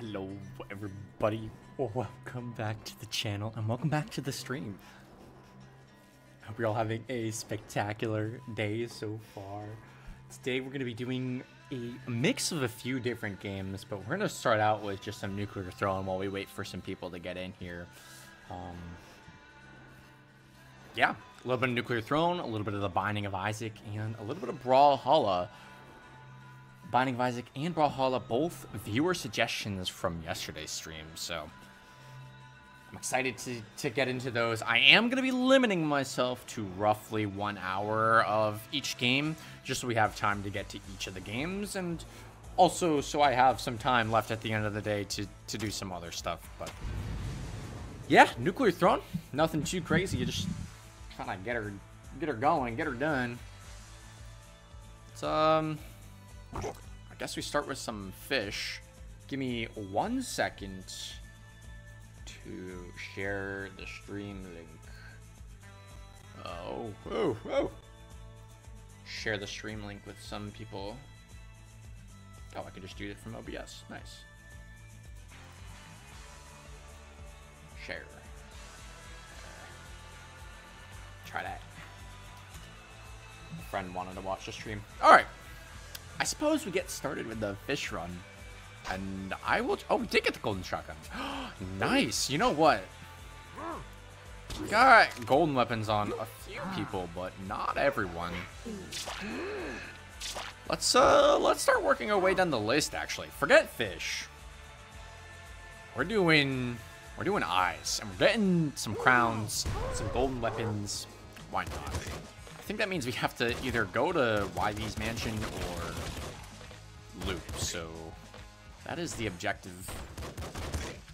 Hello, everybody. Welcome back to the channel and welcome back to the stream. I hope you're all having a spectacular day so far. Today we're going to be doing a mix of a few different games, but we're going to start out with just some Nuclear Throne while we wait for some people to get in here. Um, yeah, a little bit of Nuclear Throne, a little bit of the Binding of Isaac, and a little bit of Brawlhalla. Binding of Isaac and Brawlhalla, both viewer suggestions from yesterday's stream, so I'm excited to, to get into those. I am going to be limiting myself to roughly one hour of each game, just so we have time to get to each of the games, and also so I have some time left at the end of the day to, to do some other stuff, but yeah, Nuclear Throne, nothing too crazy, you just kind of get her, get her going, get her done. It's, um... I guess we start with some fish. Give me one second to share the stream link. Oh, oh, oh. Share the stream link with some people. Oh, I can just do it from OBS. Nice. Share. Try that. A friend wanted to watch the stream. All right. I suppose we get started with the fish run. And I will... Oh, we did get the golden shotgun. nice. You know what? Got golden weapons on a few people, but not everyone. Let's, uh, let's start working our way down the list, actually. Forget fish. We're doing... We're doing eyes. And we're getting some crowns, some golden weapons. Why not? I think that means we have to either go to YV's mansion or loop, so that is the objective.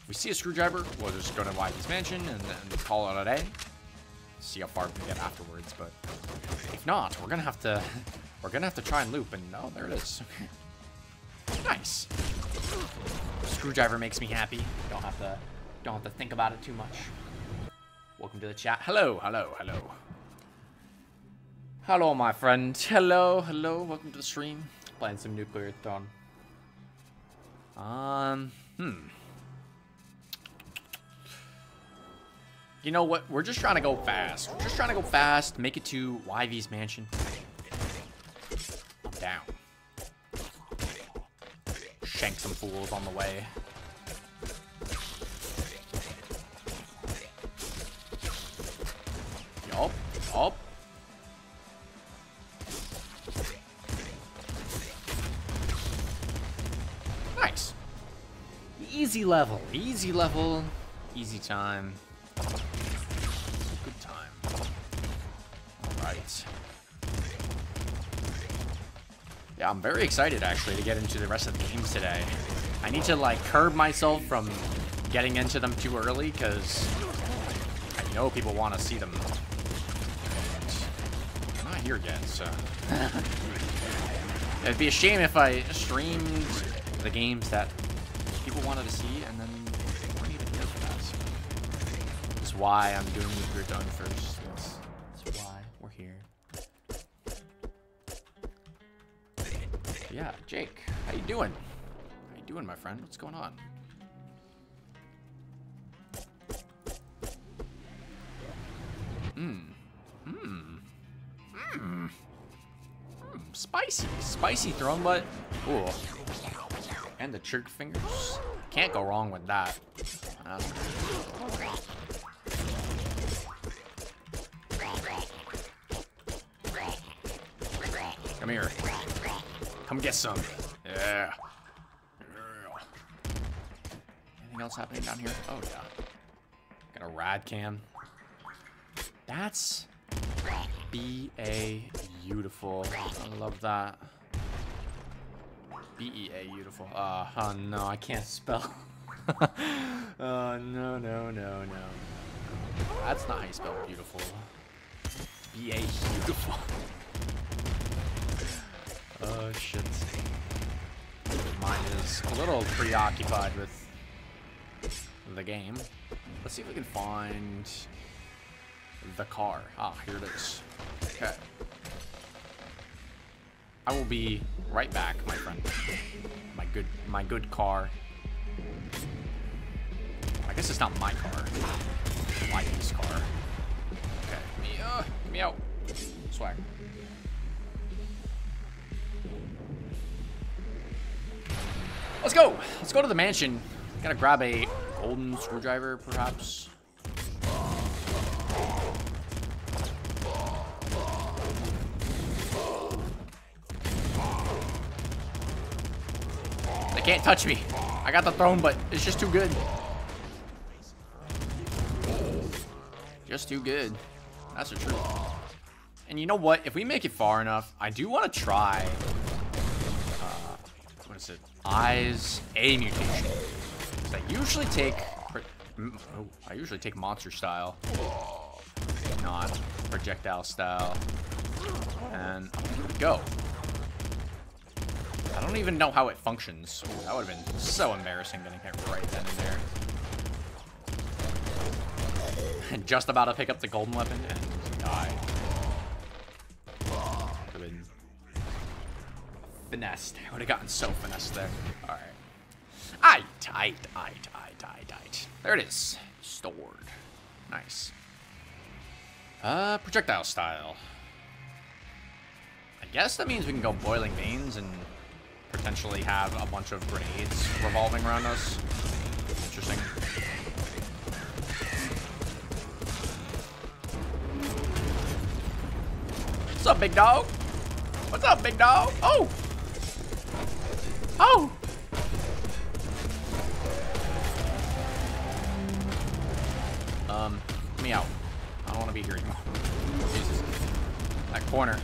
We see a screwdriver, we'll just go to YV's mansion and call it a day. See how far we can get afterwards, but if not, we're gonna have to we're gonna have to try and loop and oh there it is. nice. Screwdriver makes me happy. Don't have to don't have to think about it too much. Welcome to the chat. Hello, hello, hello. Hello, my friend. Hello, hello. Welcome to the stream. Playing some Nuclear Throne. Um, hmm. You know what? We're just trying to go fast. We're just trying to go fast, make it to YV's mansion. Down. Shank some fools on the way. Yup, yup. Easy level. Easy level. Easy time. Good time. Alright. Yeah, I'm very excited actually to get into the rest of the games today. I need to like curb myself from getting into them too early because I know people want to see them. And I'm not here yet, so. It'd be a shame if I streamed the games that people wanted to see, and then weren't even here for that. That's why I'm doing Nuclear Throne first. That's, that's why we're here. Yeah, Jake, how you doing? How you doing, my friend? What's going on? Mmm. Mmm. Mmm. Spicy. Spicy throne butt. Ooh. And the trigger fingers. Can't go wrong with that. Come here. Come get some. Yeah. Anything else happening down here? Oh, yeah. Got a rad can. That's B-A beautiful. I love that. B-E-A, beautiful. Uh, oh no, I can't spell. uh, no, no, no, no. That's not how you spell beautiful. B-A, beautiful. oh, shit. Mine is a little preoccupied with the game. Let's see if we can find the car. Ah, here it is. Okay. I will be right back, my friend. My good, my good car. I guess it's not my car. My piece car. Okay, me, uh, me out. Swag. Let's go. Let's go to the mansion. Gotta grab a golden screwdriver, perhaps. Can't touch me. I got the throne, but it's just too good. Just too good. That's the truth. And you know what? If we make it far enough, I do want to try... Uh, what is it? Eyes A mutation. I usually take... Oh, I usually take monster style. Not projectile style. And go. I don't even know how it functions. Ooh, that would have been so embarrassing getting hit right then and there. And just about to pick up the golden weapon and die. Would have been finessed. I would have gotten so finessed there. Alright. Aight, aight, aight, aight, aight. There it is. Stored. Nice. Uh, projectile style. I guess that means we can go boiling veins and potentially have a bunch of grenades revolving around us. Interesting. What's up, big dog? What's up, big dog? Oh! Oh! Um, me out. I don't want to be here anymore. Jesus. That corner.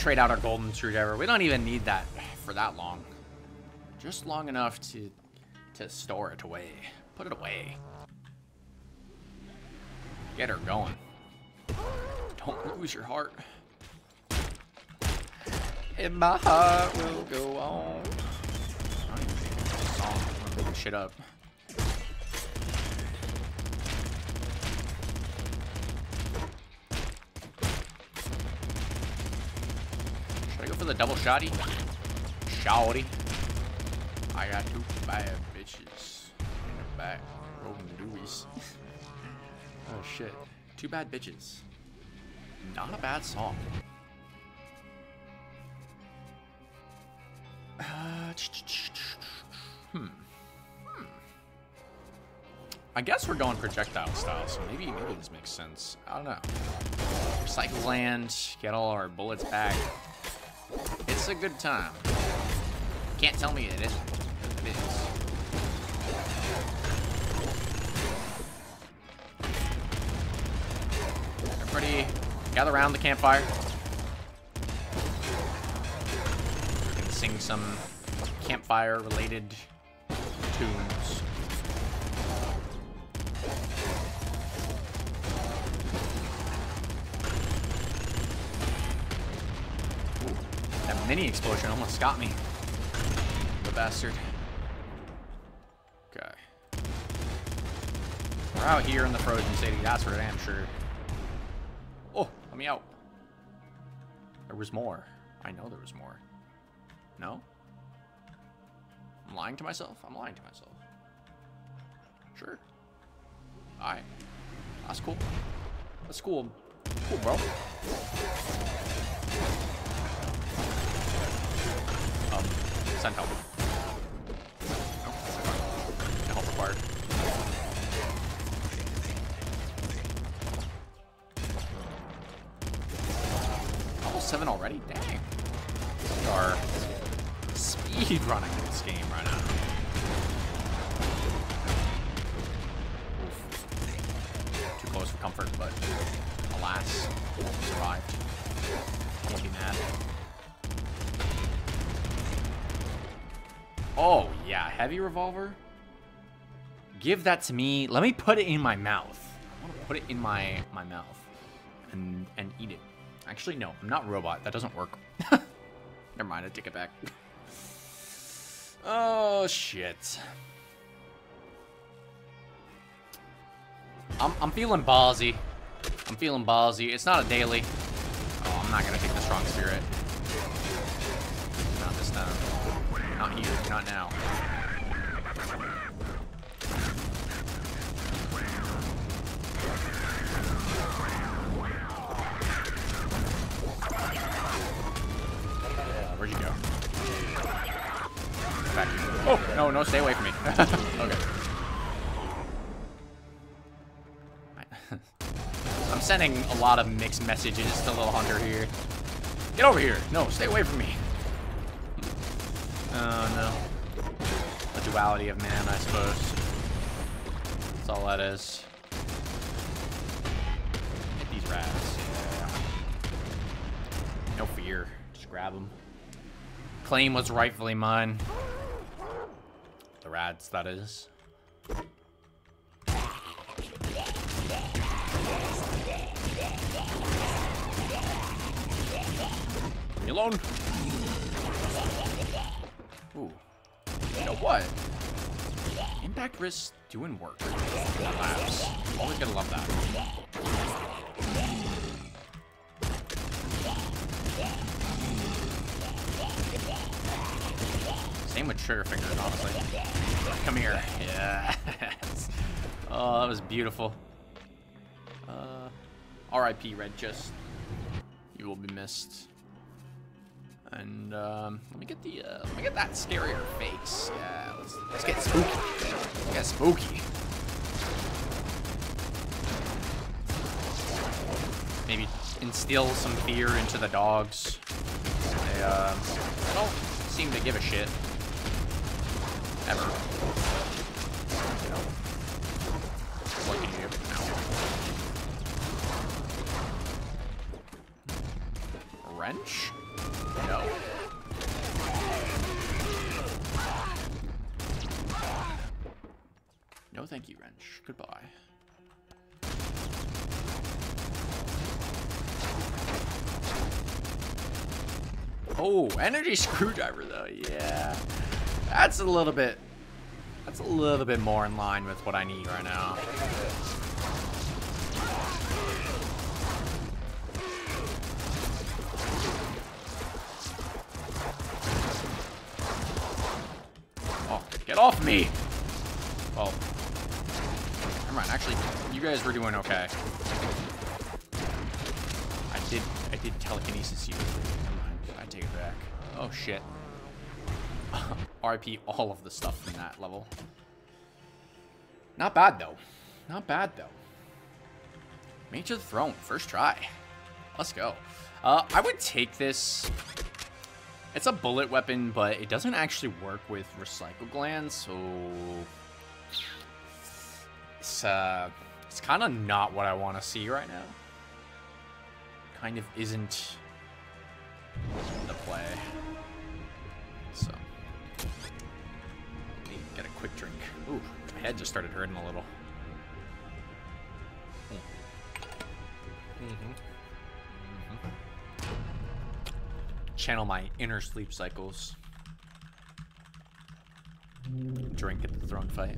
Trade out our golden screwdriver. We don't even need that for that long. Just long enough to to store it away. Put it away. Get her going. Don't lose your heart. And my heart will go on. I don't even song. I'm shit up. For the double shotty? Shawty. I got two bad bitches in the back rolling doobies. oh shit. Two bad bitches. Not a bad song. Uh, hmm. Hmm. I guess we're going projectile style, so maybe maybe this makes sense. I don't know. Recycle gland, get all our bullets back. It's a good time. Can't tell me it isn't. It is. Everybody gather around the campfire. We can sing some campfire-related tunes. Mini explosion almost got me. The bastard. Okay. We're out here in the frozen city, that's for damn sure. Oh, let me out. There was more. I know there was more. No? I'm lying to myself? I'm lying to myself. Sure. Alright. That's cool. That's cool. Cool, bro. Um, Send help. Help required. Level 7 already? Dang. We are speed running this game right now. Oof. Too close for comfort, but alas, survived. Don't be mad. Oh, yeah. Heavy revolver? Give that to me. Let me put it in my mouth. I want to put it in my, my mouth and, and eat it. Actually, no. I'm not robot. That doesn't work. Never mind. I take it back. oh, shit. I'm, I'm feeling ballsy. I'm feeling ballsy. It's not a daily. Oh, I'm not going to take the strong spirit. Not this time. Not here. Not now? where'd you go? Back. Oh, no, no, stay away from me. okay. I'm sending a lot of mixed messages to Lil Hunter here. Get over here. No, stay away from me. Oh, no. The duality of man, I suppose. That's all that is. Hit these rats. Yeah. No fear. Just grab them. Claim was rightfully mine. The rats, that is. alone. Ooh. You know what? Impact wrist doing work. Labs. Always gonna love that. Same with trigger fingers, honestly. Come here. Yes. Oh, that was beautiful. Uh, R.I.P. Red Just. You will be missed. And um, let me get the uh, let me get that scarier face. Yeah, let's let's get spooky. Let's get spooky. Maybe instill some fear into the dogs. They uh, don't seem to give a shit. Ever. What you? Wrench? No. No thank you, Wrench. Goodbye. Oh, energy screwdriver though, yeah. That's a little bit that's a little bit more in line with what I need right now. Off me! Well, never mind. Actually, you guys were doing okay. I did, I did telekinesis you. Never mind. I take it back. Oh shit. RIP all of the stuff from that level. Not bad though. Not bad though. Mage to the throne, first try. Let's go. Uh, I would take this it's a bullet weapon, but it doesn't actually work with recycle glands, so it's uh, it's kind of not what I want to see right now. Kind of isn't the play. So let me get a quick drink. Ooh, my head just started hurting a little. Mm-hmm. Channel my inner sleep cycles. Drink at the throne fight.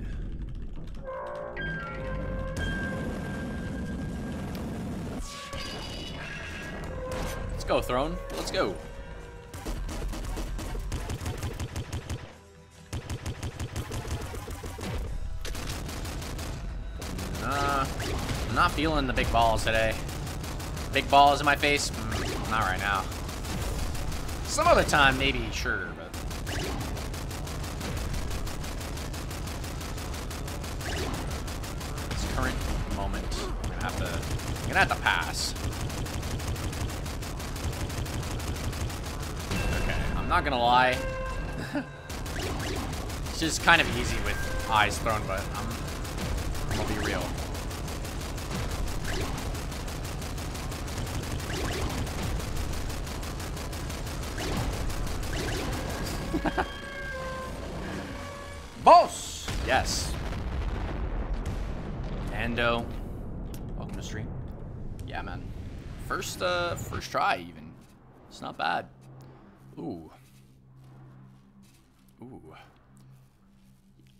Let's go, throne. Let's go. Uh, I'm not feeling the big balls today. Big balls in my face? Mm, not right now. Some other time, maybe, sure, but... This current moment, I'm gonna have to... I'm gonna have to pass. Okay, I'm not gonna lie. it's just kind of easy with eyes thrown, but I'm... Gonna be real. Boss! Yes. Ando. Welcome to stream. Yeah, man. First, uh, first try, even. It's not bad. Ooh. Ooh.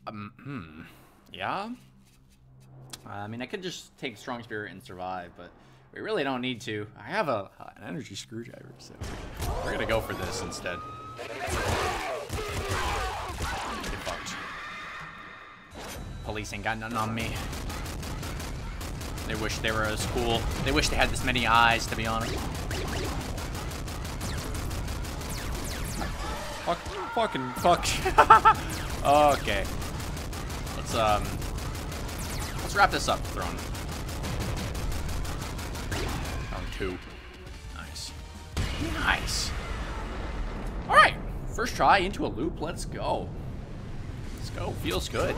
Um, hmm. Yeah? I mean, I could just take Strong Spirit and survive, but we really don't need to. I have a, an energy screwdriver, so we're gonna go for this instead. Police ain't got nothing on me. They wish they were as cool. They wish they had this many eyes, to be honest. Fuck, fucking fuck. okay. Let's um let's wrap this up, Throne. Round two. Nice. Nice. Alright. First try into a loop. Let's go. Let's go. Feels good.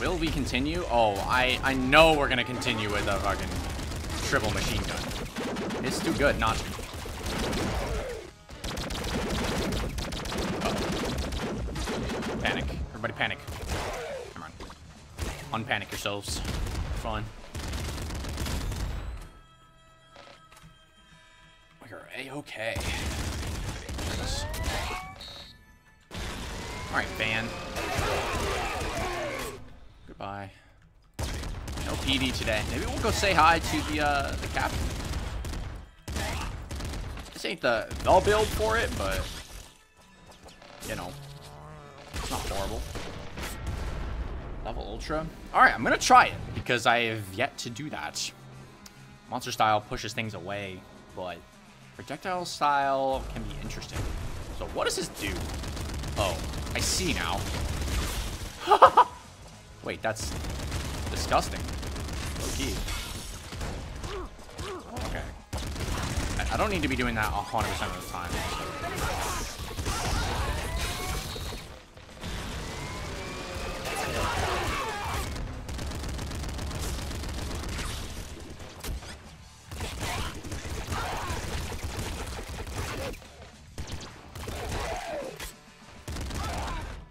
Will we continue? Oh, I, I know we're gonna continue with a fucking triple machine gun. It's too good not to. Uh-oh. Panic. Everybody panic. Come on. Unpanic yourselves. We're a-okay. Alright, Van. Goodbye. No PD today. Maybe we'll go say hi to the uh, the captain. This ain't the the build for it, but you know, it's not horrible. Level Ultra. All right, I'm gonna try it because I have yet to do that. Monster style pushes things away, but projectile style can be interesting. So what does this do? Oh, I see now. Wait, that's disgusting. Okay. Okay. I, I don't need to be doing that 100% of the time.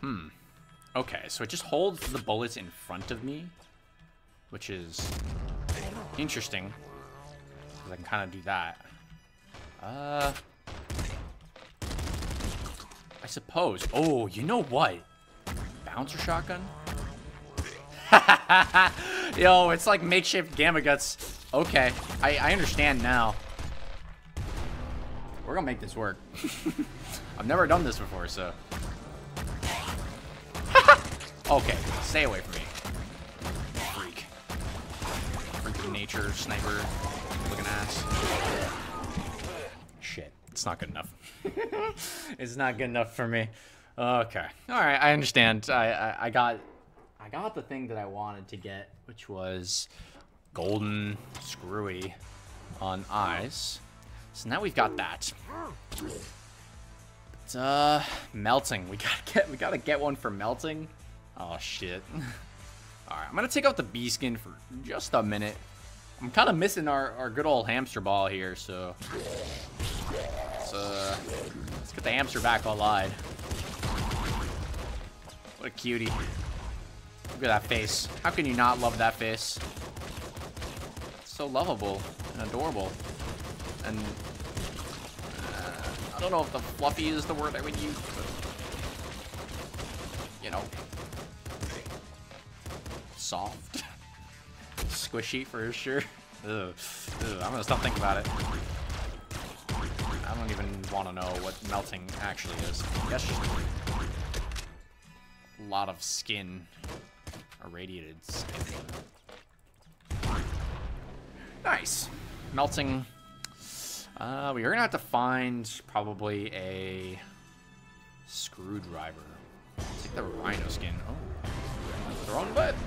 Hmm. Okay, so it just holds the bullets in front of me, which is interesting. Because I can kind of do that. Uh, I suppose. Oh, you know what? Bouncer shotgun? Yo, it's like makeshift Gamma Guts. Okay, I, I understand now. We're gonna make this work. I've never done this before, so... Okay, stay away from me. Freak. Freak of nature, sniper, looking ass. Shit, it's not good enough. it's not good enough for me. Okay, all right, I understand. I, I I got I got the thing that I wanted to get, which was golden screwy on eyes. So now we've got that. But, uh, melting. We gotta get we gotta get one for melting. Oh, shit. Alright, I'm going to take out the bee skin for just a minute. I'm kind of missing our, our good old hamster ball here, so... Let's, uh, let's get the hamster back alive. What a cutie. Look at that face. How can you not love that face? It's so lovable and adorable. And... Uh, I don't know if the fluffy is the word I would use, but... You know, soft. Squishy for sure. Ugh. Ugh. I'm gonna stop thinking about it. I don't even want to know what melting actually is. Just a lot of skin. Irradiated skin. Nice. Melting. Uh, we are gonna have to find probably a screwdriver. Take the rhino skin. Oh. Wrong button.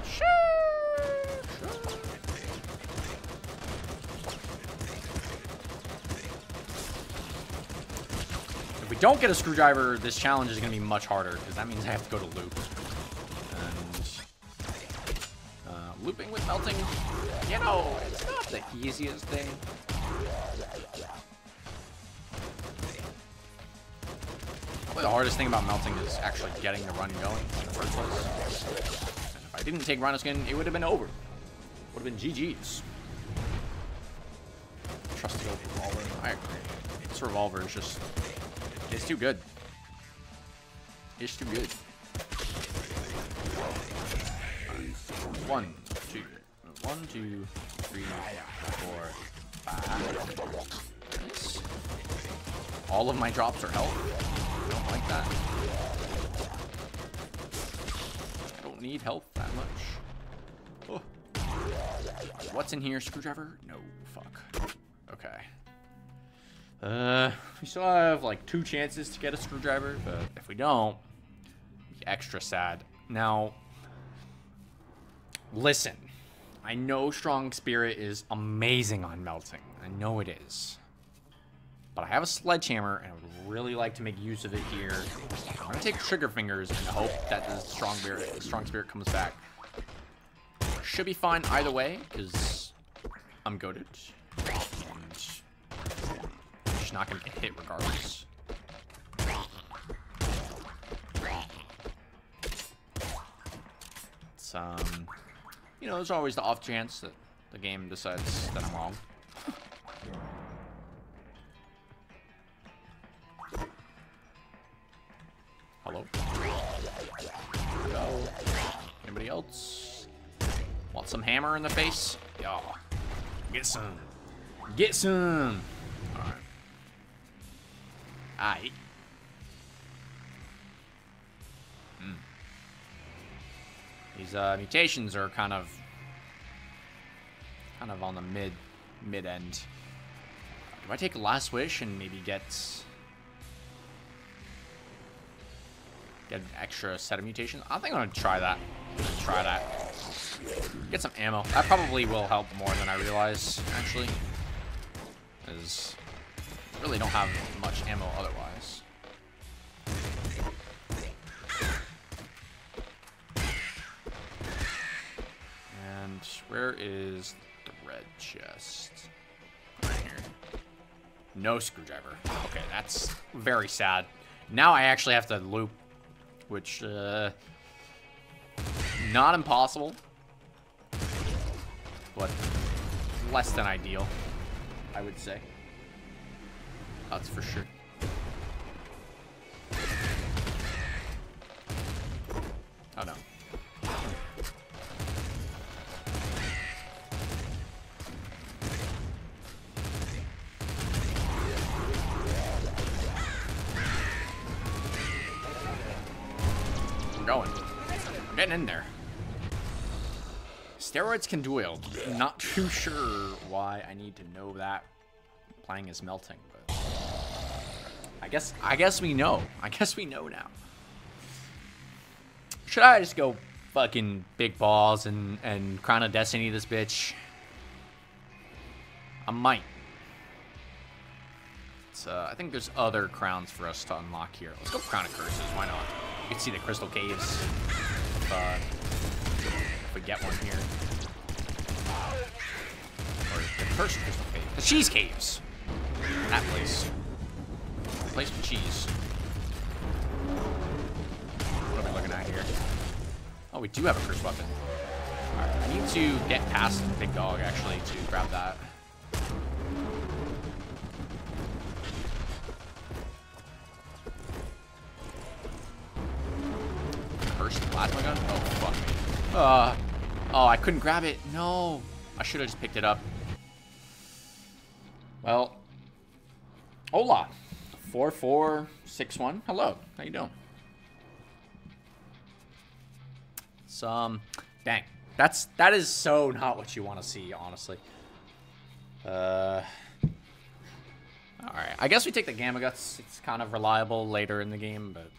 If we don't get a screwdriver, this challenge is going to be much harder, because that means I have to go to loop. And uh, looping with melting, you know, it's not the easiest thing. The hardest thing about melting is actually getting the run going in the first place. If I didn't take Rhino Skin, it would have been over. Would have been GG's. Trusty old revolver. I. This revolver is just... It's too good. It's too good. One, two, one, two, three, four, five. All of my drops are health. Don't like that. Don't need health that much. Oh. What's in here? Screwdriver? No. Fuck. Okay. Uh, we still have like two chances to get a screwdriver, but if we don't, be extra sad. Now, listen. I know Strong Spirit is amazing on melting. I know it is. But I have a sledgehammer, and I really like to make use of it here. I'm gonna take Trigger Fingers and hope that the Strong Spirit, Strong Spirit comes back. Should be fine either way, because I'm goaded. And I'm not gonna get hit regardless. It's, um you know, there's always the off chance that the game decides that I'm wrong. Hello? Hello? Anybody else? Want some hammer in the face? Yeah. Get some. Get some. Alright. Aight. These uh, mutations are kind of kind of on the mid mid end. Do I take a last wish and maybe get get an extra set of mutations? I think I'm gonna try that. Try that. Get some ammo. That probably will help more than I realize, actually. Because really don't have much ammo otherwise. And where is the red chest? Right here. No screwdriver. Okay, that's very sad. Now I actually have to loop, which, uh, not impossible, but less than ideal, I would say. That's for sure. In there. Steroids can duel. Not too sure why I need to know that playing is melting, but I guess I guess we know. I guess we know now. Should I just go fucking big balls and and Crown of Destiny this bitch? I might. Uh, I think there's other crowns for us to unlock here. Let's go Crown of Curses. Why not? You can see the crystal caves if, uh, if we get one here. Or the first crystal cave. The cheese caves! That place. The place with cheese. What are we looking at here? Oh, we do have a cursed weapon. Alright, I need to get past the big dog, actually, to grab that. Uh, oh, I couldn't grab it. No. I should have just picked it up. Well. Hola. 4461. Hello. How you doing? Some. Dang. That's, that is so not what you want to see, honestly. Uh... Alright, I guess we take the Gamma Guts. It's kind of reliable later in the game, but...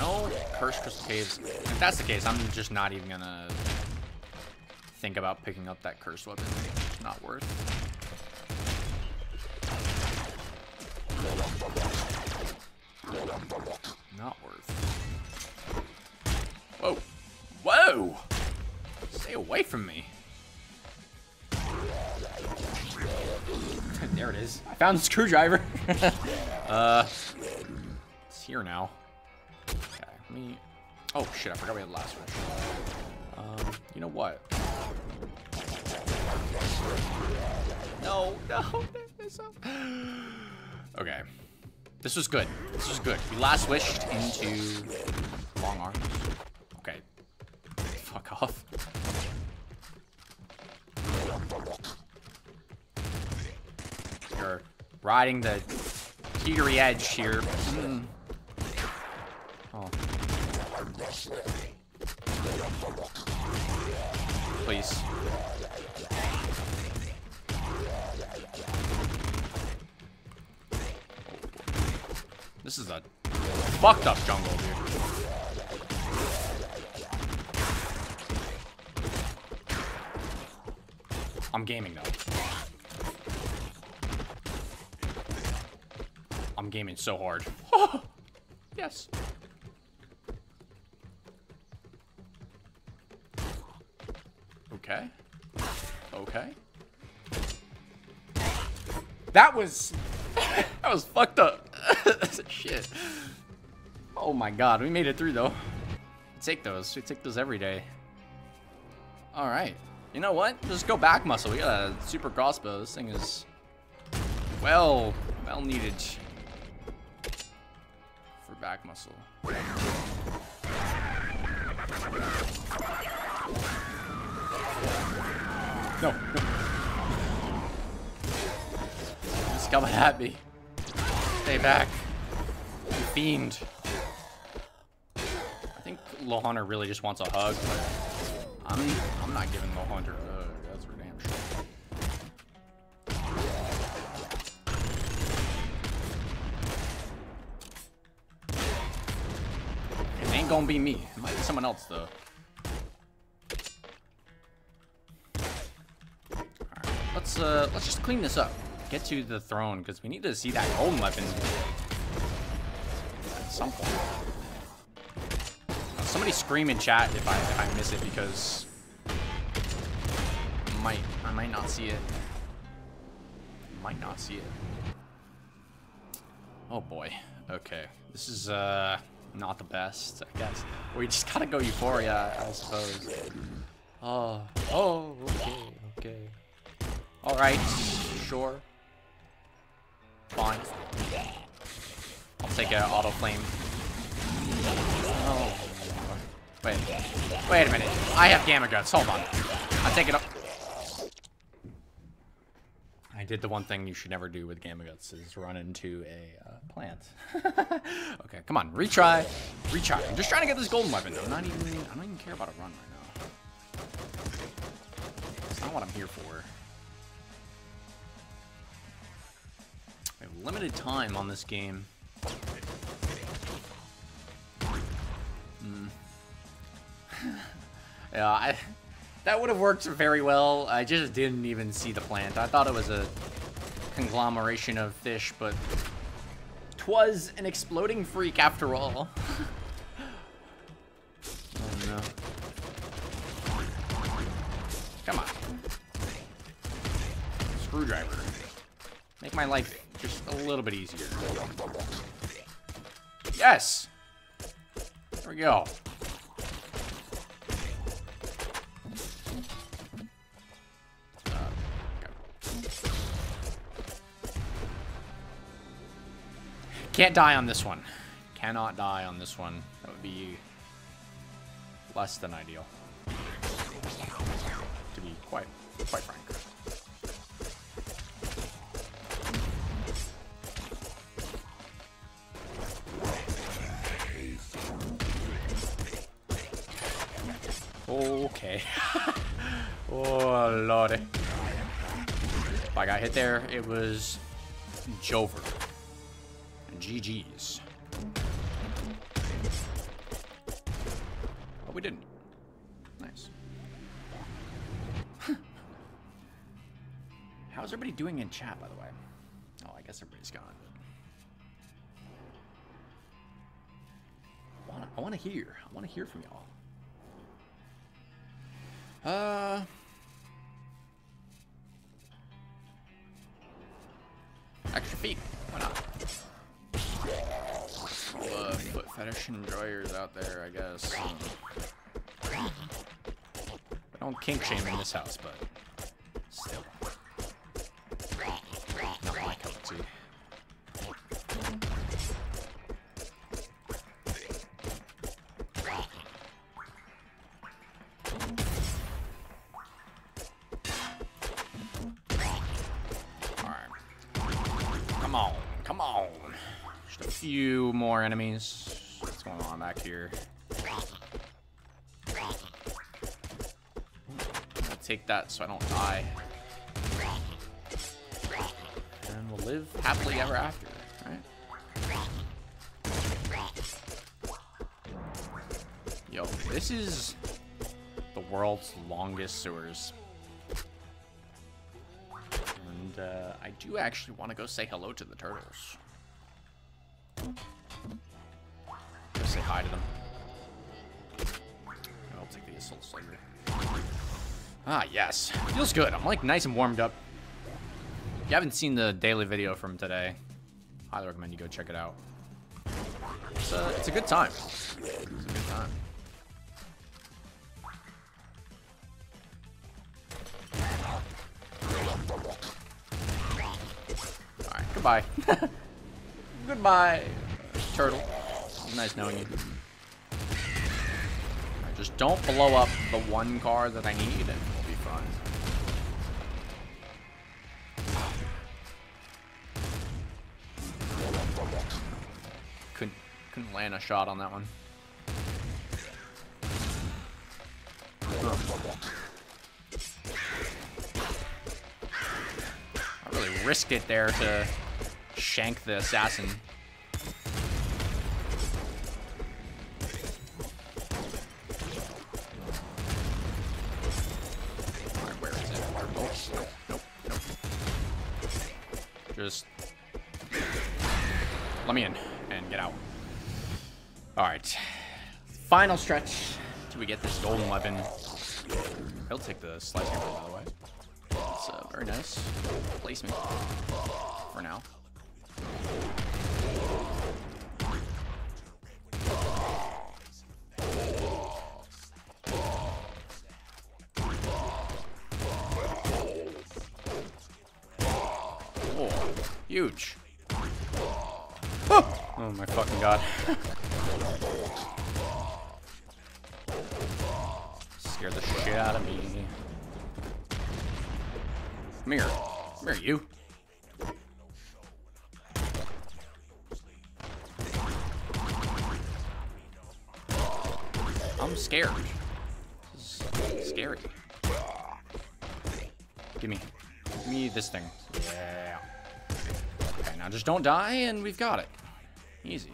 No cursed crystal caves. If that's the case, I'm just not even gonna think about picking up that cursed weapon. It's not worth. Not worth. Whoa. Whoa! Stay away from me. there it is. I found the screwdriver. uh, it's here now me... Oh, shit, I forgot we had last one. Um, you know what? No, no, Okay. This was good. This was good. We last wished into long arms. Okay. Fuck off. You're riding the teetery edge here. Mm. Oh. Please. This is a fucked up jungle, dude. I'm gaming though. I'm gaming so hard. yes. Okay. Okay. That was that was fucked up. Shit. Oh my god, we made it through though. We take those. We take those every day. Alright. You know what? Just go back muscle. We got a super crossbow. This thing is well, well needed for back muscle. No, no. Just coming at me. Stay back. You fiend. I think Lil Hunter really just wants a hug, but I'm I'm not giving Lil Hunter a hug. That's for damn sure. It ain't gonna be me. It might be someone else though. Let's uh let's just clean this up. Get to the throne, because we need to see that golden weapon at some point. Somebody scream in chat if I if I miss it because I might I might not see it. Might not see it. Oh boy. Okay. This is uh not the best, I guess. We just gotta go Euphoria, I suppose. Oh, oh, okay, okay. Alright, sure. Fine. I'll take an auto flame. Oh. Wait. Wait a minute. I have gamma guts. Hold on. I'll take it up. I did the one thing you should never do with gamma guts is run into a uh, plant. okay, come on. Retry. Retry. I'm just trying to get this golden weapon. I'm not even I don't even care about a run right now. It's not what I'm here for. We have limited time on this game. Mm. yeah, I, that would have worked very well. I just didn't even see the plant. I thought it was a conglomeration of fish, but twas an exploding freak after all. oh no. Come on. Screwdriver. Make my life just a little bit easier. Yes! There we go. Uh, Can't die on this one. Cannot die on this one. That would be less than ideal. To be quite, quite frank. Okay. oh, lordy. If I got hit there, it was Jover. GG's. Oh, we didn't. Nice. How's everybody doing in chat, by the way? Oh, I guess everybody's gone. I want to hear. I want to hear from y'all. Uh. Extra feet. Why not? Uh, foot fetish enjoyers out there, I guess. I don't kink shame in this house, but still. Few more enemies. What's going on back here? Take that so I don't die. And we'll live happily ever after, right? Yo, this is the world's longest sewers. And uh, I do actually want to go say hello to the turtles. Say hi to them. I'll take the assault slugger. Ah, yes. Feels good. I'm like nice and warmed up. If you haven't seen the daily video from today, highly recommend you go check it out. It's a, it's a good time. It's a good time. Alright, goodbye. goodbye, turtle. Nice knowing you. Just don't blow up the one car that I need and we'll be fine. Couldn't, couldn't land a shot on that one. I really risked it there to shank the assassin. Just let me in and get out. Alright. Final stretch till we get this golden weapon. He'll take the slice by the way. It's uh, very nice placement for now. Oh, huge. Oh, oh my fucking god. Scared the shit out of me. Come here. Come here, you. I'm scared. Scary. Give me. Give me this thing. Yeah. Now just don't die and we've got it. Easy.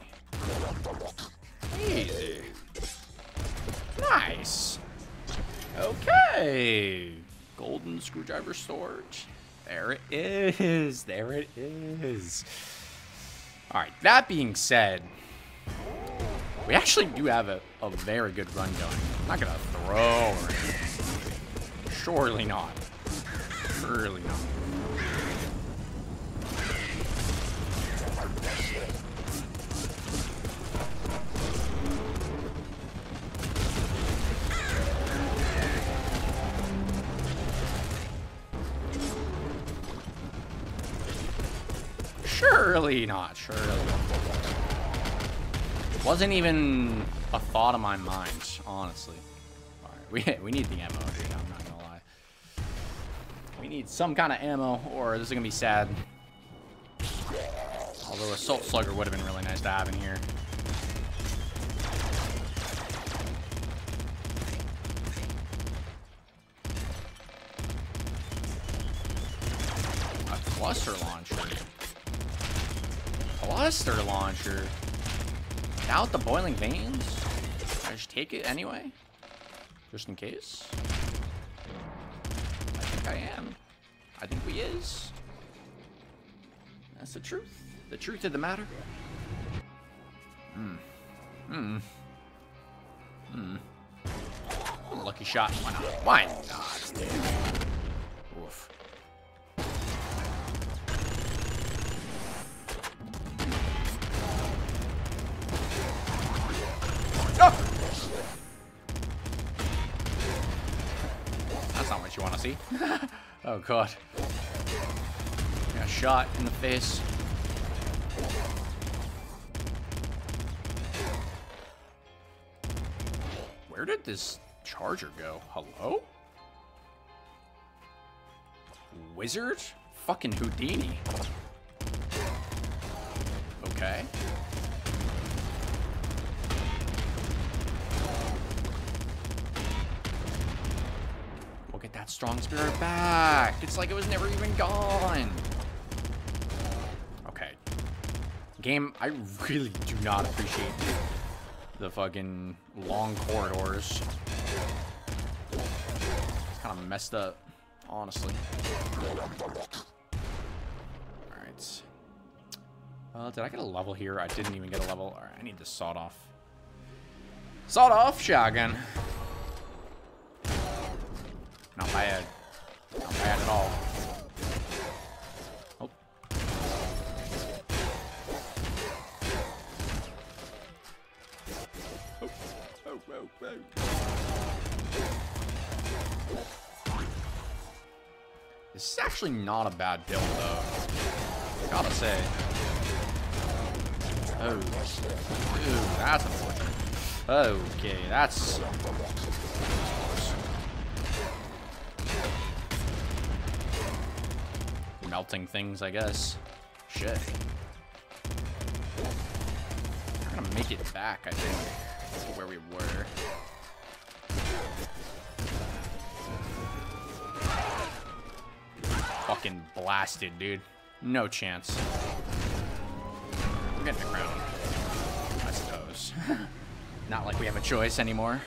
Easy. Nice. Okay. Golden screwdriver storage. There it is. There it is. All right. That being said, we actually do have a, a very good run going. I'm not gonna throw or anything. Surely not. Surely not. Surely not. Surely. Wasn't even a thought of my mind, honestly. All right, we we need the ammo. I'm not gonna lie. We need some kind of ammo, or this is gonna be sad. Although a assault slugger would have been really nice to have in here. A cluster launcher. Cluster launcher. Without the boiling veins? I just take it anyway? Just in case? I think I am. I think we is. That's the truth. The truth of the matter. Hmm. Hmm. Hmm. Lucky shot. Why not? Why not? Oof. You want to see. oh god. Got shot in the face. Where did this charger go? Hello? Wizard? Fucking Houdini. Okay. Get that strong spirit back. It's like it was never even gone. Okay. Game, I really do not appreciate the fucking long corridors. It's kind of messed up, honestly. Alright. Uh, did I get a level here? I didn't even get a level. Alright, I need to sawed off. Sawed off shotgun. Not bad. Not bad at all. Oh. Oh, oh, oh, oh. This is actually not a bad build, though. Gotta say. Oh. Ooh, that's unfortunate. Okay, that's... Melting things, I guess. Shit. We're gonna make it back, I think, to where we were. Fucking blasted, dude. No chance. We're getting the crown, I suppose. Not like we have a choice anymore.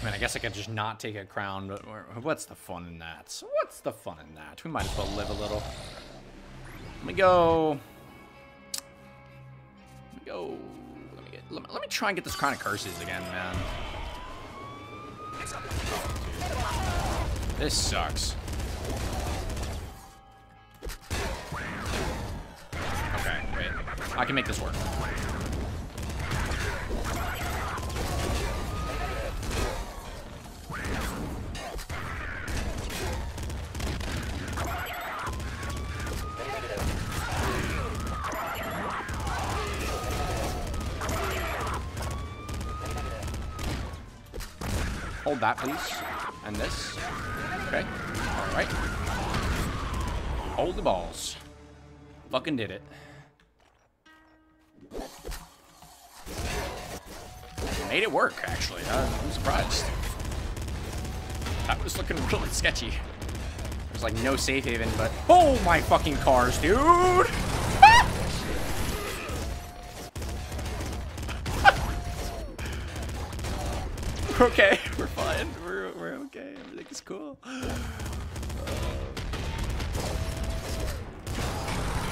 I mean, I guess I could just not take a crown, but what's the fun in that? What's the fun in that? We might as well live a little. Let me go. Let me go. Let me get. Let me, let me try and get this crown of curses again, man. This sucks. Okay, wait. I can make this work. Hold that, please. And this. Okay. Alright. Hold the balls. Fucking did it. Made it work, actually. Uh, I'm surprised. That was looking really sketchy. There's like no safe haven, but... Oh my fucking cars, dude! okay, we're fine. We're, we're okay. Everything is cool.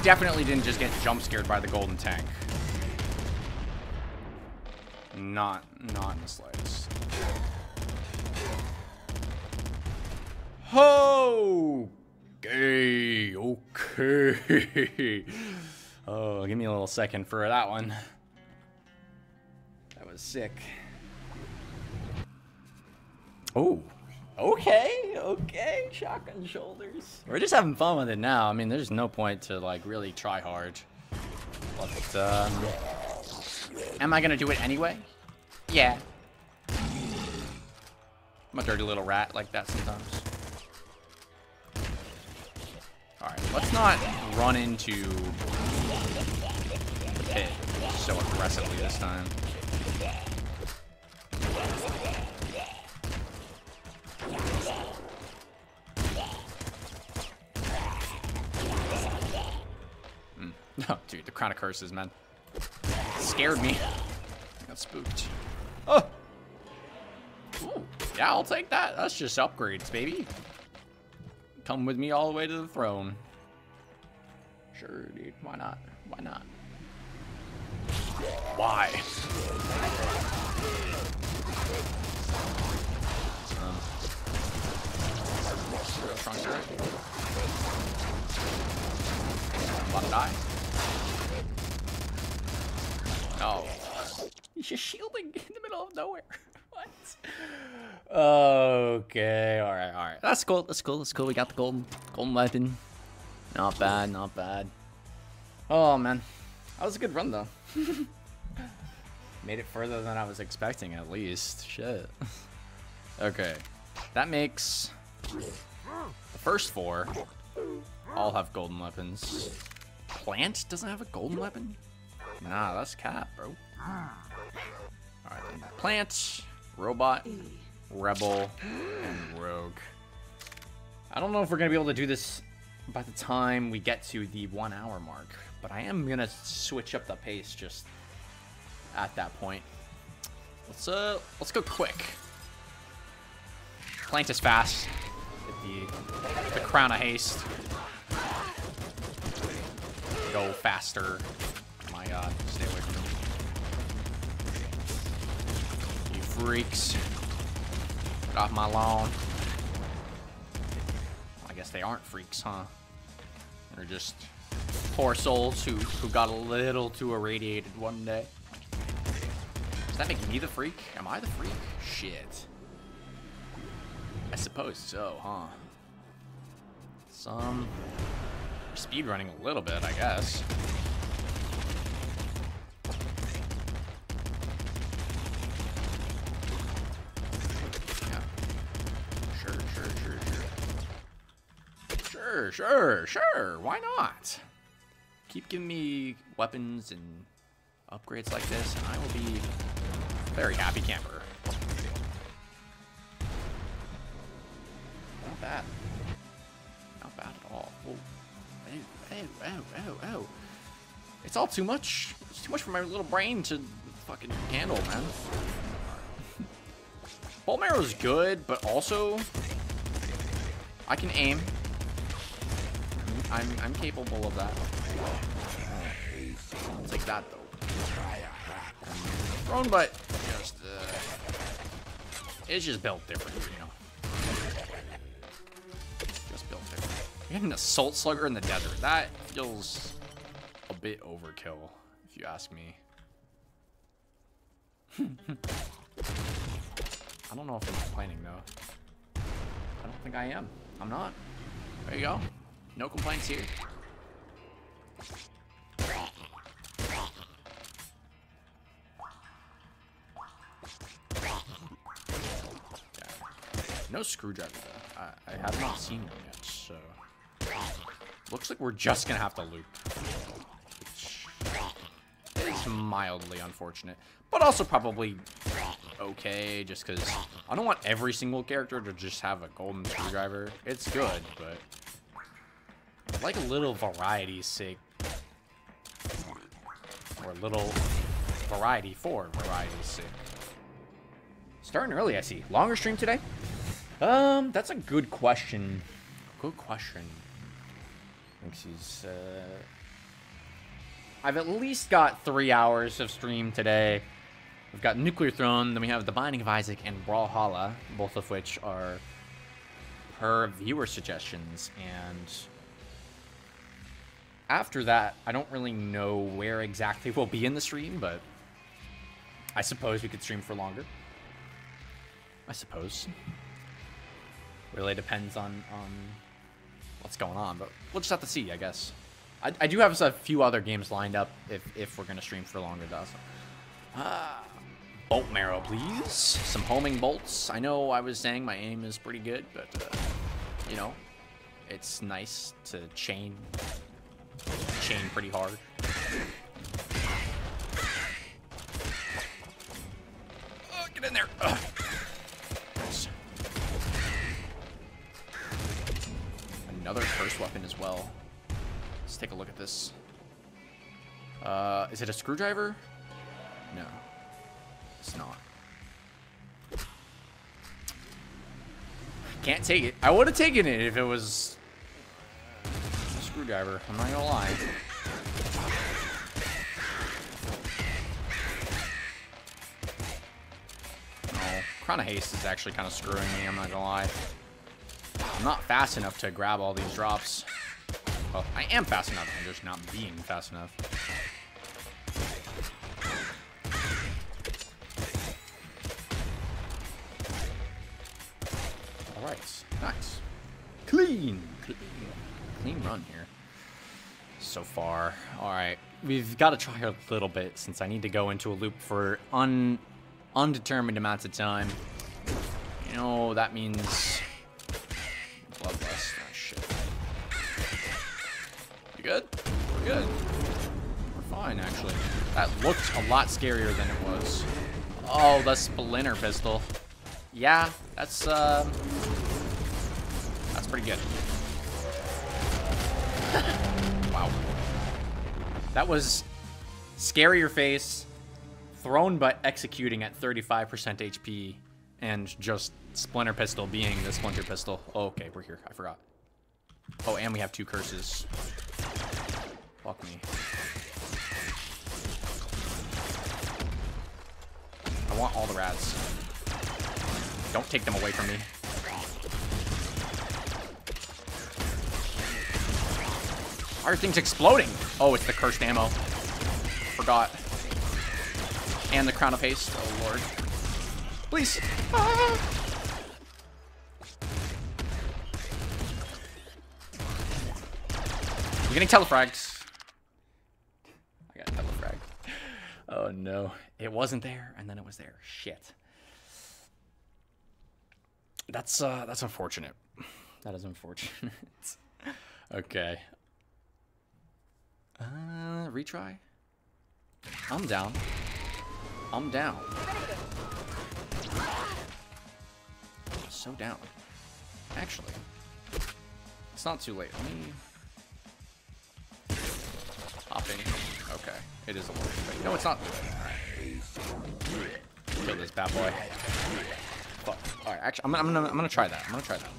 Definitely didn't just get jump scared by the golden tank. Not, not in the slightest. Okay, okay. Oh, give me a little second for that one. That was sick. Oh, okay, okay, shotgun shoulders. We're just having fun with it now. I mean, there's no point to like really try hard. But, um, am I gonna do it anyway? Yeah. I'm a dirty little rat like that sometimes. Alright, let's not run into the pit so aggressively this time. No, dude, the Crown of Curses, man. scared me. I got spooked. Oh! Ooh, yeah, I'll take that. That's just upgrades, baby. Come with me all the way to the throne. Sure, dude. Why not? Why not? Why? Um, about to die. Oh. He's just shielding in the middle of nowhere. what? Okay, alright, alright. That's cool, that's cool, that's cool. We got the golden golden weapon. Not bad, not bad. Oh man. That was a good run though. Made it further than I was expecting at least. Shit. okay. That makes the first four all have golden weapons. Plant doesn't have a golden weapon? Nah, that's cap, bro. Alright, then. Plant, robot, Rebel, and Rogue. I don't know if we're going to be able to do this by the time we get to the one hour mark, but I am going to switch up the pace just at that point. Let's uh let's go quick. Plant is fast. Get the the crown of haste. Go faster. My god, stay away from me. You freaks. Get off my lawn. I guess they aren't freaks, huh? They're just poor souls who, who got a little too irradiated one day. Does that make me the freak? Am I the freak? Shit. I suppose so, huh? Some speed running a little bit, I guess. Yeah. Sure, sure, sure, sure. Sure, sure. Why not? Keep giving me weapons and upgrades like this, and I will be a very happy camper. Not bad. Not bad at all. Oh, oh, oh, oh, oh, oh. It's all too much. It's too much for my little brain to fucking handle, man. Bolt is good, but also I can aim. I'm I'm capable of that. I'll take that though. Throne Butt just uh, it's just built different, you know. Just built different. You're an assault slugger in the desert. That feels a bit overkill, if you ask me. I don't know if I'm complaining though. I don't think I am. I'm not. There you go. No complaints here. No screwdriver though. I, I have not seen one yet, so looks like we're just gonna have to loop, which is mildly unfortunate, but also probably okay, just because I don't want every single character to just have a golden screwdriver. It's good, but I like a little variety sake, or a little variety for variety sake. Starting early, I see. Longer stream today? Um, that's a good question. Good question. I think she's, uh... I've at least got three hours of stream today. We've got Nuclear Throne, then we have The Binding of Isaac and Brawlhalla, both of which are per viewer suggestions, and after that, I don't really know where exactly we'll be in the stream, but I suppose we could stream for longer. I suppose. Really depends on, on what's going on, but we'll just have to see, I guess. I, I do have a few other games lined up if, if we're going to stream for longer, though. So. Uh, bolt marrow, please. Some homing bolts. I know I was saying my aim is pretty good, but, uh, you know, it's nice to chain, chain pretty hard. Oh, get in there. Ugh. another curse weapon as well. Let's take a look at this. Uh, is it a screwdriver? No. It's not. Can't take it. I would have taken it if it was screwdriver. I'm not gonna lie. Oh, of Haste is actually kind of screwing me, I'm not gonna lie. I'm not fast enough to grab all these drops. Well, I am fast enough. I'm just not being fast enough. Alright. Nice. Clean. Clean. Clean run here. So far. Alright. We've got to try a little bit since I need to go into a loop for un undetermined amounts of time. You know, that means Bloodlust. Oh, shit. You good? We're good. We're fine, actually. That looked a lot scarier than it was. Oh, the Splinter Pistol. Yeah, that's, uh, that's pretty good. Wow. That was scarier face, Throne Butt executing at 35% HP, and just Splinter Pistol being the Splinter Pistol. Oh, okay, we're here. I forgot. Oh, and we have two curses. Fuck me. I want all the rats. Don't take them away from me. Why are things exploding? Oh, it's the cursed ammo. Forgot. And the crown of haste. Oh, lord. Please. Ah. You're getting telefrags. I got telefragged. Oh no. It wasn't there, and then it was there. Shit. That's uh that's unfortunate. That is unfortunate. okay. Uh retry? I'm down. I'm down. So down. Actually. It's not too late. Let me Hopping. Okay. It is a little bit. No, it's not. Kill this bad boy. Fuck. Alright, actually, I'm, I'm, gonna, I'm gonna try that. I'm gonna try that.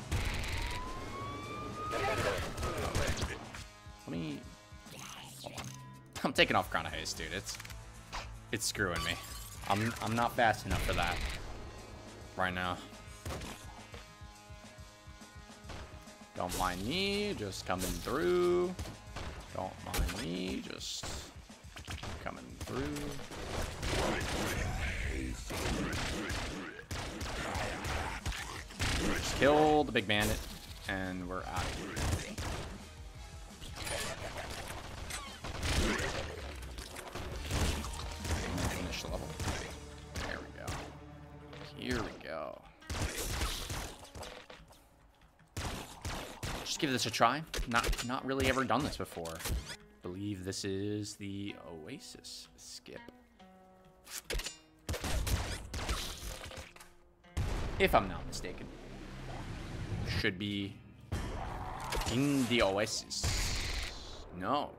Let me... I'm taking off Crown of Haste, dude. It's... It's screwing me. I'm, I'm not fast enough for that. Right now. Don't mind me, just coming through. Don't mind me, just coming through. Just kill the big bandit, and we're out of here. Give this a try. Not not really ever done this before. Believe this is the Oasis skip. If I'm not mistaken. Should be in the Oasis. No.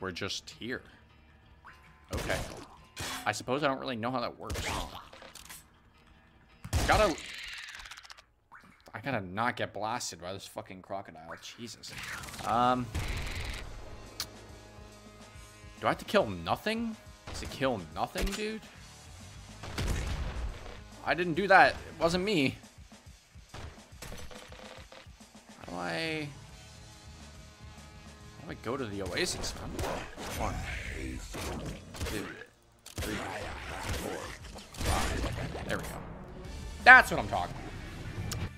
We're just here. Okay. I suppose I don't really know how that works. Gotta I gotta not get blasted by this fucking crocodile. Jesus. Um. Do I have to kill nothing? Does it kill nothing, dude? I didn't do that. It wasn't me. How do I... How do I go to the oasis, man? One, two, three, four, five. There we go. That's what I'm talking about.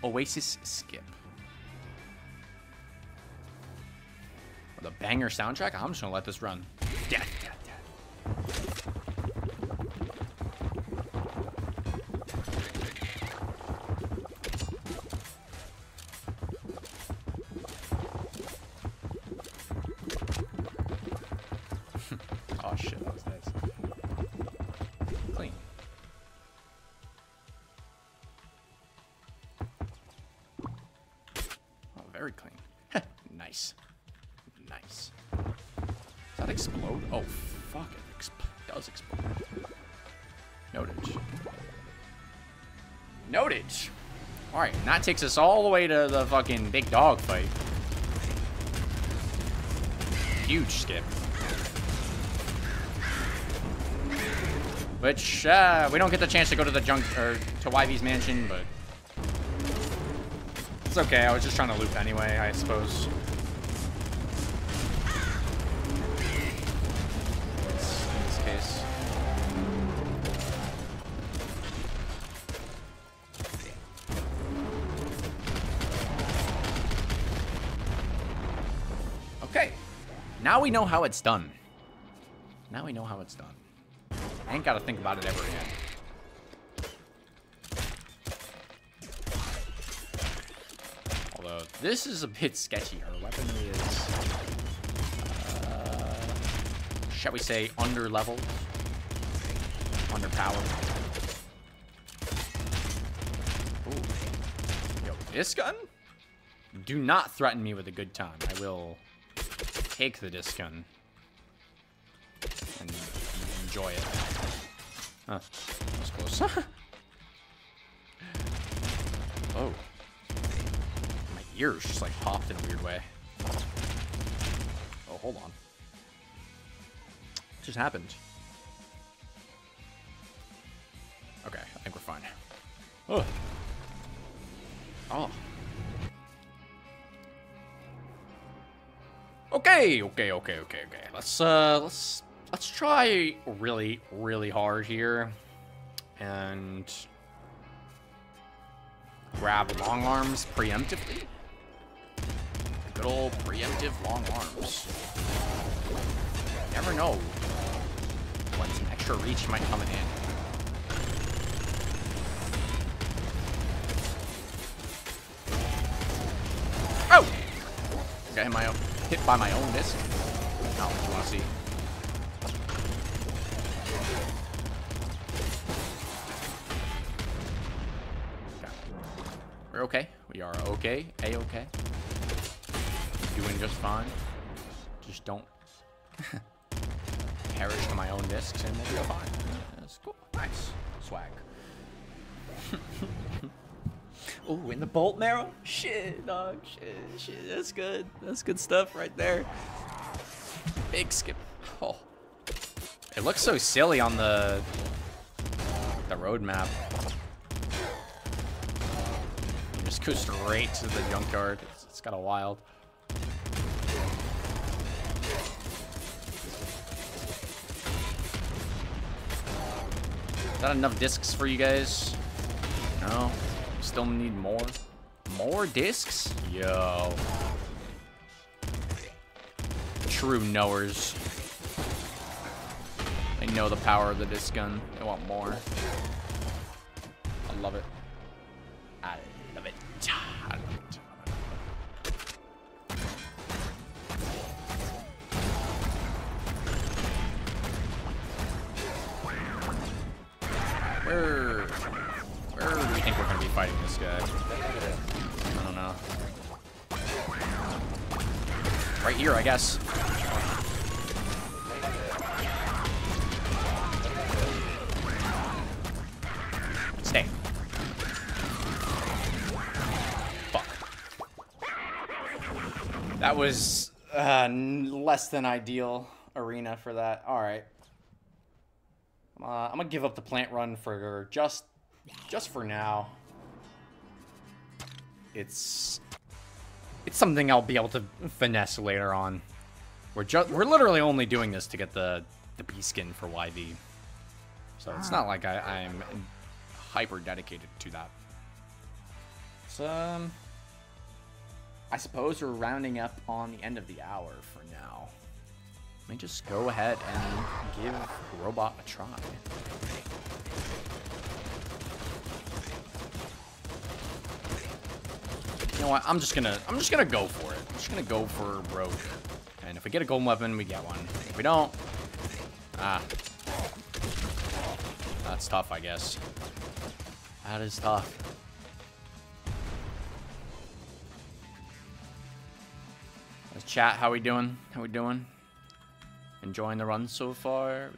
Oasis Skip. With a banger soundtrack, I'm just gonna let this run. Death, death, death. Takes us all the way to the fucking big dog fight. Huge skip. Which, uh, we don't get the chance to go to the junk, or to YV's mansion, but... It's okay, I was just trying to loop anyway, I suppose. Now we know how it's done. Now we know how it's done. I ain't gotta think about it ever again. Although, this is a bit sketchy. Her weaponry is, uh, shall we say, under-leveled? Underpowered. This gun? Do not threaten me with a good time. I will take the disc gun and enjoy it. Huh. That's close. oh. My ears just like popped in a weird way. Oh, hold on. What just happened? Okay, I think we're fine. Oh. Oh. Okay, okay, okay, okay, okay. Let's uh let's let's try really, really hard here. And grab long arms preemptively. Good old preemptive long arms. Never know when some extra reach might come in. Oh! Okay, my own, hit by my own disc. What you want to see. We're okay. We are okay. A-okay. Doing just fine. Just don't perish to my own discs and then you're fine. That's cool. Nice. Swag. Oh, in the bolt marrow? Shit, dog. Shit, shit. That's good. That's good stuff right there. Big skip. Oh. It looks so silly on the the road map. You just go straight to the junkyard. It's, it's kind of wild. Is that enough discs for you guys? No? Still need more? More discs? Yo. True knowers. They know the power of the disc gun. They want more. I love it. I love it. I love it. Where, where do we think we're gonna be fighting this guy? I don't know. Right here, I guess. Stay. Fuck. That was uh, less than ideal arena for that. All right. Uh, I'm gonna give up the plant run for just, just for now. It's, it's something I'll be able to finesse later on. We're just, we're literally only doing this to get the, the B skin for YV. So it's not like I, I'm hyper dedicated to that. So, um, I suppose we're rounding up on the end of the hour for now. Let me just go ahead and give Robot a try. You know what? I'm just gonna I'm just gonna go for it. I'm just gonna go for Rogue. And if we get a golden weapon, we get one. If we don't, ah, that's tough, I guess. That is tough. Let's chat. How we doing? How we doing? Enjoying the run so far?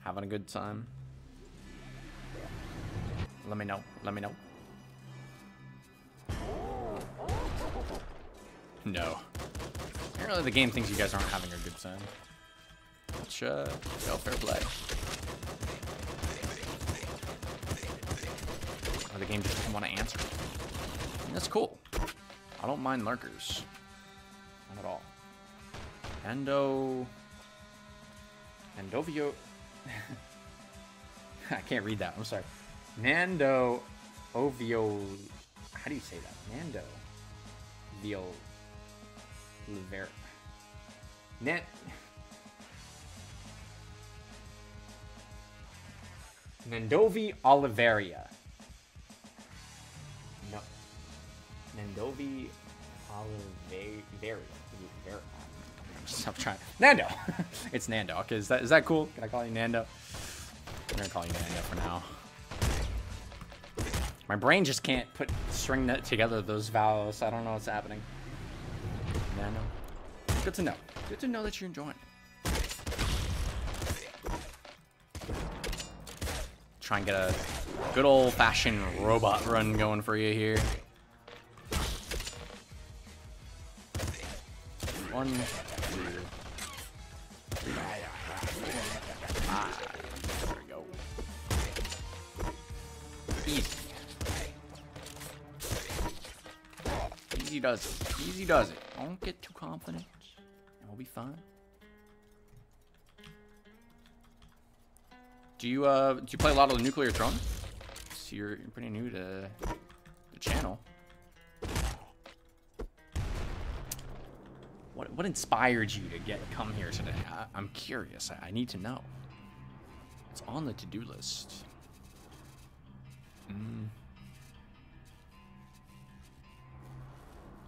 Having a good time? Let me know. Let me know. No. Apparently the game thinks you guys aren't having a good time. Which, uh, well, fair play. Or the game just doesn't want to answer. And that's cool. I don't mind lurkers. Not at all. Ando... Andovio... I can't read that. I'm sorry. Nando Ovio... How do you say that? Nando... Vio... Liver... Net... Nandovi Oliveria. No. Nandovi Oliveria. Stop trying. Nando! it's Nando. Okay, is that, is that cool? Can I call you Nando? I'm gonna call you Nando for now. My brain just can't put string that together those vowels. I don't know what's happening. Yeah, know. Good to know. Good to know that you're enjoying it. Try and get a good old-fashioned robot run going for you here. One, two, five. There we go. Easy. Easy does it. Easy does it. Don't get too confident. And we'll be fine. Do you uh do you play a lot of the Nuclear Throne? So you're, you're pretty new to the channel. What what inspired you to get come here today? I, am curious. I, I need to know. It's on the to-do list. Mm.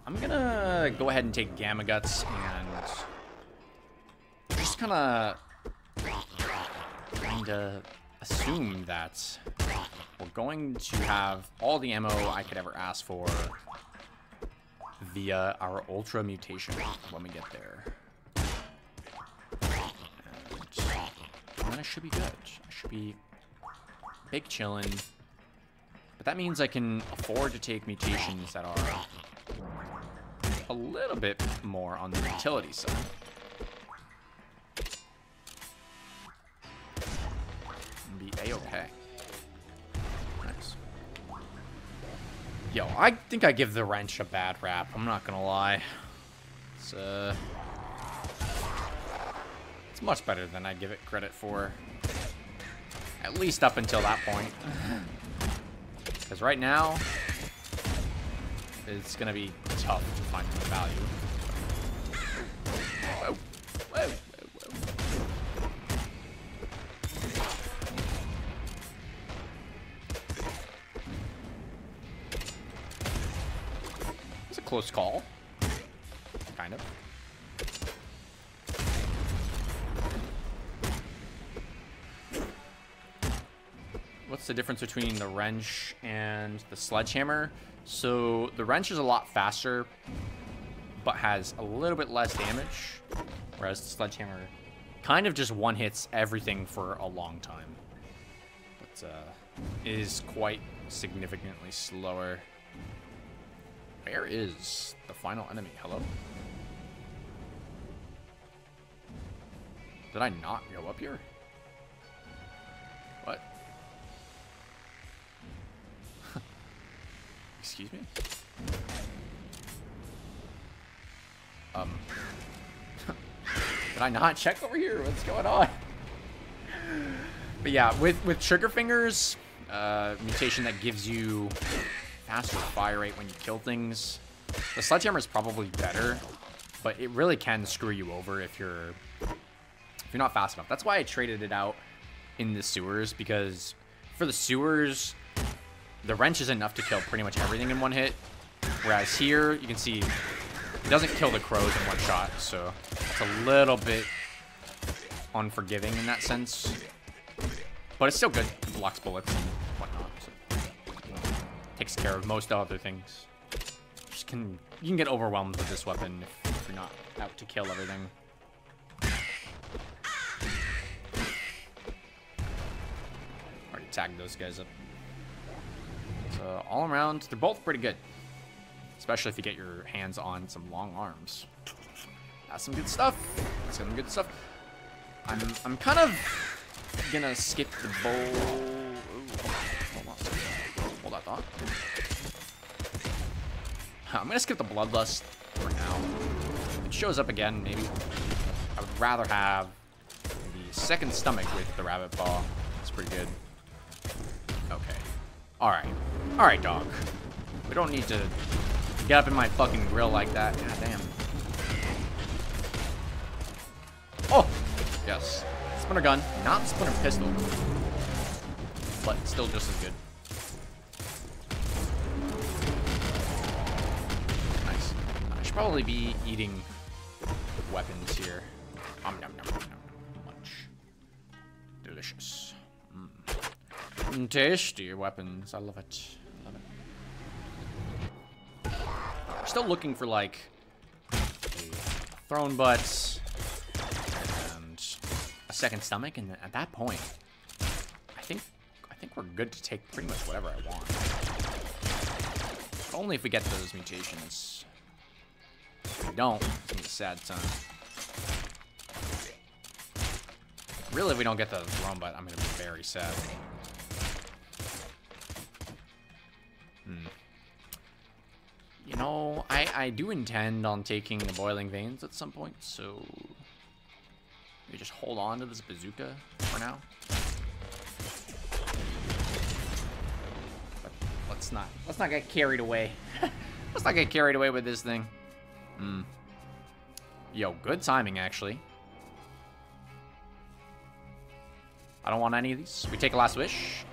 I'm gonna go ahead and take Gamma Guts and just kind of kind of assume that we're going to have all the ammo I could ever ask for via our Ultra Mutation when we get there. And then I should be good. I should be big chillin'. But that means I can afford to take mutations that are a little bit more on the utility side. And be a-okay. Nice. Yo, I think I give the wrench a bad rap. I'm not gonna lie. It's, uh... It's much better than I give it credit for. At least up until that point. Because right now, it's going to be tough to find the value. It's a close call. Kind of. What's the difference between the wrench and the sledgehammer? So the wrench is a lot faster, but has a little bit less damage, whereas the sledgehammer kind of just one-hits everything for a long time. But uh, is quite significantly slower. Where is the final enemy? Hello? Did I not go up here? Excuse me? Um. Did I not check over here? What's going on? But yeah, with, with Trigger Fingers, uh, mutation that gives you faster fire rate when you kill things. The Sledgehammer is probably better, but it really can screw you over if you're if you're not fast enough. That's why I traded it out in the sewers, because for the sewers, the wrench is enough to kill pretty much everything in one hit. Whereas here, you can see it doesn't kill the crows in one shot, so it's a little bit unforgiving in that sense. But it's still good. It blocks bullets and whatnot. So takes care of most other things. Just can you can get overwhelmed with this weapon if, if you're not out to kill everything. Already tagged those guys up. So all around, they're both pretty good. Especially if you get your hands on some long arms. That's some good stuff. That's some good stuff. I'm I'm kind of gonna skip the bowl. Ooh, hold on. Hold that thought. I'm gonna skip the bloodlust for now. If it shows up again, maybe. I would rather have the second stomach with the rabbit paw. It's pretty good. Okay. Alright. Alright, dog. We don't need to get up in my fucking grill like that. God damn. Oh! Yes. Splinter gun, not splinter pistol. But still just as good. Nice. I should probably be eating weapons here. Um, nom, nom, nom, nom. Munch. Delicious. Mm. Tasty weapons. I love it. Love still looking for like Throne Butt and a second stomach, and at that point, I think I think we're good to take pretty much whatever I want. Only if we get those mutations. If we don't, it's a sad time. Really, if we don't get the Throne Butt, I'm gonna be very sad. Hmm. You know, I, I do intend on taking the Boiling Veins at some point, so... We just hold on to this bazooka for now. But let's not let's not get carried away. let's not get carried away with this thing. Hmm. Yo, good timing actually. I don't want any of these. We take a last wish.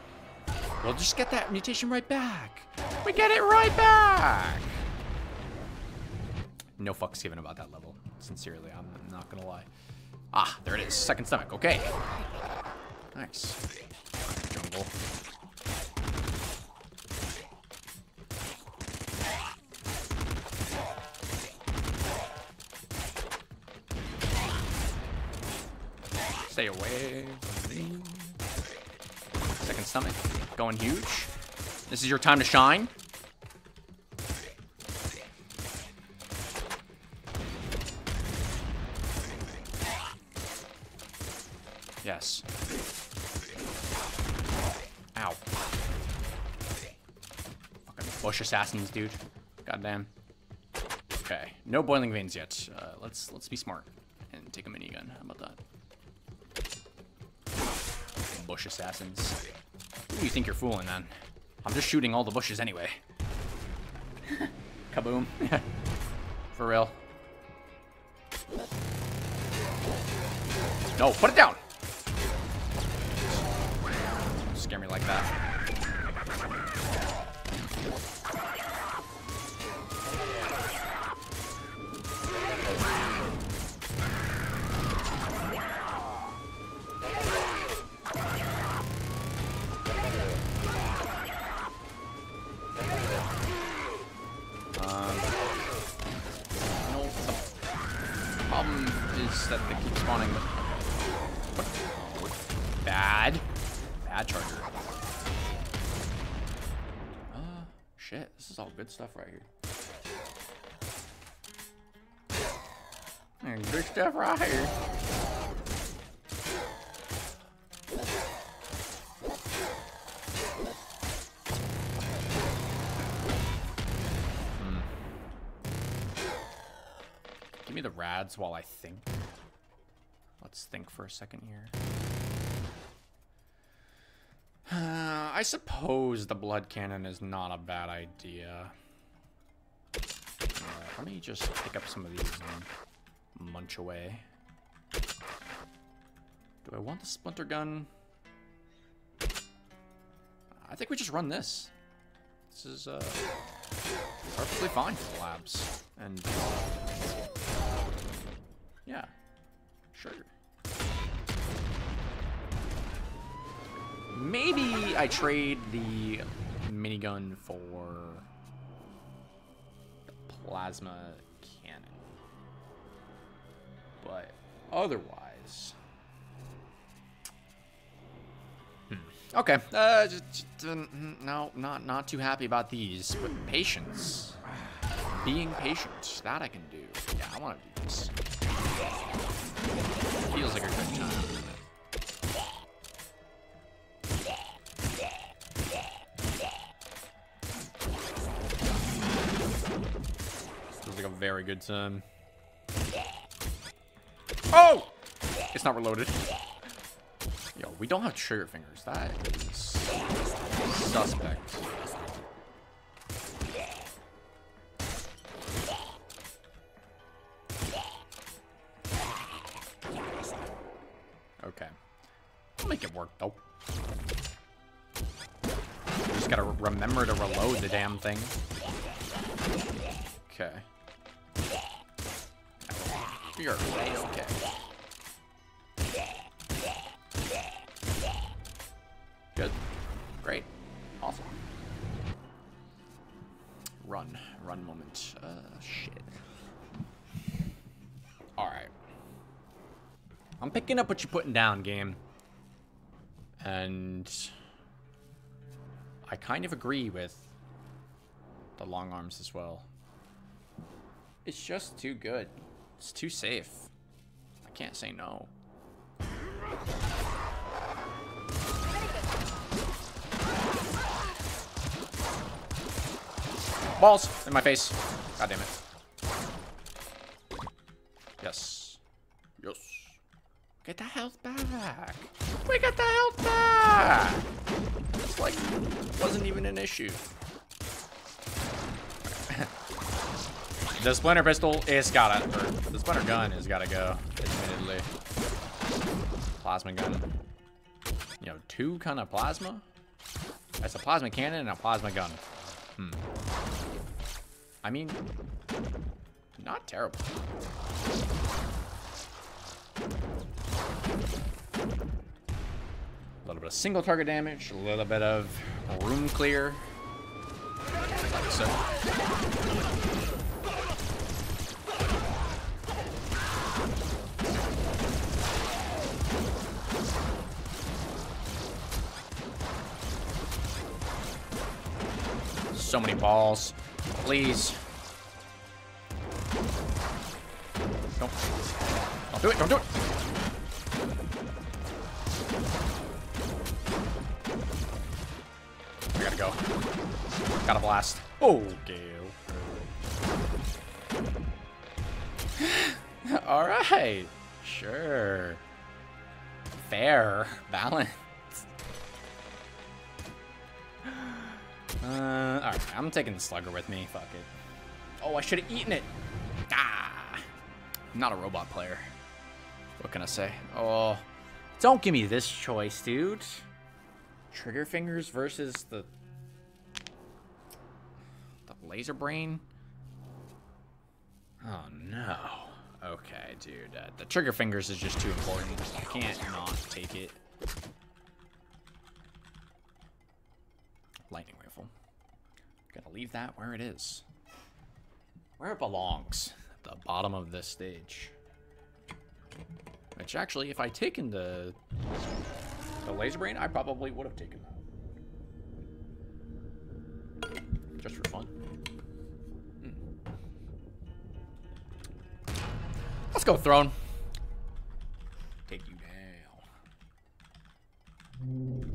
We'll just get that mutation right back. We get it right back. No fucks given about that level. Sincerely, I'm not gonna lie. Ah, there it is. Second stomach. Okay. Nice. Jungle. Stay away. Second stomach. Going huge. This is your time to shine. Yes. Ow. Fucking bush assassins, dude. Goddamn. Okay. No boiling veins yet. Uh, let's let's be smart and take a minigun. How about that? Bush assassins. Who do you think you're fooling, man? I'm just shooting all the bushes anyway. Kaboom. For real. No, put it down! Scare me like that. Good stuff right here. Good stuff right here. Hmm. Give me the rads while I think. Let's think for a second here. Uh, I suppose the blood cannon is not a bad idea. Uh, let me just pick up some of these and munch away. Do I want the splinter gun? I think we just run this. This is uh, perfectly fine for the labs. And yeah, sure. Maybe I trade the minigun for the plasma cannon. But otherwise... Hmm. Okay, uh, just, just, uh, no, not, not too happy about these, but patience. Being patient, that I can do. Yeah, I want to do this. Feels like a good time. Very good time. Oh! It's not reloaded. Yo, we don't have trigger fingers. That is suspect. Okay. I'll make it work, though. Just gotta remember to reload the damn thing. Okay. You're okay. Good. Great. Awesome. Run. run. Moment. Uh, shit. Alright. I'm picking up what you're putting down, game. And... I kind of agree with the long arms as well. It's just too good. It's too safe. I can't say no. Balls in my face. God damn it. Yes. Yes. Get the health back. We got the health back. It's like, wasn't even an issue. The splinter pistol is gotta, the splinter gun is gotta go, admittedly. Plasma gun. You know, two kind of plasma? That's a plasma cannon and a plasma gun. Hmm. I mean, not terrible. A little bit of single target damage, a little bit of room clear. So. So many balls. Please. Don't. Don't do it. Don't do it. I gotta go. Gotta blast. Oh, Gale. All right. Sure. Fair. Balance. Uh, alright, I'm taking the slugger with me. Fuck it. Oh, I should have eaten it. Ah. Not a robot player. What can I say? Oh, don't give me this choice, dude. Trigger fingers versus the the laser brain. Oh no. Okay, dude. Uh, the trigger fingers is just too important. I can't not take it. Leave that where it is. Where it belongs. At the bottom of this stage. Which actually, if I'd taken the, the laser brain, I probably would have taken that. Just for fun. Hmm. Let's go, throne. Take you down.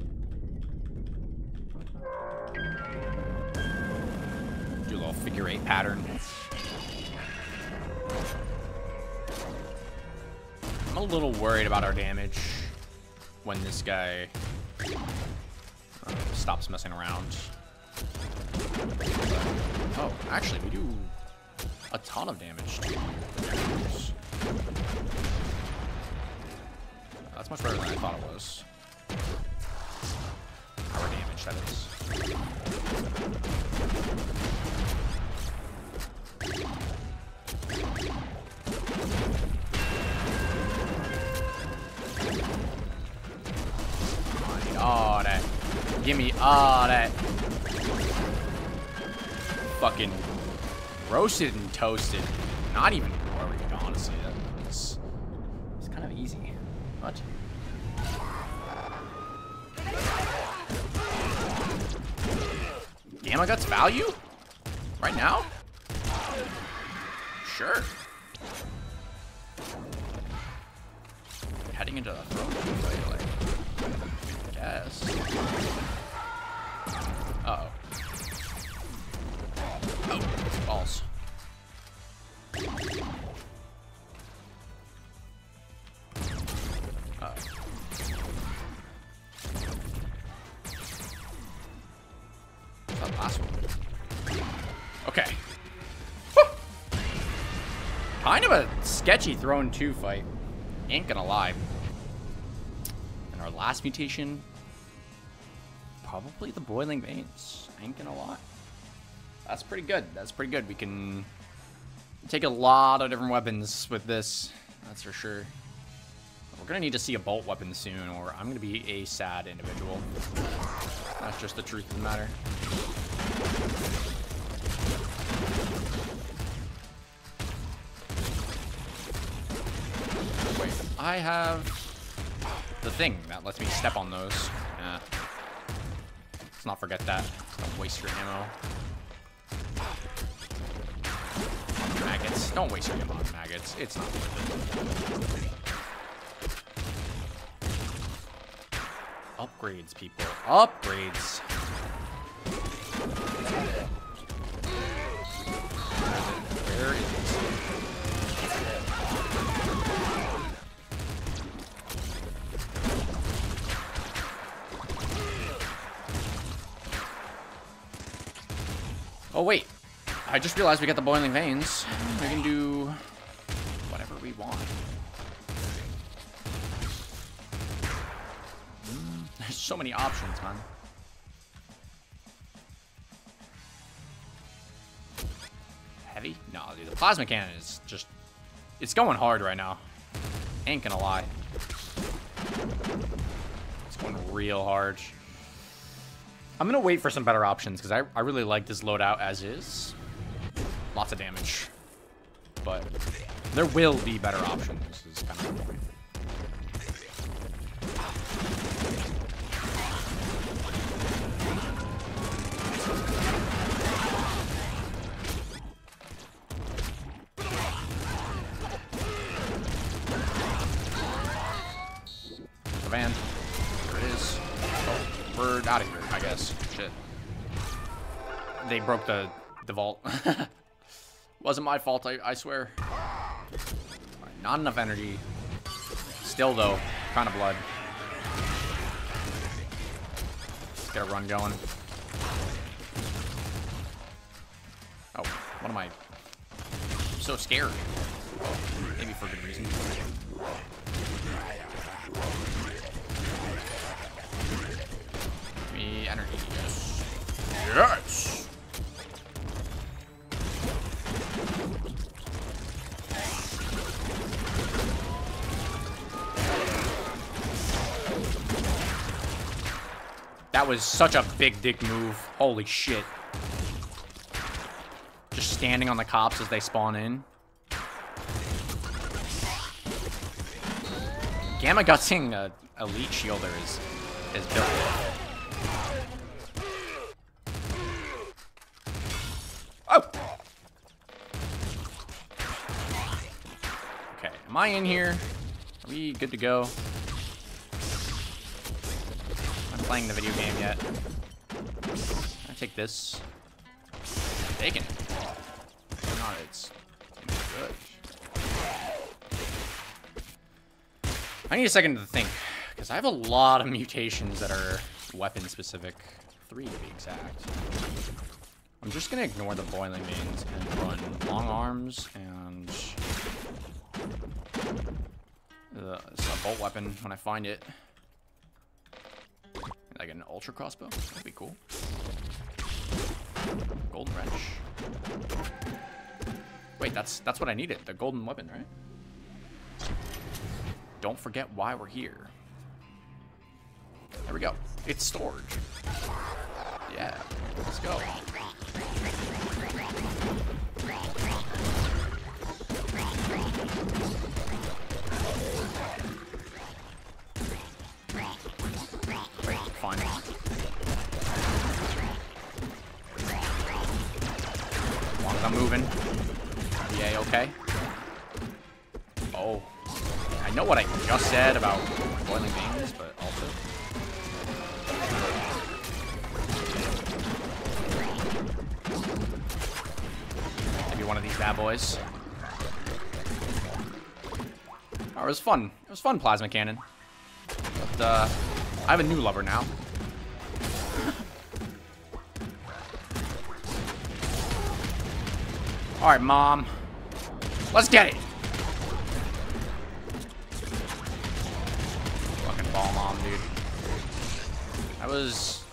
Little figure eight pattern. I'm a little worried about our damage when this guy uh, stops messing around. Oh, actually, we do a ton of damage to That's much better than I thought it was. Power damage, that is. All that. Give me all that. Fucking roasted and toasted. Not even worried, honestly. It's, it's kind of easy. What? Gamma Guts value? Right now? Sure. Heading into the throne. Last one. Okay. Whew. Kind of a sketchy throne 2 fight. Ain't gonna lie. And our last mutation, probably the Boiling Veins. Ain't gonna lie. That's pretty good. That's pretty good. We can take a lot of different weapons with this. That's for sure. We're gonna need to see a bolt weapon soon, or I'm gonna be a sad individual. That's just the truth of the matter. Wait, I have the thing that lets me step on those. Let's not forget that. Don't waste your ammo. Maggots. Don't waste your ammo on maggots. It's not worth it. Upgrades, people. Upgrades. Where is? Oh, wait. I just realized we got the boiling veins. We can do whatever we want. Mm, There's so many options, man. Heavy? No, dude. The plasma cannon is just... It's going hard right now. Ain't gonna lie. It's going real hard. I'm gonna wait for some better options because I, I really like this loadout as is. Lots of damage. But there will be better options broke the, the vault. Wasn't my fault, I, I swear. Alright, not enough energy. Still, though, kind of blood. Get a run going. Oh, what am I? I'm so scared. Maybe for good reason. Give me energy, yes. Yes! That was such a big dick move. Holy shit. Just standing on the cops as they spawn in. Gamma Gutsing uh, Elite Shielder is, is built. Oh! Okay, am I in here? Are we good to go? Playing the video game yet. I take this. It. Not? It's, good. I need a second to think, because I have a lot of mutations that are weapon specific. Three to be exact. I'm just gonna ignore the boiling veins and run long arms and uh, the a bolt weapon when I find it. Like an ultra crossbow. That'd be cool. Golden wrench. Wait, that's that's what I needed. The golden weapon, right? Don't forget why we're here. There we go. It's storage. Yeah, let's go. Wait, fine. As long as I'm moving. Yeah, okay. Oh. I know what I just said about boiling veins, but also. Maybe one of these bad boys. Oh, it was fun. It was fun, Plasma Cannon. But, uh, I have a new lover now. Alright, Mom. Let's get it! Fucking ball mom, dude. That was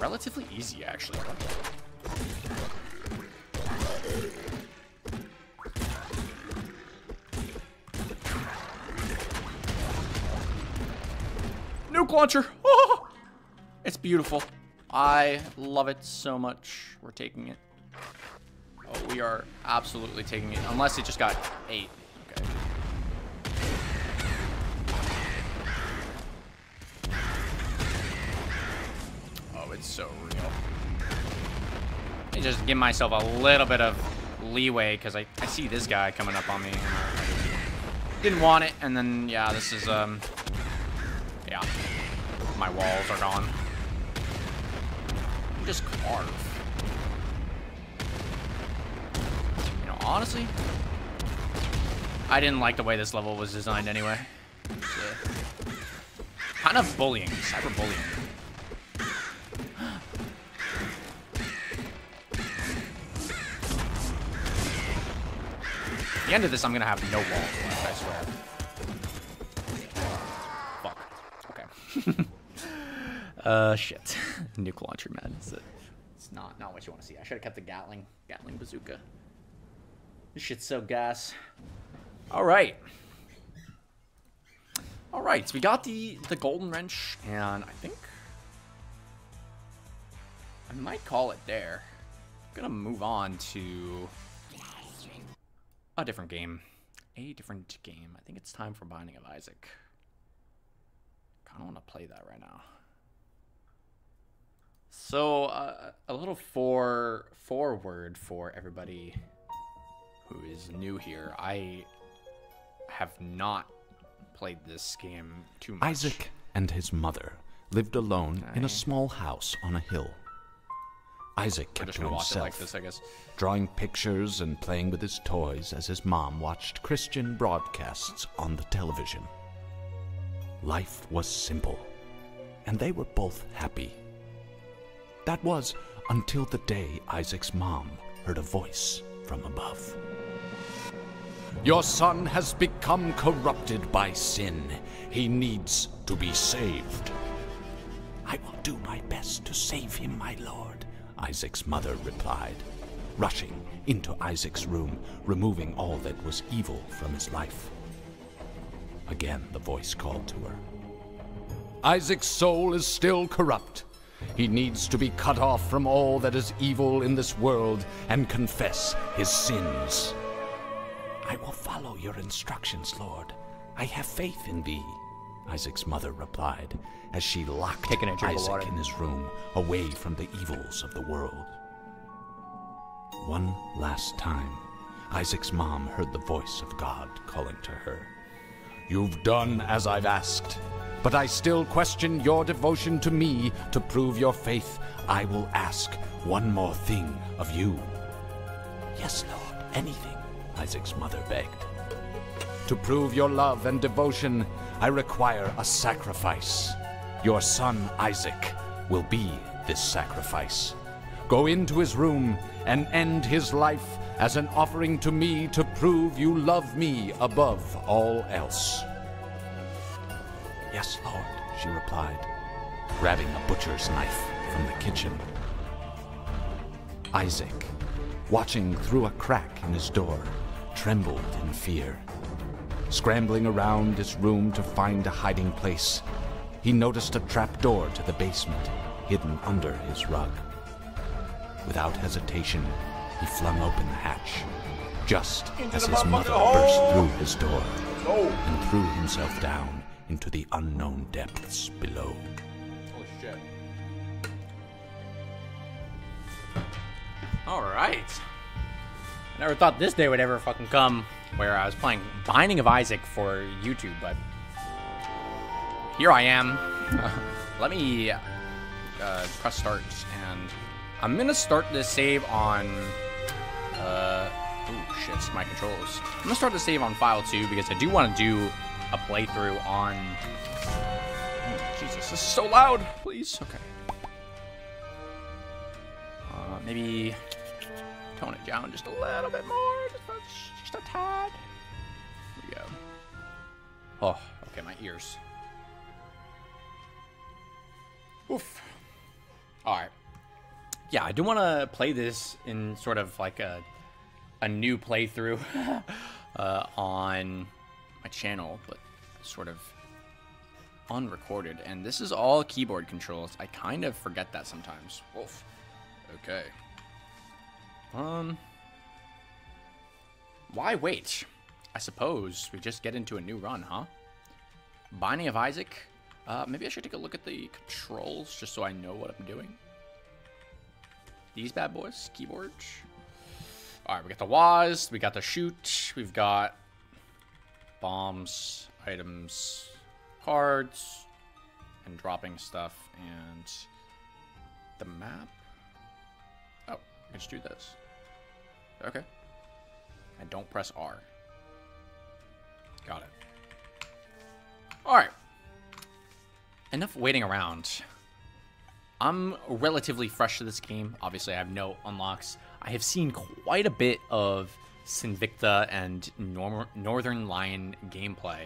relatively easy, actually. Nuke launcher! Oh, it's beautiful. I love it so much. We're taking it. Oh, we are absolutely taking it. Unless it just got eight. Okay. Oh, it's so real. Just give myself a little bit of leeway because I, I see this guy coming up on me. Didn't want it, and then, yeah, this is, um, yeah. My walls are gone. Just carve. Honestly, I didn't like the way this level was designed anyway. Uh, kind of bullying, cyberbullying. the end of this, I'm gonna have no walls left, I swear. Fuck. Okay. uh, shit. Nuke launcher, man. It's, a, it's not not what you want to see. I should have kept the Gatling Gatling bazooka. This shit's so gas. All right. All right, so we got the the golden wrench, and I think I might call it there. I'm gonna move on to a different game. A different game. I think it's time for Binding of Isaac. Kind of want to play that right now. So, uh, a little for forward for everybody who is new here. I have not played this game too much. Isaac and his mother lived alone in a small house on a hill. Isaac kept to gonna watch it himself, like this, I guess. drawing pictures and playing with his toys as his mom watched Christian broadcasts on the television. Life was simple, and they were both happy. That was until the day Isaac's mom heard a voice from above. Your son has become corrupted by sin. He needs to be saved. I will do my best to save him, my lord, Isaac's mother replied, rushing into Isaac's room, removing all that was evil from his life. Again, the voice called to her. Isaac's soul is still corrupt. He needs to be cut off from all that is evil in this world and confess his sins. I will follow your instructions, Lord. I have faith in thee, Isaac's mother replied as she locked Taking a drink of Isaac water. in his room away from the evils of the world. One last time, Isaac's mom heard the voice of God calling to her. You've done as I've asked, but I still question your devotion to me to prove your faith. I will ask one more thing of you. Yes, Lord, anything, Isaac's mother begged. To prove your love and devotion, I require a sacrifice. Your son, Isaac, will be this sacrifice. Go into his room and end his life as an offering to me to prove you love me above all else. Yes, Lord, she replied, grabbing a butcher's knife from the kitchen. Isaac, watching through a crack in his door, trembled in fear. Scrambling around his room to find a hiding place, he noticed a trapdoor to the basement hidden under his rug. Without hesitation, he flung open the hatch, just as his mother burst through his door and threw himself down into the unknown depths below. Holy shit. Alright. I never thought this day would ever fucking come where I was playing Binding of Isaac for YouTube, but here I am. Let me uh, press start, and I'm gonna start this save on. Uh, oh shit, my controls. I'm gonna start the save on file 2 because I do want to do a playthrough on. Oh, Jesus, this is so loud. Please, okay. Uh, maybe tone it down just a little bit more, just a, just a tad. Here we go. Oh, okay, my ears. Oof. All right. Yeah, I do want to play this in sort of like a a new playthrough uh, on my channel, but sort of unrecorded. And this is all keyboard controls. I kind of forget that sometimes. Wolf. Okay. Um. Why wait? I suppose we just get into a new run, huh? Binding of Isaac. Uh, maybe I should take a look at the controls just so I know what I'm doing. these bad boys, keyboard. All right, we got the Waz, we got the shoot, we've got bombs, items, cards, and dropping stuff, and the map. Oh, just do this. Okay. And don't press R. Got it. Alright. Enough waiting around. I'm relatively fresh to this game. Obviously, I have no unlocks. I have seen quite a bit of Sinvicta and Nor Northern Lion gameplay.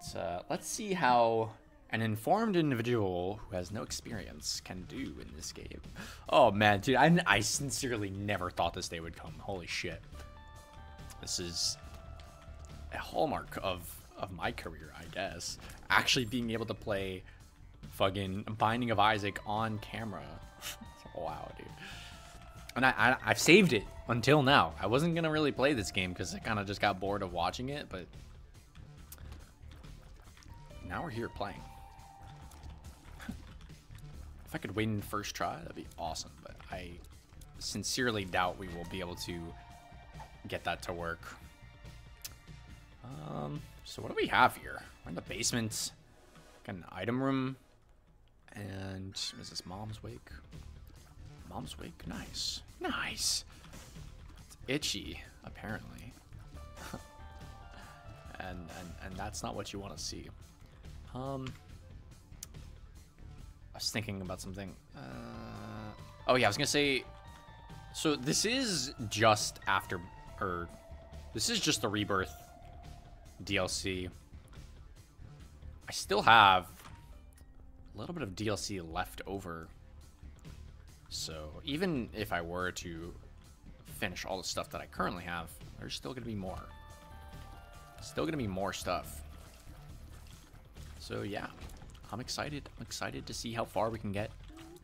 So, uh, let's see how an informed individual who has no experience can do in this game. Oh man, dude, I, I sincerely never thought this day would come. Holy shit. This is a hallmark of, of my career, I guess. Actually being able to play fucking Binding of Isaac on camera. wow, dude. And I, I, I've saved it until now. I wasn't going to really play this game because I kind of just got bored of watching it, but now we're here playing. If I could win first try, that'd be awesome, but I sincerely doubt we will be able to get that to work. Um, so what do we have here? We're in the basement. Got an item room. And is this Mom's Wig? Mom's Wig? Nice. Nice. It's itchy, apparently. and, and, and that's not what you want to see. Um, was thinking about something. Uh, oh yeah, I was gonna say. So this is just after, or this is just the rebirth DLC. I still have a little bit of DLC left over. So even if I were to finish all the stuff that I currently have, there's still to be more. Still to be more stuff. So yeah, I'm excited. I'm excited to see how far we can get.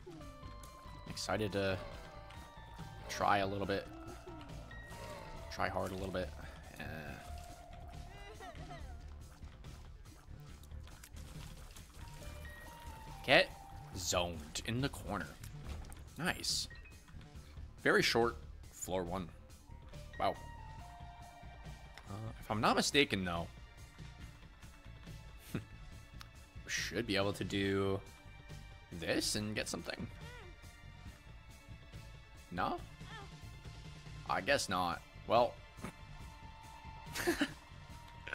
I'm excited to try a little bit. Try hard a little bit. Uh, Get zoned in the corner. Nice. Very short floor one. Wow. Uh, if I'm not mistaken, though, should be able to do this and get something. No? I guess not. Well,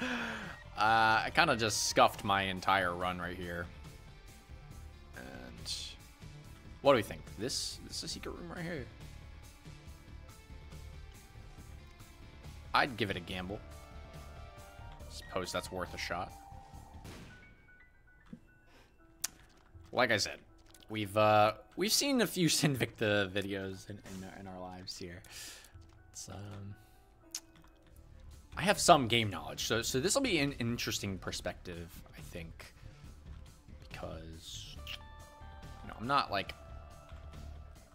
uh, I kind of just scuffed my entire run right here. And what do we think? This, this is a secret room right here. I'd give it a gamble. Suppose that's worth a shot. Like I said, we've uh, we've seen a few Sinvicta videos in, in, our, in our lives here. Um, I have some game knowledge, so so this will be an interesting perspective, I think, because you know I'm not like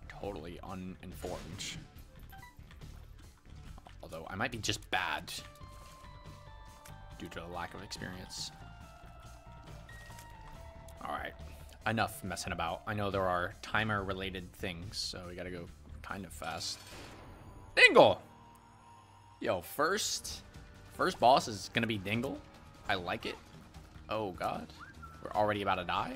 totally uninformed. Although I might be just bad due to a lack of experience. Alright, enough messing about. I know there are timer related things, so we gotta go kind of fast. Dingle! Yo, first, first boss is gonna be Dingle. I like it. Oh god, we're already about to die.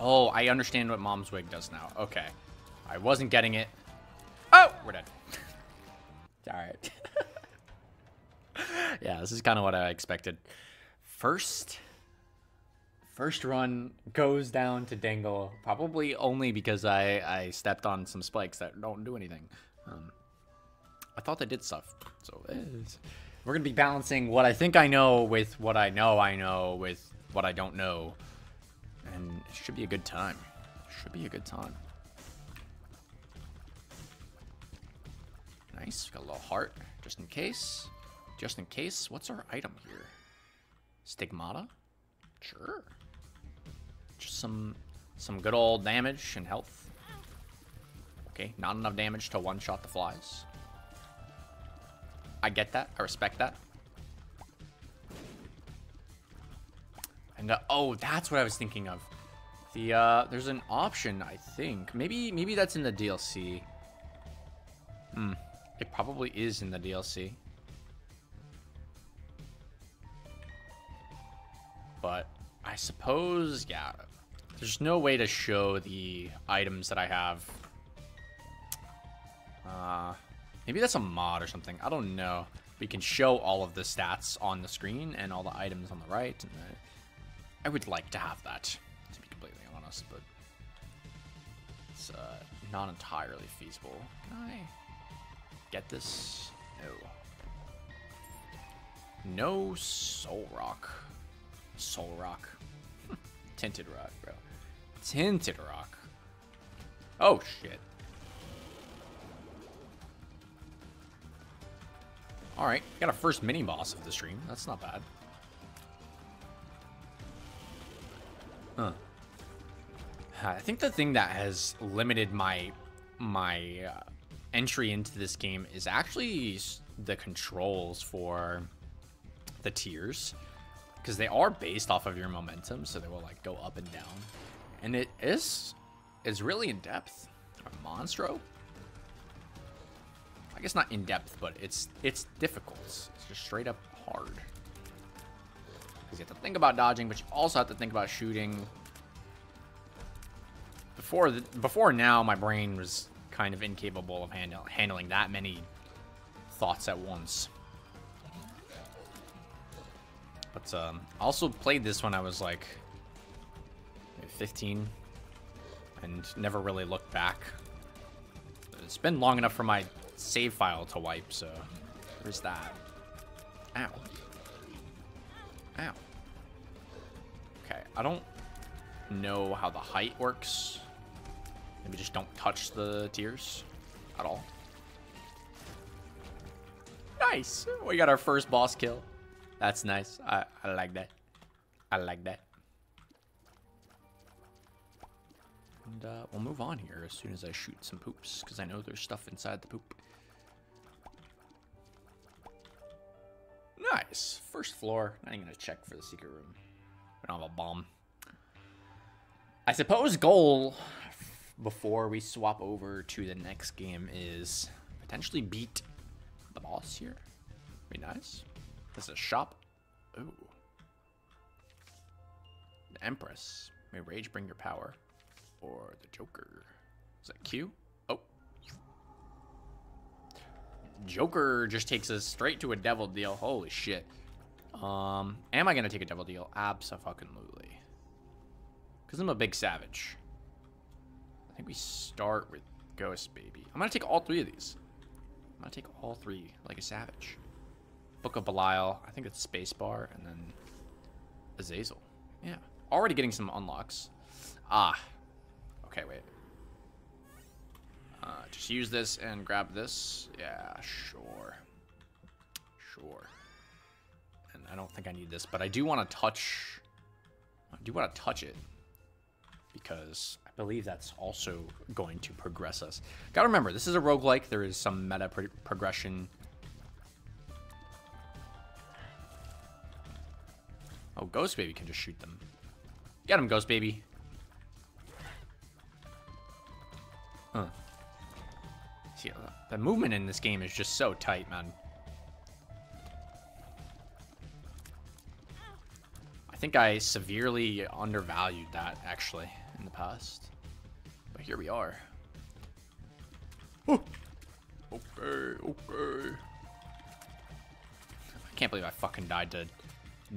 Oh, I understand what Mom's Wig does now. Okay. I wasn't getting it. Oh, we're dead. Alright. yeah, this is kind of what I expected. First, first run goes down to Dingle. Probably only because I, I stepped on some spikes that don't do anything. Um, I thought they did stuff. So we're going to be balancing what I think I know with what I know I know with what I don't know and it should be a good time. Should be a good time. Nice, got a little heart, just in case. Just in case, what's our item here? Stigmata? Sure. Just some some good old damage and health. Okay, not enough damage to one-shot the flies. I get that. I respect that. And uh, oh, that's what I was thinking of. The uh, there's an option I think. Maybe maybe that's in the DLC. Hmm. It probably is in the DLC. But I suppose, yeah, there's no way to show the items that I have. Uh, maybe that's a mod or something. I don't know. We can show all of the stats on the screen and all the items on the right. And I would like to have that, to be completely honest, but it's uh, not entirely feasible. Can I get this? No. No soul rock. Soul rock. Tinted rock, bro. Tinted rock. Oh, shit. Alright, got a first mini-boss of the stream. That's not bad. Huh. I think the thing that has limited my my uh, entry into this game is actually the controls for the tears because they are based off of your momentum so they will like go up and down. And it is is really in depth. A monstro? I guess not in depth but it's it's difficult. It's just straight up hard. Because you have to think about dodging but you also have to think about shooting. Before the, before now my brain was kind of incapable of handle, handling that many thoughts at once but um, I also played this when I was like 15 and never really looked back. It's been long enough for my save file to wipe, so there's that. Ow. Ow. Okay, I don't know how the height works. Maybe just don't touch the tiers at all. Nice! We got our first boss kill. That's nice. I, I like that. I like that. And uh, we'll move on here as soon as I shoot some poops, because I know there's stuff inside the poop. Nice. First floor. Not even gonna check for the secret room. We don't have a bomb. I suppose goal before we swap over to the next game is potentially beat the boss here. Be nice. This is a shop. Ooh. The Empress. May rage bring your power. Or the Joker. Is that Q? Oh. Joker just takes us straight to a devil deal. Holy shit. Um, am I gonna take a devil deal? Absolutely. Because I'm a big savage. Think we start with Ghost Baby. I'm gonna take all three of these. I'm gonna take all three like a savage. Book of Belial. I think it's Spacebar, and then Azazel. Yeah. Already getting some unlocks. Ah. Okay, wait. Uh, just use this and grab this. Yeah, sure. Sure. And I don't think I need this, but I do want to touch... I do want to touch it. Because believe that's also going to progress us. Gotta remember, this is a roguelike. There is some meta pro progression Oh, Ghost Baby can just shoot them. Get him, Ghost Baby. Huh. See, uh, the movement in this game is just so tight, man. I think I severely undervalued that, actually, in the past. But here we are. Oh. Okay, okay. I can't believe I fucking died to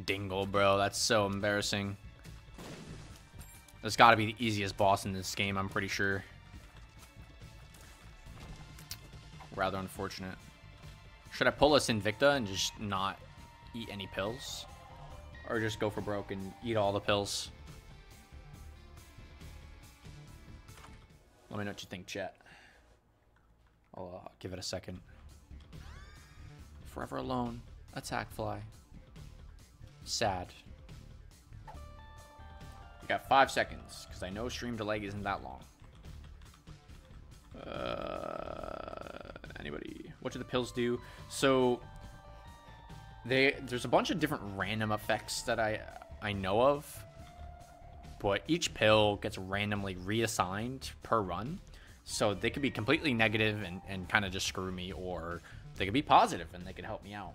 Dingle, bro. That's so embarrassing. That's got to be the easiest boss in this game, I'm pretty sure. Rather unfortunate. Should I pull us Invicta and just not eat any pills? Or just go for broke and eat all the pills? Let me know what you think, chat. I'll uh, give it a second. Forever alone. Attack fly. Sad. Got five seconds, because I know stream delay isn't that long. Uh, anybody? What do the pills do? So, they there's a bunch of different random effects that I I know of, but each pill gets randomly reassigned per run. So they could be completely negative and, and kind of just screw me, or they could be positive and they could help me out.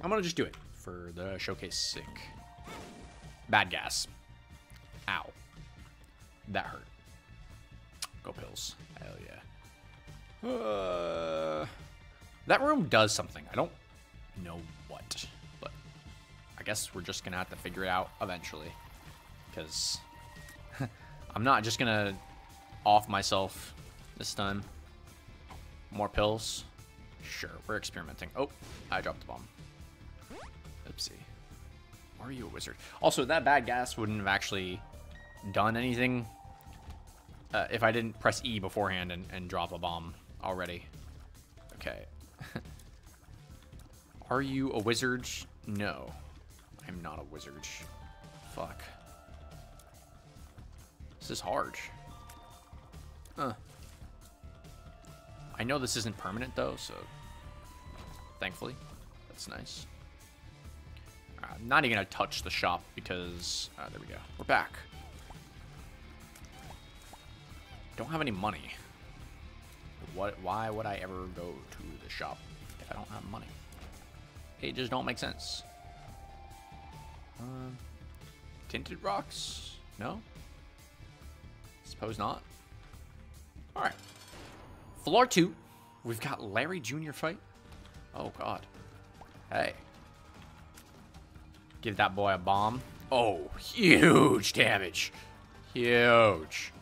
I'm gonna just do it for the showcase sick. Bad gas. Ow. That hurt. Go pills. Hell yeah. Uh, that room does something. I don't know what, but I guess we're just gonna have to figure it out eventually. Because I'm not just gonna off myself this time. More pills. Sure, we're experimenting. Oh, I dropped the bomb. Oopsie. Are you a wizard? Also, that bad gas wouldn't have actually done anything uh, if I didn't press E beforehand and, and drop a bomb already. Okay. Are you a wizard? No. I'm not a wizard. Fuck. This is hard. Huh. I know this isn't permanent though, so thankfully, that's nice. Uh, I'm not even gonna touch the shop because uh, there we go. We're back. Don't have any money. What? Why would I ever go to the shop if I don't have money? It just don't make sense. Um, tinted rocks? No. Suppose not. All right. Floor two. We've got Larry Jr. fight. Oh God. Hey. Give that boy a bomb. Oh, huge damage. Huge.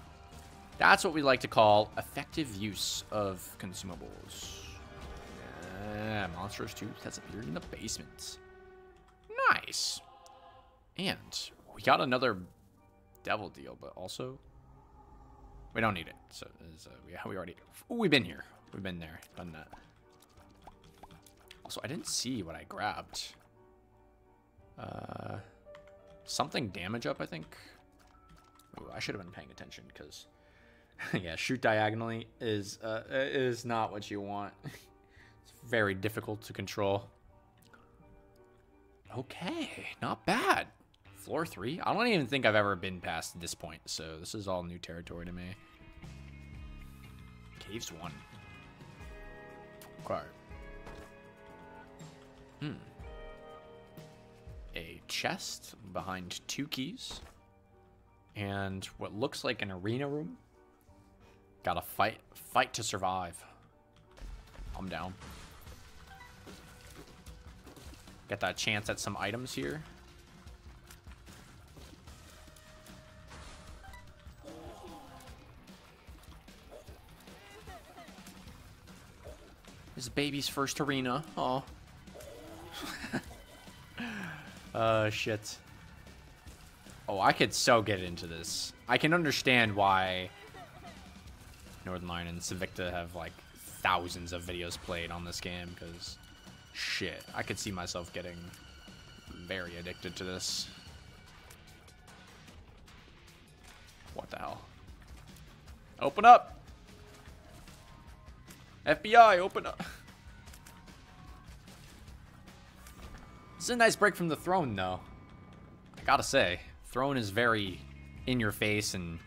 That's what we like to call effective use of consumables. Yeah, Monstrous Tooth has appeared in the basement. Nice. And we got another devil deal, but also we don't need it. So uh, we, we already ooh, we've been here. We've been there, done that. Also, I didn't see what I grabbed. Uh, something damage up, I think. Ooh, I should have been paying attention because, yeah, shoot diagonally is uh, is not what you want. it's very difficult to control. Okay, not bad. Floor three. I don't even think I've ever been past this point, so this is all new territory to me. Caves one. Okay. Hmm. A chest behind two keys. And what looks like an arena room. Gotta fight fight to survive. I'm down. Get that chance at some items here. His baby's first arena. Oh. uh, shit. Oh, I could so get into this. I can understand why Northernlion and Sinvicta have, like, thousands of videos played on this game, because, shit, I could see myself getting very addicted to this. What the hell? Open up! FBI, open up. This is a nice break from the throne, though. I gotta say, throne is very in your face and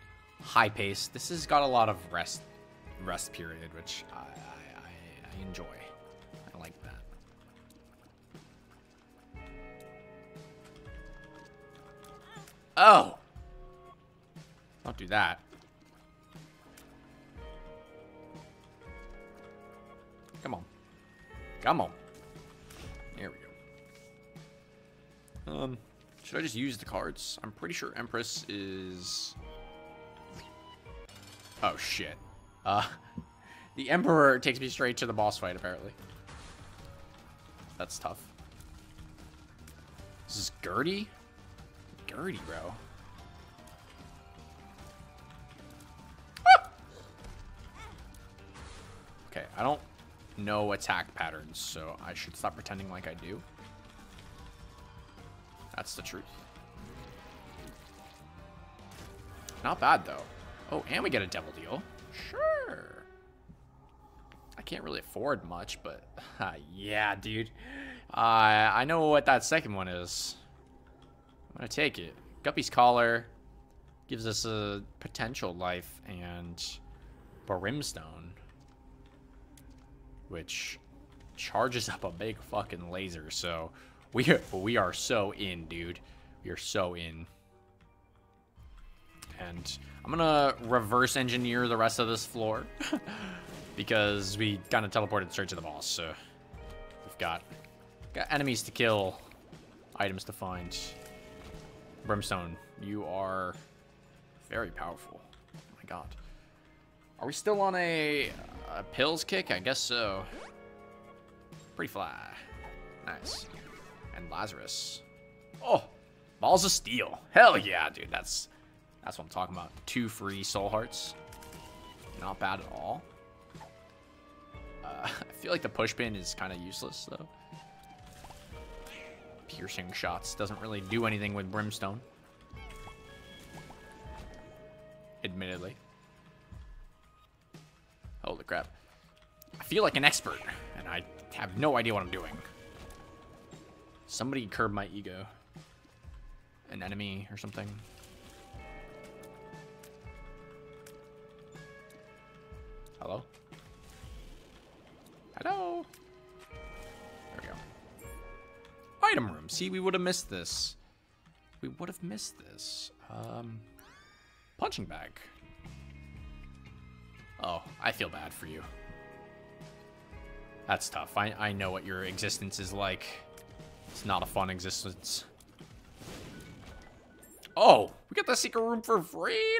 high paced. This has got a lot of rest rest period, which I, I, I, I enjoy. I like that. Oh! Don't do that. Come on. Come on. There we go. Um, should I just use the cards? I'm pretty sure Empress is... Oh, shit. Uh, the Emperor takes me straight to the boss fight, apparently. That's tough. This is Gurdy? Gurdy, bro. Ah! Okay, I don't no attack patterns, so I should stop pretending like I do. That's the truth. Not bad, though. Oh, and we get a devil deal. Sure. I can't really afford much, but uh, yeah, dude. Uh, I know what that second one is. I'm gonna take it. Guppy's Collar gives us a potential life and Brimstone, which charges up a big fucking laser. So we are, we are so in, dude. We are so in. And I'm gonna reverse engineer the rest of this floor because we kind of teleported straight to the boss. So we've got got enemies to kill, items to find. Brimstone, you are very powerful. Oh my god. Are we still on a, a pills kick? I guess so. Pretty fly. Nice. And Lazarus. Oh, balls of steel. Hell yeah, dude. That's that's what I'm talking about. Two free soul hearts. Not bad at all. Uh, I feel like the push pin is kind of useless, though. Piercing shots doesn't really do anything with Brimstone. Admittedly. Holy crap. I feel like an expert, and I have no idea what I'm doing. Somebody curb my ego. An enemy or something. Hello? Hello? There we go. Item room. See, we would have missed this. We would have missed this. Um, punching bag. Oh, I feel bad for you. That's tough. I, I know what your existence is like. It's not a fun existence. Oh, we got the secret room for free,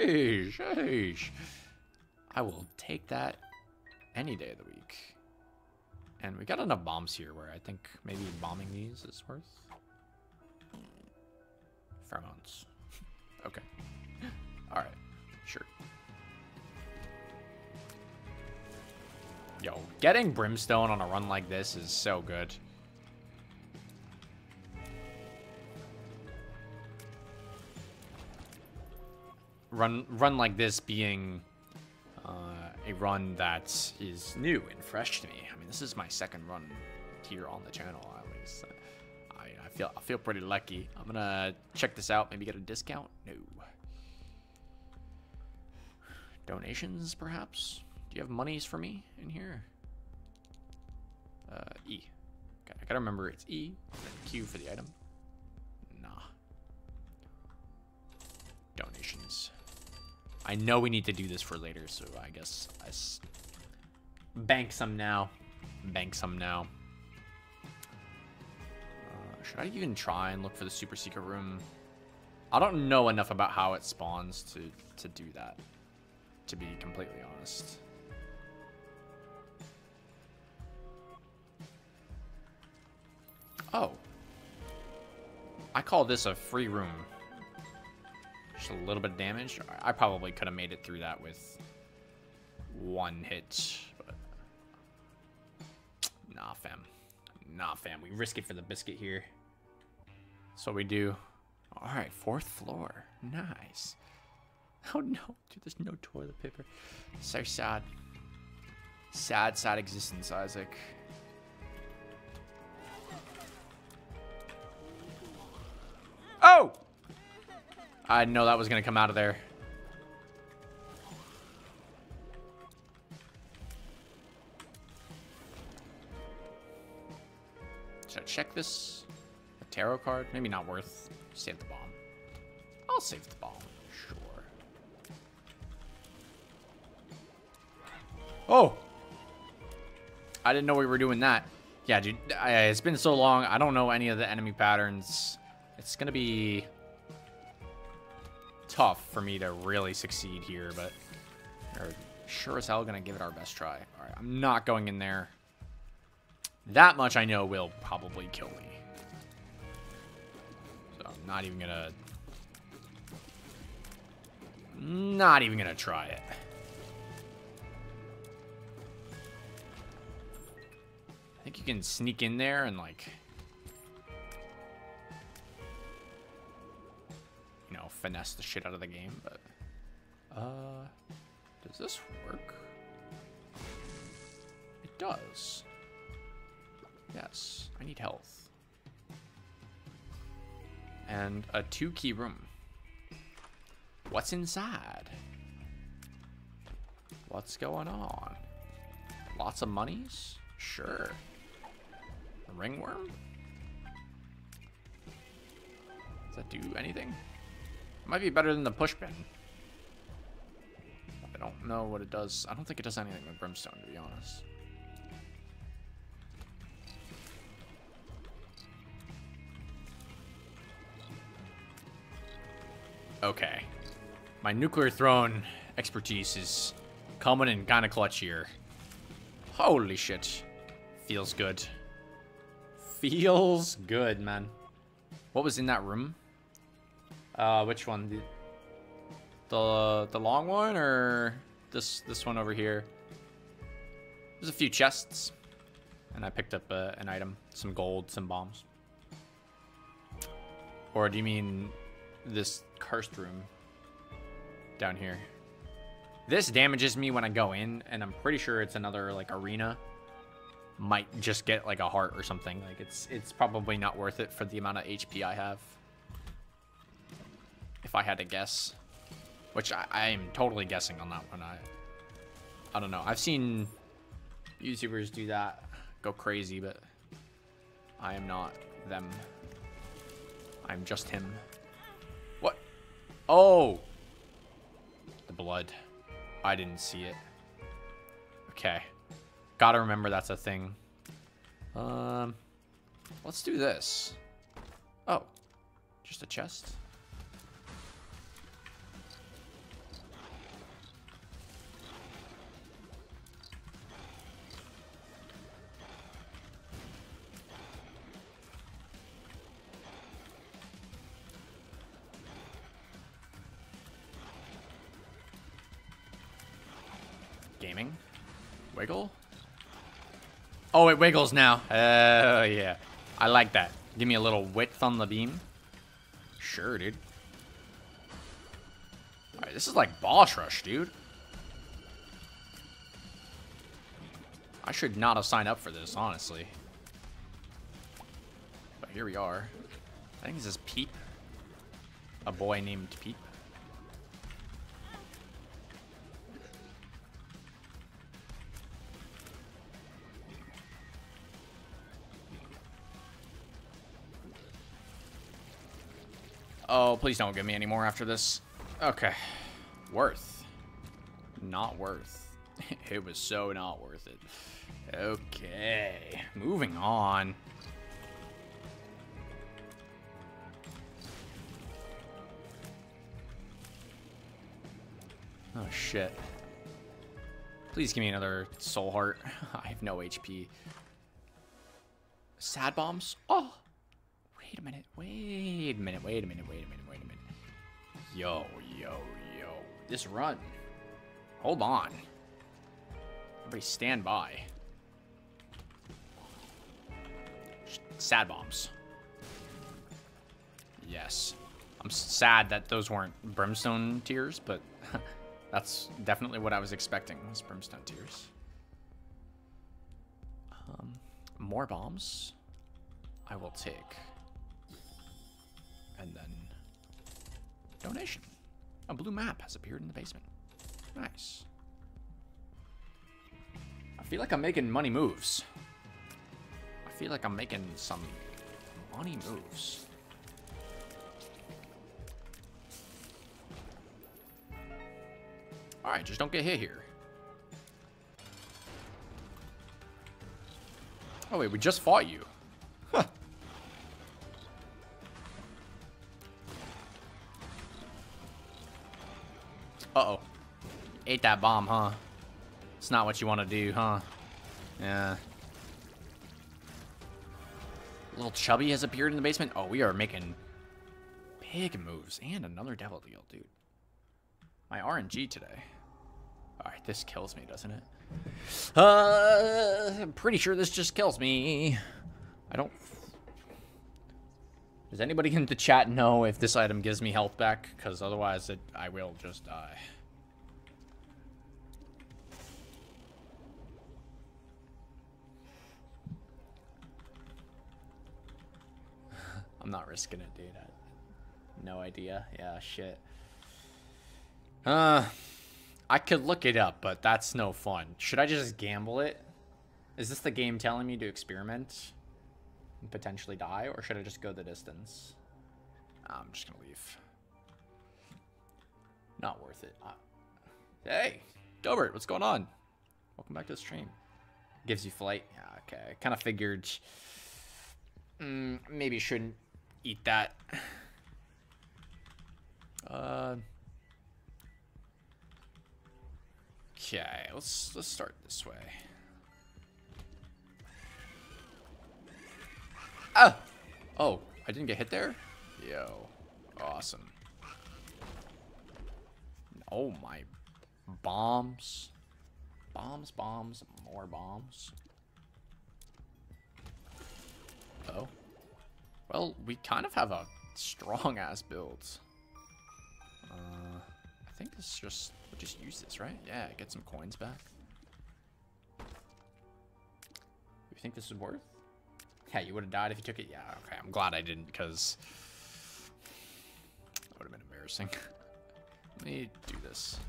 dude. Sheesh, sheesh. I will take that any day of the week. And we got enough bombs here where I think maybe bombing these is worth. Pheromones. okay. Alright. Sure. Yo, getting Brimstone on a run like this is so good. Run, run like this being uh, a run that is new and fresh to me. I mean, this is my second run here on the channel, at least. I, I feel I feel pretty lucky. I'm gonna check this out. Maybe get a discount. No. Donations, perhaps. Do you have monies for me in here? Uh, E. Okay, I gotta remember it's E. Q for the item. Nah. Donations. I know we need to do this for later, so I guess I bank some now. Bank some now. Uh, should I even try and look for the super secret room? I don't know enough about how it spawns to, to do that, to be completely honest. Oh. I call this a free room. Just a little bit of damage. I probably could have made it through that with one hit. But... Nah, fam. Nah, fam. We risk it for the biscuit here. What we do. Alright, fourth floor. Nice. Oh no, dude, there's no toilet paper. So sad. Sad, sad existence, Isaac. Oh! I know that was going to come out of there. Should I check this? A tarot card? Maybe not worth. Save the bomb. I'll save the bomb. Sure. Oh! I didn't know we were doing that. Yeah, dude. I, it's been so long. I don't know any of the enemy patterns. It's going to be tough for me to really succeed here, but we're sure as hell going to give it our best try. All right, I'm not going in there. That much I know will probably kill me. So I'm not even going to... Not even going to try it. I think you can sneak in there and, like... know, finesse the shit out of the game, but... Uh, does this work? It does. Yes, I need health. And a two key room. What's inside? What's going on? Lots of monies? Sure. A ringworm? Does that do anything? Might be better than the push pin. I don't know what it does. I don't think it does anything with brimstone, to be honest. Okay. My nuclear throne expertise is coming in kind of clutch here. Holy shit. Feels good. Feels good, man. What was in that room? Uh, which one? The, the, the long one or this this one over here? There's a few chests. And I picked up uh, an item. Some gold, some bombs. Or do you mean this cursed room down here? This damages me when I go in, and I'm pretty sure it's another, like, arena. Might just get, like, a heart or something. Like, it's it's probably not worth it for the amount of HP I have. If I had to guess. Which I, I am totally guessing on that one. I, I don't know. I've seen YouTubers do that. Go crazy, but I am not them. I'm just him. What? Oh! The blood. I didn't see it. Okay. Gotta remember that's a thing. Um, let's do this. Oh, just a chest? Gaming. Wiggle. Oh, it wiggles now. Oh, uh, yeah. I like that. Give me a little width on the beam. Sure, dude. Alright, this is like boss rush, dude. I should not have signed up for this, honestly. But here we are. I think this is Peep. A boy named Peep. Oh, please don't give me any more after this. Okay. Worth. Not worth. it was so not worth it. Okay. Moving on. Oh, shit. Please give me another soul heart. I have no HP. Sad bombs? Oh! Wait a minute, wait a minute, wait a minute, wait a minute, wait a minute. Yo, yo, yo. This run. Hold on. Everybody stand by. Sad bombs. Yes. I'm sad that those weren't brimstone tears, but that's definitely what I was expecting was brimstone tears. Um, more bombs I will take. And then donation. A blue map has appeared in the basement. Nice. I feel like I'm making money moves. I feel like I'm making some money moves. Alright, just don't get hit here. Oh wait, we just fought you. Huh. Uh-oh. Ate that bomb, huh? It's not what you want to do, huh? Yeah. Little Chubby has appeared in the basement. Oh, we are making big moves. And another devil deal, dude. My RNG today. Alright, this kills me, doesn't it? Uh, I'm pretty sure this just kills me. I don't... Does anybody in the chat know if this item gives me health back? Because otherwise it, I will just die. I'm not risking it, dude. No idea. Yeah, shit. Uh, I could look it up, but that's no fun. Should I just gamble it? Is this the game telling me to experiment and potentially die, or should I just go the distance? I'm just gonna leave. Not worth it. Uh, hey, Gilbert, what's going on? Welcome back to the stream. Gives you flight. Yeah, okay. Kind of figured mm, maybe shouldn't eat that. Uh. Okay, let's let's start this way. Ah! Oh, I didn't get hit there? Yo. Awesome. Oh my. Bombs. Bombs, bombs, more bombs. Oh. Well, we kind of have a strong ass build. Uh, I think it's just, we'll just use this, right? Yeah, get some coins back. You think this is worth? Yeah, you would have died if you took it? Yeah, okay. I'm glad I didn't, because that would have been embarrassing. Let me do this.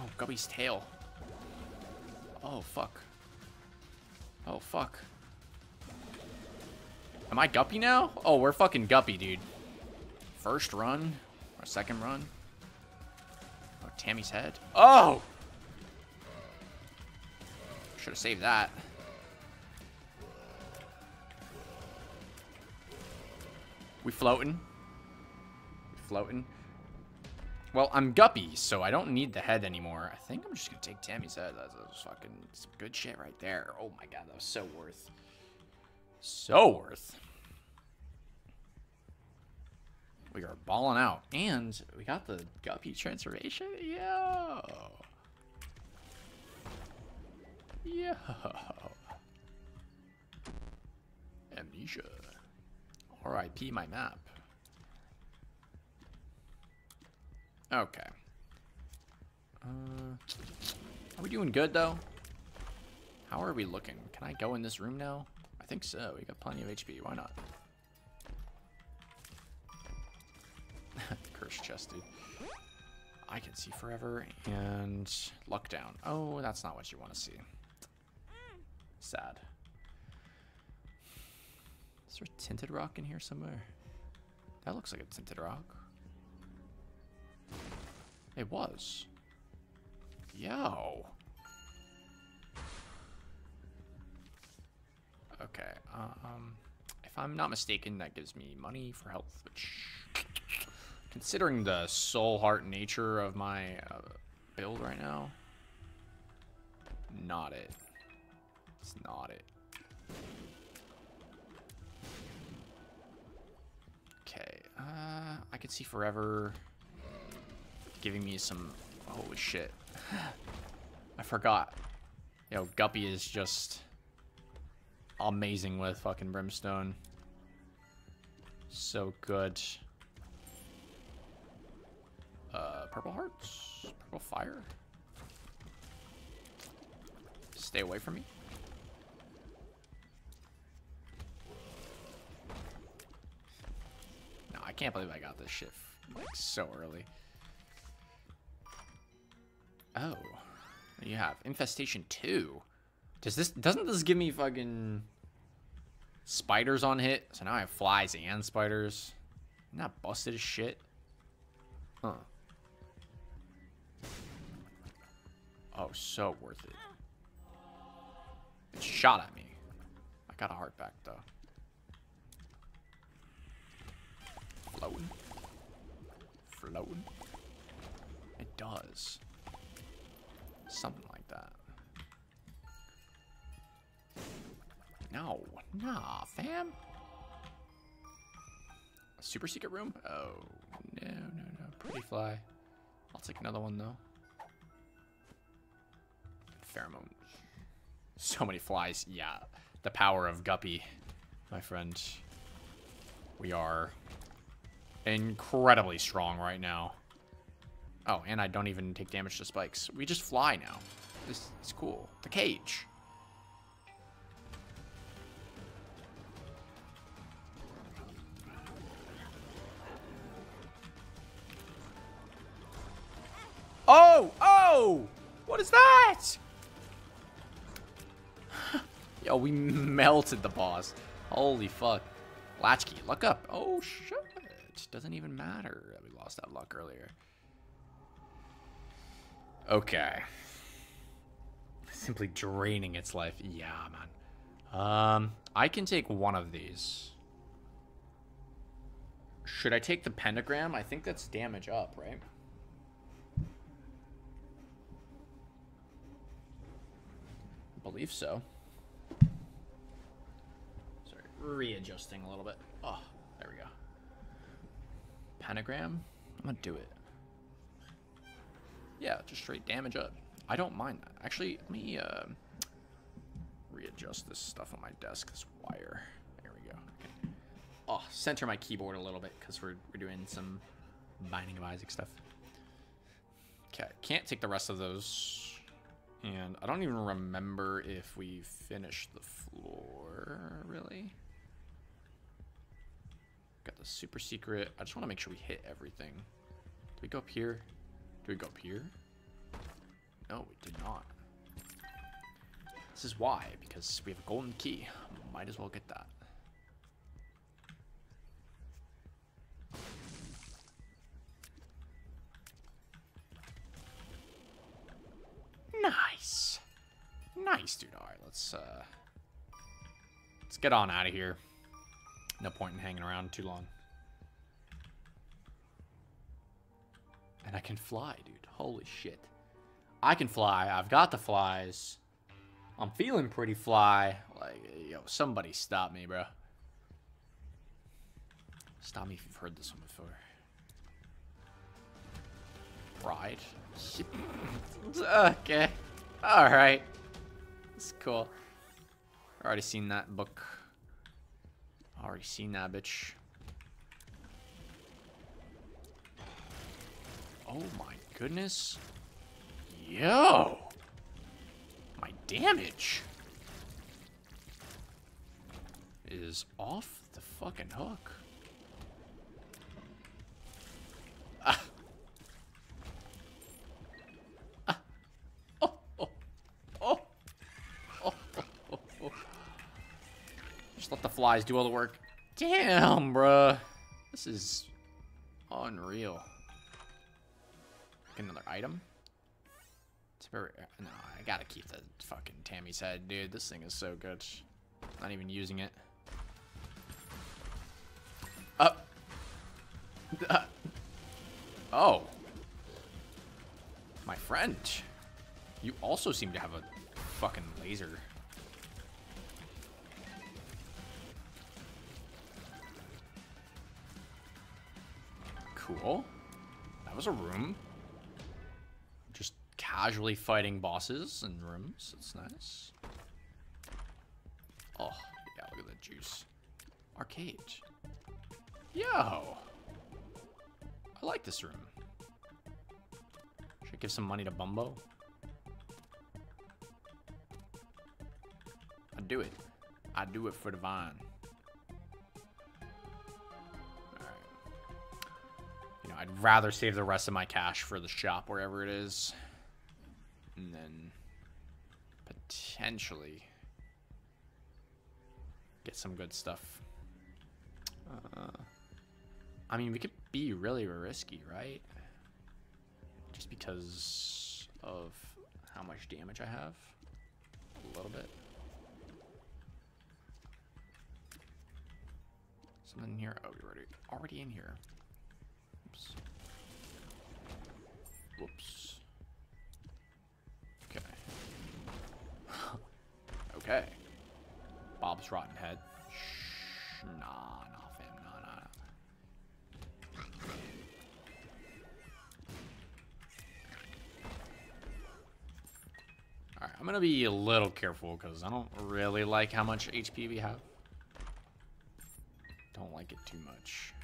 Oh, Guppy's tail. Oh, fuck. Oh, fuck. Am I Guppy now? Oh, we're fucking Guppy, dude. First run? Or second run? Oh, Tammy's head? Oh! Should have saved that. We floating? We floating? Well, I'm Guppy, so I don't need the head anymore. I think I'm just gonna take Tammy's head. That's, that's fucking good shit right there. Oh my god, that was so worth. So worth. We are balling out. And we got the Guppy transformation. Yo. Yo. Amnesia. RIP my map. Okay. Uh, are we doing good, though? How are we looking? Can I go in this room now? I think so. We got plenty of HP. Why not? Curse chest, dude. I can see forever and luck down. Oh, that's not what you want to see. Sad. Is there a tinted rock in here somewhere? That looks like a tinted rock. It was. Yo. Okay. Um, if I'm not mistaken, that gives me money for health, which, considering the soul heart nature of my uh, build right now, not it. It's not it. Uh, I could see forever giving me some... Holy shit. I forgot. Yo, Guppy is just amazing with fucking Brimstone. So good. Uh, Purple Hearts? Purple Fire? Stay away from me. I can't believe I got this shit like so early. Oh. You have Infestation 2. Does this doesn't this give me fucking spiders on hit? So now I have flies and spiders. Not busted as shit. Huh. Oh, so worth it. It shot at me. I got a heart back though. Floating. Floating. It does. Something like that. No. Nah, fam. A super secret room? Oh, no, no, no. Pretty fly. I'll take another one, though. Pheromone. So many flies. Yeah. The power of Guppy, my friend. We are incredibly strong right now. Oh, and I don't even take damage to spikes. We just fly now. This is cool. The cage. Oh! Oh! What is that? Yo, we melted the boss. Holy fuck. Latchkey, look up. Oh, shit. Doesn't even matter that we lost that luck earlier. Okay. Simply draining its life. Yeah, man. Um, I can take one of these. Should I take the pentagram? I think that's damage up, right? I believe so. Sorry, readjusting a little bit. Oh, there we go. Pentagram? I'm gonna do it. Yeah, just straight damage up. I don't mind that. Actually, let me uh, readjust this stuff on my desk, this wire. There we go. Okay. Oh, center my keyboard a little bit because we're, we're doing some Binding of Isaac stuff. Okay, can't take the rest of those. And I don't even remember if we finished the floor, really. Got the super secret. I just want to make sure we hit everything. Do we go up here? Do we go up here? No, we did not. This is why, because we have a golden key. Might as well get that. Nice. Nice, dude. Alright, let's, uh... Let's get on out of here. No point in hanging around too long. And I can fly, dude. Holy shit. I can fly. I've got the flies. I'm feeling pretty fly. Like, yo, somebody stop me, bro. Stop me if you've heard this one before. Pride. okay. Alright. It's cool. I've already seen that book. Already seen that bitch. Oh my goodness. Yo! My damage is off the fucking hook. Ah. Let the flies do all the work. Damn, bruh. This is unreal. Get another item. It's very. No, I gotta keep the fucking Tammy's head, dude. This thing is so good. Not even using it. Up. Uh. Oh. My friend. You also seem to have a fucking laser. Cool. That was a room Just casually fighting bosses in rooms. That's nice. Oh, yeah, look at that juice. Arcade. Yo! I like this room. Should I give some money to Bumbo? I'd do it. I'd do it for the vine. I'd rather save the rest of my cash for the shop, wherever it is and then potentially get some good stuff. Uh, I mean, we could be really risky, right? Just because of how much damage I have. A little bit. Something here. Oh, we're already, already in here. Oops. Whoops. Okay. Bob's Rotten Head. Shh, nah, nah, fam, nah, nah, nah. Alright, I'm gonna be a little careful because I don't really like how much HP we have. Don't like it too much.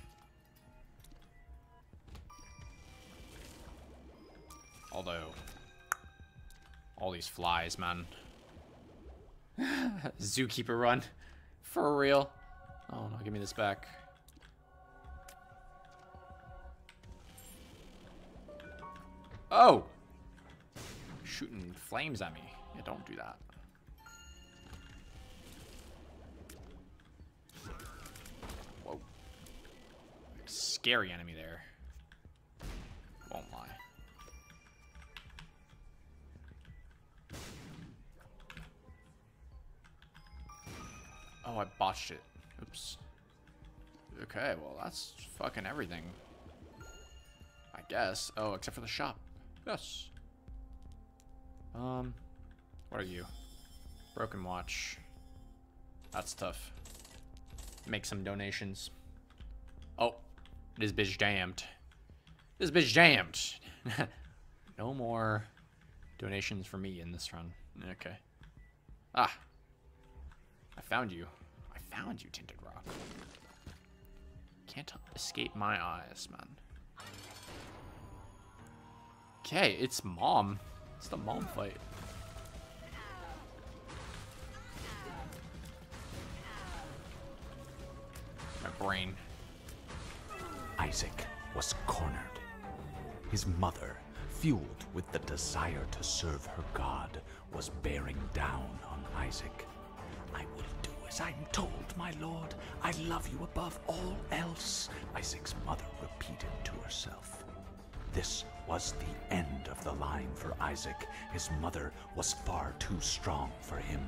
Although, all these flies, man. Zookeeper run. For real. Oh no, give me this back. Oh! shooting flames at me. Yeah, don't do that. Whoa. Scary enemy there. Won't lie. Oh, I botched it. Oops. Okay, well, that's fucking everything. I guess. Oh, except for the shop. Yes. Um, what are you? Broken watch. That's tough. Make some donations. Oh, this bitch jammed. This bitch jammed. no more donations for me in this run. Okay. Ah. I found you. I found you, Tinted Rock. Can't escape my eyes, man. Okay, it's mom. It's the mom fight. My brain. Isaac was cornered. His mother, fueled with the desire to serve her God, was bearing down on Isaac. I will do as I'm told, my lord. I love you above all else, Isaac's mother repeated to herself. This was the end of the line for Isaac. His mother was far too strong for him.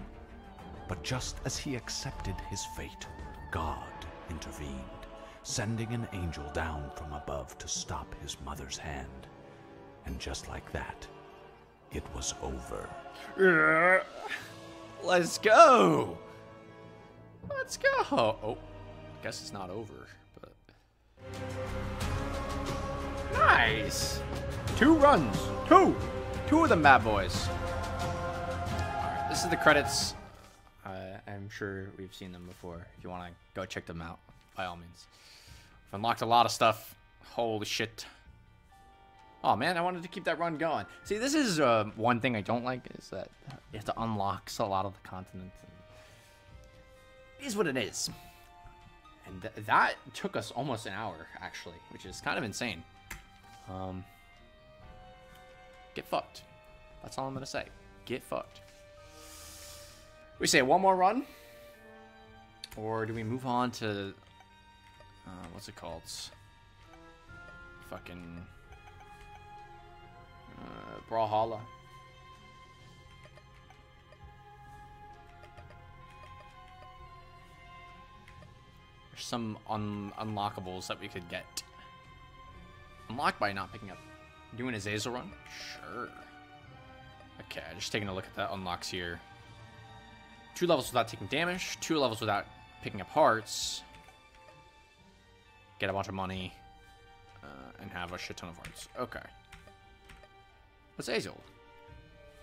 But just as he accepted his fate, God intervened, sending an angel down from above to stop his mother's hand. And just like that, it was over. Let's go. Let's go. Oh, I guess it's not over, but nice. Two runs. Two. Two of them bad boys. This is the credits. Uh, I'm sure we've seen them before. If you want to go check them out, by all means. I've unlocked a lot of stuff. Holy shit. Oh man, I wanted to keep that run going. See, this is uh, one thing I don't like is that you have to unlock a lot of the continents. It is what it is. And th that took us almost an hour, actually, which is kind of insane. Um, get fucked. That's all I'm gonna say. Get fucked. We say one more run, or do we move on to uh, what's it called? Fucking uh, Brawlhalla. There's some un unlockables that we could get. Unlock by not picking up. Doing Azazel run? Sure. Okay, just taking a look at that unlocks here. Two levels without taking damage, two levels without picking up hearts. Get a bunch of money, uh, and have a shit ton of hearts. Okay. What's Azazel?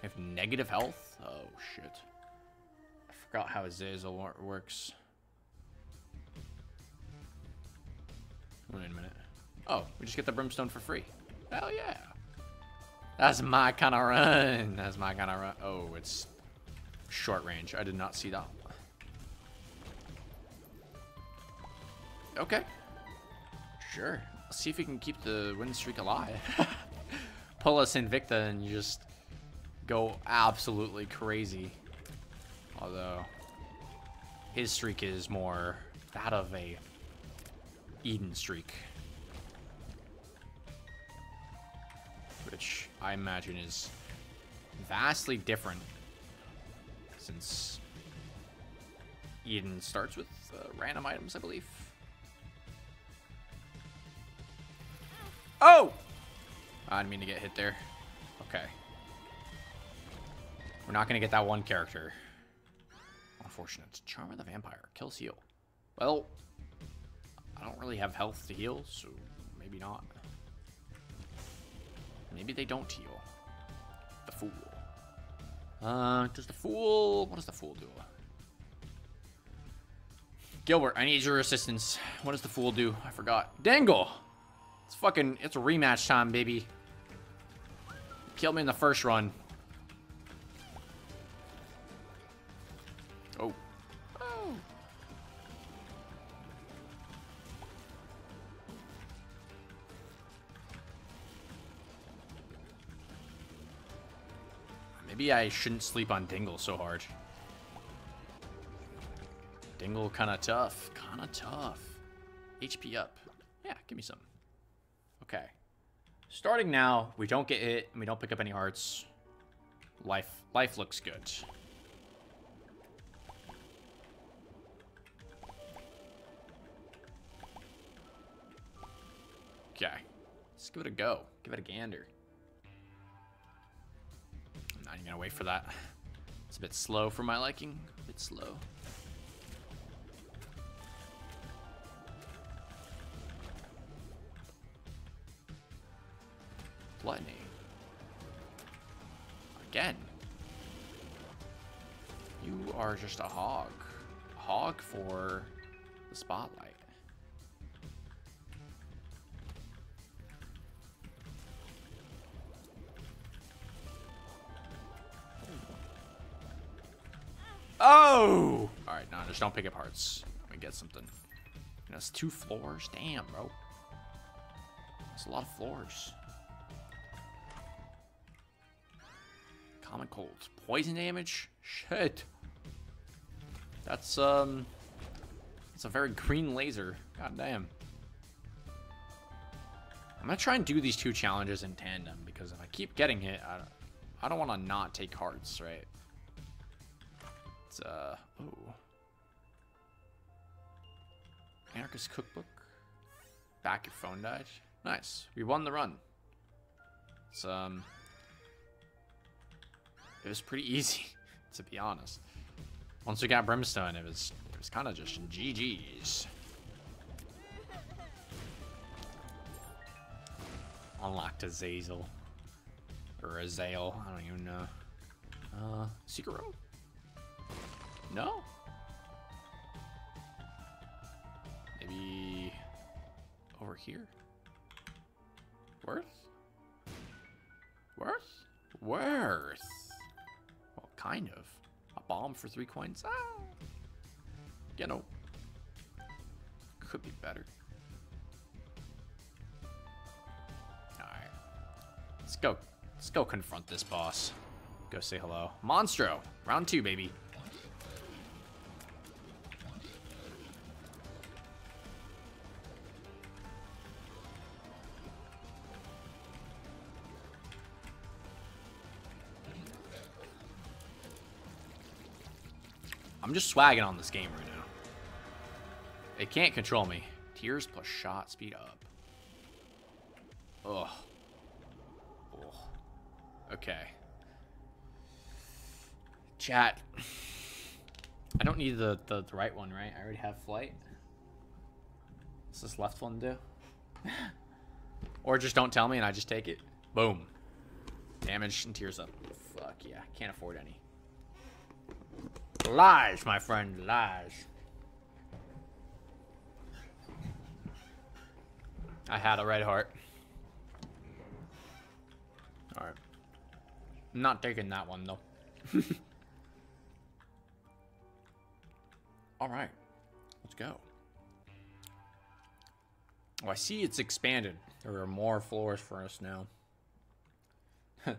Have negative health? Oh, shit. I forgot how Azazel works. Wait a minute. Oh, we just get the brimstone for free. Hell yeah. That's my kind of run. That's my kind of run. Oh, it's short range. I did not see that. Okay. Sure. Let's see if we can keep the win streak alive. Pull a Sinvicta and you just go absolutely crazy. Although his streak is more that of a Eden streak. Which I imagine is vastly different since Eden starts with uh, random items, I believe. Oh! I didn't mean to get hit there. Okay. We're not going to get that one character. Unfortunate. Charm of the Vampire. Kills heal. Well, I don't really have health to heal, so maybe not. Maybe they don't heal. The Fool. Uh, does the Fool... What does the Fool do? Gilbert, I need your assistance. What does the Fool do? I forgot. Dangle! It's fucking... It's a rematch time, baby. Killed me in the first run. Oh. Oh. Maybe I shouldn't sleep on Dingle so hard. Dingle kind of tough. Kind of tough. HP up. Yeah, give me some. Okay. Starting now, we don't get hit, and we don't pick up any hearts. Life, life looks good. Okay. Let's give it a go. Give it a gander. I'm not even gonna wait for that. It's a bit slow for my liking. A bit slow. Gluttony. Again. You are just a hog. A hog for the spotlight. Oh! Alright, no, just don't pick up hearts. Let me get something. That's two floors? Damn, bro. That's a lot of floors. Common cold. Poison damage? Shit. That's, um... That's a very green laser. God damn. I'm gonna try and do these two challenges in tandem, because if I keep getting hit, I don't, I don't want to not take hearts, right? It's, uh... Oh. Anarchist Cookbook. Back your phone died. Nice. We won the run. It's, um... It was pretty easy, to be honest. Once we got Brimstone, it was it was kind of just GG's. Unlocked Azazel. Or Azael, I don't even know. Uh, secret room? No? Maybe over here? Worth? Worth? Worth? Kind of. A bomb for three coins? Ah. You know. Could be better. Alright. Let's go. Let's go confront this boss. Go say hello. Monstro! Round two, baby. I'm just swagging on this game right now. They can't control me. Tears plus shot speed up. Ugh. Ugh. Okay. Chat. I don't need the, the, the right one, right? I already have flight. What's this left one do? or just don't tell me and I just take it. Boom. Damage and tears up. Fuck yeah. Can't afford any. Lies, my friend, lies. I had a red heart. Alright. Not taking that one, though. Alright. Let's go. Oh, I see it's expanded. There are more floors for us now.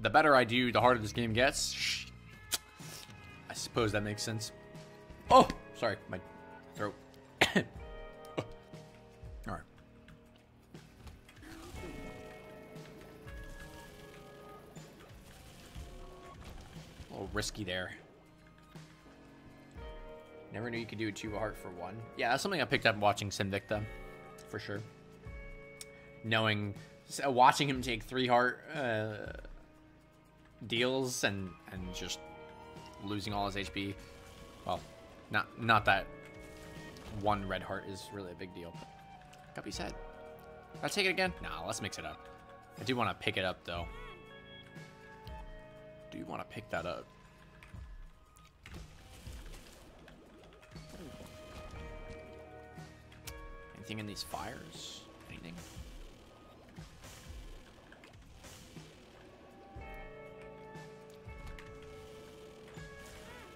the better I do, the harder this game gets. I suppose that makes sense. Oh, sorry, my throat. oh. All right. A little risky there. Never knew you could do a two heart for one. Yeah, that's something I picked up watching Sinvicta, for sure. Knowing, watching him take three heart uh, deals and and just losing all his HP. Well, not not that one red heart is really a big deal. Guppy's head. I'll take it again? Nah, let's mix it up. I do want to pick it up, though. Do you want to pick that up? Anything in these fires?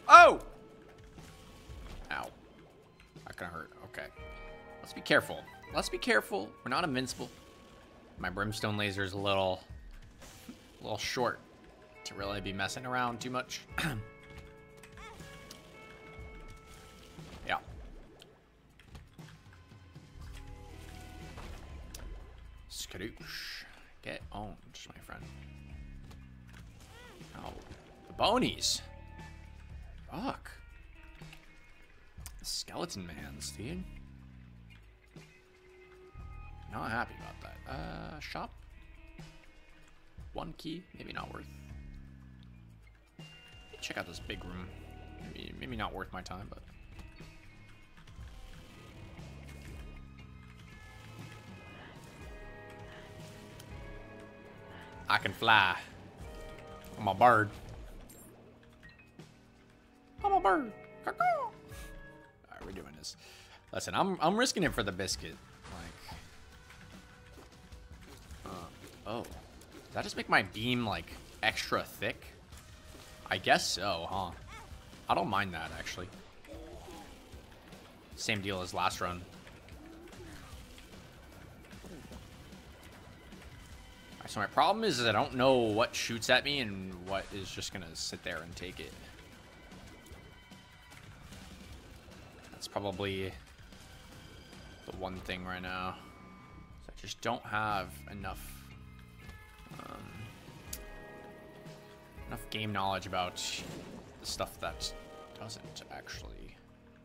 Oh! Ow. That gonna hurt. Okay. Let's be careful. Let's be careful. We're not invincible. My brimstone laser is a little, a little short. to really be messing around too much. yeah. Skadoosh. Get owned, my friend. Oh, the bonies. Fuck. Skeleton mans, dude. Not happy about that. Uh, shop? One key? Maybe not worth. Check out this big room. Maybe, maybe not worth my time, but... I can fly. I'm a bird. I'm a bird. Alright, we're doing this. Listen, I'm I'm risking it for the biscuit. Like, uh, oh, does that just make my beam like extra thick? I guess so, huh? I don't mind that actually. Same deal as last run. So my problem is, is I don't know what shoots at me and what is just gonna sit there and take it. Probably the one thing right now. So I just don't have enough um, enough game knowledge about the stuff that doesn't actually,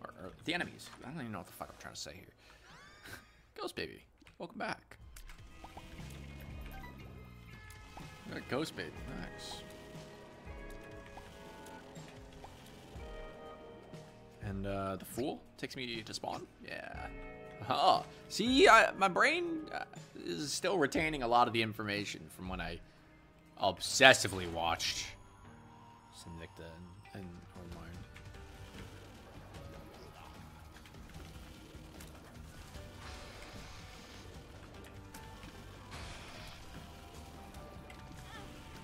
or, or the enemies. I don't even know what the fuck I'm trying to say here. Ghost baby, welcome back. Ghost baby, Nice. And uh, the fool takes me to spawn. Yeah. Oh, see, I, my brain uh, is still retaining a lot of the information from when I obsessively watched Sinvicta and, and.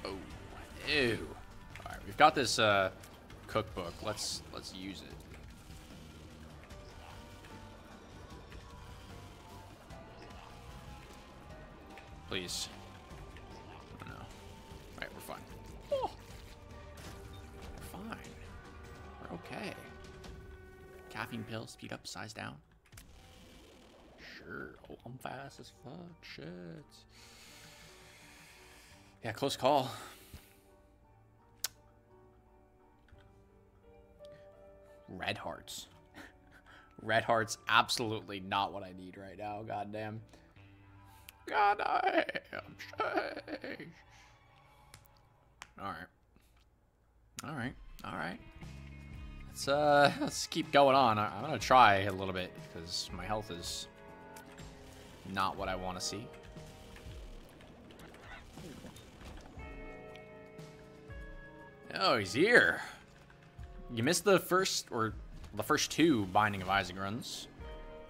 Oh, ew. All right, we've got this uh, cookbook. Let's let's use it. Please. Oh, no. Alright, we're fine. Oh. We're fine. We're okay. Caffeine pill, speed up, size down. Sure. Oh, I'm fast as fuck. Shit. Yeah, close call. Red hearts. Red hearts, absolutely not what I need right now. Goddamn. God, I am safe. All right. All right. All right. Let's uh, let's keep going on. I, am gonna try a little bit because my health is not what I want to see. Oh, he's here. You missed the first, or the first two Binding of Isaac runs.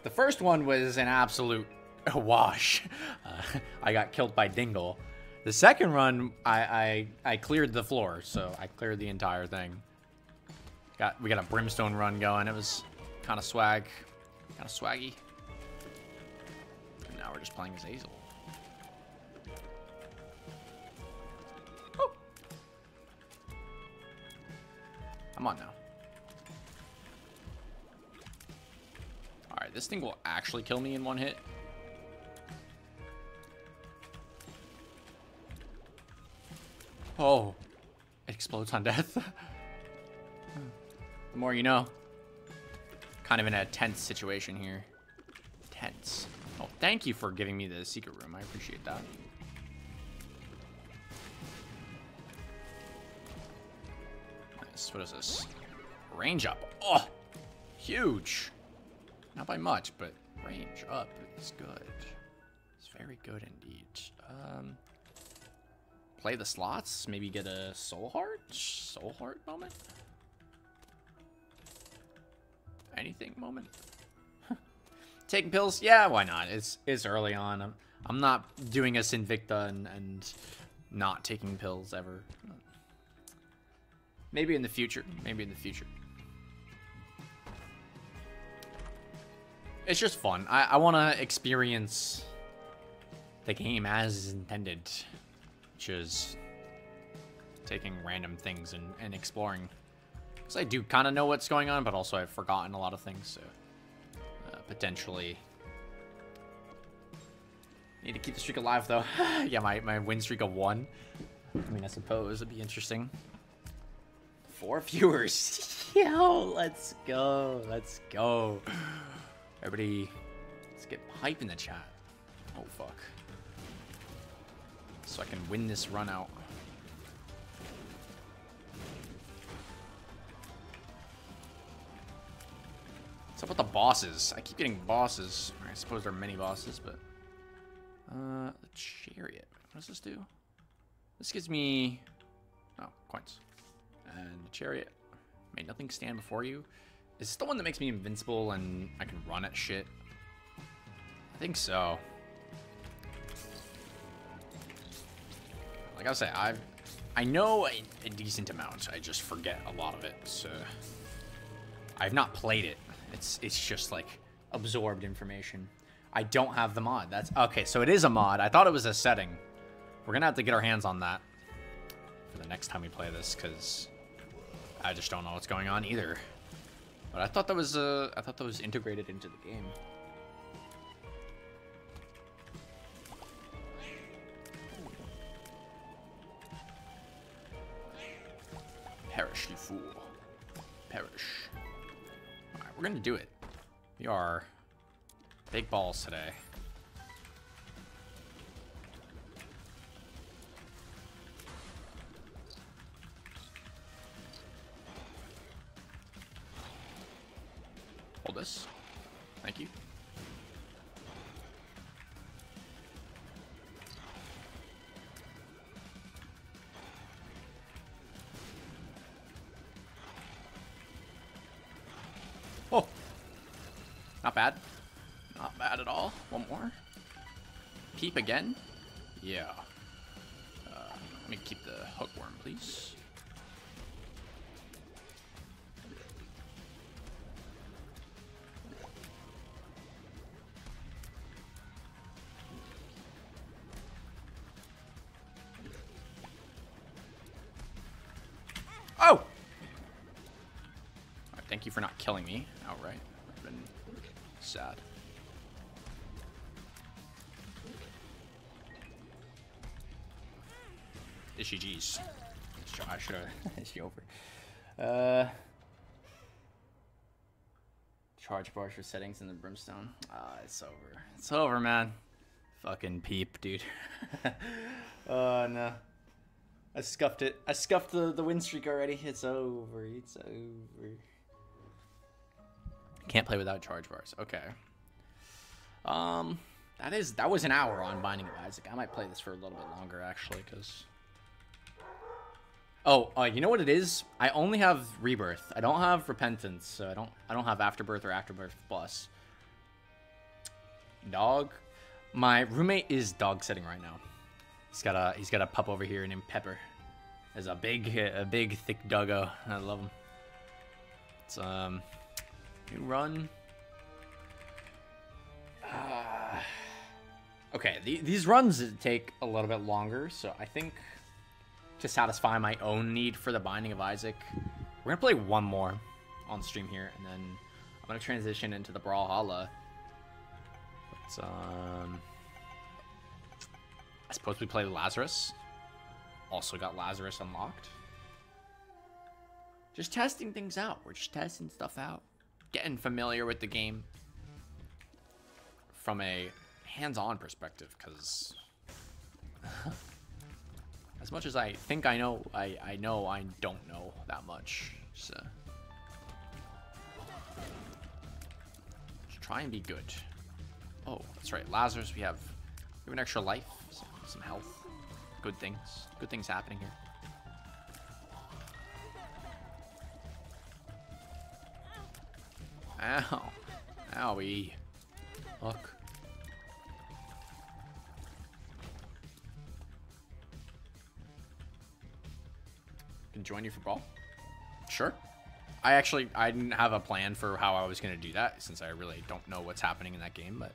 The first one was an absolute wash. Uh, I got killed by Dingle. The second run, I, I I cleared the floor, so I cleared the entire thing. Got we got a brimstone run going. It was kind of swag, kind of swaggy. And now we're just playing as Hazel. Oh. I'm on now. Alright, this thing will actually kill me in one hit. Oh, it explodes on death. the more you know. Kind of in a tense situation here. Tense. Oh, thank you for giving me the secret room. I appreciate that. Nice. What is this? Range up. Oh, huge. Not by much, but range up is good. It's very good indeed. Um, play the slots, maybe get a soul heart? Soul heart moment? Anything moment? Taking pills? Yeah, why not? It's it's early on. I'm, I'm not doing a Sinvicta and, and not taking pills ever. Maybe in the future. Maybe in the future. It's just fun. I, I want to experience the game as intended which is taking random things and, and exploring. Because I do kind of know what's going on, but also I've forgotten a lot of things, so uh, potentially need to keep the streak alive though. yeah, my, my win streak of one. I mean, I suppose it'd be interesting. Four viewers. Yo, let's go. Let's go. Everybody, let's get hype in the chat. Oh, fuck. So I can win this run out. What's up with the bosses? I keep getting bosses. I suppose there are many bosses, but... Uh, the chariot. What does this do? This gives me... Oh, coins. And the chariot. May nothing stand before you. Is this the one that makes me invincible and I can run at shit? I think so. Like I say, I I know a, a, decent amount. I just forget a lot of it. So I've not played it. It's it's just like absorbed information. I don't have the mod. That's okay. So it is a mod. I thought it was a setting. We're gonna have to get our hands on that for the next time we play this, because I just don't know what's going on either. But I thought that was uh, I thought that was integrated into the game. Perish, you fool. Perish. Alright, we're gonna do it. We are big balls today. Hold this. Thank you. Not bad. Not bad at all. One more. Peep again? Yeah. Uh, let me keep the hookworm, please. Oh! Right, thank you for not killing me outright. Sad. GG's. I should have. Is she over? Uh. Charge bars for settings in the brimstone. Ah, it's over. It's over, man. Fucking peep, dude. oh no. I scuffed it. I scuffed the, the win streak already. It's over. It's over. Can't play without charge bars. Okay. Um, that is that was an hour on Binding of Isaac. I might play this for a little bit longer actually, because. Oh, uh, you know what it is? I only have Rebirth. I don't have Repentance, so I don't I don't have Afterbirth or Afterbirth Plus. Dog. My roommate is dog sitting right now. He's got a he's got a pup over here named Pepper. There's a big a big thick doggo. I love him. It's um new run. Uh, okay, the, these runs take a little bit longer, so I think to satisfy my own need for the Binding of Isaac, we're gonna play one more on stream here, and then I'm gonna transition into the Brawlhalla. But um. I suppose we play Lazarus. Also got Lazarus unlocked. Just testing things out. We're just testing stuff out. Getting familiar with the game. From a hands-on perspective, because... as much as I think I know, I, I know I don't know that much. So... Just try and be good. Oh, that's right. Lazarus, we have, we have an extra life some health. Good things. Good things happening here. Ow. Owie. Look. Can join you for ball? Sure. I actually, I didn't have a plan for how I was going to do that since I really don't know what's happening in that game, but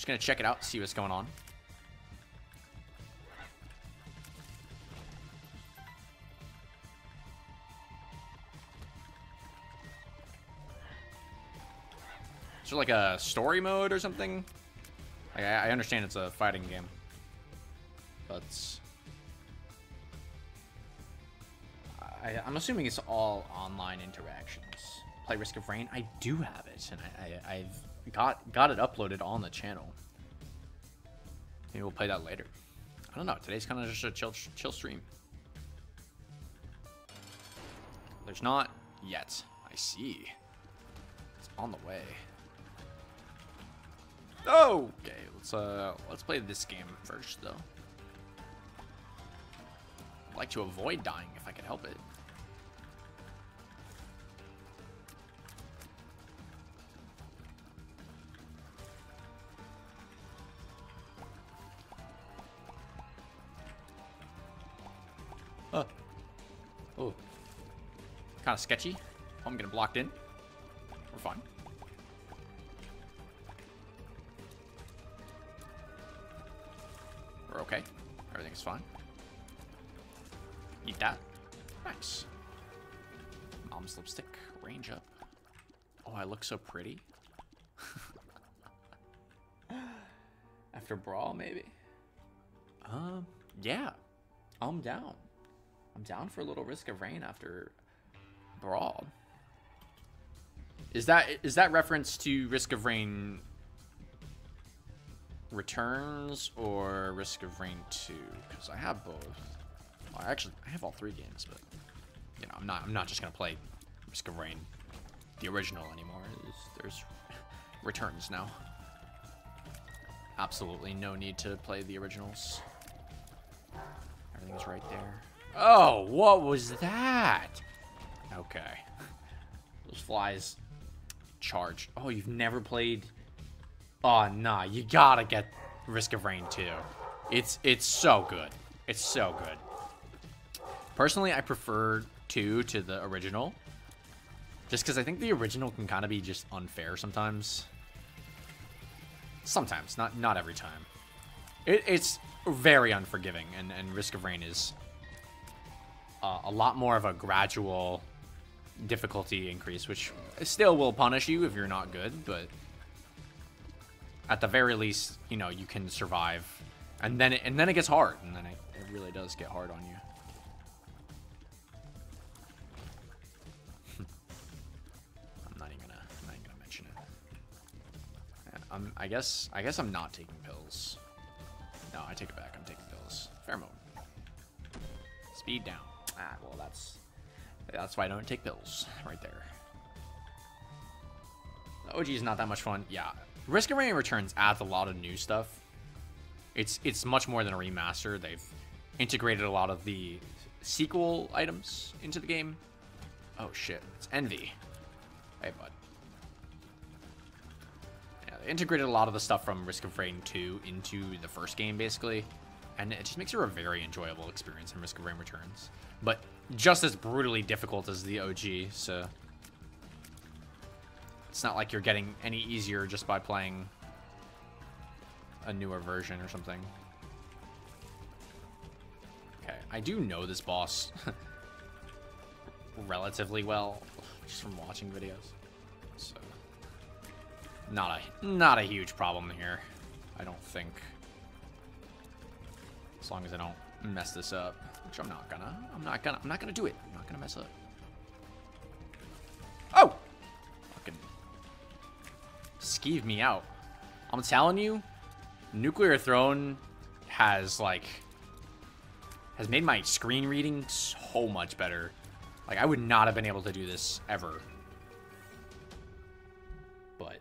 just gonna check it out, see what's going on. There like a story mode or something? I, I understand it's a fighting game. But... I, I'm assuming it's all online interactions. Play Risk of Rain? I do have it, and I, I've got, got it uploaded on the channel. Maybe we'll play that later. I don't know. Today's kind of just a chill, chill stream. There's not yet. I see. It's on the way. Oh, okay. Let's uh, let's play this game first, though. I'd like to avoid dying if I can help it. Oh. Oh. Kind of sketchy. I'm getting blocked in. We're fine. Everything's fine. Eat that. Nice. Mom's lipstick. Range up. Oh, I look so pretty. After Brawl, maybe? Um, yeah. I'm down. I'm down for a little Risk of Rain after Brawl. Is that is that reference to Risk of Rain Returns or Risk of Rain 2? Because I have both. Well, actually, I have all three games, but you know, I'm not I'm not just gonna play Risk of Rain, the original anymore. There's, there's Returns now. Absolutely no need to play the originals. Everything's right there. Oh, what was that? Okay. Those flies charged. Oh, you've never played... Oh, nah. You gotta get Risk of Rain 2. It's, it's so good. It's so good. Personally, I prefer 2 to the original. Just because I think the original can kind of be just unfair sometimes. Sometimes, not not every time. It, it's very unforgiving, and, and Risk of Rain is uh, a lot more of a gradual difficulty increase, which still will punish you if you're not good, but at the very least, you know, you can survive. And then it, and then it gets hard, and then it, it really does get hard on you. I'm not even gonna, I'm not even gonna mention it. I'm, I guess, I guess I'm not taking pills. No, I take it back. I'm taking pills. Pheromone. Speed down. Ah, well, that's that's why I don't take pills. Right there. The OG is not that much fun. Yeah. Risk of Rain Returns adds a lot of new stuff. It's it's much more than a remaster. They've integrated a lot of the sequel items into the game. Oh shit, it's Envy. Hey bud. Yeah, they integrated a lot of the stuff from Risk of Rain 2 into the first game basically. And it just makes it a very enjoyable experience in Risk of Rain Returns. But just as brutally difficult as the OG, so... It's not like you're getting any easier just by playing a newer version or something. Okay, I do know this boss relatively well, just from watching videos. So, not a not a huge problem here, I don't think. As long as I don't mess this up, which I'm not gonna. I'm not gonna. I'm not gonna do it. I'm not gonna mess up. Oh! Skeeve me out. I'm telling you, Nuclear Throne has like has made my screen reading so much better. Like I would not have been able to do this ever. But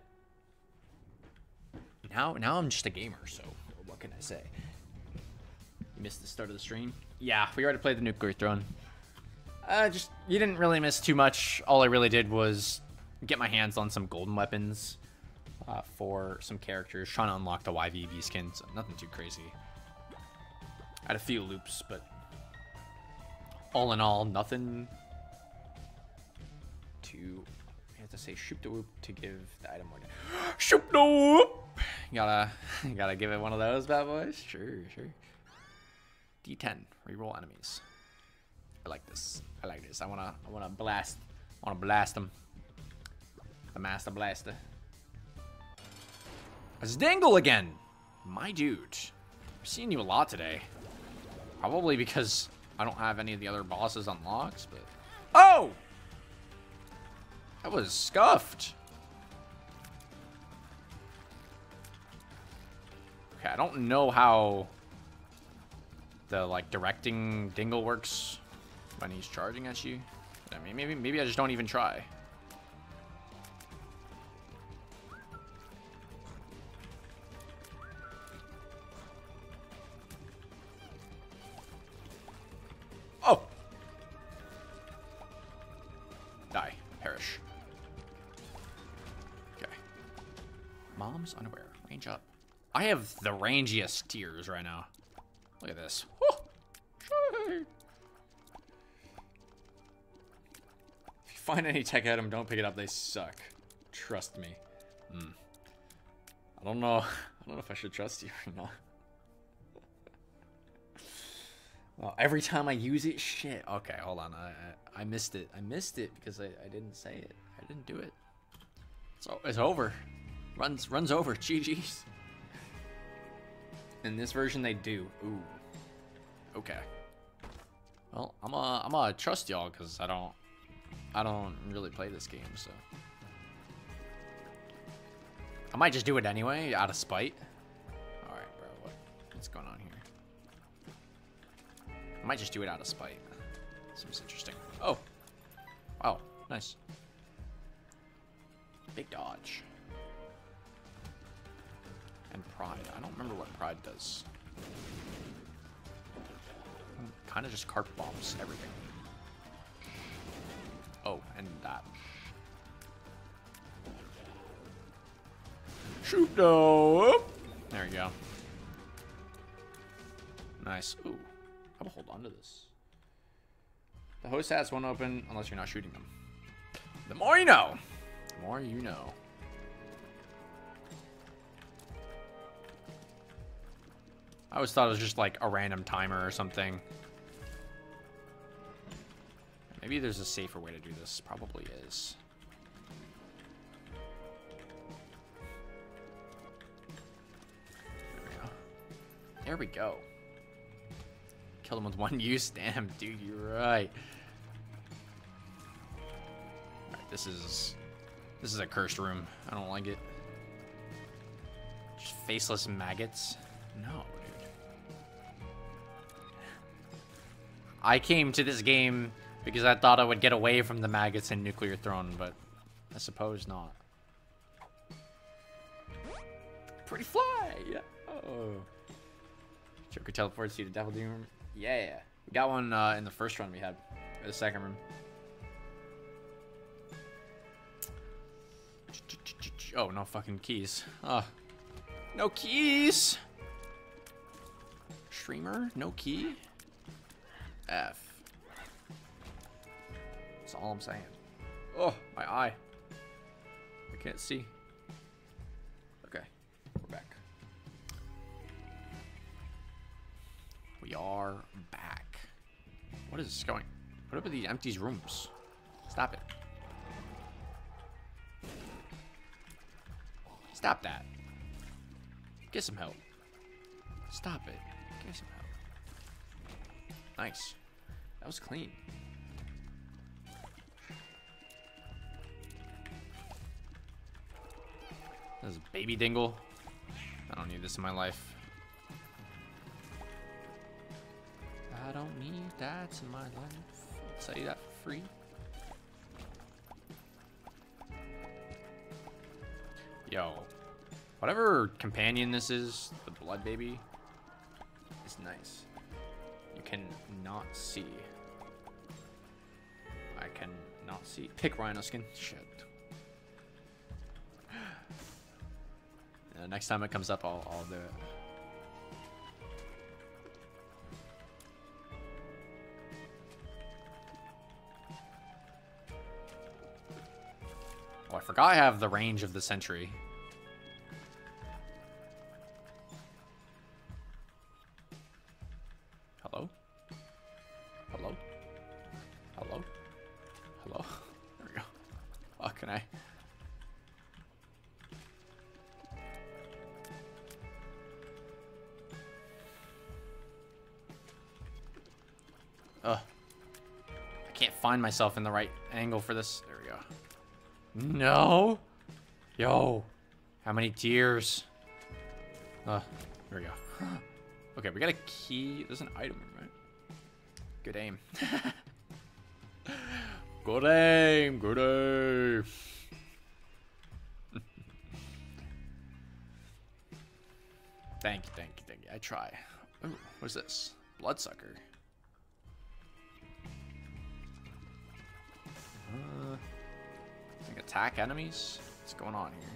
now now I'm just a gamer, so what can I say? You missed the start of the stream? Yeah, we already played the Nuclear Throne. Uh, just, you didn't really miss too much. All I really did was get my hands on some golden weapons uh, for some characters, trying to unlock the YVB skins. Nothing too crazy. I had a few loops, but all in all, nothing to, I have to say shoop the whoop to give the item more. shoop the whoop! You Gotta, gotta give it one of those bad boys? Sure, sure. D10, reroll enemies. I like this. I like this. I wanna, I wanna blast, I wanna blast them. The Master Blaster. It's Dingle again! My dude. I've seen you a lot today. Probably because I don't have any of the other bosses unlocked, but... Oh! That was scuffed. Okay, I don't know how the like directing dingle works when he's charging at you. I mean, maybe maybe I just don't even try. I have the rangiest tears right now. Look at this. If you find any tech item, don't pick it up. They suck. Trust me. Mm. I don't know. I don't know if I should trust you or not. well, every time I use it, shit. Okay, hold on. I I, I missed it. I missed it because I, I didn't say it. I didn't do it. So it's over. Runs runs over. GG's. In this version, they do. Ooh. Okay. Well, I'm a I'm a trust y'all because I don't I don't really play this game, so I might just do it anyway out of spite. All right, bro. What what's going on here? I might just do it out of spite. Seems interesting. Oh. Wow. Nice. Big dodge. And pride. I don't remember what pride does. Kind of just carp bombs everything. Oh, and that. Shoot no. There you go. Nice. Ooh. How about hold on to this? The host hats won't open unless you're not shooting them. The more you know. The more you know. I always thought it was just like a random timer or something. Maybe there's a safer way to do this. Probably is. There we go. There we go. Kill him with one use. Damn, dude, you're right. Alright, this is... This is a cursed room. I don't like it. Just faceless maggots. No, I came to this game because I thought I would get away from the maggots in Nuclear Throne, but I suppose not. Pretty fly! Oh. Joker teleports you to Devil Doom. Room. Yeah. We got one uh, in the first run we had. Or the second room. Oh, no fucking keys. Oh. No keys! Streamer? No key? F. That's all I'm saying. Oh, my eye. I can't see. Okay, we're back. We are back. What is this going? What up with these empty rooms? Stop it. Stop that. Get some help. Stop it. Get some help. Nice. That was clean. This is baby dingle. I don't need this in my life. I don't need that in my life. I'll tell you that for free. Yo. Whatever companion this is, the blood baby, is nice. You can not see. I can not see. Pick rhino skin. Shit. Uh, next time it comes up, I'll, I'll do it. Oh, I forgot I have the range of the sentry. Find myself in the right angle for this. There we go. No. Yo. How many tears? Uh, there we go. okay, we got a key. There's an item, right? Good aim. good aim. Good aim. thank you, thank you, thank you. I try. Ooh, what's this? Bloodsucker. Like attack enemies? What's going on here?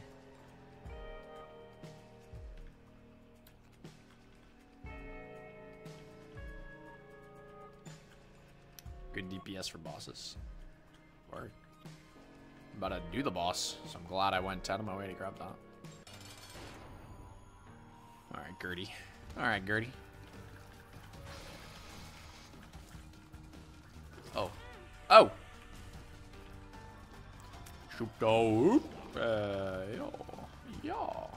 Good DPS for bosses. Or about to do the boss, so I'm glad I went out of my way to grab that. Alright, Gurdy. Alright, Gurdy. Oh. Oh! Shoot out. Uh, yeah. Yeah.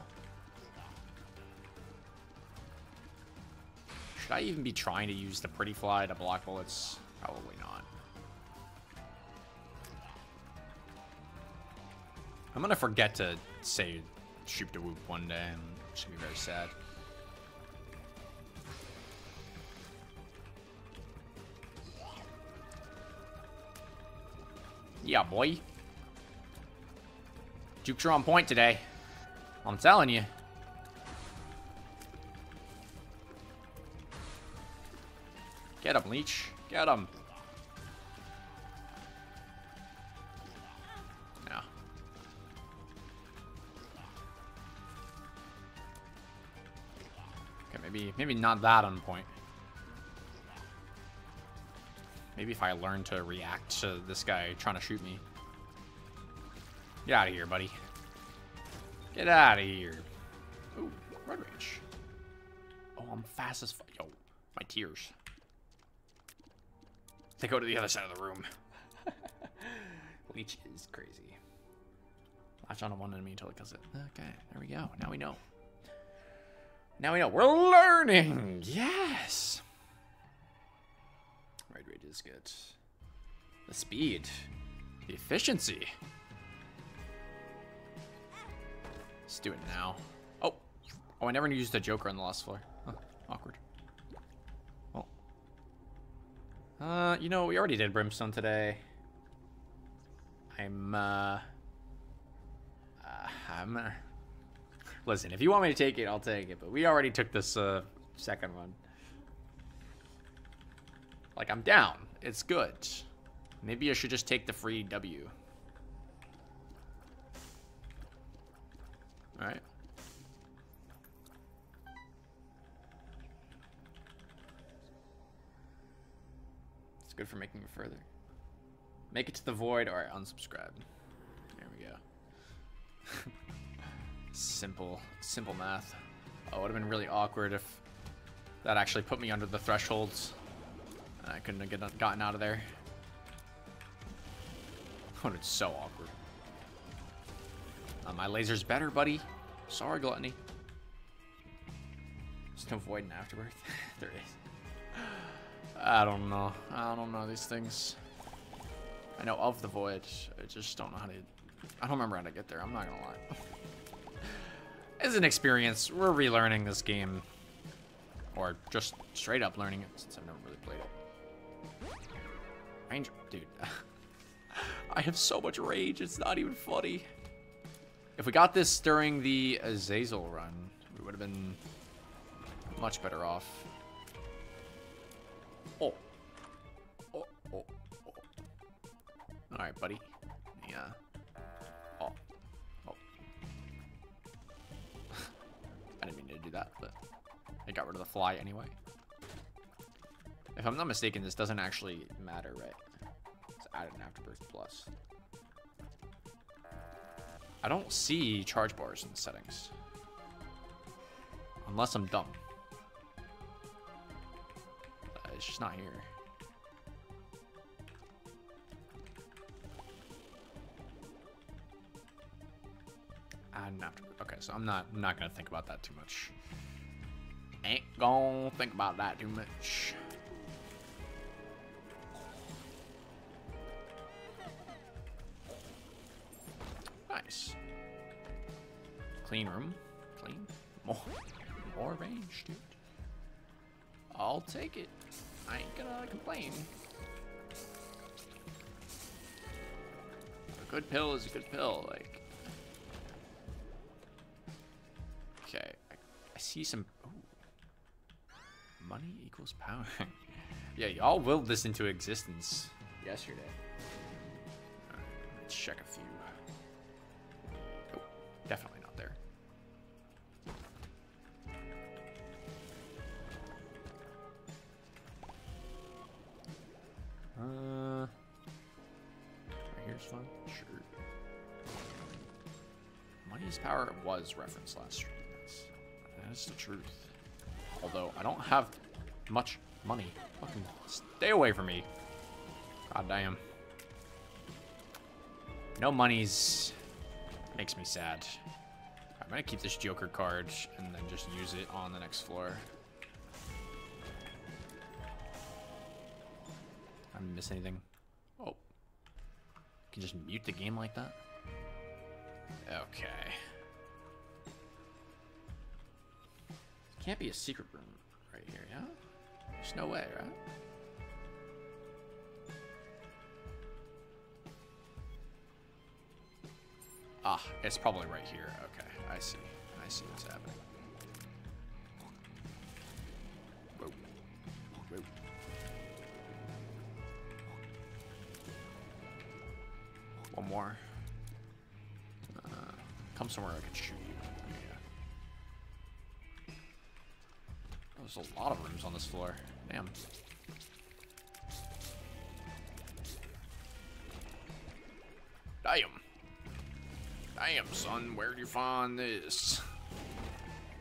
Should I even be trying to use the pretty fly to block bullets? Probably not. I'm gonna forget to say shoot the whoop one day and it's gonna be very sad. Yeah, boy. Jukes are on point today. I'm telling you. Get him, Leech. Get him. Yeah. Okay, maybe maybe not that on point. Maybe if I learn to react to this guy trying to shoot me. Get out of here, buddy. Get out of here. Ooh, red rage. Oh, I'm fast as fuck. Yo, my tears. They go to the other side of the room. Leech is crazy. Latch on to one enemy until it does it. Okay, there we go. Now we know. Now we know. We're learning! Yes! Red rage is good. The speed. The efficiency. Let's do it now. Oh. Oh, I never used the Joker on the last floor. Huh, awkward. Oh. Uh, you know, we already did Brimstone today. I'm, uh... uh I'm, uh... Listen, if you want me to take it, I'll take it. But we already took this, uh, second one. Like, I'm down. It's good. Maybe I should just take the free W. Alright. It's good for making it further. Make it to the void or unsubscribe. There we go. simple, simple math. Oh, it would have been really awkward if that actually put me under the thresholds. I couldn't have gotten out of there. Oh, it's so awkward. Uh, my laser's better, buddy. Sorry, Gluttony. There's no void in Afterbirth. there is. I don't know. I don't know these things. I know of the void. I just don't know how to... I don't remember how to get there. I'm not gonna lie. it's an experience. We're relearning this game. Or just straight up learning it since I've never really played it. Ranger, dude. I have so much rage, it's not even funny. If we got this during the Azazel run, we would have been much better off. Oh. Oh, oh, oh. Alright, buddy. Yeah. Oh. Oh. I didn't mean to do that, but I got rid of the fly anyway. If I'm not mistaken, this doesn't actually matter, right? It's added an Afterbirth Plus. I don't see charge bars in the settings. Unless I'm dumb. Uh, it's just not here. And after, okay, so I'm not I'm not gonna think about that too much. Ain't gonna think about that too much. Nice. Clean room. Clean. More, more range, dude. I'll take it. I ain't gonna complain. A good pill is a good pill, like. Okay, I, I see some. Ooh. Money equals power. yeah, y'all willed this into existence yesterday. Alright, let's check a few. Definitely not there. Uh, right here's fun. Sure. Money's power was referenced last stream. That's, the truth. Although I don't have much money. Fucking stay away from me. God damn. No money's makes me sad. I'm gonna keep this Joker card and then just use it on the next floor. I miss anything? Oh. Can just mute the game like that? Okay. Can't be a secret room right here, yeah? There's no way, right? Ah, it's probably right here. Okay, I see. I see what's happening. Whoa. Whoa. One more. Uh, come somewhere I can shoot you. Yeah. There's a lot of rooms on this floor. Damn. Damn. Damn, son, where'd you find this?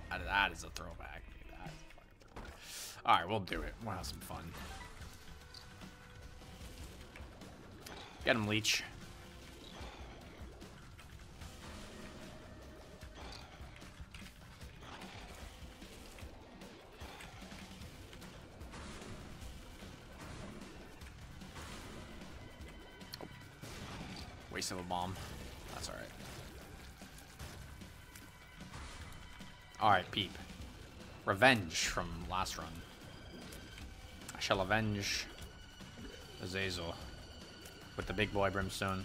That, is a throwback. A throwback. Alright, we'll do it. We'll have some fun. Get him, Leech. Oh. Waste of a bomb. That's alright. Alright, Peep. Revenge from last run. I shall avenge Azazel with the big boy Brimstone.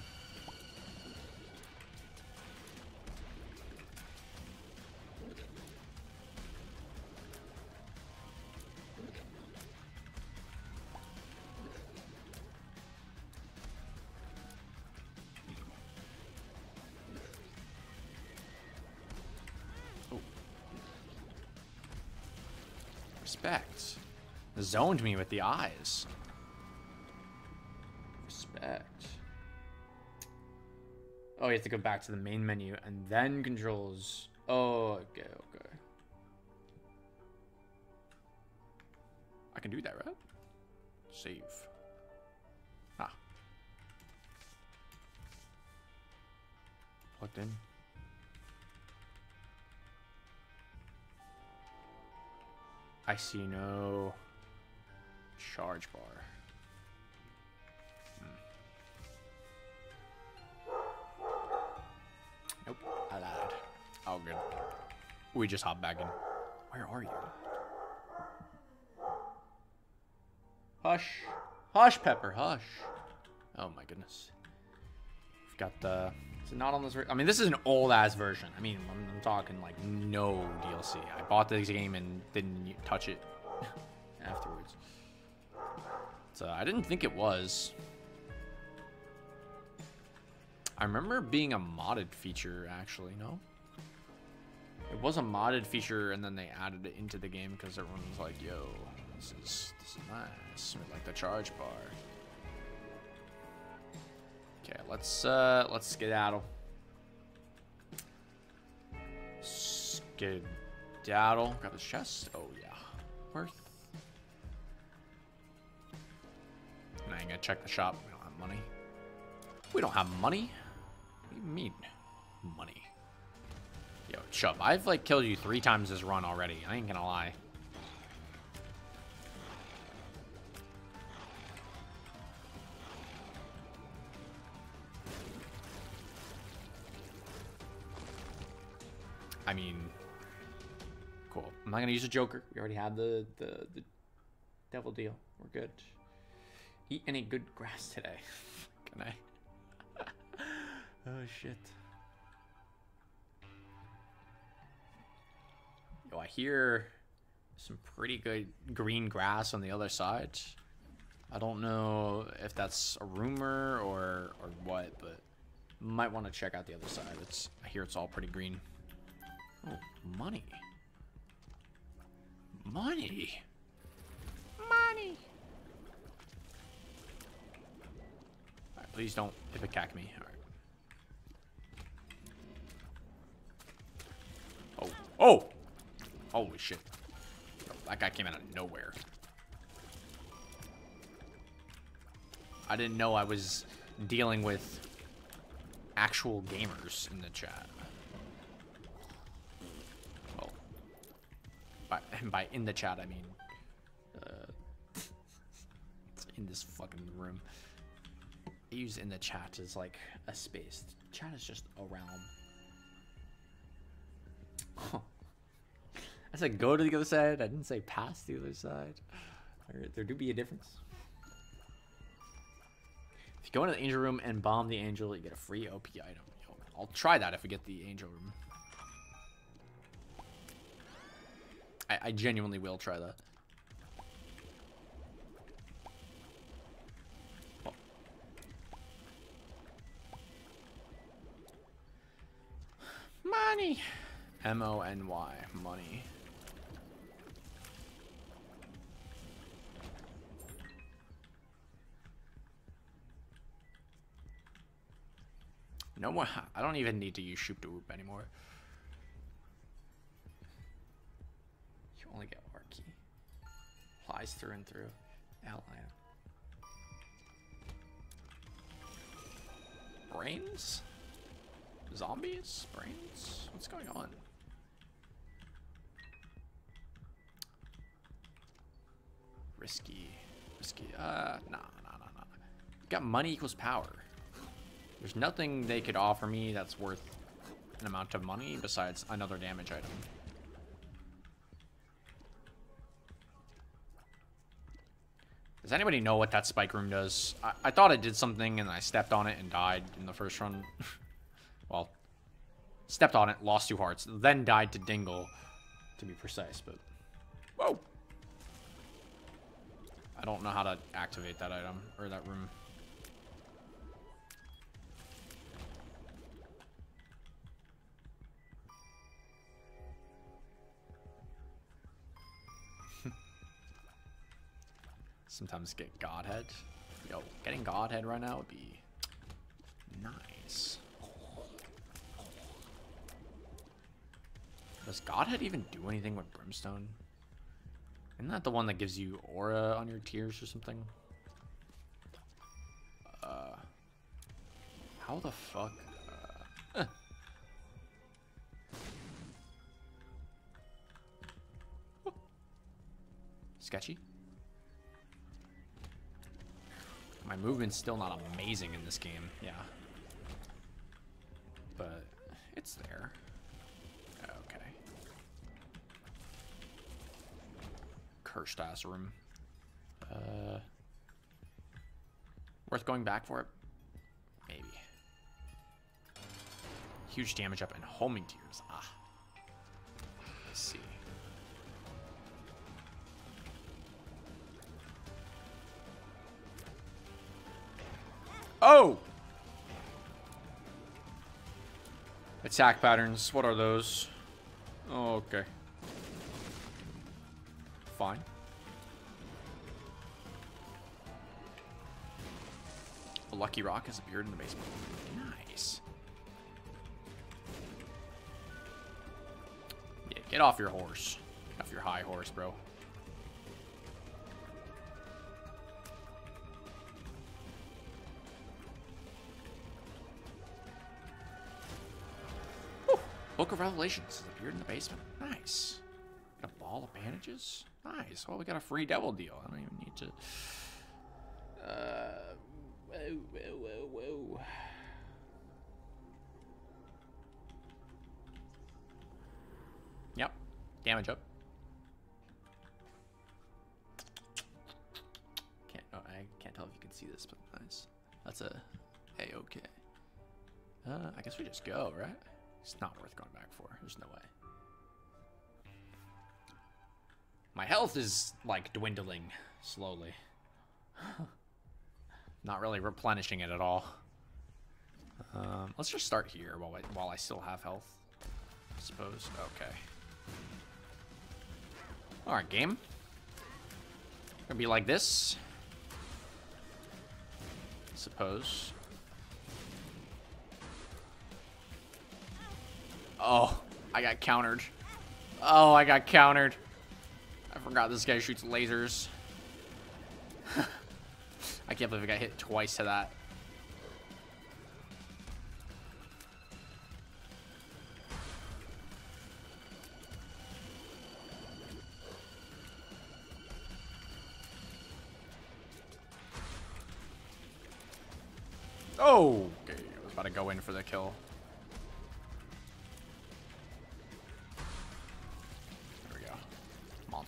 Zoned me with the eyes. Respect. Oh, you have to go back to the main menu and then controls. Oh, okay, okay. I can do that, right? Save. Ah. Plugged in. I see no charge bar. Hmm. Nope, I lied. Oh, good. We just hop back in. Where are you? Hush. Hush, Pepper, hush. Oh my goodness. We've got the... Is it not on this... I mean, this is an old-ass version. I mean, I'm, I'm, talking, like, no DLC. I bought this game and didn't touch it afterwards. So, I didn't think it was. I remember being a modded feature, actually, no? It was a modded feature, and then they added it into the game because everyone was like, yo, this is, this is nice. With, like, the charge bar. Okay, let's uh let's skedaddle. Skedaddle. Grab his chest. Oh yeah. Worth. I gonna check the shop. We don't have money. We don't have money. What do you mean? Money. Yo, Chub, I've like killed you three times this run already. I ain't gonna lie. I mean, cool. I'm not gonna use a Joker. We already had the the, the devil deal. We're good. Eat any good grass today? Can I? oh shit. Yo, I hear some pretty good green grass on the other side. I don't know if that's a rumor or or what, but might want to check out the other side. It's I hear it's all pretty green. Oh, money. Money. Money. Please don't ipecac me. Oh. Oh! Holy shit. That guy came out of nowhere. I didn't know I was dealing with actual gamers in the chat. Well, by, by in the chat, I mean uh, in this fucking room. Use in the chat as like a space. Chat is just a realm. I said go to the other side. I didn't say pass the other side. There, there do be a difference. If you go into the angel room and bomb the angel, you get a free OP item. I'll try that if we get the angel room. I, I genuinely will try that. Money. M-O-N-Y. Money. No more. I don't even need to use Shoop da Whoop anymore. You only get R key. Applies through and through. Outline. Brains? Zombies? Brains? What's going on? Risky. Risky. Uh, nah, nah, nah, nah. Got money equals power. There's nothing they could offer me that's worth an amount of money besides another damage item. Does anybody know what that spike room does? I, I thought it did something and I stepped on it and died in the first run. well, stepped on it, lost two hearts, then died to Dingle, to be precise, but... Whoa! I don't know how to activate that item, or that room. sometimes get Godhead. Yo, getting Godhead right now would be nice. Does Godhead even do anything with Brimstone? Isn't that the one that gives you aura on your tears or something? Uh, how the fuck? Uh, eh. Sketchy. My movement's still not amazing in this game, yeah. But it's there. Cursed ass room. Uh, worth going back for it? Maybe. Huge damage up and homing tears. Ah. Let's see. Oh! Attack patterns. What are those? Oh, okay. Fine. A lucky rock has appeared in the basement. Nice. Yeah, get off your horse. Off your high horse, bro. Book of Revelations has appeared in the basement. Nice. Got a ball of bandages. Nice. Well, we got a free devil deal. I don't even need to... Uh, whoa, whoa, whoa, whoa. Yep. Damage up. Can't. Oh, I can't tell if you can see this, but nice. That's a a-okay. Uh, I guess we just go, right? It's not worth going back for. There's no way. My health is, like, dwindling slowly. not really replenishing it at all. Um, let's just start here while I, while I still have health. I suppose. Okay. Alright, game. Gonna be like this. I Suppose. Oh, I got countered. Oh, I got countered. I forgot this guy shoots lasers. I can't believe I got hit twice to that. Oh, okay. I was about to go in for the kill.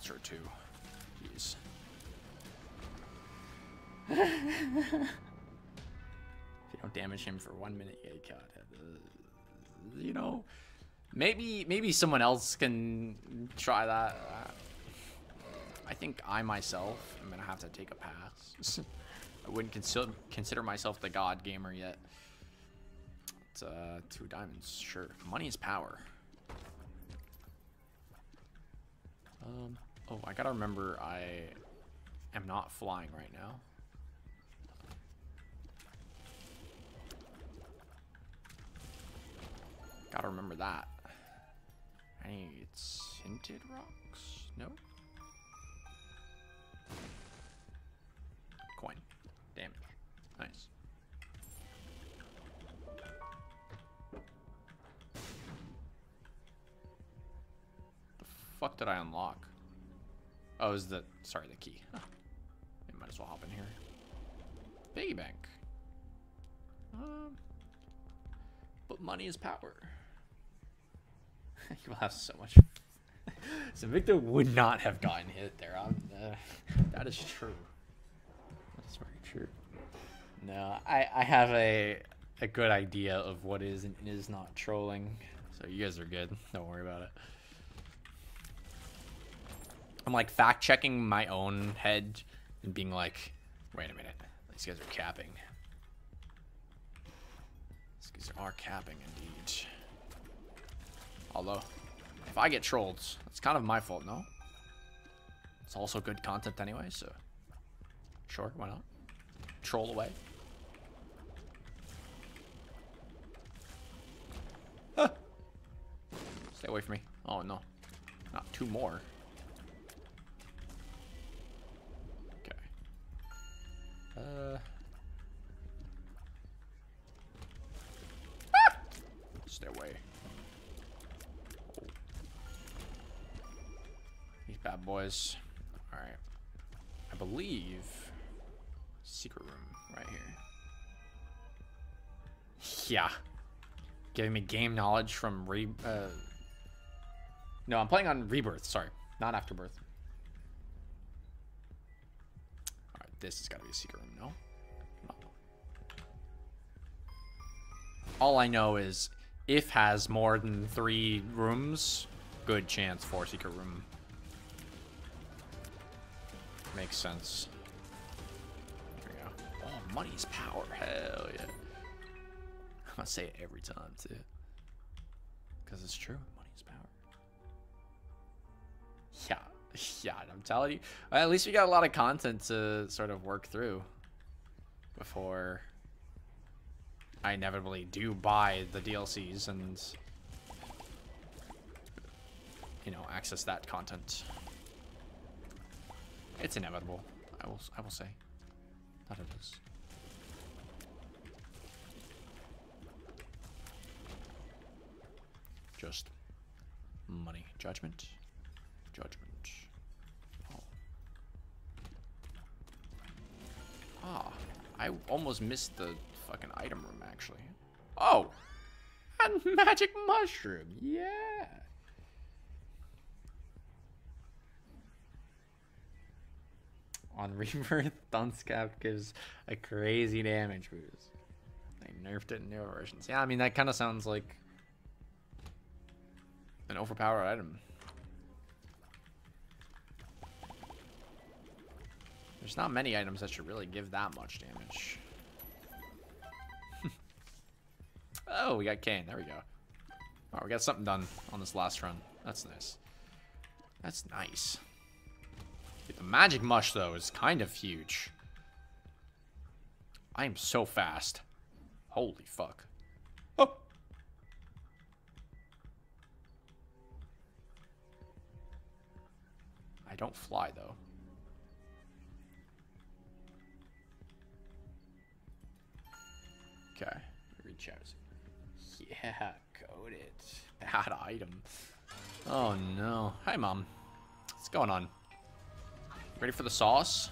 Monstro 2. Jeez. if you don't damage him for one minute, you get. Uh, you know, maybe maybe someone else can try that. Uh, I think I myself am gonna have to take a pass. I wouldn't consider consider myself the god gamer yet. It's uh, two diamonds, sure. Money is power. Um, oh, I gotta remember I am not flying right now. Gotta remember that. Any tinted rocks? No. Coin. Damage. Nice. The fuck did I unlock? Oh, is the sorry the key. Huh. I might as well hop in here. Piggy bank. Um, but money is power. you will have so much. so Victor would not have gotten hit there. Uh, that is true. That's very true. No, I I have a a good idea of what is and is not trolling. So you guys are good. Don't worry about it. I'm like fact checking my own head and being like, wait a minute, these guys are capping. These guys are capping indeed. Although, if I get trolled, it's kind of my fault, no? It's also good content anyway, so sure, why not? Troll away. Ah. Stay away from me. Oh no, not two more. Stay away. Oh. These bad boys. Alright. I believe secret room right here. Yeah. Giving me game knowledge from re uh No, I'm playing on Rebirth, sorry. Not Afterbirth. Alright, this has got to be a secret room, no? All I know is if has more than three rooms, good chance for secret room. Makes sense. There we go. Oh, money's power. Hell yeah. To say it every time, too. Because it's true. Money's power. Yeah. Yeah, I'm telling you. At least we got a lot of content to sort of work through before I inevitably do buy the DLCs and you know access that content. It's inevitable. I will. I will say is. Just money, judgment, judgment. Ah, I almost missed the fucking item room, actually. Oh! A magic mushroom, yeah! On Rebirth, Dunscap gives a crazy damage boost. They nerfed it in newer versions. Yeah, I mean, that kind of sounds like an overpowered item. There's not many items that should really give that much damage. Oh, we got Cain. There we go. Oh, we got something done on this last run. That's nice. That's nice. Dude, the magic mush, though, is kind of huge. I am so fast. Holy fuck. Oh! I don't fly, though. Okay. Reach out. Yeah, code it. Bad item. Oh no. Hi, Mom. What's going on? Ready for the sauce?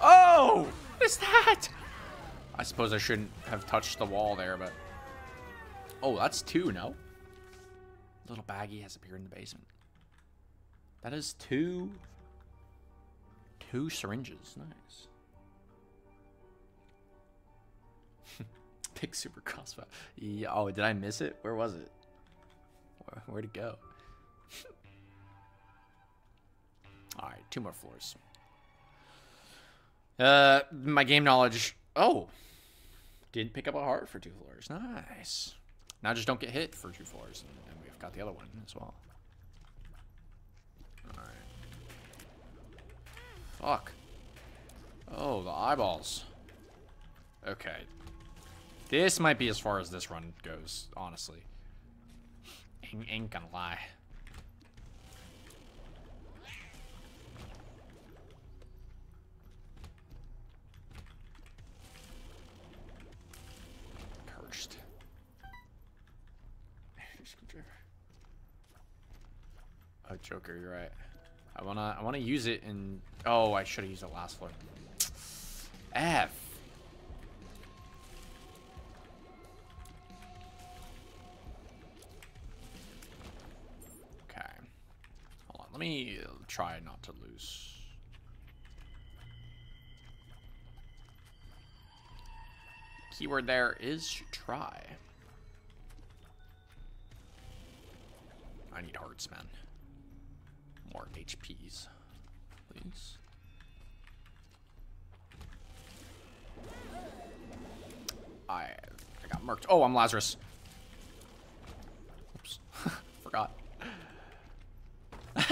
Oh! What is that? I suppose I shouldn't have touched the wall there, but... Oh, that's two, no? Little Baggy has appeared in the basement. That is two... Two syringes. Nice. Big super crossbow. Yeah, oh, did I miss it? Where was it? Where, where'd it go? Alright, two more floors. Uh, my game knowledge. Oh, did pick up a heart for two floors. Nice. Now just don't get hit for two floors, and, and we've got the other one as well. All right. Fuck. Oh, the eyeballs. Okay. This might be as far as this run goes, honestly. Ain't, ain't gonna lie. Cursed. Oh, Joker, you're right. I wanna, I wanna use it in. Oh, I should have used it last floor. F. Okay. Hold on. Let me try not to lose. Keyword there is try. I need hearts, man. More HPs, please. I I got murked. Oh, I'm Lazarus. Oops. Forgot.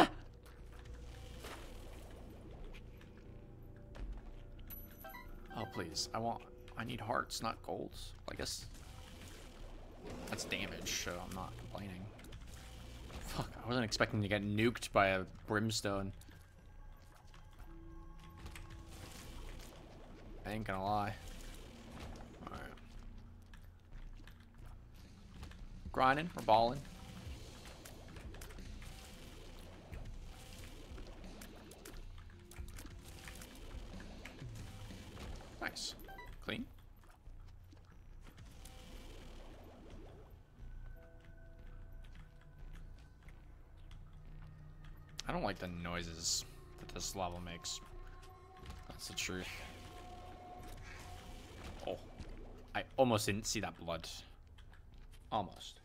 oh, please. I want I need hearts, not golds. I guess that's damage, so I'm not complaining. Fuck, I wasn't expecting to get nuked by a brimstone. I ain't gonna lie. Alright. Grinding, we're balling. I don't like the noises that this level makes. That's the truth. Oh. I almost didn't see that blood. Almost.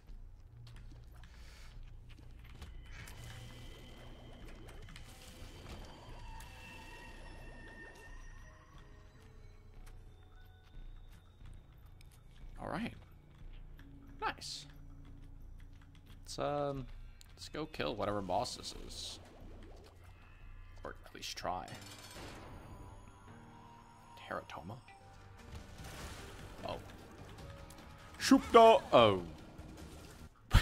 All right. Nice. Let's um let's go kill whatever boss this is. Or at least try. Teratoma. Oh. Shoopda! Oh.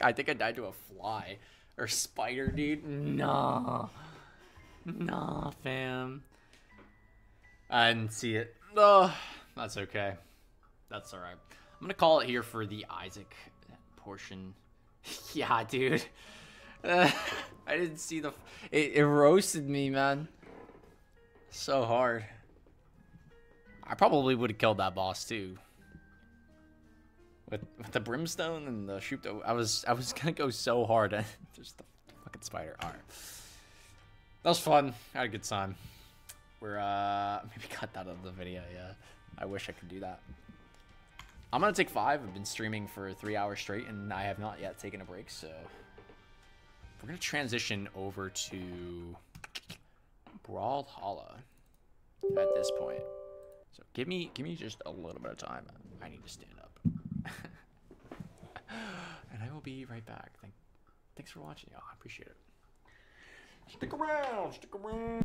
I think I died to a fly. Or spider, dude. Nah. Nah, fam. I didn't see it. Oh, that's okay. That's alright. I'm gonna call it here for the Isaac portion. yeah, dude. I didn't see the... It, it roasted me, man. So hard. I probably would have killed that boss too. with, with the brimstone and the shoot. I was I was gonna go so hard just the fucking spider. All right, that was fun. I had a good time. We're uh maybe cut that out of the video. Yeah, I wish I could do that. I'm gonna take five. I've been streaming for three hours straight, and I have not yet taken a break. So we're gonna transition over to Brawlhalla at this point. So give me give me just a little bit of time. I need to stand up. and I will be right back. Thank, thanks for watching, y'all. I appreciate it. Stick around, stick around.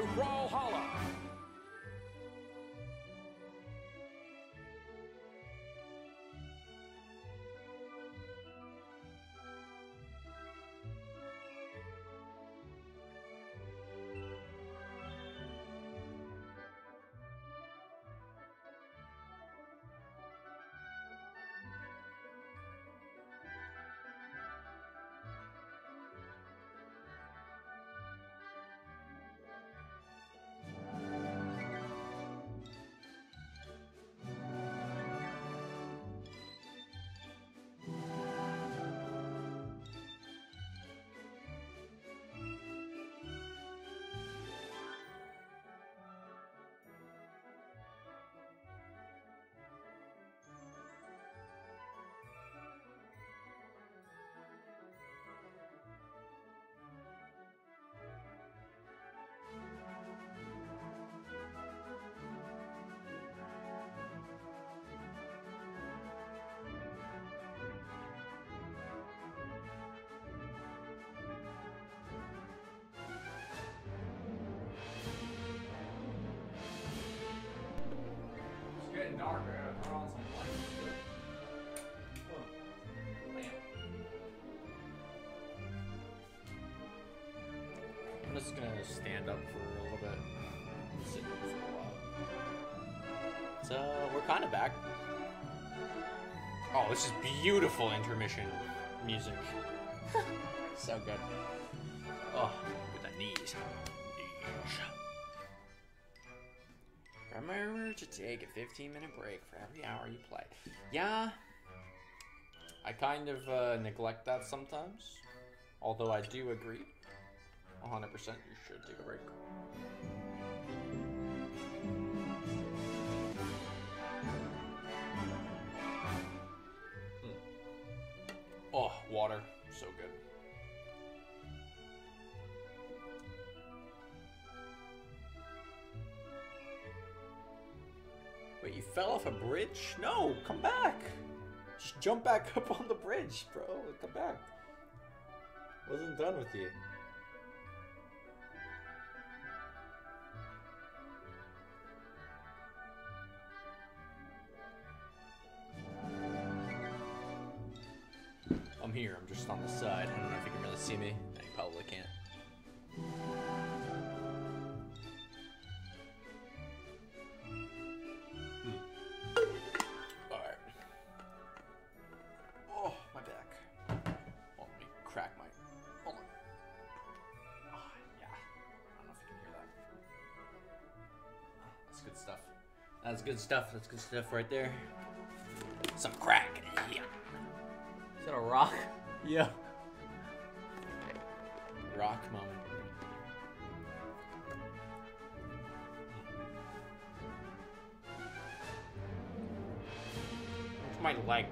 To Brawlhalla. It's getting darker. I gotta turn on some man. I'm just gonna stand up for a little bit. Sit for a while. So we're kind of back. Oh, this is beautiful intermission music. so good. Oh, good at knees. Knees. Remember to take a 15 minute break for every hour you play. Yeah, I kind of uh, neglect that sometimes. Although I do agree. 100% you should take a break. Fell off a bridge? No, come back. Just jump back up on the bridge, bro. Come back. Wasn't done with you. I'm here. I'm just on the side. I don't know if you can really see me. Good stuff. That's good stuff right there. Some crack. Yeah. Is that a rock? Yeah. Rock moment. My leg?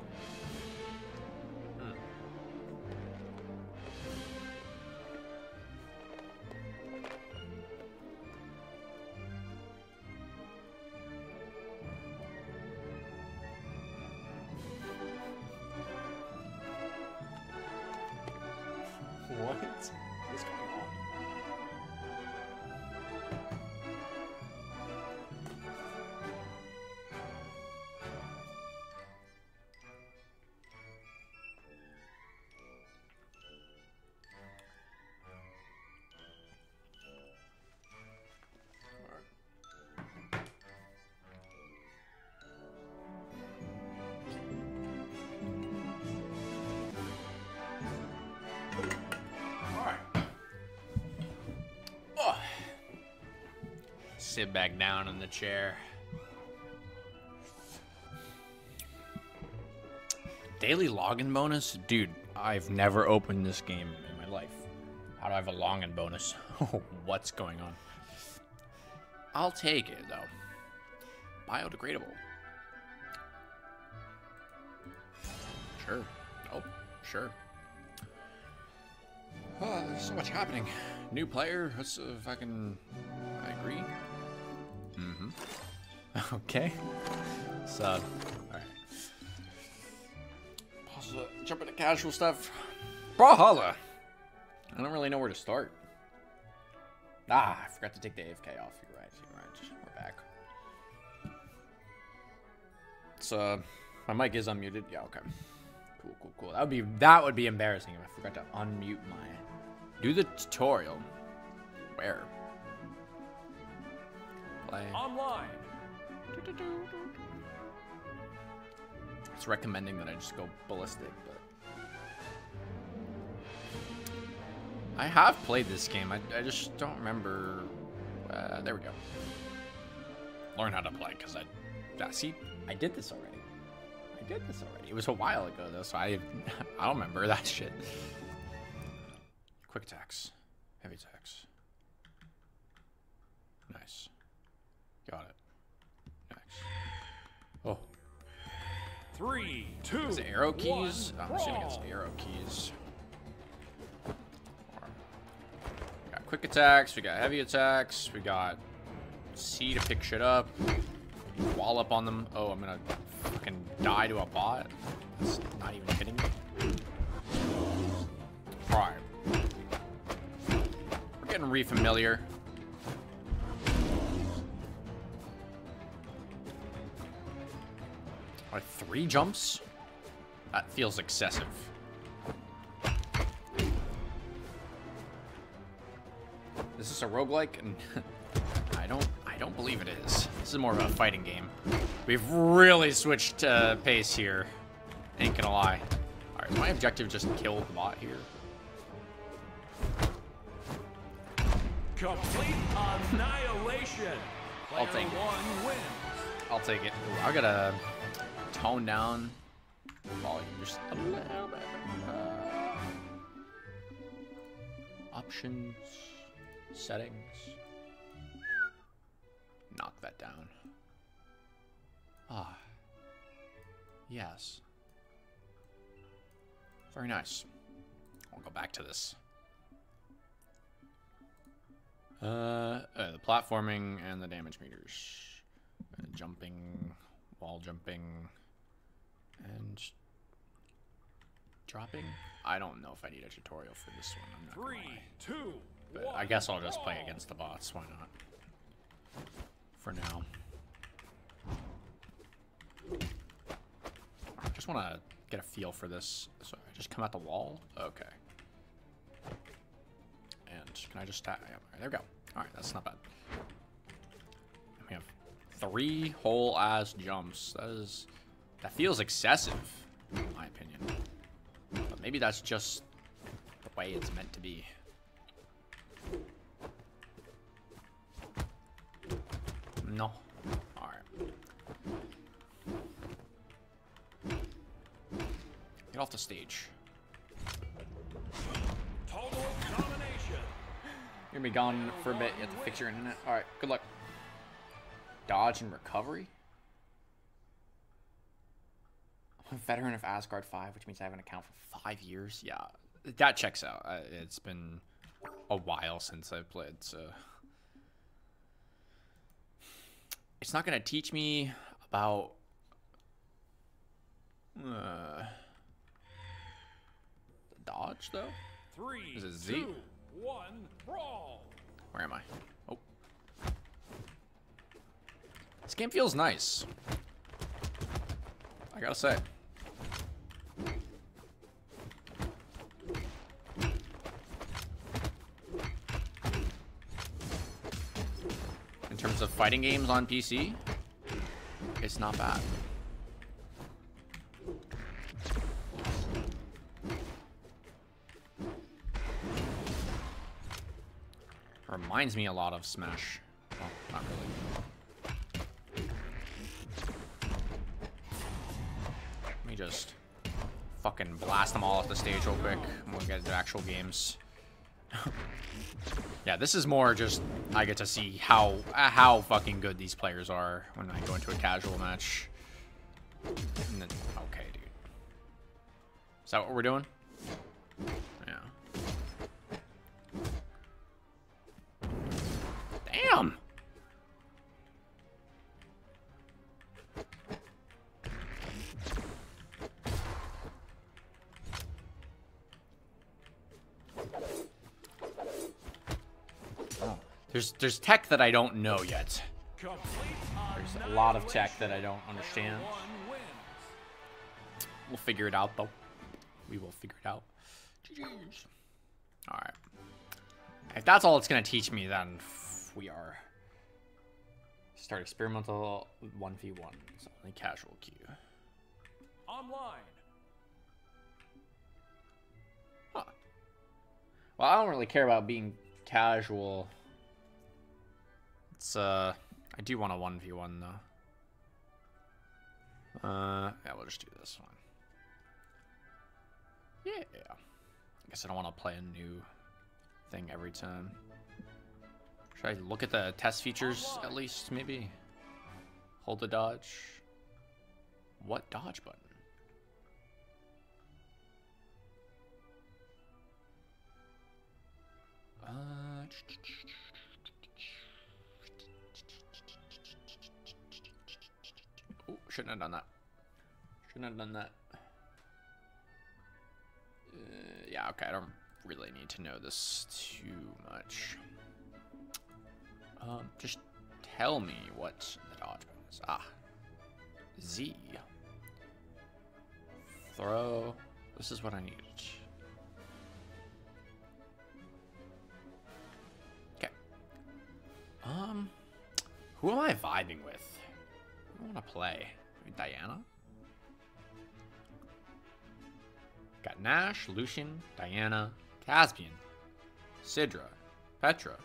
Sit back down in the chair. Daily login bonus? Dude, I've never opened this game in my life. How do I have a login bonus? What's going on? I'll take it, though. Biodegradable. Sure. Oh, sure. Oh, there's so much happening. New player. Let's uh, if I can. Okay. So, all right. Pause. Uh, jump into casual stuff. Brawlhalla. I don't really know where to start. Ah, I forgot to take the AFK off. You're right. You're right. We're back. So, my mic is unmuted. Yeah. Okay. Cool. Cool. Cool. That would be that would be embarrassing if I forgot to unmute my. Do the tutorial. Where? Play. Online. It's recommending that I just go ballistic, but I have played this game. I, I just don't remember. Uh, there we go. Learn how to play because I, see, I did this already. I did this already. It was a while ago though, so I I don't remember that shit. Quick attacks, heavy attacks. Nice. Got it. Three, two, is it arrow keys? one, I'm assuming it's arrow keys. We got quick attacks, we got heavy attacks, we got C to pick shit up, wall up on them. Oh, I'm gonna fucking die to a bot. That's not even hitting me. Alright. We're getting re-familiar. Three jumps? That feels excessive. Is this a roguelike? And I don't I don't believe it is. This is more of a fighting game. We've really switched uh, pace here. Ain't gonna lie. Alright, my objective just kill the bot here? Complete annihilation. I'll take it. I'll take it. Ooh, I gotta tone down volume just a little bit. Uh, options, settings. Knock that down. Ah. Yes. Very nice. I'll go back to this. Uh, uh, the platforming and the damage meters. Uh, jumping, wall jumping, and dropping. I don't know if I need a tutorial for this one. I'm not gonna Three, lie. two, But one, I guess I'll just play against the bots. Why not? For now. I just want to get a feel for this. So I just come at the wall. Okay. And can I just tap? Yeah, there we go. All right, that's not bad. We have three whole ass jumps. That is, that feels excessive, in my opinion. But maybe that's just the way it's meant to be. No. Alright. Get off the stage. Total domination. You're gonna be gone for a bit. You have to fix your internet. Alright, good luck. Dodge and recovery? I'm a veteran of Asgard 5, which means I have an account for five years. Yeah, that checks out. Uh, it's been a while since I've played, so. It's not gonna teach me about. Uh, dodge, though? Three, Is it Z? two, one, brawl. Where am I? Oh. This game feels nice. I gotta say. In terms of fighting games on PC, it's not bad. Reminds me a lot of Smash. Well, not really. Let me just fucking blast them all off the stage real quick. and we'll get into actual games. yeah, this is more just I get to see how uh, how fucking good these players are when I go into a casual match. Then, okay, dude. Is that what we're doing? There's there's tech that I don't know yet. There's a lot of tech that I don't understand. We'll figure it out though. We will figure it out. GG's. All right. If that's all it's gonna teach me, then we are. Start experimental 1v1. It's only casual queue. Online. Huh. Well, I don't really care about being casual. It's uh, I do want a one v one though. Uh, yeah, we'll just do this one. Yeah. I guess I don't want to play a new thing every time. Should I look at the test features at least, maybe? Hold the dodge. What dodge button? Uh, shouldn't have done that. Shouldn't have done that. Uh, yeah, okay, I don't really need to know this too much. Um, just tell me what the dodge is. Ah, Z. Throw. This is what I need. Okay. Um, who am I vibing with? I want to play? Diana? Got Nash, Lucien, Diana, Caspian, Sidra, Petra.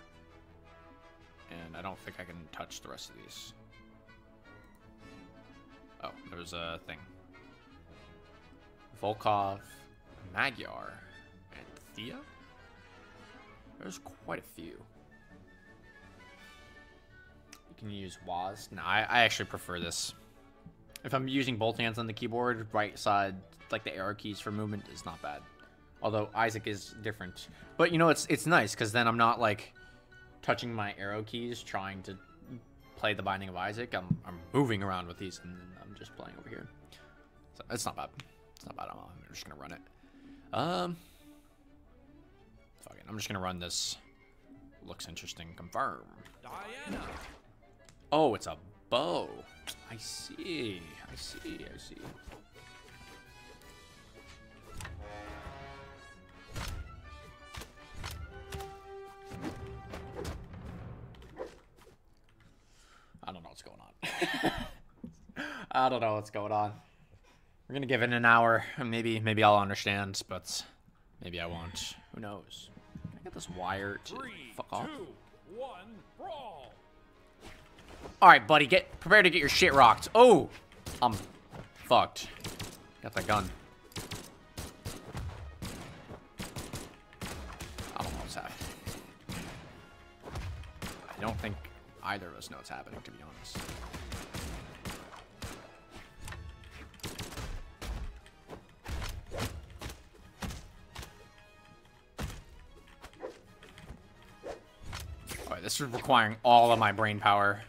And I don't think I can touch the rest of these. Oh, there's a thing. Volkov, Magyar, and Thea? There's quite a few. You can use Waz. No, I, I actually prefer this. If I'm using both hands on the keyboard, right side, like the arrow keys for movement, is not bad. Although Isaac is different. But you know, it's it's nice because then I'm not like touching my arrow keys trying to play the Binding of Isaac. I'm, I'm moving around with these and I'm just playing over here. So it's not bad. It's not bad. I'm, I'm just gonna run it. Um, fuck it. I'm just gonna run this. Looks interesting. Confirm. Diana. Oh, it's a bow. I see. I see. I see. I don't know what's going on. I don't know what's going on. We're gonna give it an hour. Maybe, maybe I'll understand, but maybe I won't. Who knows? Can I get this wire to Three, fuck off? two, one, brawl. All right, buddy, get prepare to get your shit rocked. Oh, I'm fucked. Got that gun. I don't know what's happening. I don't think either of us know what's happening, to be honest. All right, this is requiring all of my brain power.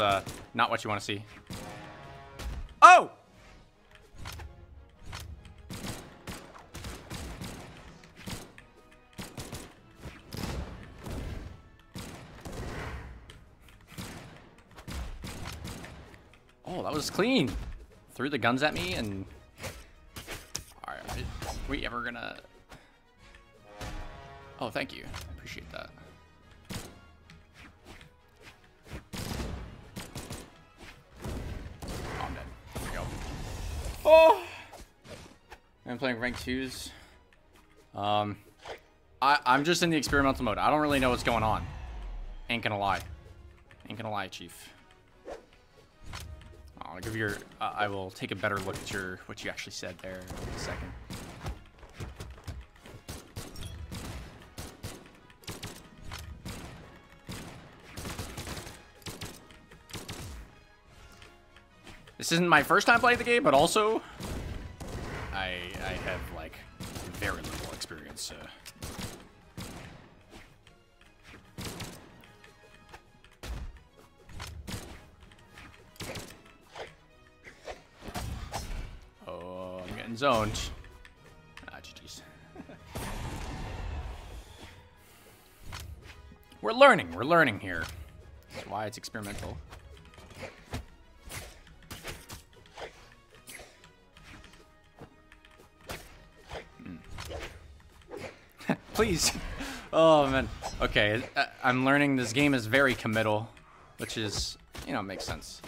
Uh not what you want to see. Oh! Oh, that was clean. Threw the guns at me and. Alright, are we ever gonna. Oh, thank you. I appreciate that. Playing rank twos. Um, I, I'm just in the experimental mode. I don't really know what's going on. Ain't gonna lie. Ain't gonna lie, Chief. I'll give your. Uh, I will take a better look at your what you actually said there in a second. This isn't my first time playing the game, but also So. Oh, I'm getting zoned. Ah, GG's. we're learning. We're learning here. That's why it's experimental. Please. Oh, man. Okay, I'm learning this game is very committal, which is, you know, makes sense.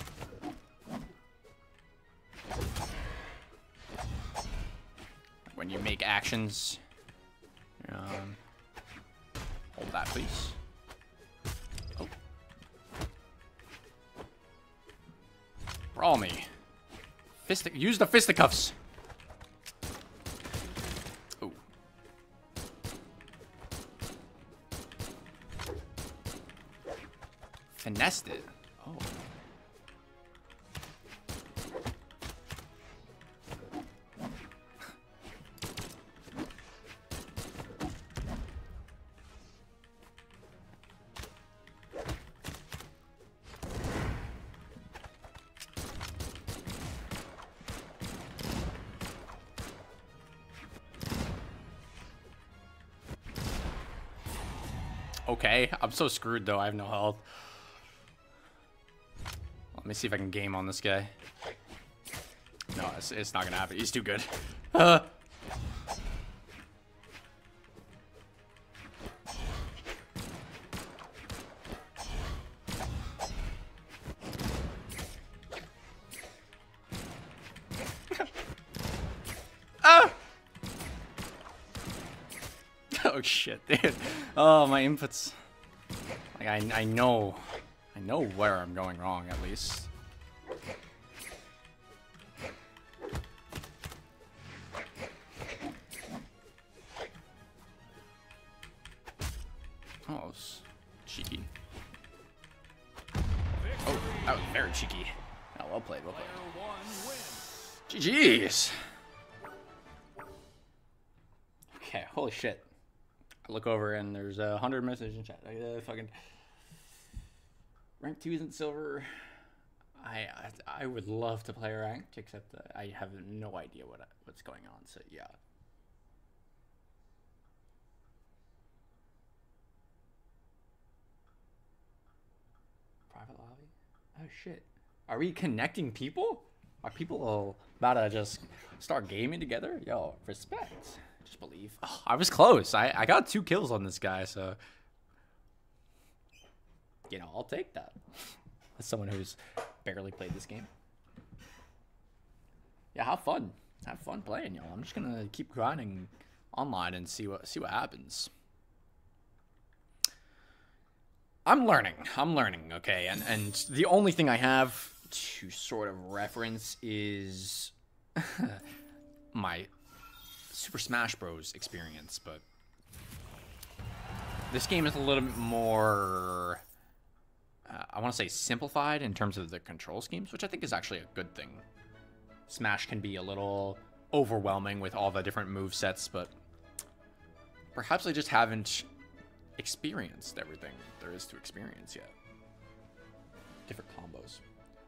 when you make actions. Um, hold that, please. Oh. Brawl me. Fist use the fisticuffs. I'm so screwed though. I have no health. Let me see if I can game on this guy. No, it's, it's not gonna happen. He's too good. Uh. Ah! Oh shit, dude. Oh, my inputs. I, I know, I know where I'm going wrong at least. Oh, was cheeky. Oh, that was very cheeky. Oh, well played, well played. GG's. Okay, holy shit. I look over and there's a hundred messages in chat. I uh, fucking rank twos and silver. I, I I would love to play ranked, except that I have no idea what what's going on. So yeah. Private lobby. Oh shit. Are we connecting people? Are people about to just start gaming together? Yo, respect. Just believe. Oh, I was close. I, I got two kills on this guy, so you know, I'll take that. As someone who's barely played this game. Yeah, have fun. Have fun playing, y'all. I'm just gonna keep grinding online and see what see what happens. I'm learning. I'm learning, okay? And and the only thing I have to sort of reference is my Super Smash Bros experience, but this game is a little bit more uh, I want to say simplified in terms of the control schemes, which I think is actually a good thing. Smash can be a little overwhelming with all the different move sets, but perhaps I just haven't experienced everything there is to experience yet. different combos.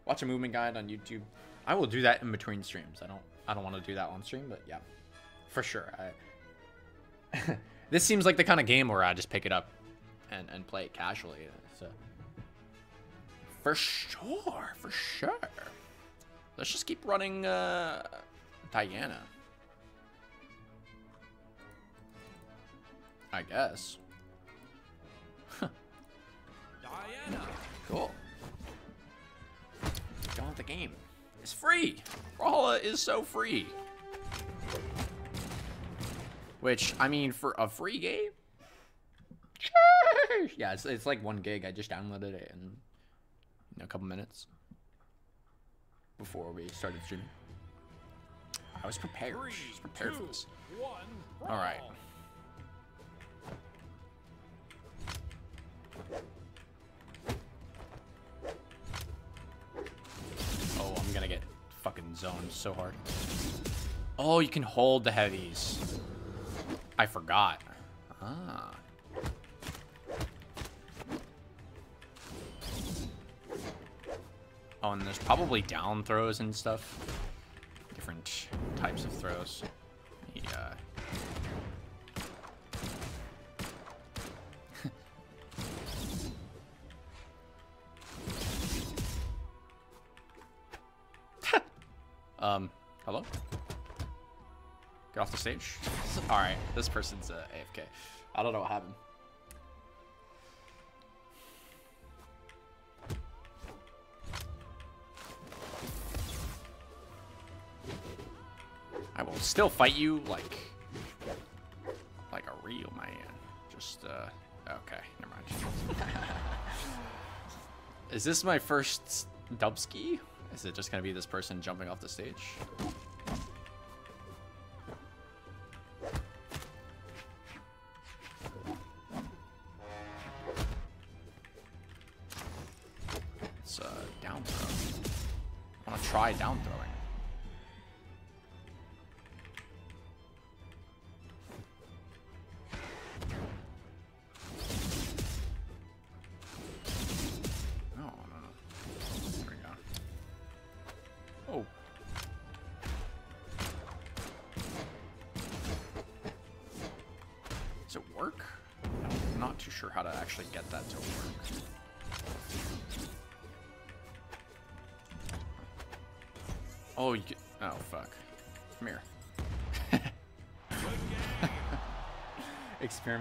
Watch a movement guide on YouTube. I will do that in between streams. I don't I don't want to do that on stream, but yeah, for sure. I, this seems like the kind of game where I just pick it up and and play it casually. So for sure, for sure. Let's just keep running uh, Diana. I guess. Diana. Cool. Don't want the game. It's free. Brawlhalla is so free. Which, I mean, for a free game? Yeah, it's, it's like one gig. I just downloaded it in you know, a couple minutes before we started streaming. I was prepared. I was prepared two, for this. one. All right. Oh, I'm gonna get fucking zoned so hard. Oh, you can hold the heavies. I forgot. Ah. Oh, and there's probably down throws and stuff. Different types of throws. Yeah. Um, hello? Get off the stage. Alright, this person's uh, AFK. I don't know what happened. I will still fight you like like a real man. Just uh okay, never mind. Is this my first dubski? Is it just gonna be this person jumping off the stage?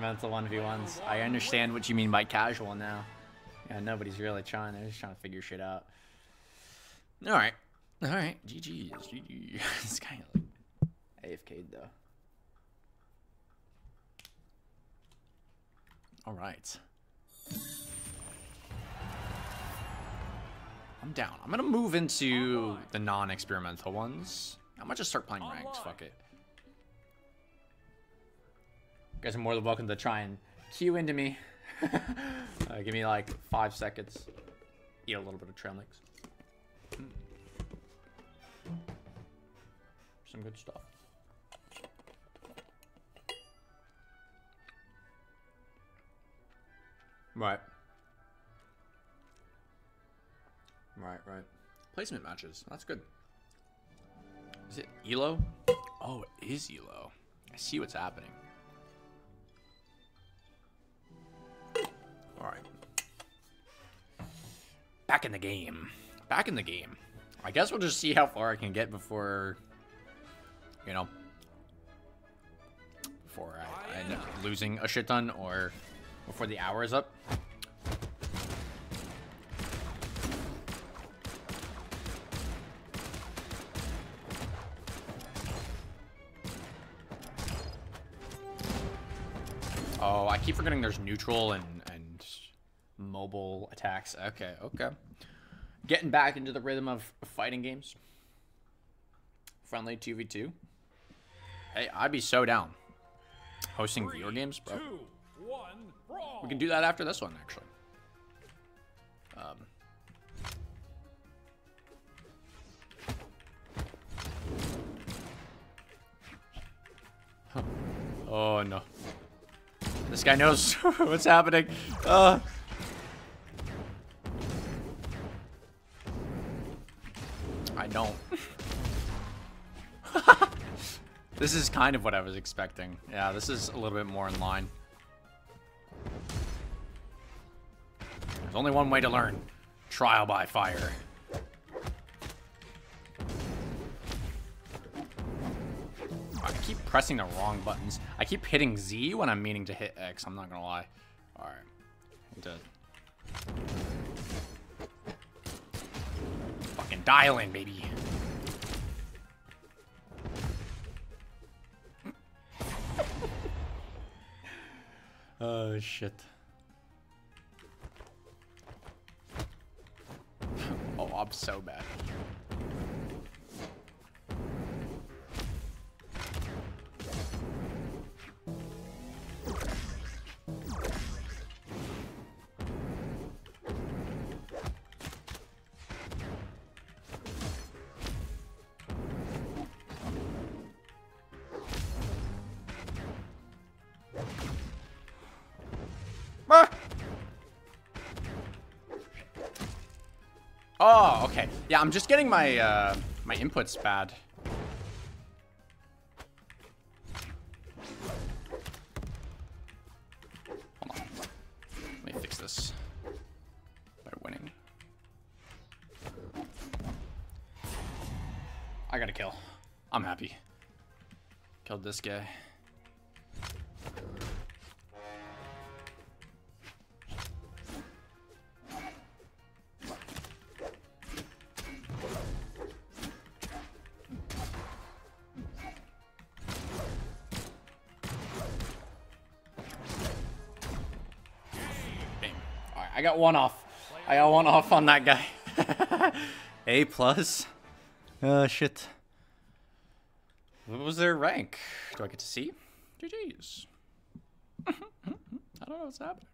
Experimental 1v1s. I understand what you mean by casual now. Yeah, nobody's really trying. They're just trying to figure shit out. All right. All right. GG. GG. this guy like AFK'd though. All right. I'm down. I'm gonna move into the non-experimental ones. I'm gonna just start playing ranked. Fuck it. Guys are more than welcome to try and queue into me. uh, give me like five seconds. Eat a little bit of trail mix. Some good stuff. Right. Right, right. Placement matches. That's good. Is it Elo? Oh, it is Elo. I see what's happening. Alright. Back in the game. Back in the game. I guess we'll just see how far I can get before, you know, before I, I end up losing a shit ton or before the hour is up. Oh, I keep forgetting there's neutral and mobile attacks. Okay, okay. Getting back into the rhythm of fighting games. Friendly 2v2. Hey, I'd be so down. Hosting Three, viewer games, bro. Two, one. We can do that after this one, actually. Um, huh. Oh no. This guy knows what's happening. Uh. Don't. this is kind of what I was expecting. Yeah, this is a little bit more in line. There's only one way to learn. Trial by fire. I keep pressing the wrong buttons. I keep hitting Z when I'm meaning to hit X. I'm not gonna lie. Alright. Dead. Fucking dial in, baby. oh, shit. oh, I'm so bad. Okay. Yeah, I'm just getting my uh, my inputs bad. Hold on. Let me fix this by winning. I got a kill. I'm happy. Killed this guy. Got one off. I got one off on that guy. A plus. Uh, shit. What was their rank? Do I get to see? GG's. I don't know what's happening.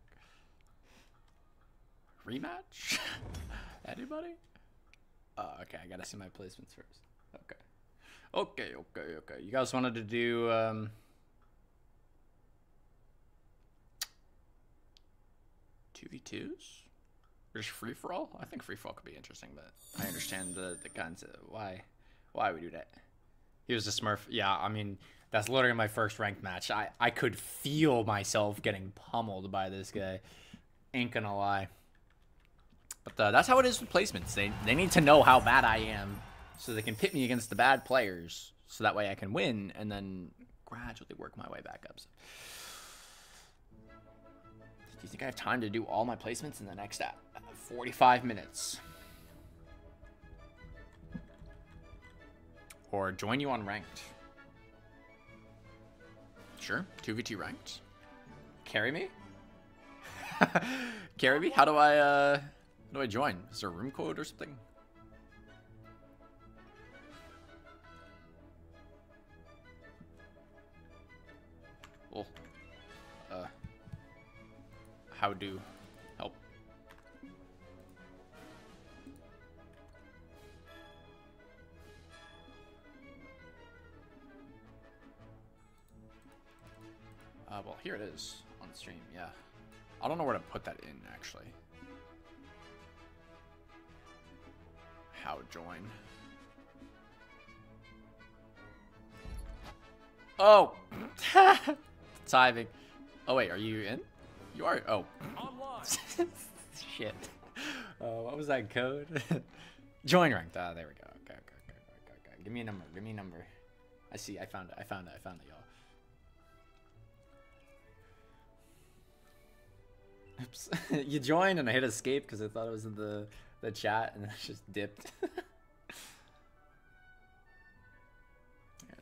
Rematch? Anybody? Uh, okay, I gotta see my placements first. Okay. Okay, okay, okay. You guys wanted to do, um... Two v twos? Or just free for all? I think free for all could be interesting, but I understand the the concept. Why, why we do that? He was a Smurf. Yeah, I mean that's literally my first ranked match. I I could feel myself getting pummeled by this guy. Ain't gonna lie. But uh, that's how it is with placements. They they need to know how bad I am, so they can pit me against the bad players, so that way I can win and then gradually work my way back up. So. Think I have time to do all my placements in the next uh, 45 minutes? Or join you on ranked? Sure, 2v2 ranked. Carry me? Carry me? How do I, uh, how do I join? Is there a room code or something? How to help. Uh, well, here it is on stream, yeah. I don't know where to put that in, actually. How join. Oh! Timing. Oh, wait, are you in? You are. Oh. Shit. Uh, what was that code? Join ranked. Ah, there we go. Okay, okay, okay, okay, okay. Give me a number. Give me a number. I see. I found it. I found it. I found it, y'all. Oops. you joined and I hit escape because I thought it was in the the chat and I just dipped. yeah,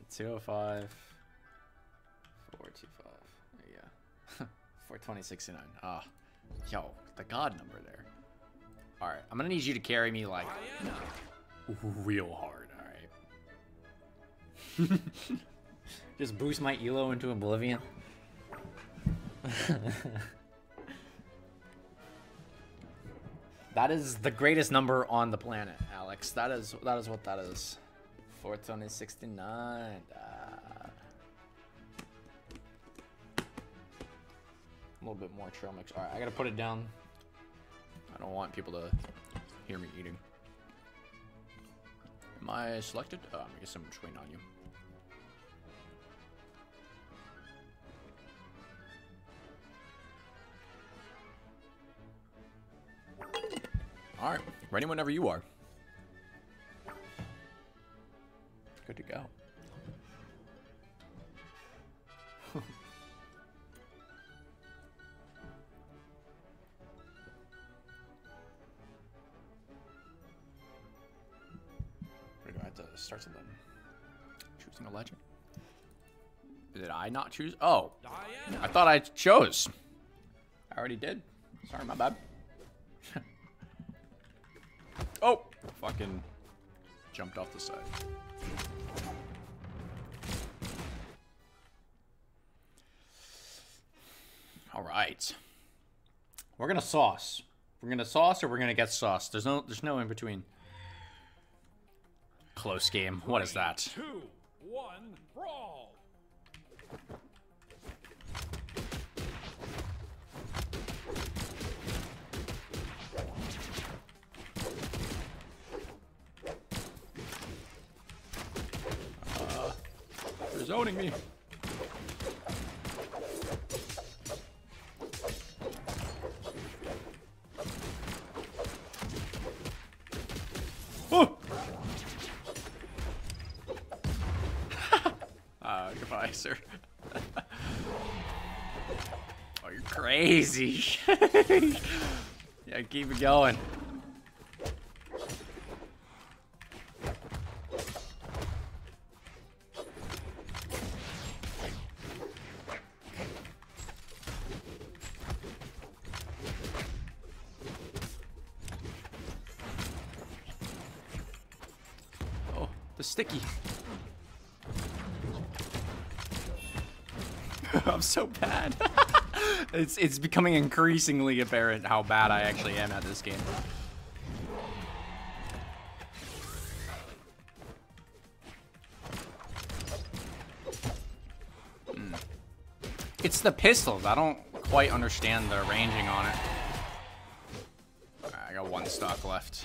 205 425. There you go. 42069. Ah. Yo, the god number there. Alright, I'm gonna need you to carry me like real hard, alright? Just boost my elo into oblivion. that is the greatest number on the planet, Alex. That is that is what that is. 42069. Ah. A little bit more trail mix. Alright, I gotta put it down. I don't want people to hear me eating. Am I selected? I guess I'm just waiting on you. All right, ready whenever you are. Good to go. Where do I have to start something? Choosing a legend? Did I not choose? Oh, Diana. I thought I chose. I already did. Sorry, my bad. oh, fucking jumped off the side. All right. We're gonna sauce. We're gonna sauce or we're gonna get sauce. There's no there's no in between. Close game. What is that? Two, one, brawl. They're zoning me. Sir. oh, you're crazy. yeah, keep it going. It's it's becoming increasingly apparent how bad I actually am at this game. Hmm. It's the pistols. I don't quite understand the ranging on it. I got one stock left.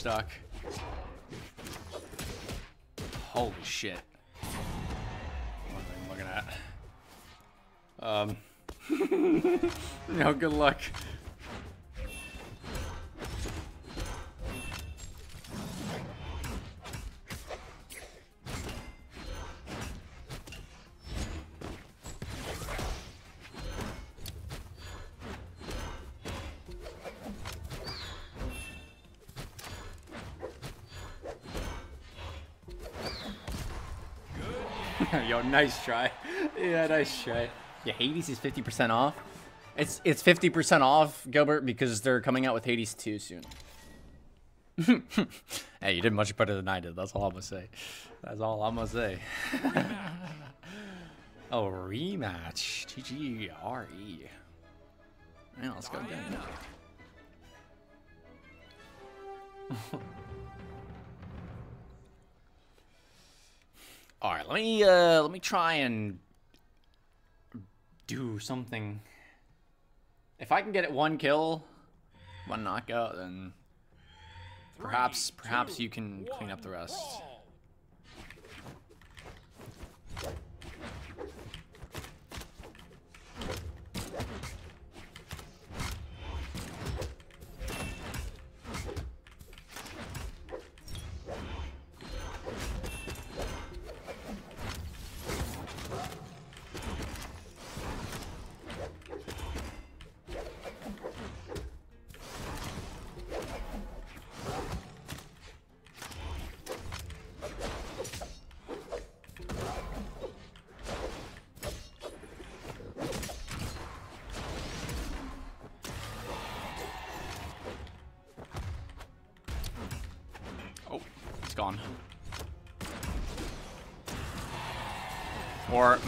Stock. Holy shit. What am I looking at? Um. no, good luck. Nice try. Yeah, nice try. Yeah, Hades is 50% off. It's it's 50% off, Gilbert, because they're coming out with Hades 2 soon. hey, you did much better than I did. That's all I'm gonna say. That's all I'm gonna say. oh, rematch. GG RE. Yeah, let's go again. All right, let me uh let me try and do something. If I can get it one kill, one knockout, then perhaps Three, perhaps two, you can clean up the rest.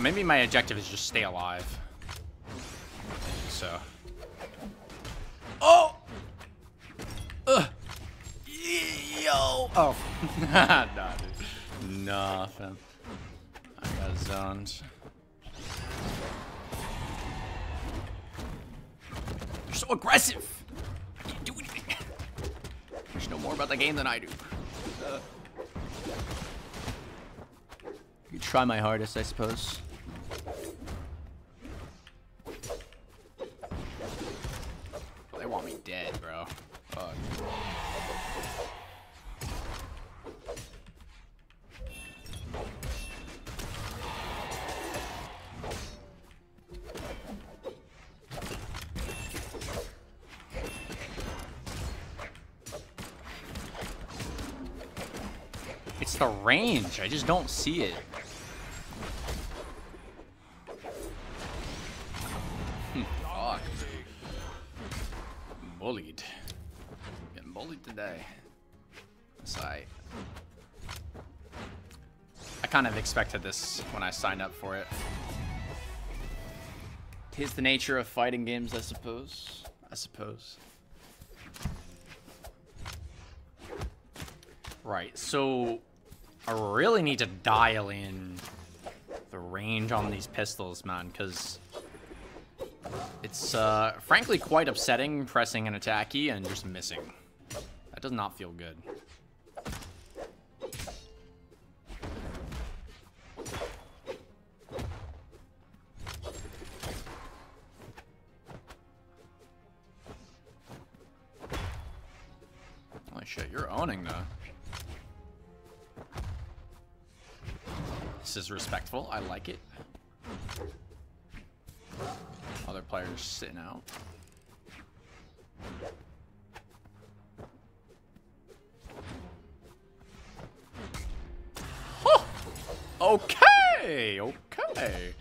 Maybe my objective is just stay alive. So. Oh! Ugh. Yo! Oh. nah, dude. Fam. I got zoned. You're so aggressive! I can't do anything. You know more about the game than I do. Uh, you try my hardest, I suppose. Range. I just don't see it. Hmm, Fuck. Bullied. Getting bullied today. That's I. I kind of expected this when I signed up for it. Tis the nature of fighting games, I suppose. I suppose. Right, so I really need to dial in the range on these pistols, man, because it's uh, frankly quite upsetting pressing an attack key and just missing. That does not feel good. I like it. Other players sitting out. Huh. Okay, okay.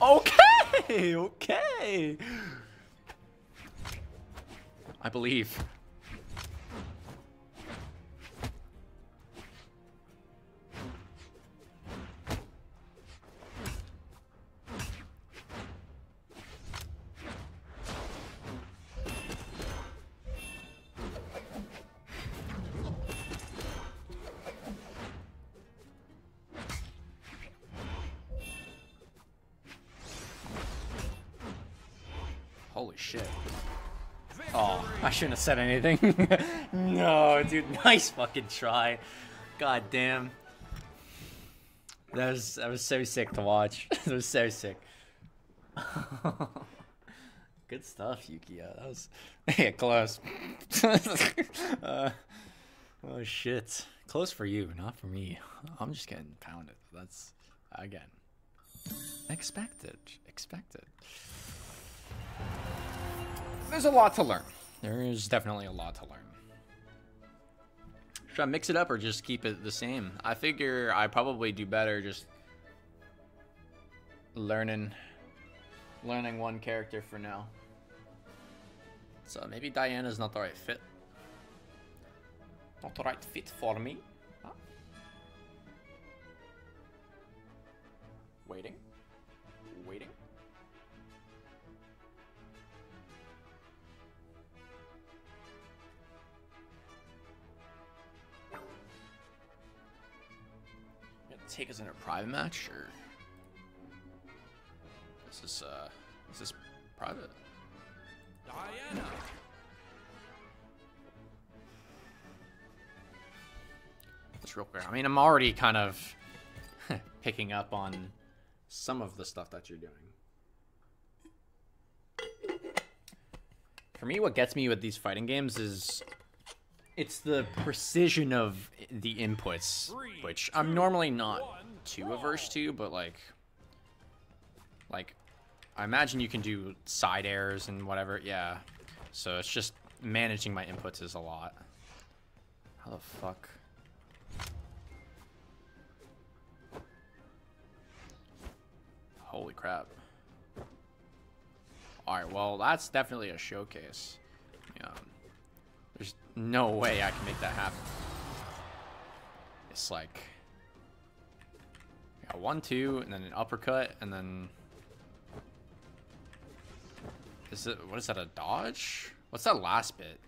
Okay, okay. I believe. Shouldn't have said anything. no, dude, nice fucking try. God damn. That was that was so sick to watch. that was so sick. Good stuff, Yukio. That was yeah, close. uh, oh shit. Close for you, not for me. I'm just getting pounded. That's again. Expected. Expected. There's a lot to learn. There is definitely a lot to learn. Should I mix it up or just keep it the same? I figure I probably do better just learning learning one character for now. So maybe Diana's not the right fit. Not the right fit for me. Huh? Waiting. Take us in a private match or this is this uh is this private? Diana. Just real quick. I mean, I'm already kind of picking up on some of the stuff that you're doing. For me, what gets me with these fighting games is it's the precision of the inputs, which I'm normally not too averse to, but like, like, I imagine you can do side airs and whatever. Yeah, so it's just managing my inputs is a lot. How the fuck? Holy crap. Alright, well, that's definitely a showcase. Yeah. There's no way I can make that happen. It's like... Yeah, one, two, and then an uppercut, and then... Is it... What is that, a dodge? What's that last bit?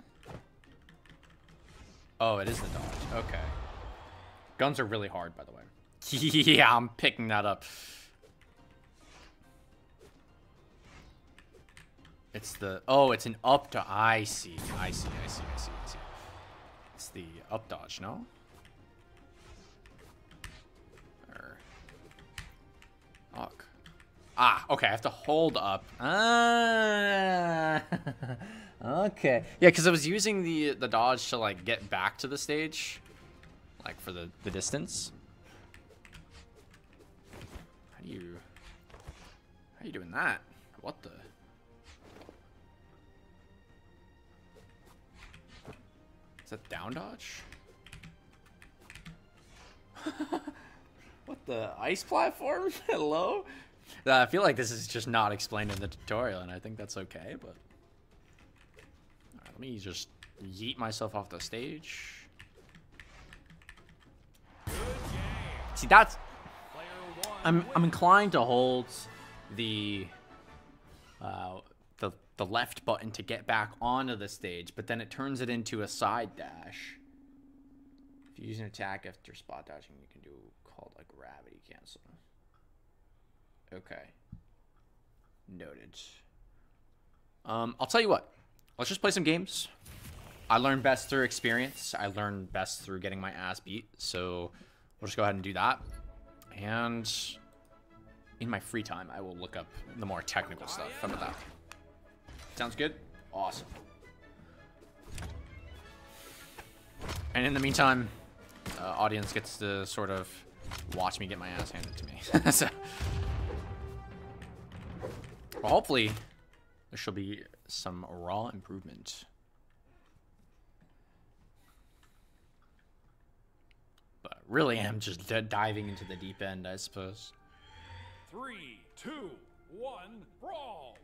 Oh, it is the dodge. Okay. Guns are really hard, by the way. yeah, I'm picking that up. It's the... Oh, it's an up to... I see. I see, I see, I see, I see. It's the up dodge, no? Or... Fuck. Ah, okay, I have to hold up. Ah, okay. Yeah, because I was using the the dodge to like get back to the stage, like for the the distance. How do you? How are you doing that? What the? Is that down dodge? what the ice platform? Hello? Uh, I feel like this is just not explained in the tutorial, and I think that's okay, but... Alright, let me just yeet myself off the stage. See, that's... I'm, I'm inclined to hold the, uh, the, left button to get back onto the stage, but then it turns it into a side dash. If you use an attack after spot dodging, you can do called a gravity cancel. Okay. Noted. Um, I'll tell you what. Let's just play some games. I learn best through experience. I learn best through getting my ass beat. So we'll just go ahead and do that. And in my free time, I will look up the more technical stuff. How about that? Sounds good? Awesome. And in the meantime, uh, audience gets to sort of watch me get my ass handed to me. so, well, hopefully, there shall be some raw improvement. But really am just diving into the deep end, I suppose. Three, two, one, brawl!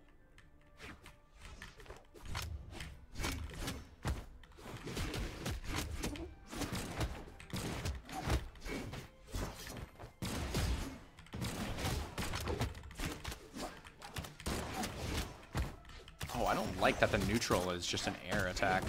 I don't like that the neutral is just an air attack.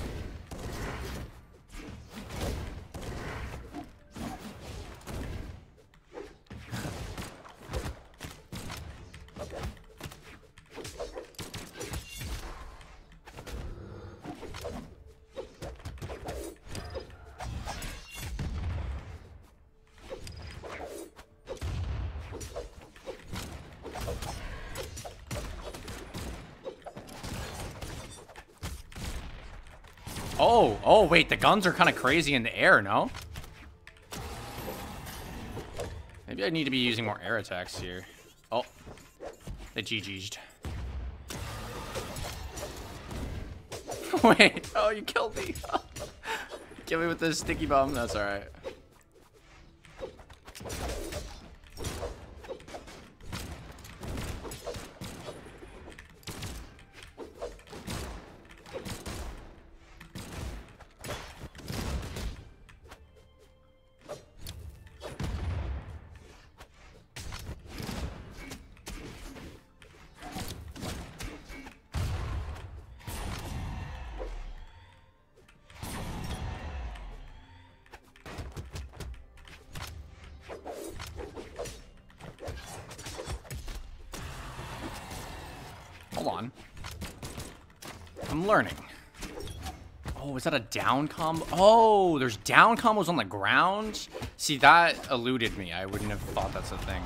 Oh, wait, the guns are kind of crazy in the air, no? Maybe I need to be using more air attacks here. Oh, they GG'd. wait, oh, you killed me. Kill me with this sticky bomb, that's alright. Hold Is that a down combo? Oh, there's down combos on the ground? See, that eluded me. I wouldn't have thought that's a thing.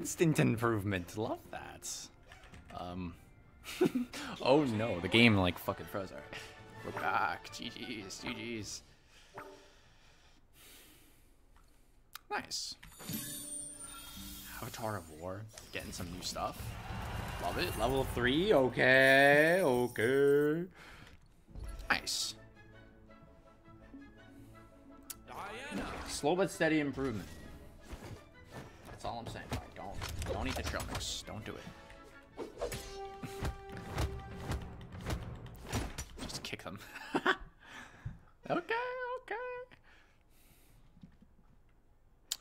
Instant improvement. Love that. Um. oh no, the game like fucking froze. Alright. We're back. GG's, GG's. Nice. Avatar of War. Getting some new stuff. Love it. Level 3. Okay. Okay. Nice. Diana. Slow but steady improvement. That's all I'm saying. Don't eat the mix. Don't do it. Just kick them. okay, okay.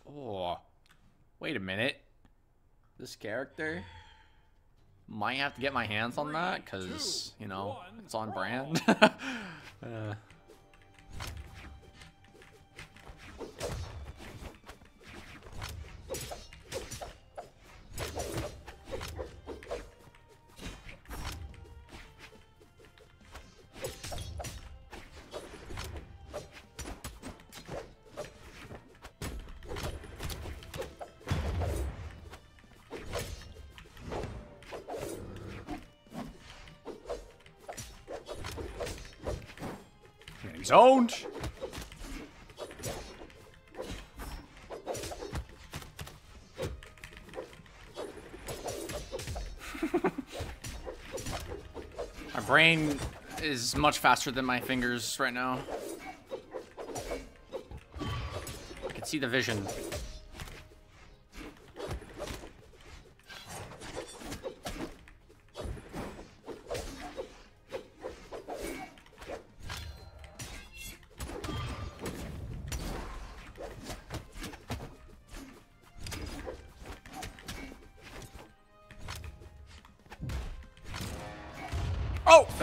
Oh, wait a minute. This character might have to get my hands on that because you know it's on brand. uh, Zoned. my brain is much faster than my fingers right now. I can see the vision.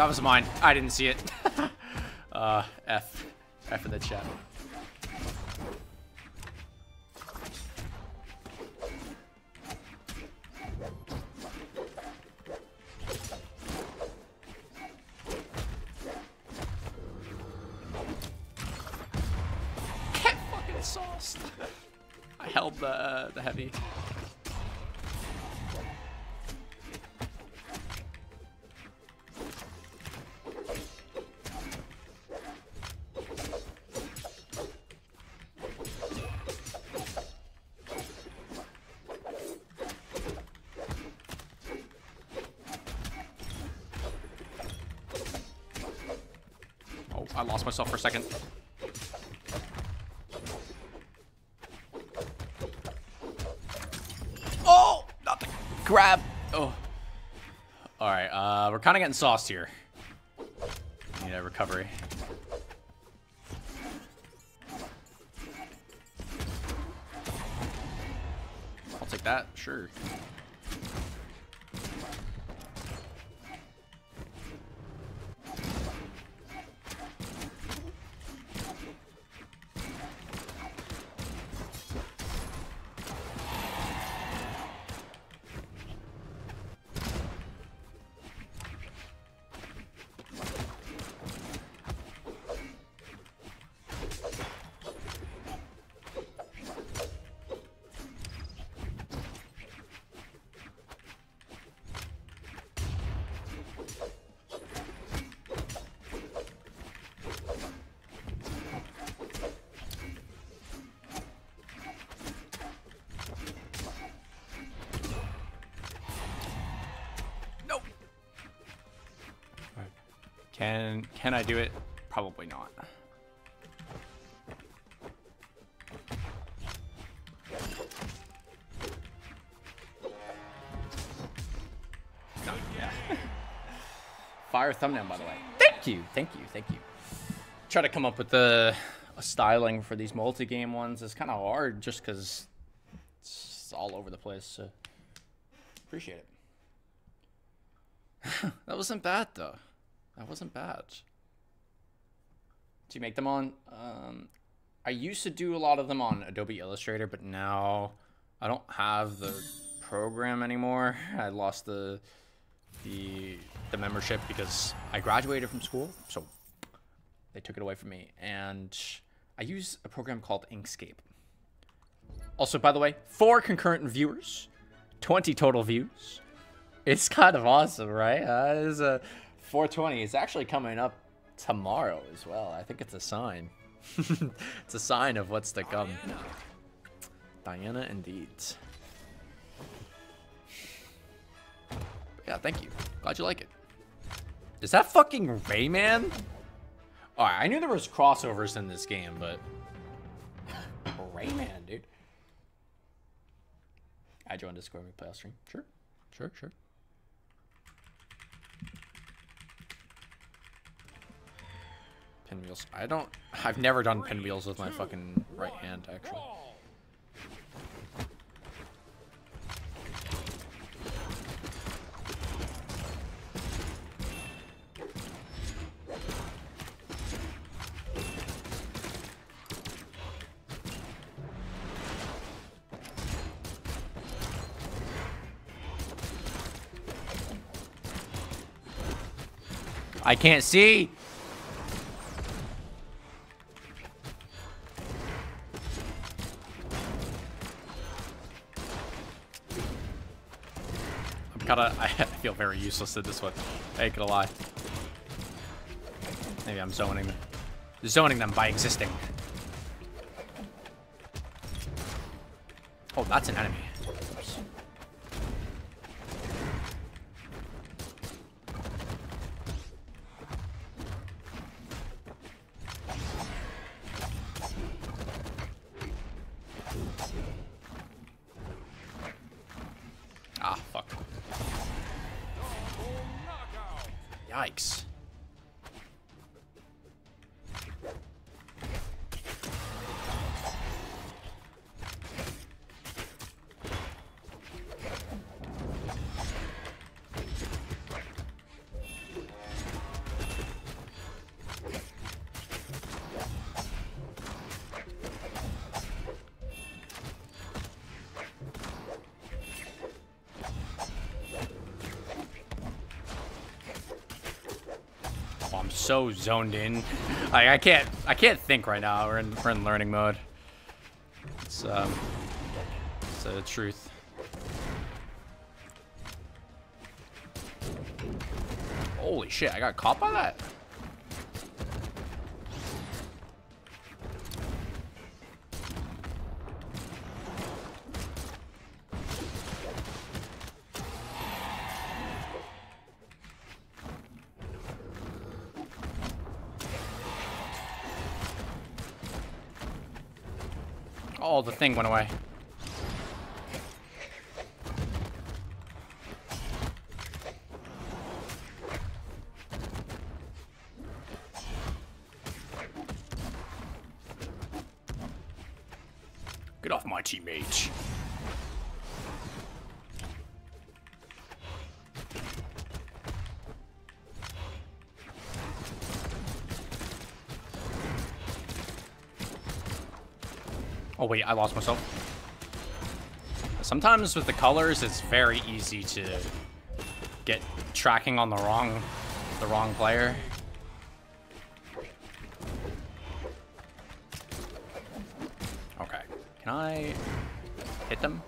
That was mine. I didn't see it. uh, F. F for the chat. Myself for a second. Oh, not the grab. Oh. All right, uh, we're kind of getting sauced here. Need a recovery. I'll take that, sure. Do it? Probably not. Fire thumbnail, by the way. Thank you, thank you, thank you. Try to come up with a, a styling for these multi-game ones. It's kind of hard just because it's all over the place. So appreciate it. that wasn't bad though. That wasn't bad. You make them on? Um, I used to do a lot of them on Adobe Illustrator, but now I don't have the program anymore. I lost the the the membership because I graduated from school, so they took it away from me. And I use a program called Inkscape. Also, by the way, four concurrent viewers, 20 total views. It's kind of awesome, right? Uh, it's a 420. It's actually coming up tomorrow as well. I think it's a sign. it's a sign of what's to come. Diana, indeed. Yeah, thank you. Glad you like it. Is that fucking Rayman? Alright, I knew there was crossovers in this game, but... Rayman, dude. I joined Discord we play stream. Sure. Sure, sure. Pinwheels. I don't... I've never done pinwheels with my fucking right hand, actually. I can't see. I feel very useless at this one. I ain't gonna lie. Maybe I'm zoning them. Zoning them by existing. Oh, that's an enemy. So zoned in. Like I can't I can't think right now. We're in we're in learning mode. It's um it's the truth. Holy shit, I got caught by that? Thing went away. Wait, I lost myself. Sometimes with the colors, it's very easy to get tracking on the wrong, the wrong player. Okay, can I hit them?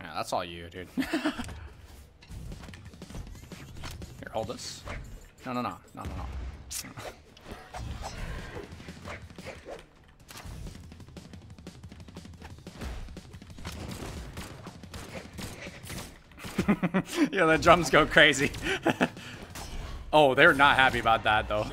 Yeah, that's all you, dude. Here, hold this. No, no, no, no, no, no. Yeah, the drums go crazy. oh, they're not happy about that though.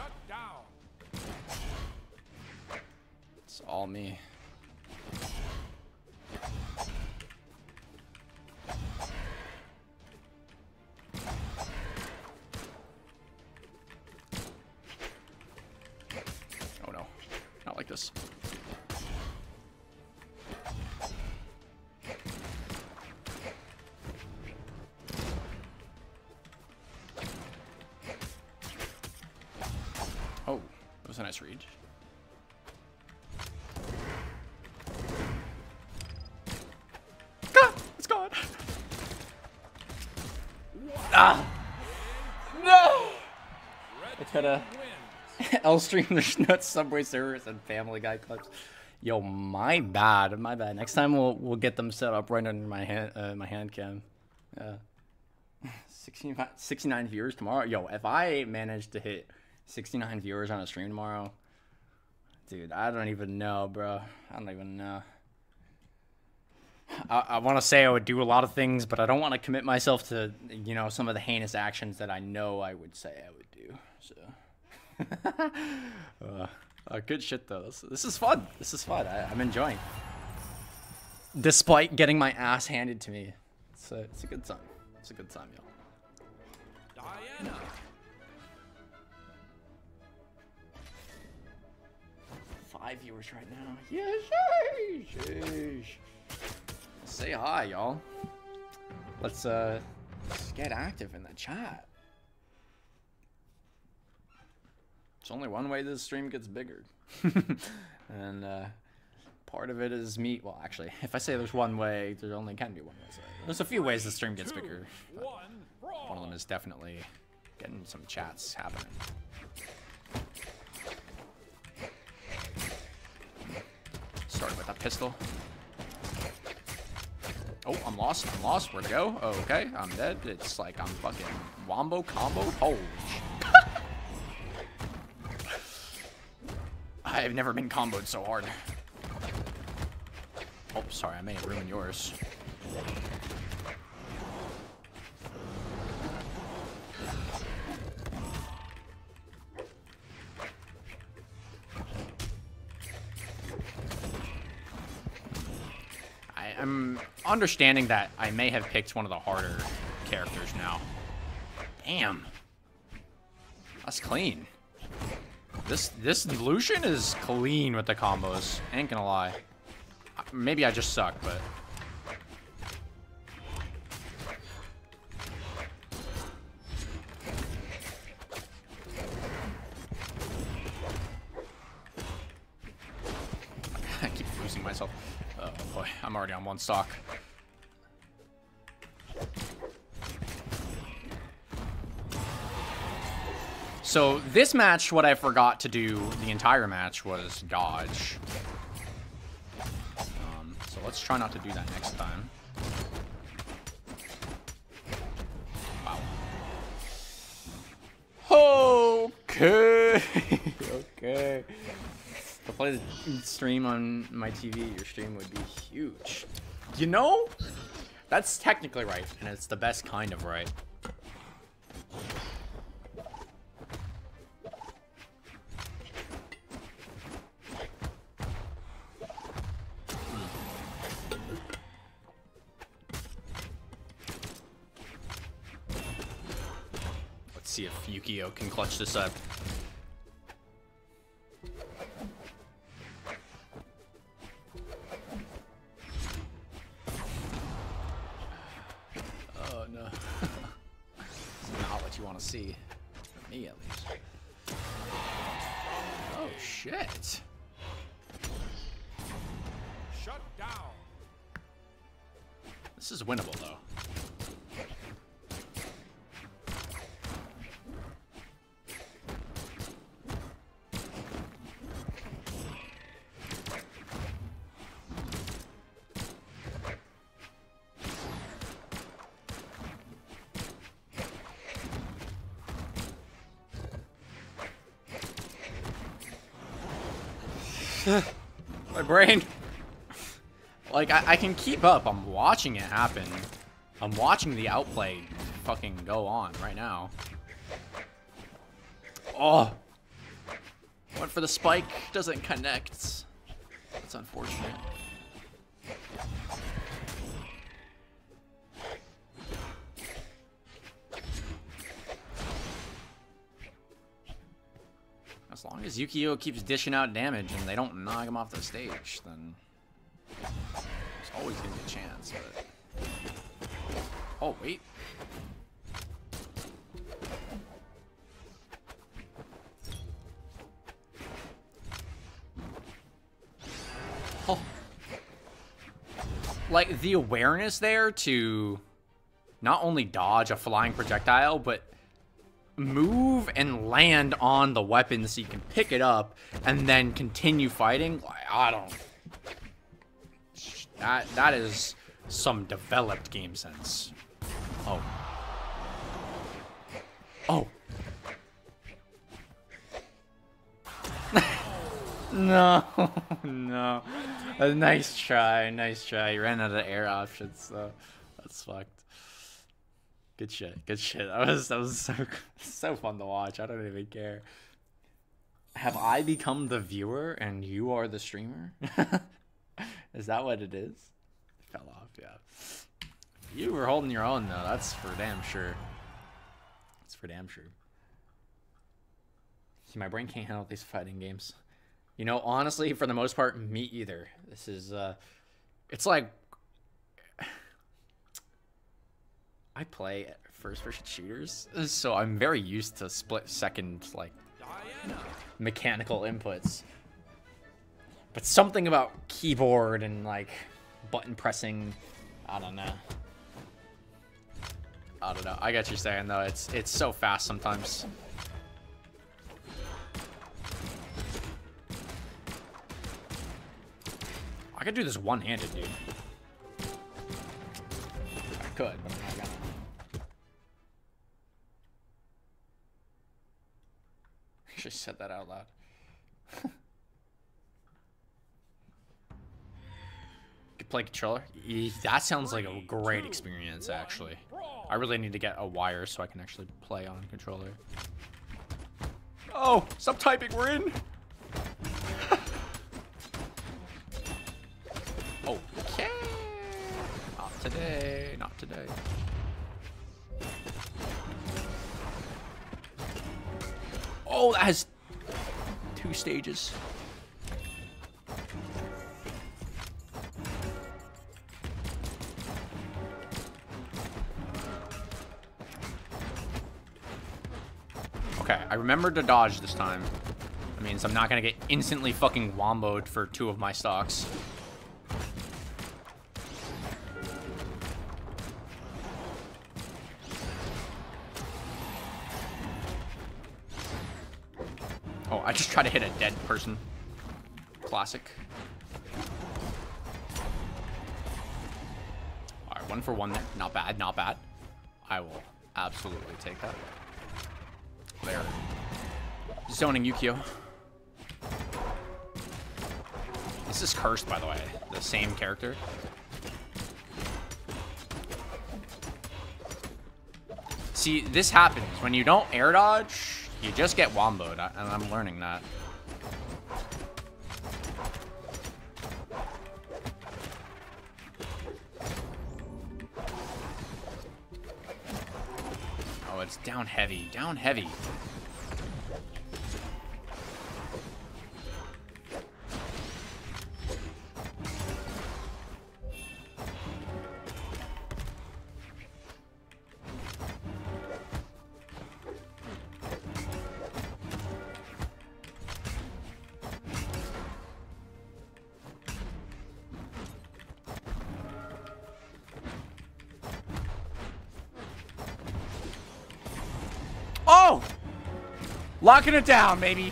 L stream the Schnutz Subway servers and Family Guy clips. Yo, my bad, my bad. Next time we'll we'll get them set up right under my hand uh, my hand cam. Yeah. 69, 69 viewers tomorrow. Yo, if I manage to hit 69 viewers on a stream tomorrow, dude, I don't even know, bro. I don't even know. I, I want to say I would do a lot of things, but I don't want to commit myself to, you know, some of the heinous actions that I know I would say I would do. So, uh, uh, good shit though. This, this is fun. This is fun. I, I'm enjoying. Despite getting my ass handed to me, it's a, it's a good time. It's a good time, yo. Diana. Five viewers right now. Yes, sheesh. Say hi, y'all. Let's uh, let's get active in the chat. It's only one way this stream gets bigger, and uh, part of it is me. Well, actually, if I say there's one way, there only can be one way. So there's a few ways the stream gets bigger. One. One of them is definitely getting some chats happening. Start with a pistol. Oh, I'm lost. I'm lost. Where to go? Oh, okay. I'm dead. It's like I'm fucking wombo combo. Holy I've never been comboed so hard. Oh, sorry. I may have ruined yours. I am understanding that I may have picked one of the harder characters now. Damn. That's clean. This this Lucien is clean with the combos. Ain't gonna lie. Maybe I just suck, but I keep losing myself. Oh boy, I'm already on one stock. So this match, what I forgot to do the entire match was dodge. Um, so let's try not to do that next time. Wow. Okay. okay. To play the stream on my TV, your stream would be huge. You know? That's technically right, and it's the best kind of right. See if Yukio can clutch this up. Oh no. it's not what you want to see. For me at least. Oh shit. Shut down. This is winnable though. Brain. Like, I, I can keep up. I'm watching it happen. I'm watching the outplay fucking go on right now. Oh! Went for the spike. Doesn't connect. That's unfortunate. Long as Yukio keeps dishing out damage and they don't knock him off the stage, then there's always gonna be a chance, but... Oh, wait. Oh. Like, the awareness there to not only dodge a flying projectile, but move and land on the weapon so you can pick it up and then continue fighting, I don't... That, that is some developed game sense. Oh. Oh. no, no. A nice try, nice try. You ran out of air options, so that's fucked. Good shit, good shit. That was that was so so fun to watch. I don't even care. Have I become the viewer and you are the streamer? is that what it is? Fell off, yeah. You were holding your own though. That's for damn sure. That's for damn sure. See, my brain can't handle these fighting games. You know, honestly, for the most part, me either. This is, uh, it's like, I play first person shooters, uh, so I'm very used to split second, like, Diana. mechanical inputs. But something about keyboard and, like, button pressing, I don't know. I don't know. I get you saying, though. It's, it's so fast sometimes. I could do this one-handed, dude. I could, but I'm not just said that out loud. Could play controller? That sounds like a great experience, actually. I really need to get a wire so I can actually play on controller. Oh, stop typing, we're in! Okay. Not today. Not today. Oh, that has two stages. Okay, I remembered to dodge this time. That means I'm not gonna get instantly fucking womboed for two of my stocks. Just try to hit a dead person. Classic. Alright, one for one there. Not bad, not bad. I will absolutely take that. There. Zoning Yukio. This is cursed, by the way. The same character. See, this happens. When you don't air dodge, you just get womboed, and I'm learning that. Oh, it's down heavy, down heavy. Locking it down, baby.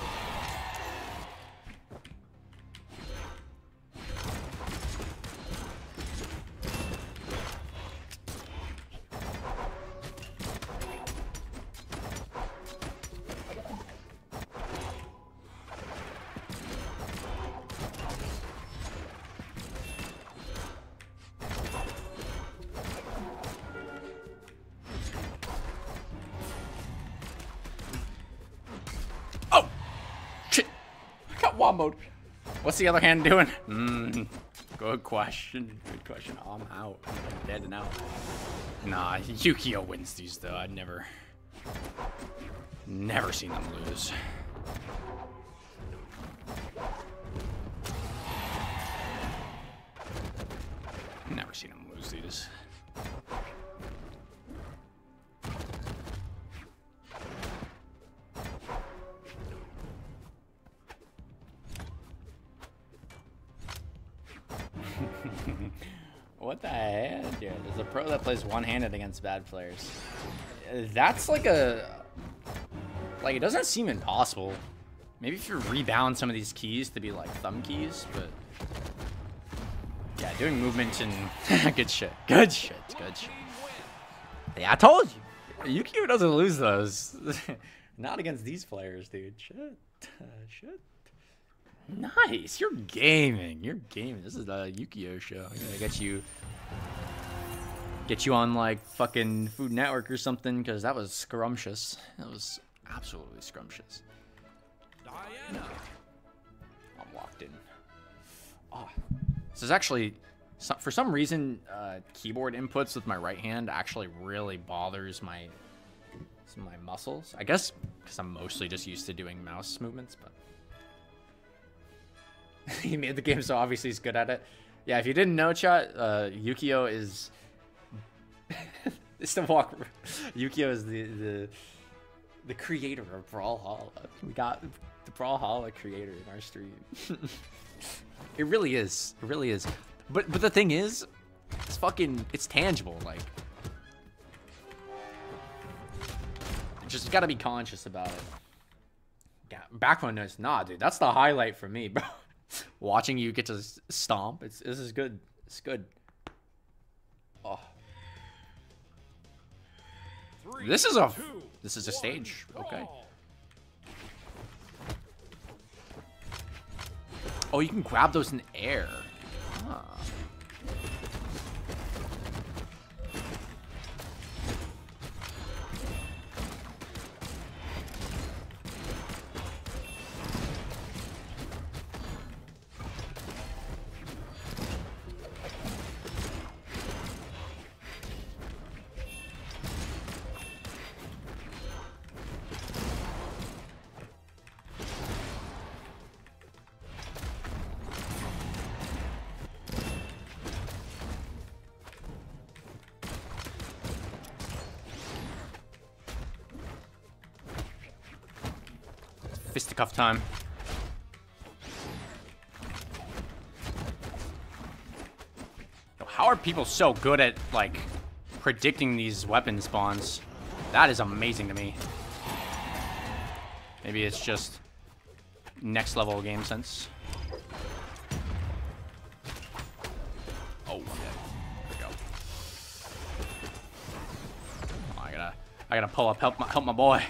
What's the other hand doing? Mmm. Good question. Good question. I'm out. I'm dead and out. Nah, Yukio wins these though. I've never, never seen them lose. One-handed against bad players. Uh, That's like a... Like, it doesn't seem impossible. Maybe if you rebound some of these keys to be like thumb keys, but... Yeah, doing movement and... good shit. Good shit. Good shit. Yeah, I told you. Yukio doesn't lose those. Not against these players, dude. Shit. shit. Nice. You're gaming. You're gaming. This is the Yukio show. I gotta get you get you on like fucking Food Network or something because that was scrumptious. That was absolutely scrumptious. Diana. I'm locked in. Oh, this is actually for some reason uh, keyboard inputs with my right hand actually really bothers my some of my muscles. I guess because I'm mostly just used to doing mouse movements, but he made the game so obviously he's good at it. Yeah, if you didn't know, chat, uh, Yukio is it's the walk. Yukio is the the the creator of Brawlhalla. We got the Brawlhalla creator in our stream. it really is. It really is. But but the thing is, it's fucking it's tangible. Like, just gotta be conscious about it. Yeah, backbone noise. Nah, dude, that's the highlight for me, bro. Watching you get to stomp. It's this is good. It's good. Oh, Three, this is a two, this is a stage. Okay. Oh, you can grab those in air. Ah. Fisticuff time. How are people so good at, like, predicting these weapon spawns? That is amazing to me. Maybe it's just next level game sense. Oh. There we go. Oh, I gotta, I gotta pull up, help my, help my boy.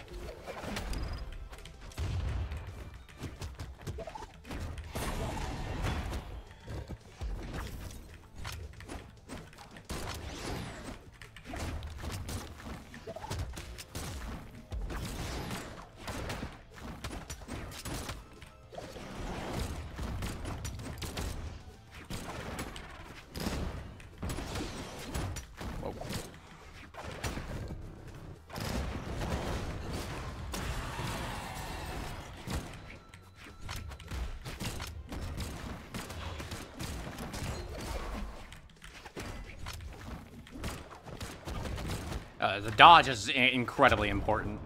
The dodge is incredibly important.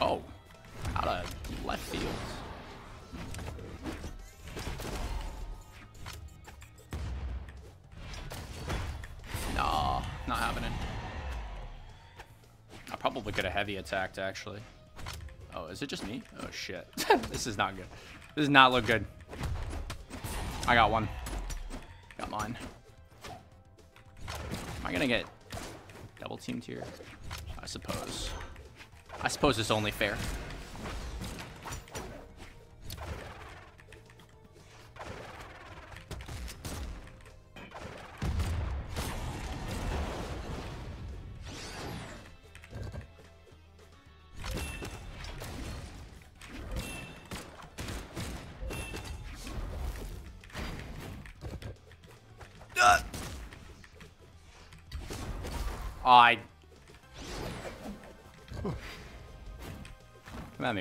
Oh, out of left field. Nah, not happening. I probably could have heavy attacked, actually. Oh, is it just me? Oh, shit. this is not good. This does not look good. I got one. Gonna get double teamed here? I suppose. I suppose it's only fair.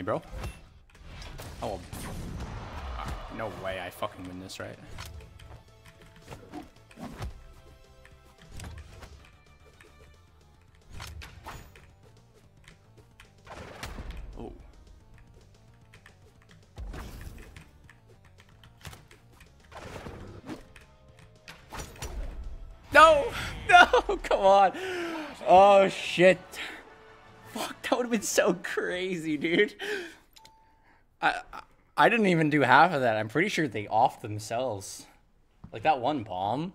Bro. Oh. Uh, no way I fucking win this, right? Oh. No! No! Come on! Oh, shit. Fuck, that would have been so crazy, dude. I, didn't even do half of that. I'm pretty sure they off themselves. Like that one bomb.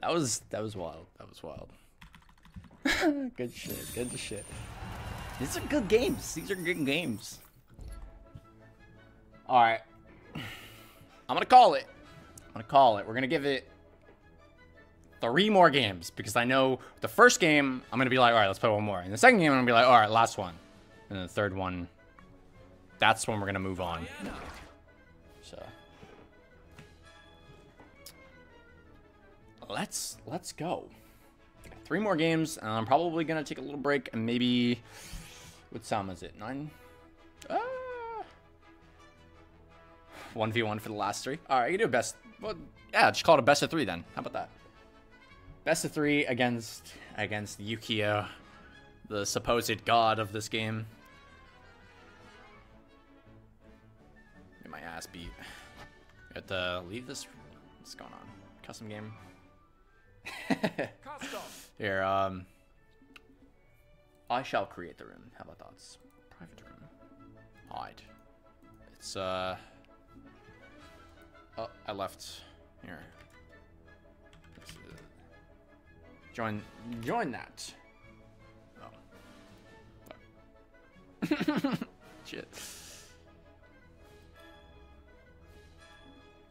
That was that was wild. That was wild. good shit. Good shit. These are good games. These are good games. All right. I'm gonna call it. I'm gonna call it. We're gonna give it three more games because I know the first game I'm gonna be like, all right, let's play one more, and the second game I'm gonna be like, all right, last one, and the third one, that's when we're gonna move on. So let's let's go. Three more games, I'm probably gonna take a little break and maybe. What time is it? Nine. Ah. 1v1 for the last three. All right, you do a best. Well, yeah, just call it a best of three then. How about that? Best of three against against Yukio, the supposed god of this game. Get my ass beat. Got to leave this. What's going on? Custom game. Custom. Here, um, I shall create the room. How about that? Private room. Hide. It's uh. Oh, I left. Here. Join, join that. Oh. Shit.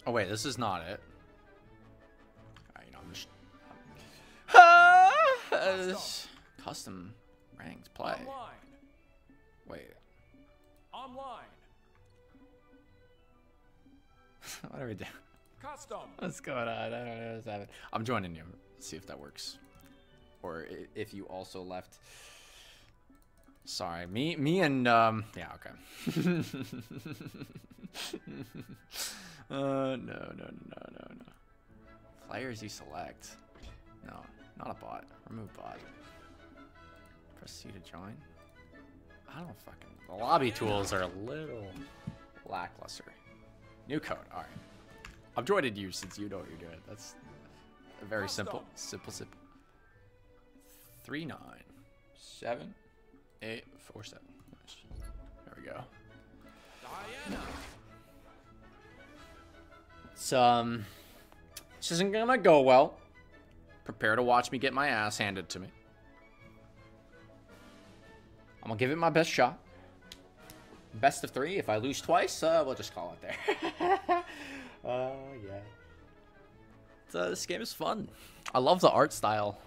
Oh wait, this is not it. Alright, you know, I'm just. Uh, Custom. custom ranked play. Online. Wait, Online. what are we doing? Custom. What's going on? I don't know what's happening. I'm joining you. Let's see if that works. Or if you also left. Sorry, me, me, and um, yeah, okay. Uh, no, no, no, no, no, no. Players you select. No, not a bot. Remove bot. Press C to join. I don't fucking. The lobby tools are a little lackluster. New code. All right. I've joined you since you know what you're doing. That's a very simple. Simple, simple. Three nine seven eight four seven. Nice. There we go. Diana. It's um, this isn't gonna go well. Prepare to watch me get my ass handed to me. I'm gonna give it my best shot. Best of three. If I lose twice, uh, we'll just call it there. Oh yeah. It's, uh, this game is fun. I love the art style.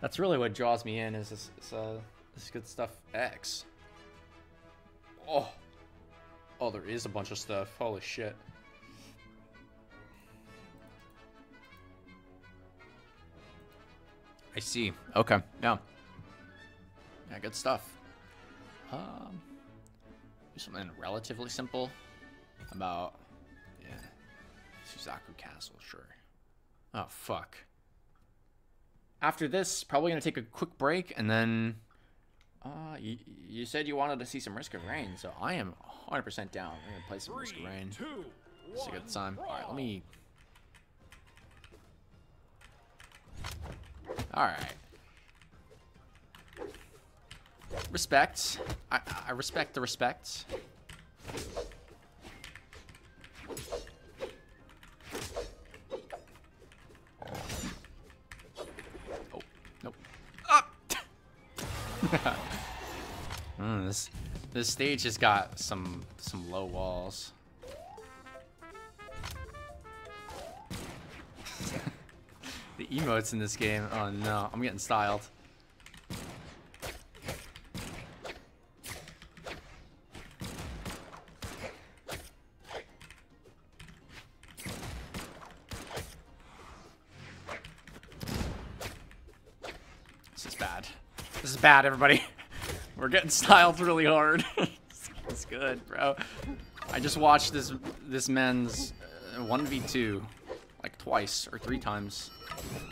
That's really what draws me in. Is this, this, uh, this good stuff X. Oh. Oh, there is a bunch of stuff. Holy shit. I see. Okay. Yeah. Yeah, good stuff. Um, do something relatively simple about yeah, Suzaku Castle. Sure. Oh fuck. After this, probably gonna take a quick break and then. Uh, you, you said you wanted to see some Risk of Rain, so I am 100% down. We're gonna play some Risk of Rain. two, It's a good one, time. All right, let me. All right. Respect. I, I respect the respect. Oh, nope. Ah! Mm, this this stage has got some some low walls. The emotes in this game. Oh no, I'm getting styled. This is bad. This is bad, everybody. We're getting styled really hard. it's good, bro. I just watched this this men's uh, 1v2 like twice or three times.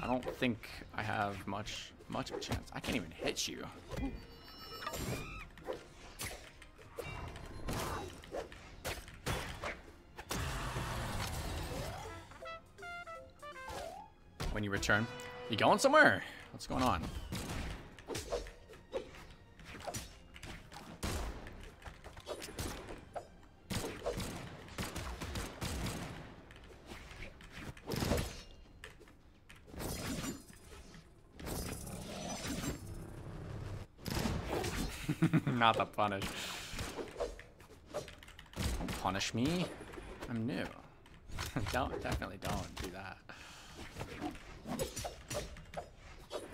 I don't think I have much much of a chance. I can't even hit you. When you return, you going somewhere? What's going on? Not the punish. Don't punish me. I'm new. don't, definitely don't do that.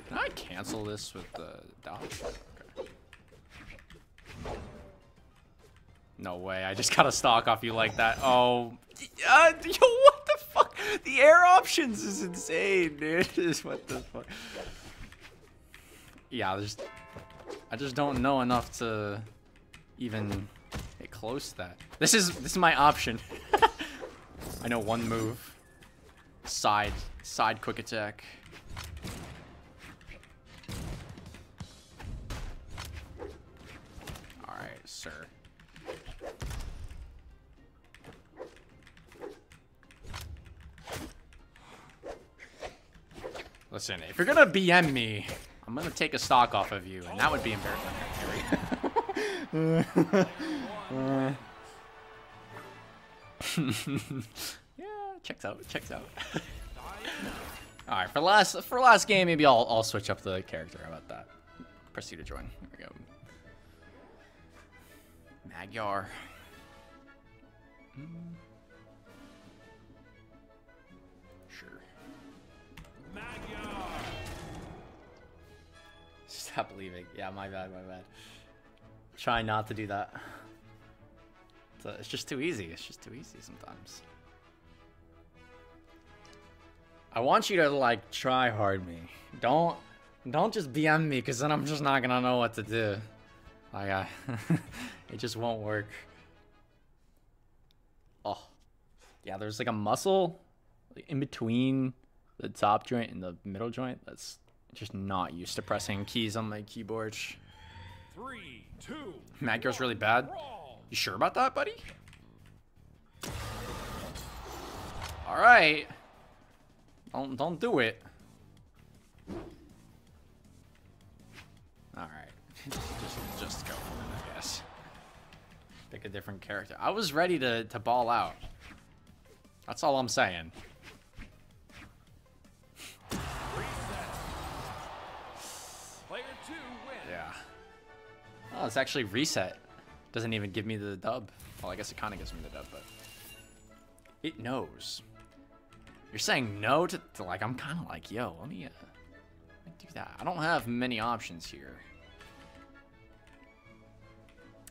Can I cancel this with the dodge? Okay. No way, I just got a stock off you like that. Oh, uh, yo, what the fuck? The air options is insane, dude. what the fuck? Yeah, there's I just don't know enough to even get close to that. This is this is my option. I know one move. Side side quick attack. Alright, sir. Listen, if you're gonna BM me, I'm gonna take a stock off of you, and that would be embarrassing. yeah, checks out. Checks out. All right, for last for last game, maybe I'll I'll switch up the character. How about that? Press you to join. Here we go. Magyar. Mm. Stop leaving. Yeah, my bad, my bad. Try not to do that. It's, uh, it's just too easy. It's just too easy sometimes. I want you to like try hard me. Don't don't just BM me because then I'm just not gonna know what to do. Like I, it just won't work. Oh, yeah. There's like a muscle in between the top joint and the middle joint that's just not used to pressing keys on my keyboard. Three, two, Magyar's really bad. You sure about that, buddy? All right. Don't don't do it. All right. just just go for it, I guess. Pick a different character. I was ready to to ball out. That's all I'm saying. Oh, it's actually reset. Doesn't even give me the dub. Well, I guess it kind of gives me the dub, but it knows. You're saying no to, to like I'm kind of like, yo, let me, uh, let me do that. I don't have many options here.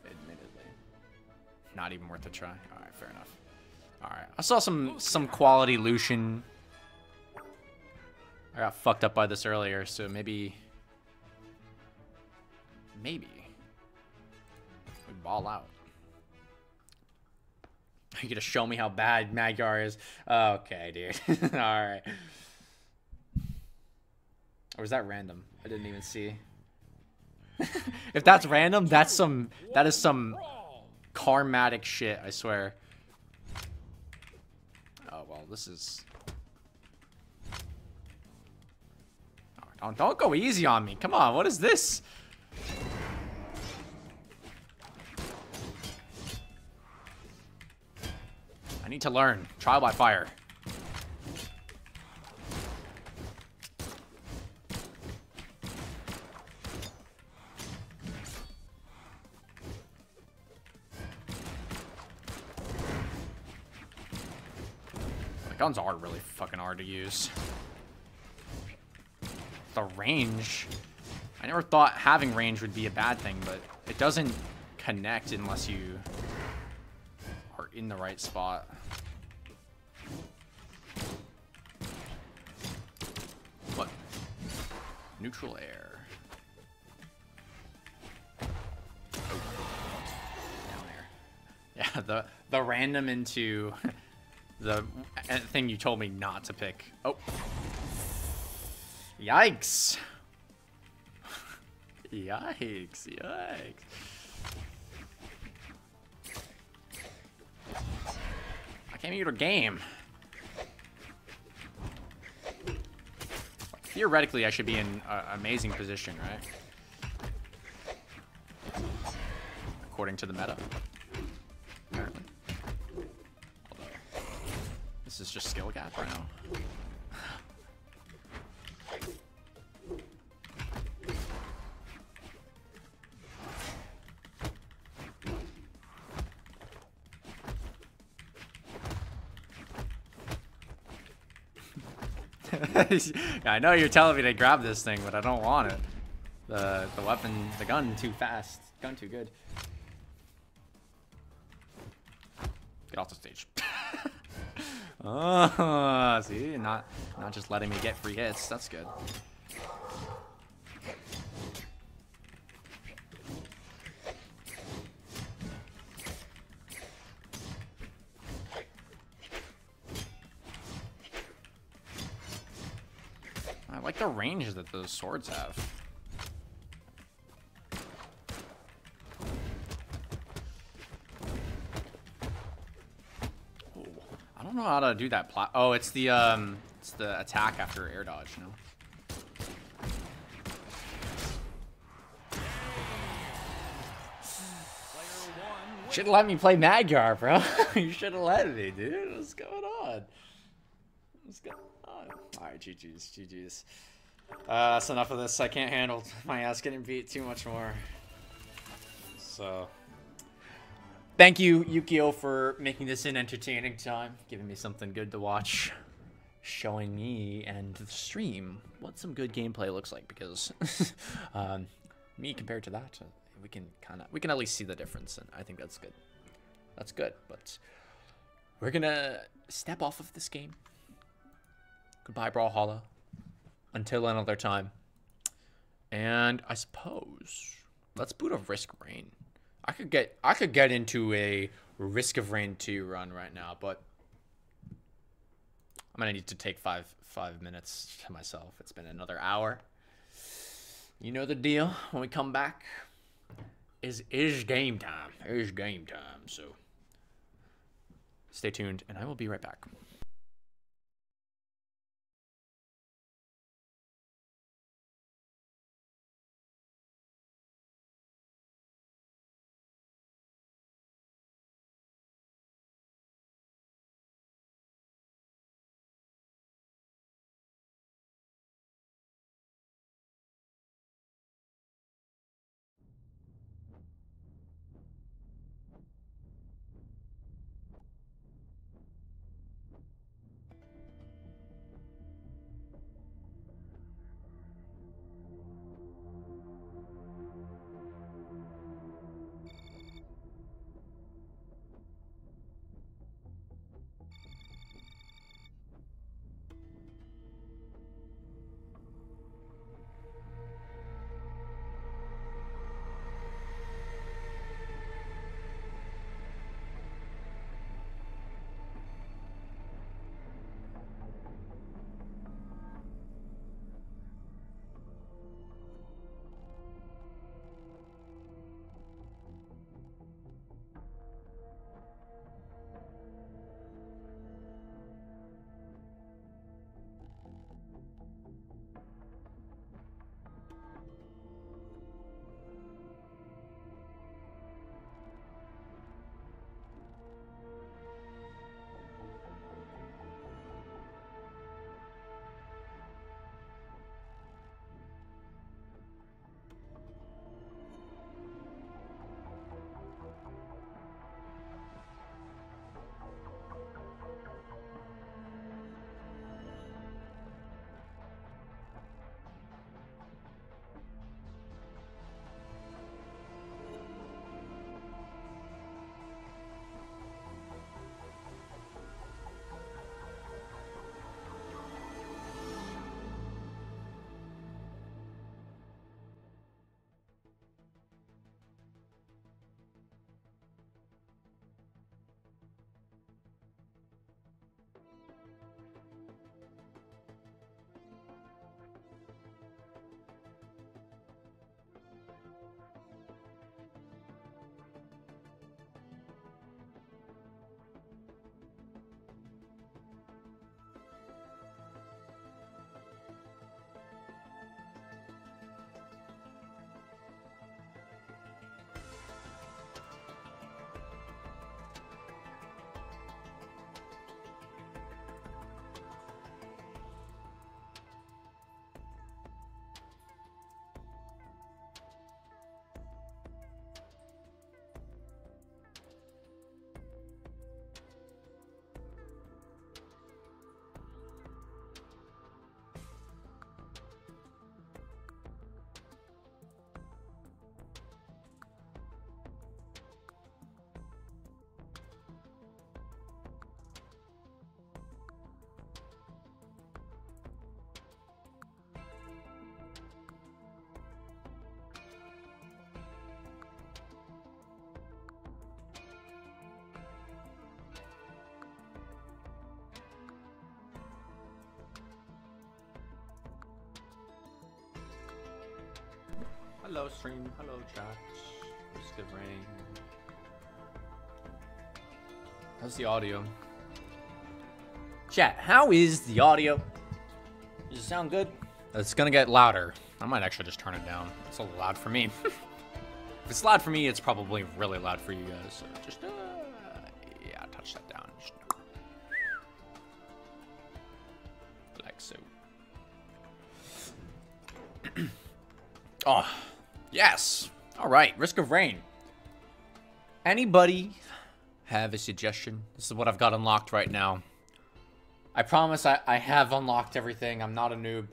Admittedly, not even worth a try. All right, fair enough. All right, I saw some some quality Lucien. I got fucked up by this earlier, so maybe maybe we ball out. You're gonna show me how bad Magyar is. Oh, okay, dude. All right. Or was that random? I didn't even see. if that's random, that's some. That is some karmatic shit. I swear. Oh well, this is. Oh, Don't don't go easy on me. Come on, what is this? I need to learn. Trial by fire. The guns are really fucking hard to use. The range. I never thought having range would be a bad thing, but it doesn't connect unless you in the right spot. What? Neutral air. Oh. Yeah, the the random into the thing you told me not to pick. Oh. Yikes. Yikes, yikes. I came here to game. Theoretically, I should be in an amazing position, right? According to the meta. Apparently. This is just skill gap right now. I know you're telling me to grab this thing, but I don't want it. The the weapon, the gun too fast. Gun too good. Get off the stage. oh, see, not not just letting me get free hits. That's good. Like the range that those swords have. Ooh, I don't know how to do that plat- Oh, it's the, um, it's the attack after air dodge, no? Player one wins. Should have let me play Magyar, bro. you should have let me, dude. What's going on? What's going on? Alright, GG's, GG's. Uh, that's enough of this. I can't handle my ass getting beat too much more. So. Thank you, Yukio, for making this an entertaining time, giving me something good to watch, showing me and the stream what some good gameplay looks like. Because um, me compared to that, uh, we can kind of we can at least see the difference, and I think that's good. That's good. But we're gonna step off of this game. Goodbye, Brawlhalla. Until another time. And I suppose let's boot a Risk Rain. I could get I could get into a Risk of Rain 2 run right now, but I'm gonna need to take five five minutes to myself. It's been another hour. You know the deal. When we come back, is is game time. Is game time. So stay tuned, and I will be right back. Hello, stream. Hello, chat. Risk of rain. How's the audio? Chat, how is the audio? Does it sound good? It's gonna get louder. I might actually just turn it down. It's a little loud for me. if it's loud for me, it's probably really loud for you guys. So just, uh, yes. All right, Risk of Rain. Anybody have a suggestion? This is what I've got unlocked right now. I promise I, I have unlocked everything. I'm not a noob.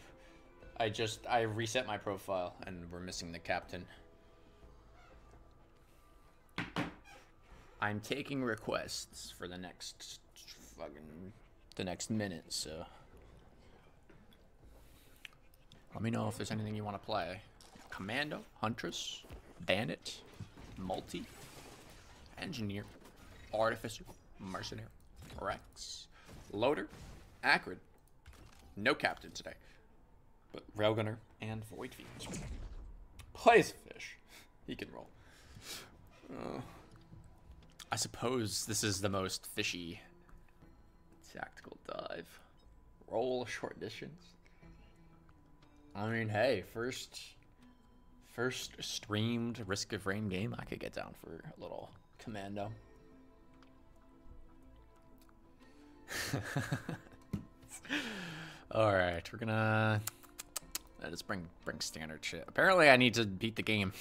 I just, I reset my profile and we're missing the captain. I'm taking requests for the next fucking, the next minute, so. Let me know if there's anything you want to play. Commando, Huntress, Bandit, MUL-T, Engineer, Artificer, Mercenary, Rex, Loader, Acrid. No captain today. But Railgunner and Void Fiend. Plays fish. He can roll. Uh, I suppose this is the most fishy tactical dive. Roll short distance. I mean, hey, first first streamed Risk of Rain game, I could get down for a little commando. All right, we're gonna let us bring bring standard shit. Apparently, I need to beat the game.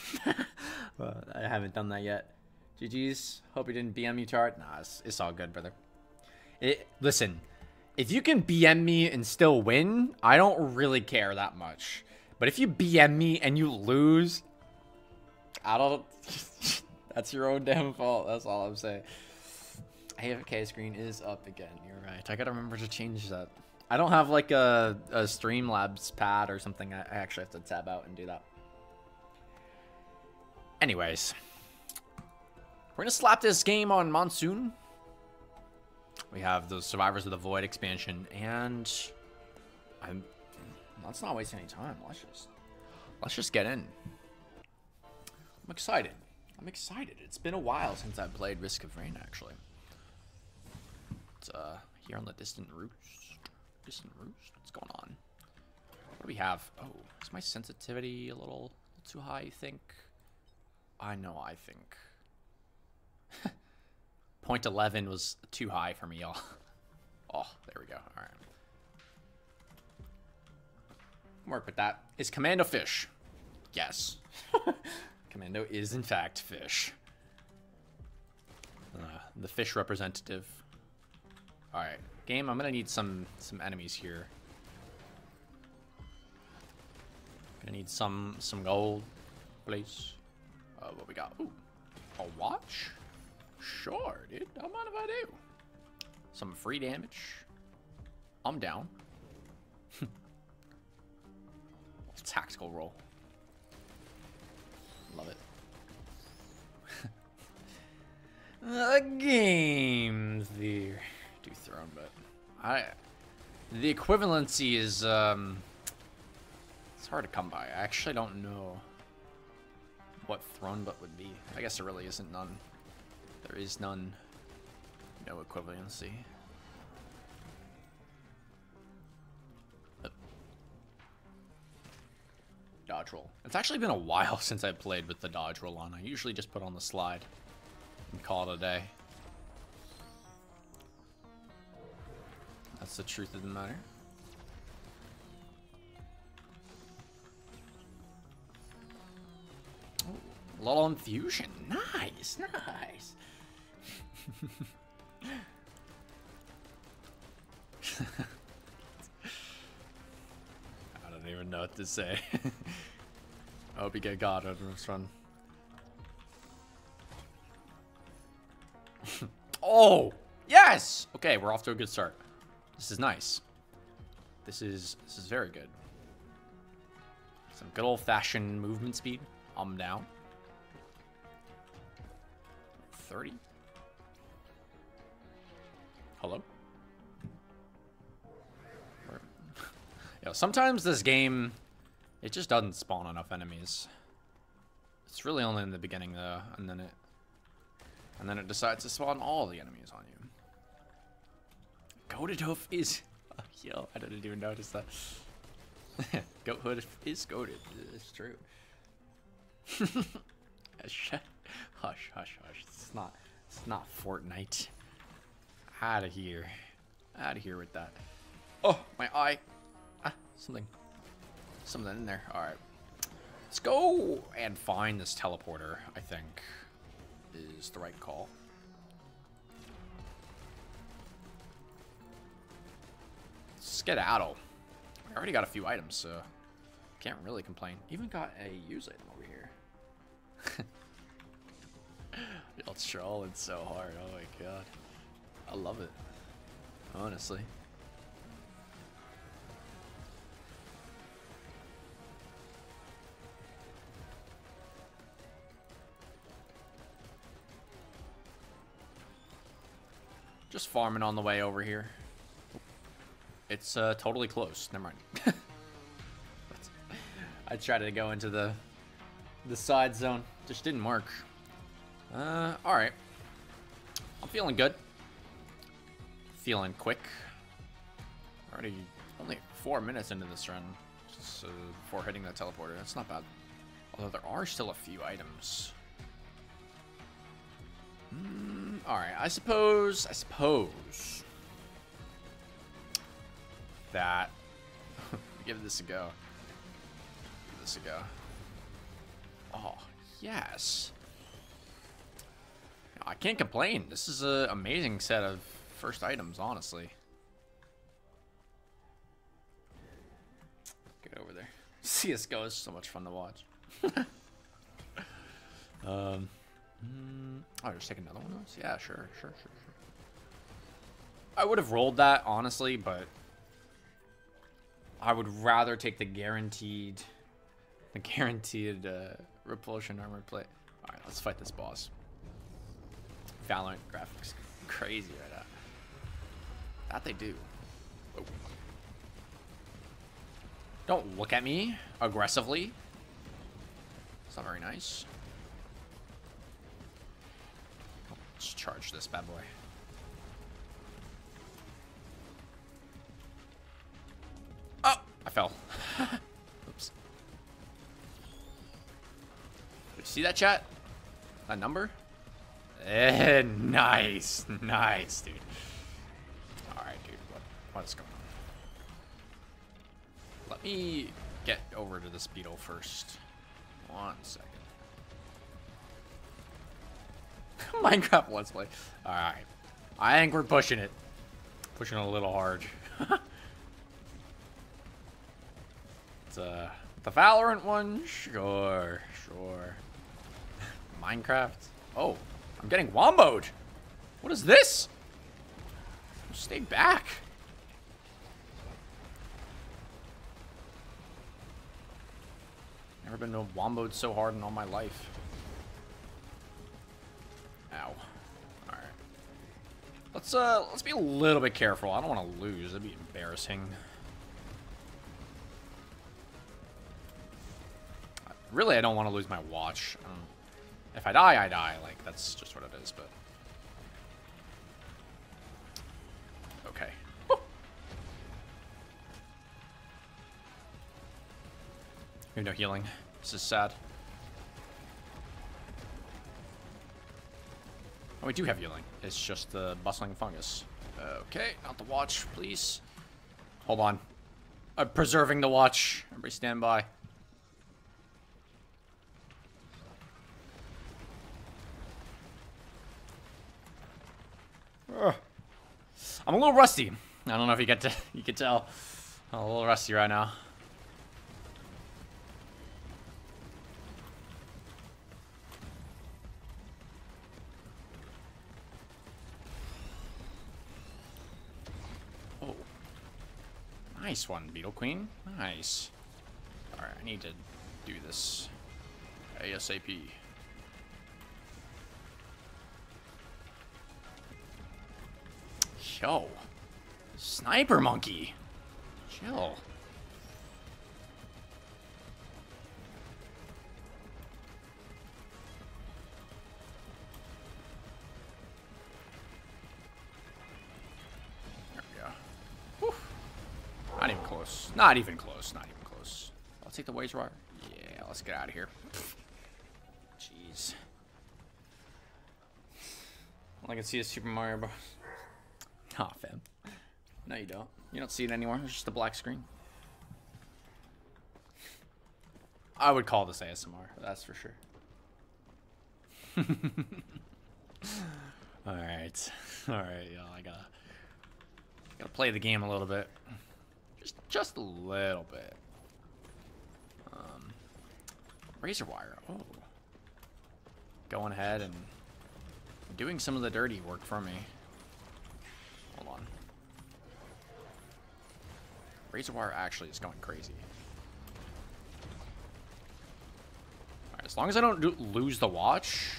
but I haven't done that yet. GG's. Hope you didn't BM me, chart. Nah, it's, it's all good, brother. It, listen, if you can BM me and still win, I don't really care that much. But if you BM me and you lose, I don't. that's your own damn fault. That's all I'm saying. AFK screen is up again. You're right. I gotta remember to change that. I don't have like a, a Streamlabs pad or something. I, I actually have to tab out and do that. Anyways, we're gonna slap this game on Monsoon. We have the Survivors of the Void expansion, and I'm. Let's not waste any time. Let's just let's just get in. I'm excited. I'm excited. It's been a while since I played Risk of Rain, actually. It's uh here on the distant roost. Distant roost. What's going on? What do we have? Oh, is my sensitivity a little, little too high? You think? I know. I think. Point 11 was too high for me, y'all. Oh, there we go. All right. Work with that. Is Commando fish? Yes. Commando is, in fact, fish. Uh, the fish representative. All right, game. I'm gonna need some some enemies here. Gonna need some some gold, please. Uh, what we got? Ooh, a watch. Sure, dude. Don't mind if I do. Some free damage. I'm down. Tactical role. Love it. the game there. Do throne, but I the equivalency is um it's hard to come by. I actually don't know what Throne Butt would be. I guess there really isn't none. There is none. No equivalency. Dodge roll. It's actually been a while since I played with the dodge roll on. I usually just put on the slide and call it a day. That's the truth of the matter. Ooh, little infusion. Nice, nice. I don't even know what to say. I hope you get God out of this run. oh, yes. Okay, we're off to a good start. This is nice. This is this is very good. Some good old-fashioned movement speed. I'm down. 30. Hello? Yo, sometimes this game, it just doesn't spawn enough enemies. It's really only in the beginning though, and then it and then it decides to spawn all the enemies on you. Goated hoof is oh, yo, I didn't even notice that. Goat hoof is goaded. It's true. hush, hush, hush. It's not. It's not Fortnite. Out of here. Out of here with that. Oh, my eye. Ah, something. Something in there. All right. Let's go and find this teleporter, I think, is the right call. Skedaddle. I already got a few items, so can't really complain. Even got a use item over here. Y'all trolling so hard. Oh my god. I love it. Honestly. Just farming on the way over here. It's uh, totally close. Never mind. I tried to go into the the side zone. Just didn't work. Uh, alright. I'm feeling good. Feeling quick. Already only four minutes into this run. So before hitting the teleporter. That's not bad. Although there are still a few items. Mm, Alright, I suppose, I suppose that give this a go. Give this a go. Oh, yes. I can't complain. This is an amazing set of first items, honestly. Get over there. CSGO is so much fun to watch. um, mm, oh, just take another one of those? Yeah, sure, sure, sure, sure. I would have rolled that, honestly, but I would rather take the guaranteed, the guaranteed uh, repulsion armor plate. All right, let's fight this boss. Valorant graphics crazy right now. That they do. Oh. Don't look at me aggressively. It's not very nice. Let's charge this bad boy. Oh, I fell. Oops. Did you see that chat? That number? Eh, nice. Nice, dude. Alright, dude. What, what is going on? Let me get over to this beetle first. One second. Minecraft Let's Play. Alright. I think we're pushing it. Pushing it a little hard. it's, uh, the Valorant one? Sure, sure. Minecraft? Oh, I'm getting womboed. What is this? Stay back. Never been womboed so hard in all my life. Ow. Alright. Let's uh let's be a little bit careful. I don't want to lose. That'd be embarrassing. Really, I don't want to lose my watch. Um, if I die, I die. Like, that's just what it is, but... Okay. We have no healing. This is sad. Oh, we do have healing. It's just the bustling fungus. Okay, not the watch, please. Hold on. I'm preserving the watch. Everybody stand by. I'm a little rusty. I don't know if you get to you can tell. I'm a little rusty right now. Oh. Nice one, Beetle Queen. Nice. Alright, I need to do this ASAP. Yo. Sniper monkey. Chill. Not even close. Not even close. I'll take the razor wire. Yeah, let's get out of here. Jeez. All I can see is Super Mario Bros. Nah, fam. No, you don't. You don't see it anymore. It's just a black screen. I would call this ASMR. That's for sure. All right. All right, y'all. I gotta gotta play the game a little bit, just just a little bit. Um, razor wire. Oh, going ahead and doing some of the dirty work for me. Hold on. Razor wire actually is going crazy. As long as I don't do, lose the watch,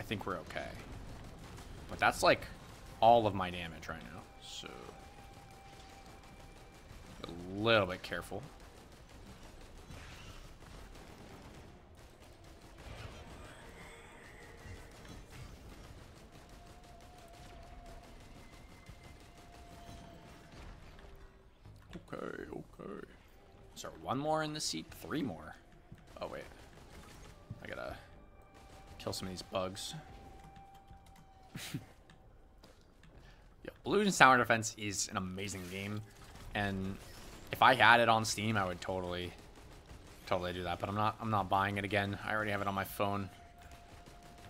I think we're okay. But that's like all of my damage right now, so a little bit careful. Okay, okay. Is there one more in the seat? Three more. Oh, wait. I gotta kill some of these bugs. yeah, Bloons Tower Defense is an amazing game. And if I had it on Steam, I would totally, totally do that. But I'm not, I'm not buying it again. I already have it on my phone.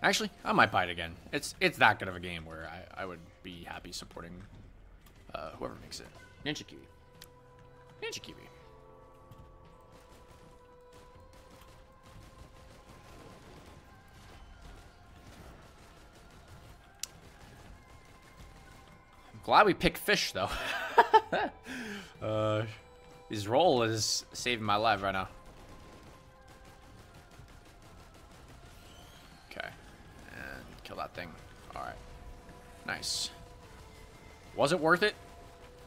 Actually, I might buy it again. It's it's that good of a game where I, I would be happy supporting uh, whoever makes it. Ninja Kiwi. Ninja Kiwi. Glad we picked fish, though. uh, his roll is saving my life right now. Okay. And kill that thing. Alright. Nice. Was it worth it?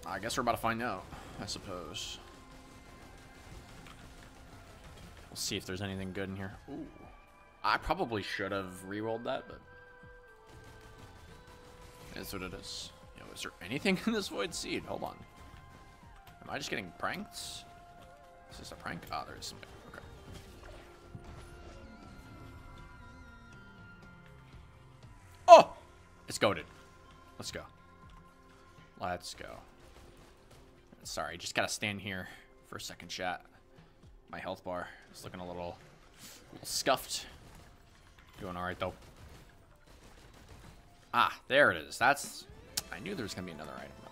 I guess we're about to find out. I suppose. We'll see if there's anything good in here. Ooh. I probably should have re-rolled that, but... That's what it is. Yo, is there anything in this Void Seed? Hold on. Am I just getting pranked? Is this a prank? Ah, oh, there is something. Okay. Oh! It's goaded. Let's go. Let's go. Sorry, just gotta stand here for a second chat. My health bar is looking a little, a little scuffed. Doing alright though. Ah, there it is. That's... I knew there was gonna be another item.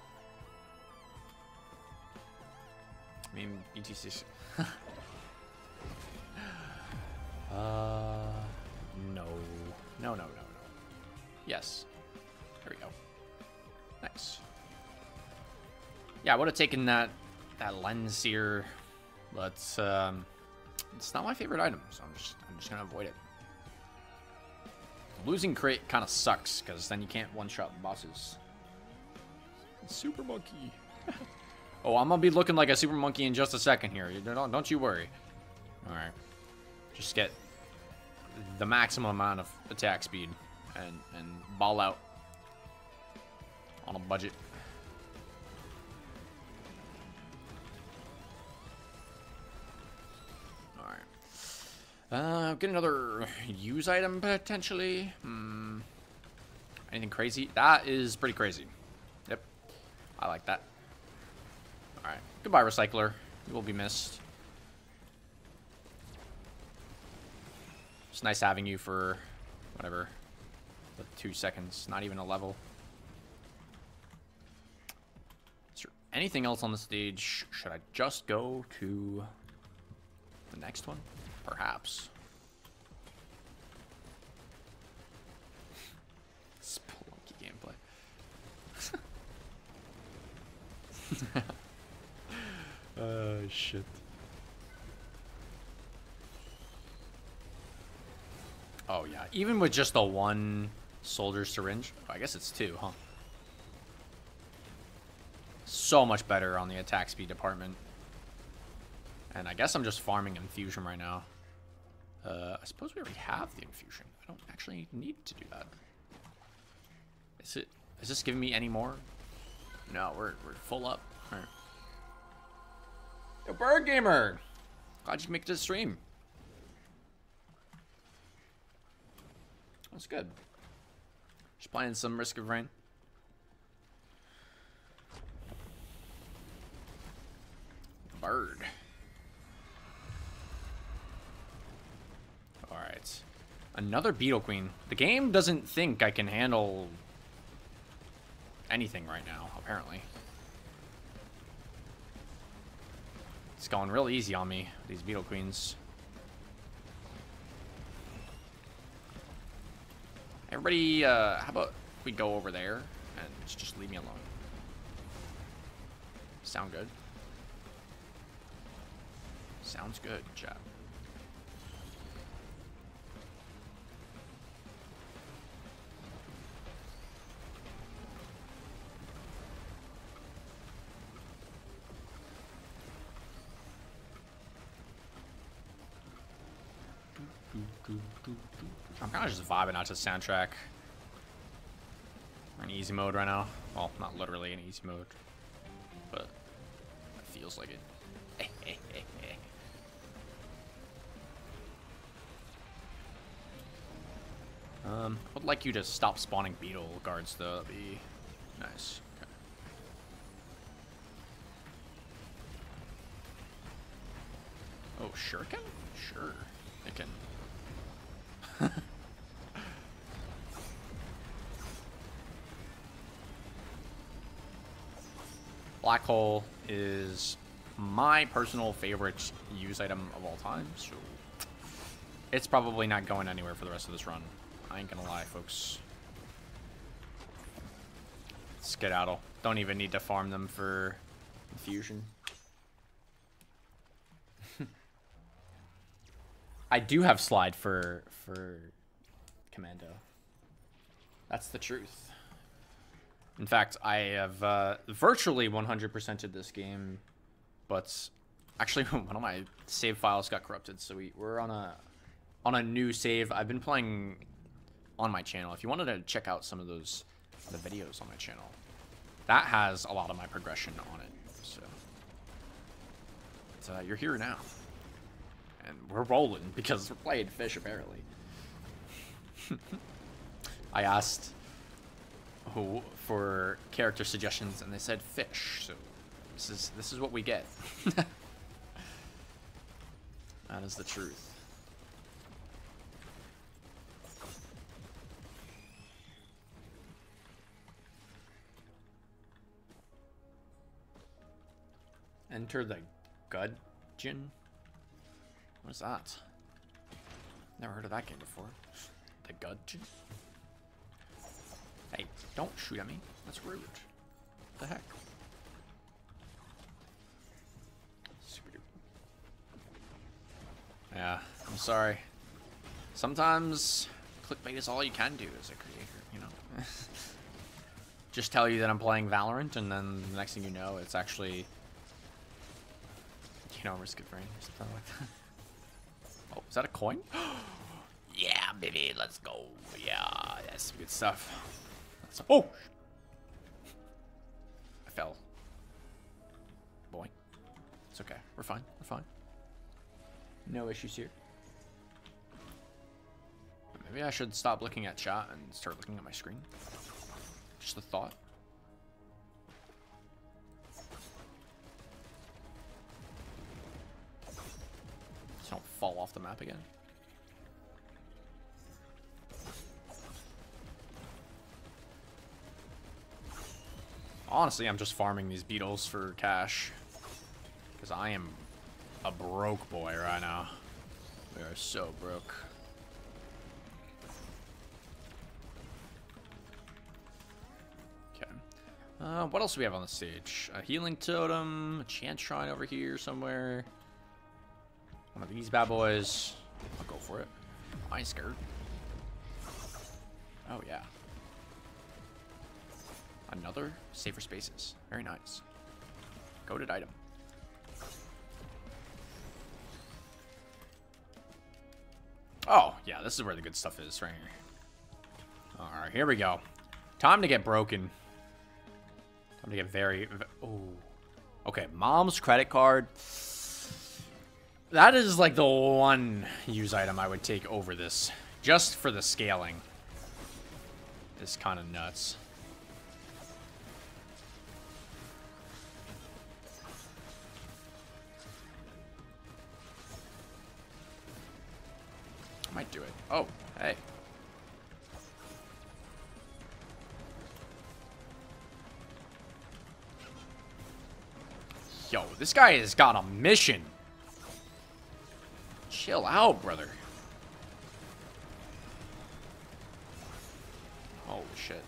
Mean, BTC... uh... No. No, no, no, no. Yes. There we go. Nice. Yeah, I would have taken that that lens here, but um, it's not my favorite item, so I'm just I'm just gonna avoid it. Losing crate kind of sucks because then you can't one-shot bosses. Super monkey. oh, I'm gonna be looking like a super monkey in just a second here. Don't don't you worry. All right, just get the maximum amount of attack speed and and ball out on a budget. Uh, get another use item potentially. Hmm. Anything crazy? That is pretty crazy. Yep. I like that. Alright. Goodbye, Recycler. You will be missed. It's nice having you for whatever. Two seconds. Not even a level. Is there anything else on the stage? Should I just go to the next one? Perhaps. Spelunky gameplay. uh, shit. Oh, yeah. Even with just the one soldier syringe. Oh, I guess it's two, huh? So much better on the attack speed department. And I guess I'm just farming infusion right now. Uh, I suppose we already have the infusion. I don't actually need to do that. Is it? Is this giving me any more? No, we're we're full up. All right. Bird Gamer! Glad you make the stream. That's good. Just playing some Risk of Rain. Bird. Alright. Another Beetle Queen. The game doesn't think I can handle anything right now, apparently. It's going real easy on me, these Beetle Queens. Everybody, uh, how about we go over there and just leave me alone? Sound good? Sounds good, chap. I'm kind of just vibing out to the soundtrack. We're in easy mode right now. Well, not literally in easy mode, but it feels like it. um, I would like you to stop spawning beetle guards, though. That'd be nice. Okay. Oh, shuriken? Sure. It can Black Hole is my personal favorite use item of all time, so it's probably not going anywhere for the rest of this run. I ain't gonna lie, folks. Skedaddle. Don't even need to farm them for infusion. I do have slide for for commando. That's the truth. In fact, I have uh, virtually 100%ed this game, but actually one of my save files got corrupted, so we, we're on a on a new save. I've been playing on my channel. If you wanted to check out some of those the videos on my channel, that has a lot of my progression on it. So, uh, you're here now and we're rolling because we're playing fish apparently. I asked who for character suggestions and they said fish, so this is this is what we get. that is the truth. Enter the Gudgeon. What is that? Never heard of that game before. The Gudgeon? Hey, don't shoot at me. That's rude. What the heck? Super Yeah, I'm sorry. Sometimes clickbait is all you can do as a creator, you know? Just tell you that I'm playing Valorant, and then the next thing you know, it's actually, you know, Risk of Rain or something like that. That a coin? yeah, baby, let's go. Yeah, that's some good stuff. That's, oh! I fell. Boy. It's okay. We're fine. We're fine. No issues here. Maybe I should stop looking at chat and start looking at my screen. Just a thought. Fall off the map again. Honestly, I'm just farming these beetles for cash. Because I am a broke boy right now. We are so broke. Okay. Uh, what else do we have on the stage? A healing totem, a chance shrine over here somewhere. One of these bad boys. I'll go for it. I ain't scared. Oh, yeah. Another safer spaces. Very nice. Goaded item. Oh, yeah, this is where the good stuff is, right here. Alright, here we go. Time to get broken. Time to get very... Oh. Okay, mom's credit card. That is like the one use item I would take over this. Just for the scaling. It's kind of nuts. I might do it. Oh, hey. Yo, this guy has got a mission. Chill out, brother. Holy shit.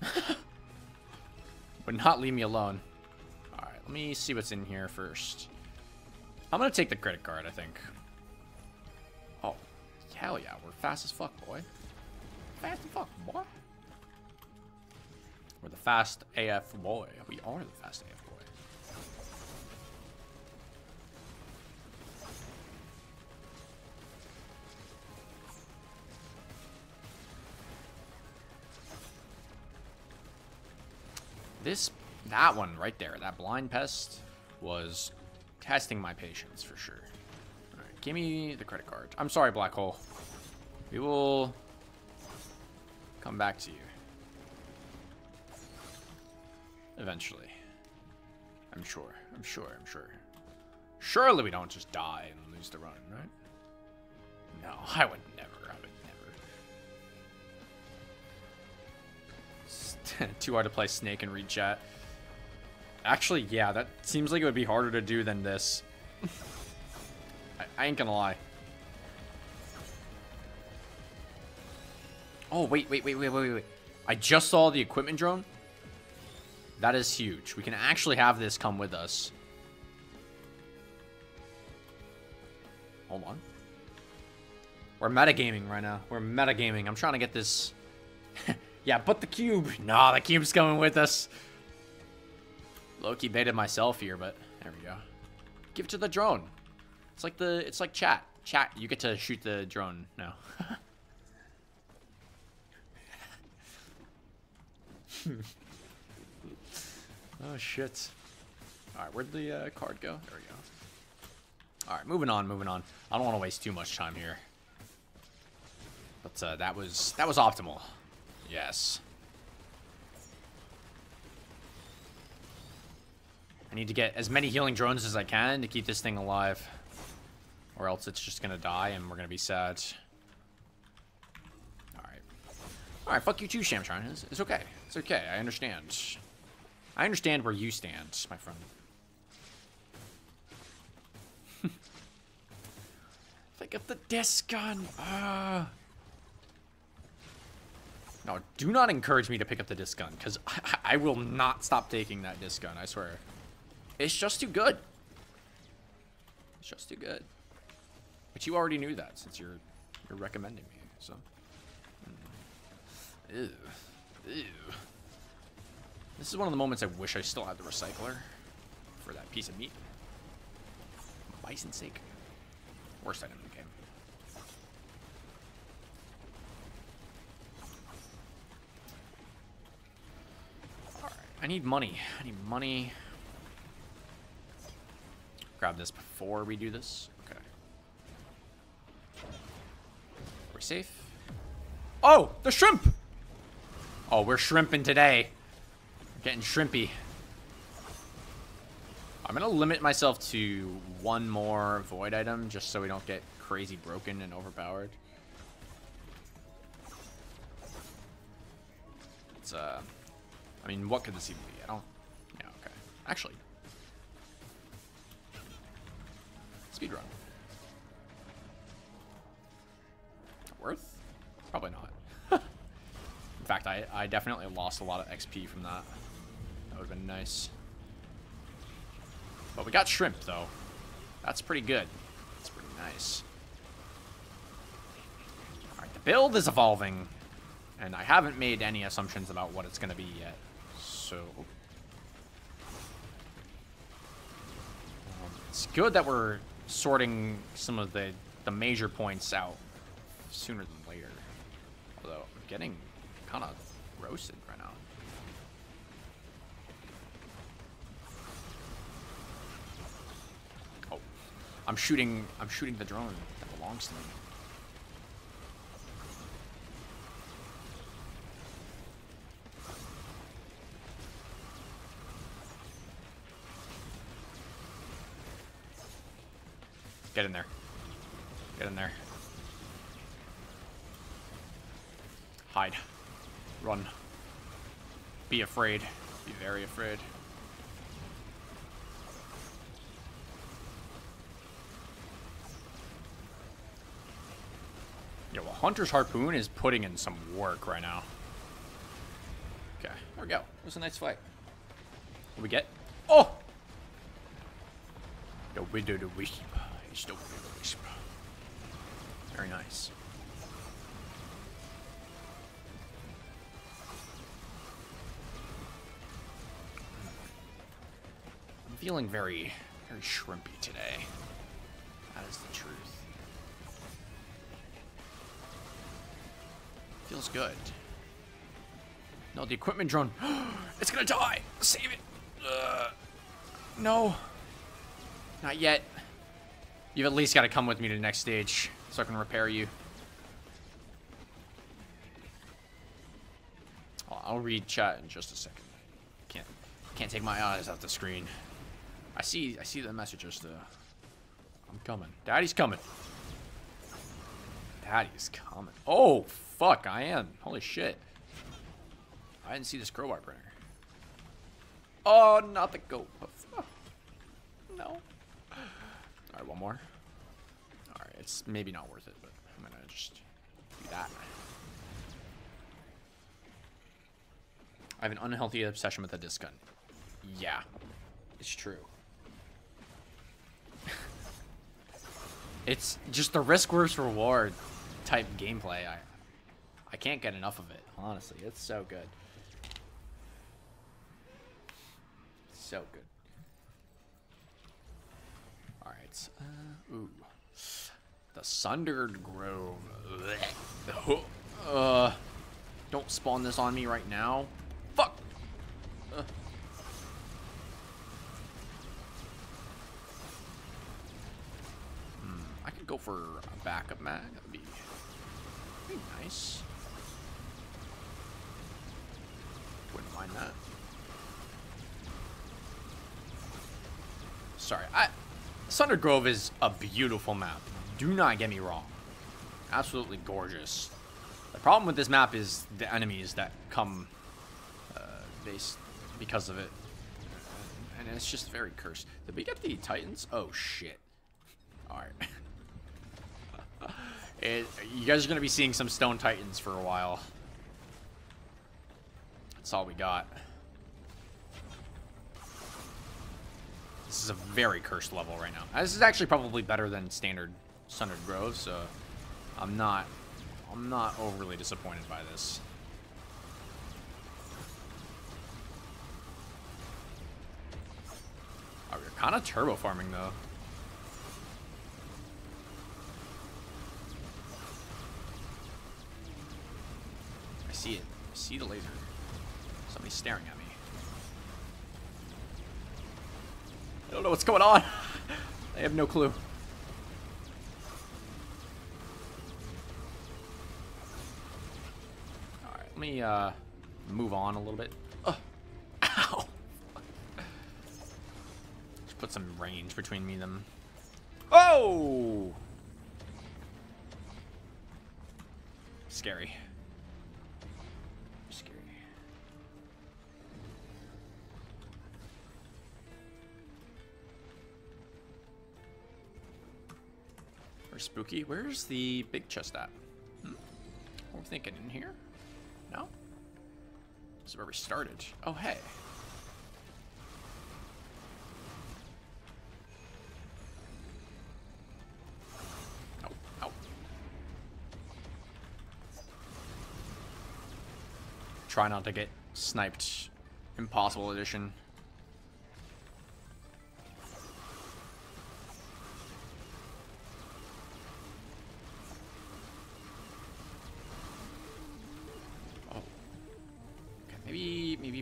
Would not leave me alone. Alright, let me see what's in here first. I'm gonna take the credit card, I think. Oh, hell yeah, we're fast as fuck, boy. Fast as fuck, boy. We're the fast AF boy. We are the fast AF This, that one right there, that blind pest was testing my patience for sure. All right, give me the credit card. I'm sorry, Black Hole. We will come back to you. Eventually. I'm sure. I'm sure. I'm sure. Surely we don't just die and lose the run, right? No, I would Too hard to play Snake and chat. Actually, yeah, that seems like it would be harder to do than this. I, I ain't gonna lie. Oh, wait, wait, wait, wait, wait, wait. I just saw the equipment drone. That is huge. We can actually have this come with us. Hold on. We're metagaming right now. We're metagaming. I'm trying to get this... yeah, but the cube. Nah, the cube's coming with us. Loki baited myself here, but there we go. Give it to the drone. It's like the... It's like chat. Chat, you get to shoot the drone now. Oh, shit. Alright, where'd the uh, card go? There we go. Alright, moving on, moving on. I don't want to waste too much time here. But uh, that was that was optimal. Yes. I need to get as many healing drones as I can to keep this thing alive. Or else it's just gonna die and we're gonna be sad. Alright. Alright, fuck you too, Shamtron. It's, it's okay. It's okay. I understand. I understand where you stand, my friend. Think of the disc gun. Uh... No, do not encourage me to pick up the disc gun, because I, I will not stop taking that disc gun, I swear. It's just too good. It's just too good. But you already knew that, since you're you're recommending me, so. Hmm. Ew. Ew. This is one of the moments I wish I still had the recycler for that piece of meat. Bison Steak. Worst item in the game. Alright, I need money. I need money. Grab this before we do this. Okay. We're safe? Oh, the shrimp! Oh, we're shrimping today. Getting shrimpy. I'm gonna limit myself to one more void item just so we don't get crazy broken and overpowered. It's uh I mean what could this even be? I don't Yeah, okay. Actually. Speedrun. Worth? Probably not. In fact I, I definitely lost a lot of XP from that. That would have been nice. But we got shrimp, though. That's pretty good. That's pretty nice. Alright, the build is evolving. And I haven't made any assumptions about what it's going to be yet. So... Um, it's good that we're sorting some of the, the major points out sooner than later. Although, I'm getting kind of roasted right now. Oh, I'm shooting. I'm shooting the drone that belongs to me. Get in there. Get in there. Hide. Run. Be afraid. Be very afraid. Yeah, well, Hunter's Harpoon is putting in some work right now. Okay, there we go. It was a nice fight. What we get? Oh! The Will o' the Wisp. Wisp. Very nice. I'm feeling very, very shrimpy today. That is the truth. Feels good. No, the equipment drone. it's gonna die. Save it. Uh, no. Not yet. You've at least got to come with me to the next stage so I can repair you. I'll- read chat in just a second. Can't can't take my eyes off the screen. I see I see the messages though. I'm coming. Daddy's coming. Daddy's coming. Oh fuck, I am. Holy shit. I didn't see this crowbar printer. Oh, not the goat. No. Alright, one more. Alright, it's maybe not worth it, but I'm gonna just do that. I have an unhealthy obsession with the disc gun. Yeah, it's true. it's just the risk versus reward type gameplay. I I can't get enough of it, honestly. It's so good. So good. Alright. Uh, ooh. The Sundered Grove. Uh, don't spawn this on me right now. Fuck! Uh. Hmm, I could go for a backup mag. That'd be, that'd be nice. Wouldn't mind that. Sorry, I Sundered Grove is a beautiful map. Do not get me wrong. Absolutely gorgeous. The problem with this map is the enemies that come uh, based because of it. And it's just very cursed. Did we get the Titans? Oh, shit. Alright. You guys are going to be seeing some Stone Titans for a while. That's all we got. This is a very cursed level right now. This is actually probably better than standard Sundered Grove, so I'm not I'm not overly disappointed by this. Oh, we're kind of turbo farming though. I see it. I see the laser. Somebody's staring at me. I don't know what's going on. I have no clue. Alright, let me uh, move on a little bit. Ugh. Ow! Just put some range between me and them. Oh! Scary. Scary. Or spooky. Where's the big chest at? Hmm? What we're thinking in here? No? This is where we started. Oh, hey. Try not to get sniped. Impossible edition.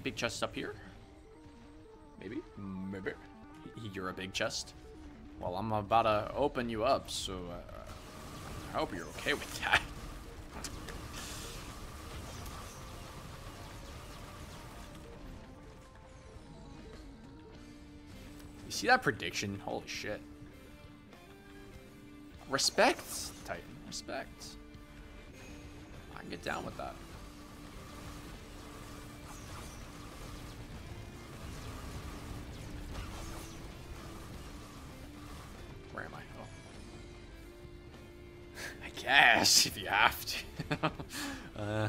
Big chest up here. Maybe, maybe. You're a big chest. Well, I'm about to open you up, so uh, I hope you're okay with that. You see that prediction? Holy shit. Respect, Titan. Respect. I can get down with that. Guess, if you have to. uh,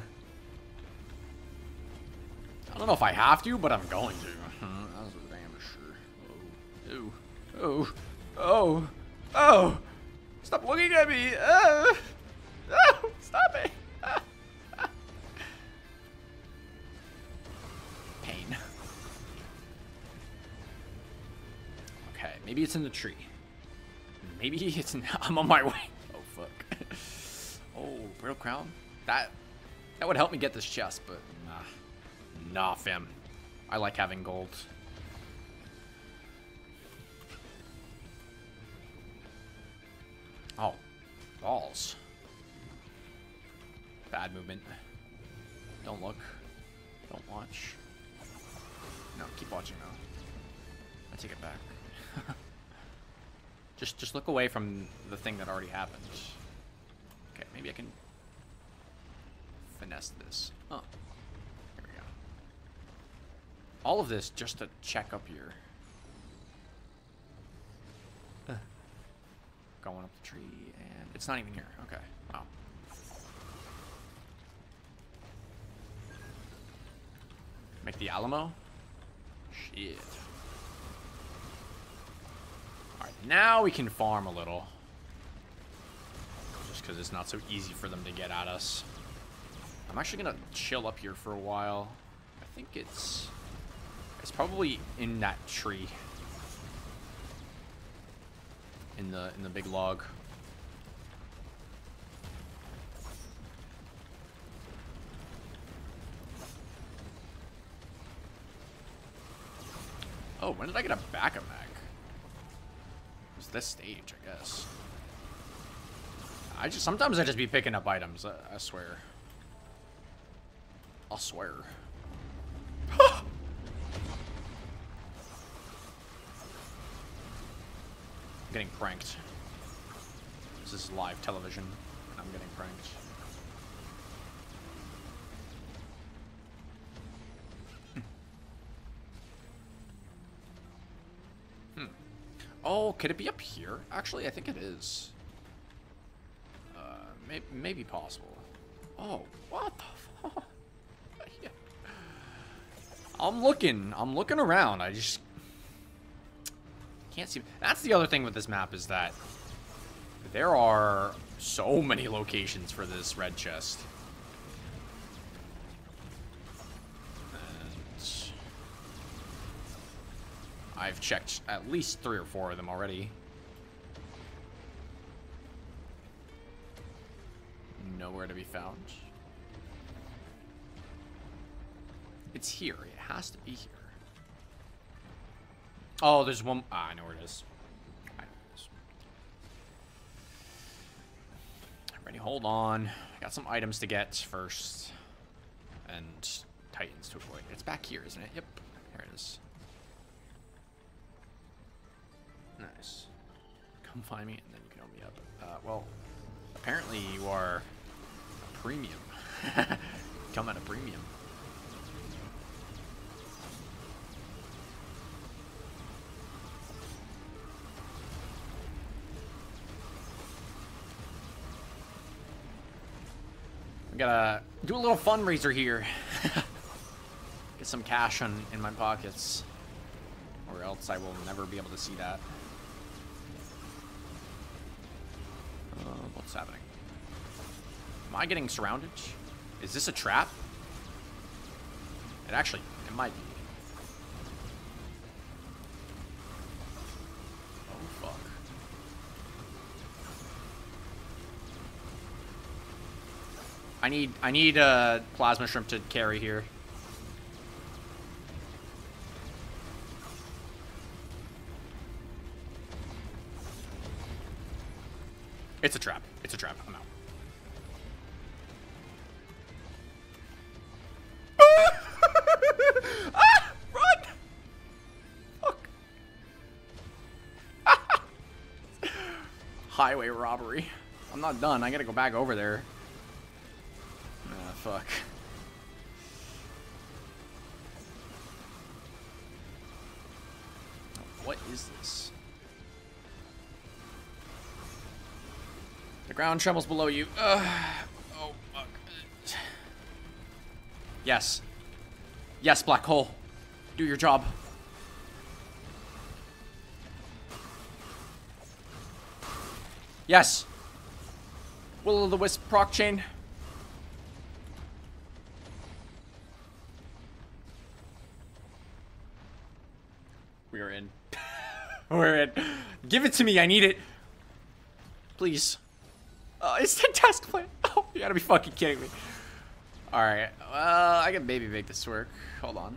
I don't know if I have to, but I'm going to. That's for damn sure. Oh. Oh. Oh. Oh. Stop looking at me. Uh. Oh, stop it. Pain. Okay, maybe it's in the tree. Maybe it's in, I'm on my way. Oh brittle crown. That that would help me get this chest, but nah, nah, fam. I like having gold. Oh, balls. Bad movement. Don't look. Don't watch. No, keep watching now. I take it back. just just look away from the thing that already happened. Okay, maybe I can finesse this. Oh. There we go. All of this just to check up here. Uh. Going up the tree and it's not even here. Okay. Wow. Make the Alamo? Shit. Alright, now we can farm a little. Just because it's not so easy for them to get at us. I'm actually going to chill up here for a while. I think it's... It's probably in that tree. In the in the big log. Oh, when did I get a backup mag? It was this stage, I guess. I just sometimes I just be picking up items. I, I swear. I'll swear. I'm getting pranked. This is live television, I'm getting pranked. Hmm. Oh, could it be up here? Actually, I think it is. Uh, may maybe possible. Oh, what the fuck? yeah. I'm looking. I'm looking around. I just can't see. That's the other thing with this map is that there are so many locations for this red chest. And I've checked at least three or four of them already. Nowhere to be found. It's here. It has to be here. Oh, there's one. Ah, I know where it is. I know where it is. Ready, hold on. Got some items to get first. And titans to avoid. It's back here, isn't it? Yep. There it is. Nice. Come find me, and then you can open me up. Uh, well, apparently you are premium. Come at a premium. We gotta do a little fundraiser here. Get some cash on, in my pockets. Or else I will never be able to see that. Uh, what's happening? Am I getting surrounded? Is this a trap? It actually, it might be. Oh, fuck. I need, I need a uh, plasma shrimp to carry here. It's a trap. It's a trap. I'm out. Highway robbery. I'm not done. I gotta go back over there. Ah, fuck. What is this? The ground trembles below you. Ugh. Oh, fuck. Yes. Yes, black hole. Do your job. Yes. Will o' the Wisp proc chain. We are in. We're in. Give it to me. I need it. Please. Uh, it's the test plan. Oh, you gotta be fucking kidding me. Alright. Well, I can maybe make this work. Hold on.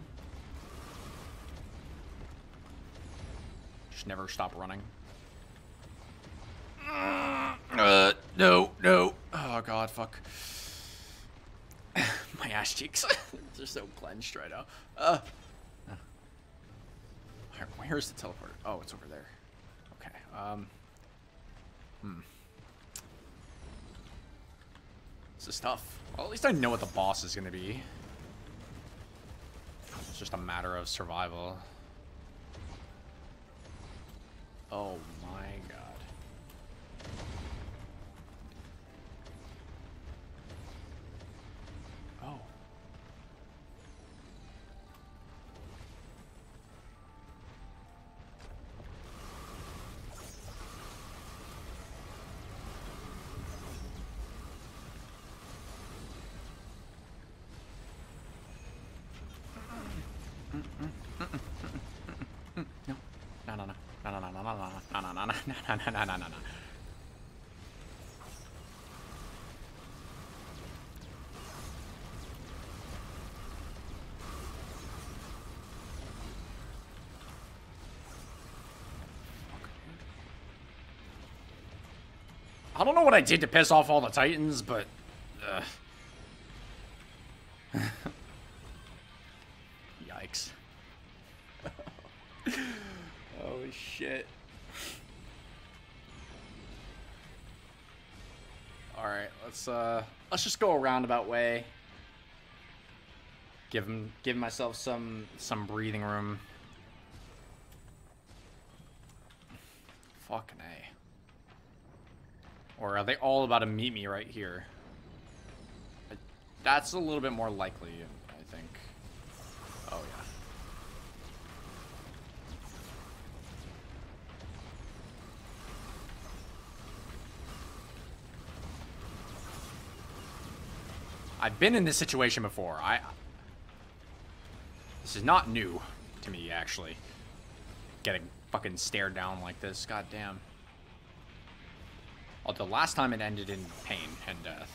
Just never stop running. Uh, no, no. Oh, God, fuck. My ass cheeks. They're so clenched right now. Uh. Where's the teleporter? Oh, it's over there. Okay. Um. Hmm. This is tough. Well, at least I know what the boss is going to be. It's just a matter of survival. Oh my god. no, no, no, no, no, no, no. I don't know what I did to piss off all the titans, but let's uh let's just go a roundabout way. Give him give myself some some breathing room. Fucking A. Or are they all about to meet me right here? That's a little bit more likely, I think. Oh yeah. I've been in this situation before. I This is not new to me, actually. Getting fucking stared down like this. God damn. Oh, Although last time it ended in pain and death.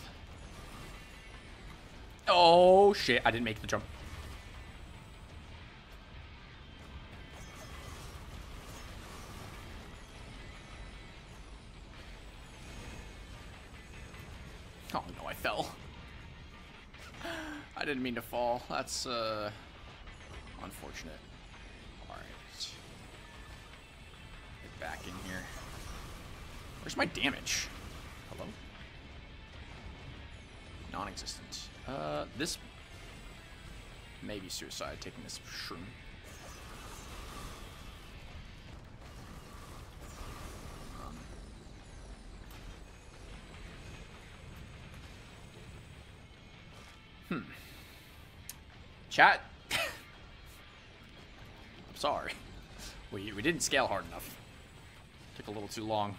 Oh, shit. I didn't make the jump. I didn't mean to fall. That's, uh, unfortunate. Alright. Get back in here. Where's my damage? Hello? Non-existent. Uh, this may be suicide, taking this shroom. Chat. I'm sorry. We, we didn't scale hard enough. Took a little too long.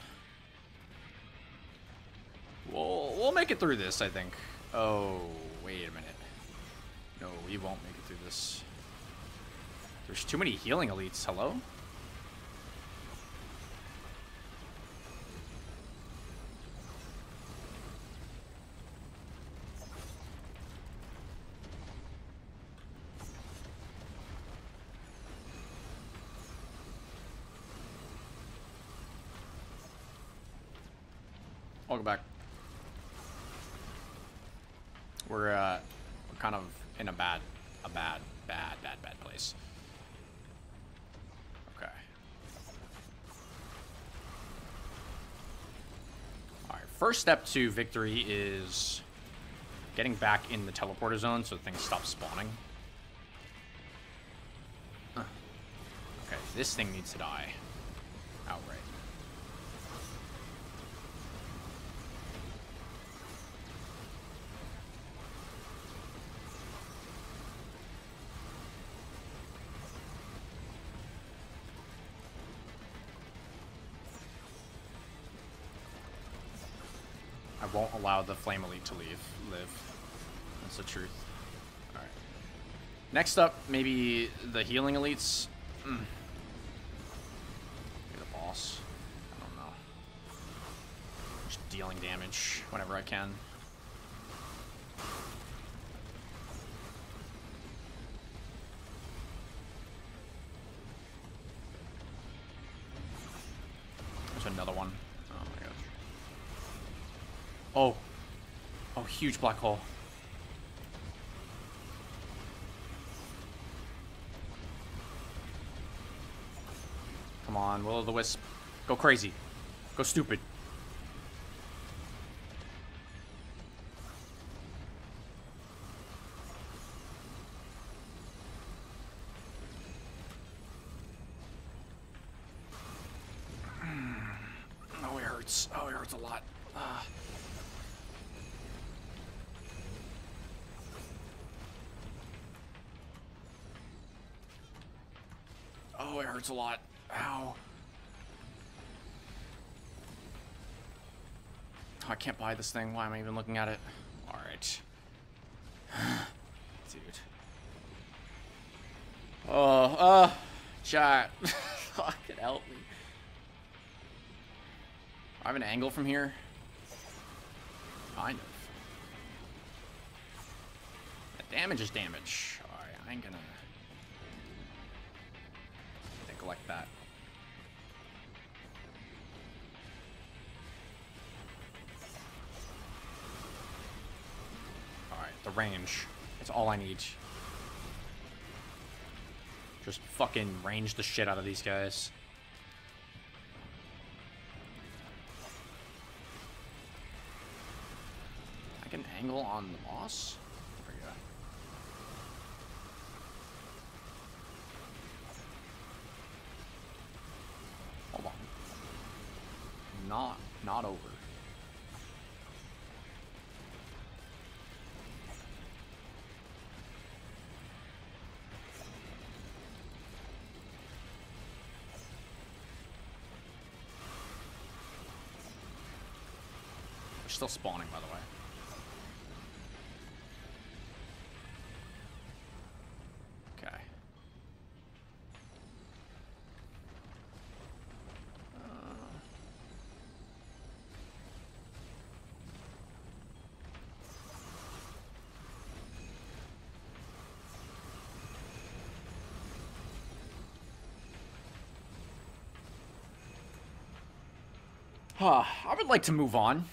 We'll, we'll make it through this, I think. Oh, wait a minute. No, we won't make it through this. There's too many healing elites. Hello? First step to victory is getting back in the teleporter zone so things stop spawning. Uh. Okay, this thing needs to die allow the Flame Elite to leave. Live. That's the truth. Alright. Next up, maybe the Healing Elites. Mm. Maybe the boss. I don't know. Just dealing damage whenever I can. Huge black hole. Come on, Will o' the Wisp. Go crazy. Go stupid. Oh, it hurts. Oh, it hurts a lot. Ah. Oh, it hurts a lot. Ow. Oh, I can't buy this thing. Why am I even looking at it? Alright. Dude. Oh, uh, chat. Fucking help me. I have an angle from here. Kind of. That damage is damage. Alright, I ain't gonna range. It's all I need. Just fucking range the shit out of these guys. I can angle on the boss? Still spawning, by the way. Okay. Uh, I would like to move on.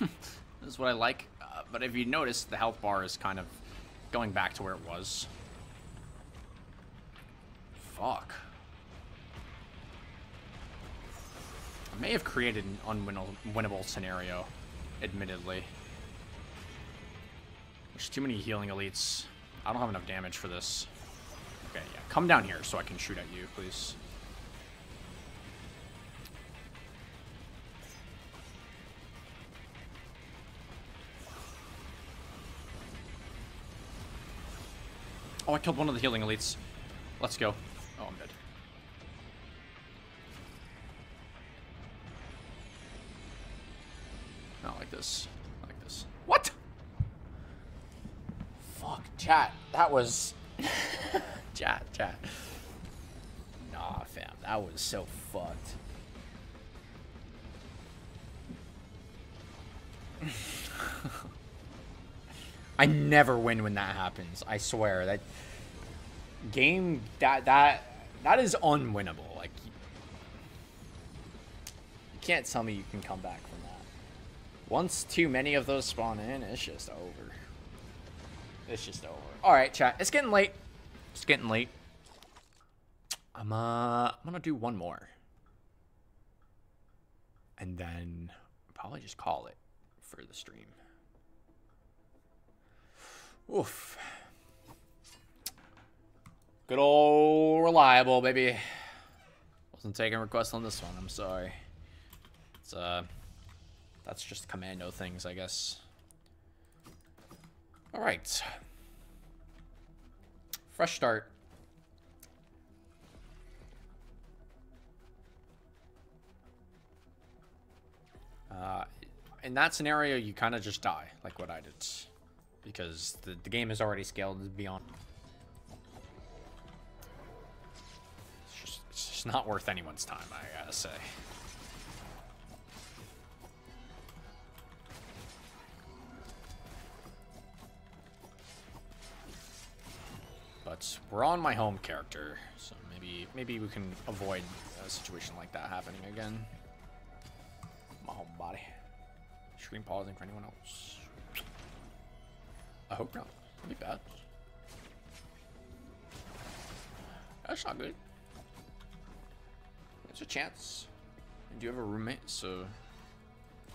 This is what I like. Uh, but if you notice, the health bar is kind of going back to where it was. Fuck. I may have created an unwinnable scenario, admittedly. There's too many healing elites. I don't have enough damage for this. Okay, yeah. Come down here so I can shoot at you, please. Oh, I killed one of the healing elites. Let's go. Oh, I'm dead. Not like this. Not like this. What? Fuck, chat. That was... chat, chat. Nah, fam. That was so fucked. I never win when that happens. I swear that game that that that is unwinnable. Like you can't tell me you can come back from that. Once too many of those spawn in, it's just over. It's just over. All right, chat. It's getting late. It's getting late. I'm uh, I'm gonna do one more, and then probably just call it for the stream. Oof. Good old reliable, baby. Wasn't taking requests on this one. I'm sorry. It's uh, that's just commando things, I guess. All right. Fresh start. Uh, in that scenario, you kind of just die, like what I did. Because the, the game is already scaled beyond... It's just, it's just not worth anyone's time, I gotta say. But we're on my home character, so maybe maybe we can avoid a situation like that happening again. My home body. Screen pausing for anyone else. I hope not. That'd be bad. That's not good. There's a chance. Do you have a roommate? So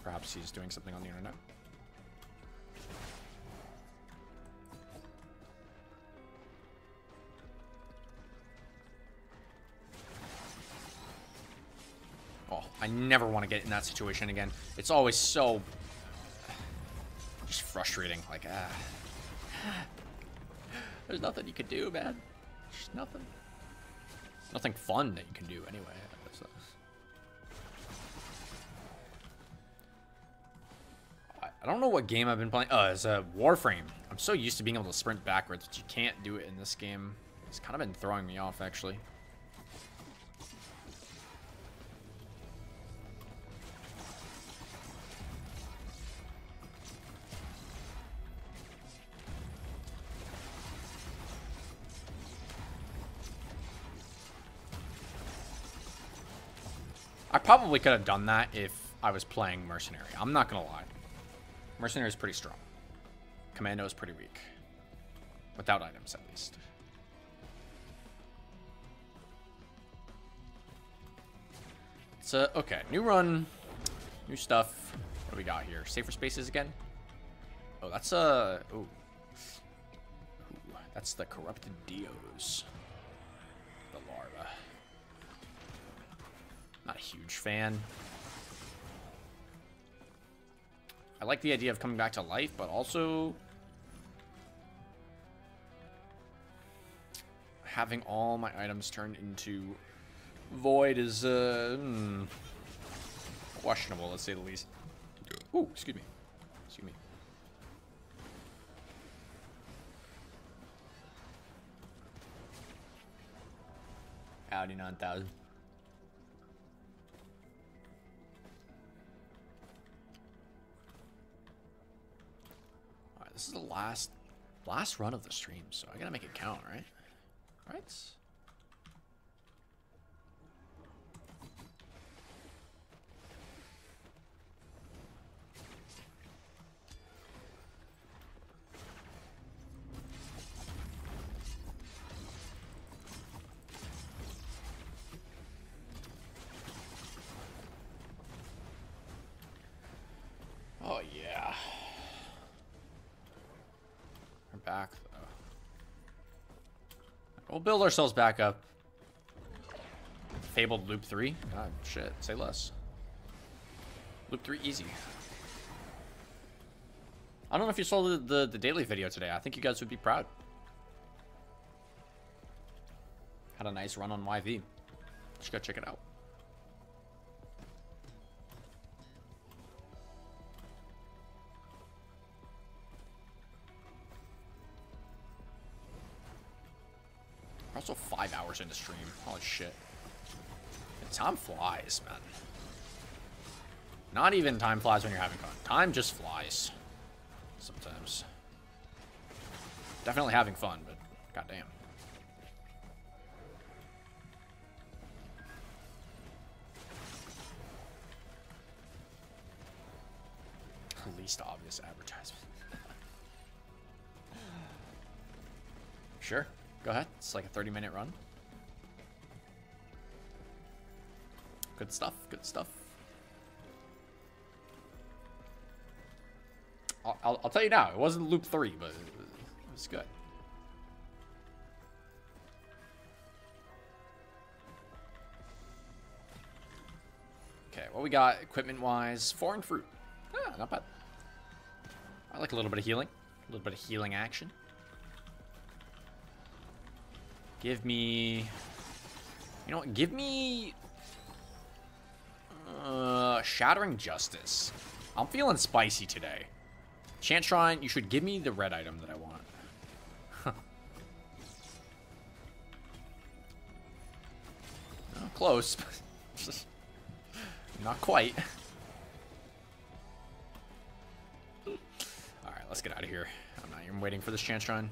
perhaps he's doing something on the internet. Oh, I never want to get in that situation again. It's always so just frustrating. Like, ah, there's nothing you can do, man. Nothing. Nothing fun that you can do anyway. I I don't know what game I've been playing. Oh, it's a Warframe. I'm so used to being able to sprint backwards, but you can't do it in this game. It's kind of been throwing me off, actually. I probably could have done that if I was playing Mercenary. I'm not gonna lie. Mercenary is pretty strong. Commando is pretty weak. Without items, at least. So, okay. New run. New stuff. What do we got here? Safer spaces again? Oh, that's, uh... Ooh. Ooh, that's the Corrupted Dios. Not a huge fan. I like the idea of coming back to life, but also having all my items turned into void is uh, hmm, questionable, let's say the least. Ooh, excuse me. Excuse me. Audi 9000. This is the last last run of the stream, so I gotta make it count, right? Right? Oh yeah. We're back though. We'll build ourselves back up. Fabled loop three. God shit. Say less. Loop three easy. I don't know if you saw the, the, the daily video today. I think you guys would be proud. Had a nice run on YV. Just go check it out. Also five hours into stream. Holy shit. And time flies, man. Not even time flies when you're having fun. Time just flies. Sometimes. Definitely having fun, but goddamn. least obvious advertisement. sure, go ahead. It's like a 30 minute run. Good stuff, good stuff. I'll, I'll, I'll tell you now, it wasn't loop 3, but it was, it was good. Okay, what we got equipment-wise? Foreign fruit. Ah, not bad. I like a little bit of healing. A little bit of healing action. Give me... You know what? Give me... Uh, Shattering Justice. I'm feeling spicy today. Chance Shrine, you should give me the red item that I want. close. Not quite. Alright, let's get out of here. I'm not even waiting for this chance run.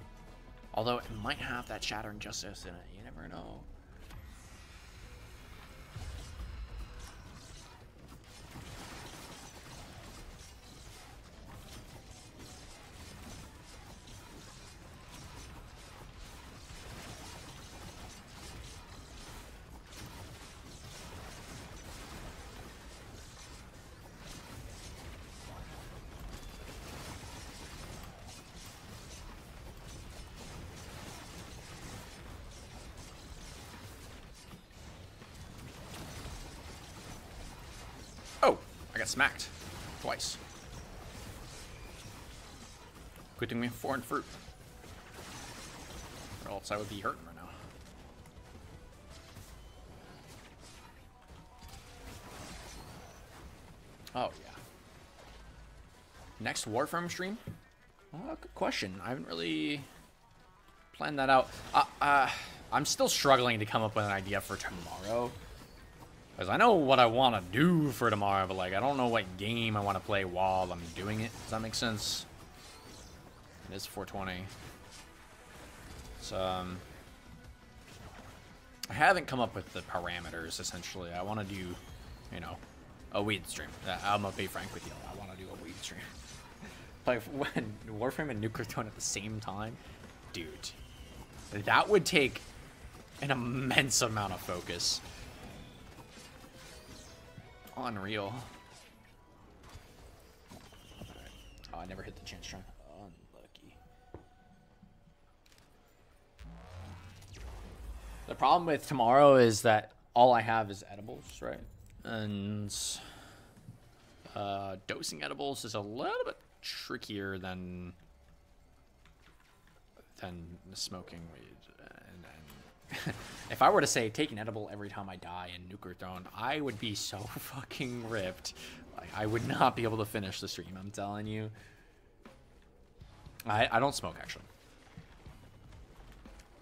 Although it might have that Shattering Justice in it. You never know. Oh, I got smacked. Twice. Good thing we foreign fruit. Or else I would be hurting right now. Oh, yeah. Next Warframe stream? Uh, good question. I haven't really planned that out. Uh, uh, I'm still struggling to come up with an idea for tomorrow. Because I know what I want to do for tomorrow, but like I don't know what game I want to play while I'm doing it. Does that make sense? It is 420. So, um, I haven't come up with the parameters, essentially. I want to do, you know, a weed stream. Uh, I'm going to be frank with you. I want to do a weed stream. like, when Warframe and Nuclear Throne at the same time? Dude. That would take an immense amount of focus. Unreal. Oh, I never hit the chance shrine. Unlucky. The problem with tomorrow is that all I have is edibles, right? And uh, dosing edibles is a little bit trickier than than smoking weed. If I were to say take an edible every time I die in Nuclear Throne, I would be so fucking ripped. Like I would not be able to finish the stream. I'm telling you. I I don't smoke actually.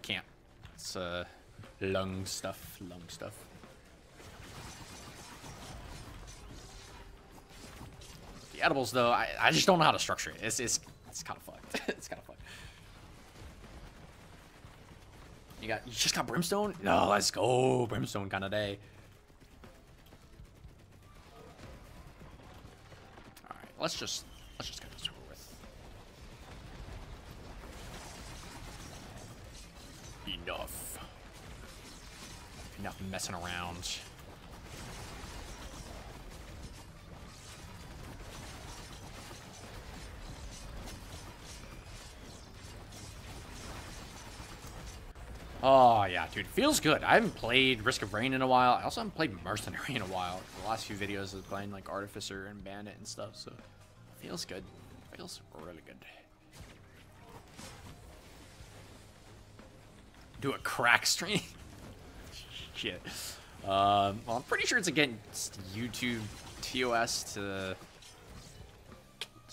Can't. It's uh lung stuff. Lung stuff. The edibles though, I I just don't know how to structure it. It's it's it's kind of fucked. it's kind of fucked. You got you just got brimstone? No, let's go. Brimstone kind of day. Alright, let's just let's just get this over with. Enough. Enough messing around. Oh, yeah, dude. Feels good. I haven't played Risk of Rain in a while. I also haven't played Mercenary in a while. The last few videos of playing, like, Artificer and Bandit and stuff, so... Feels good. Feels really good. Do a crack stream? Shit. Um, well, I'm pretty sure it's against YouTube TOS to...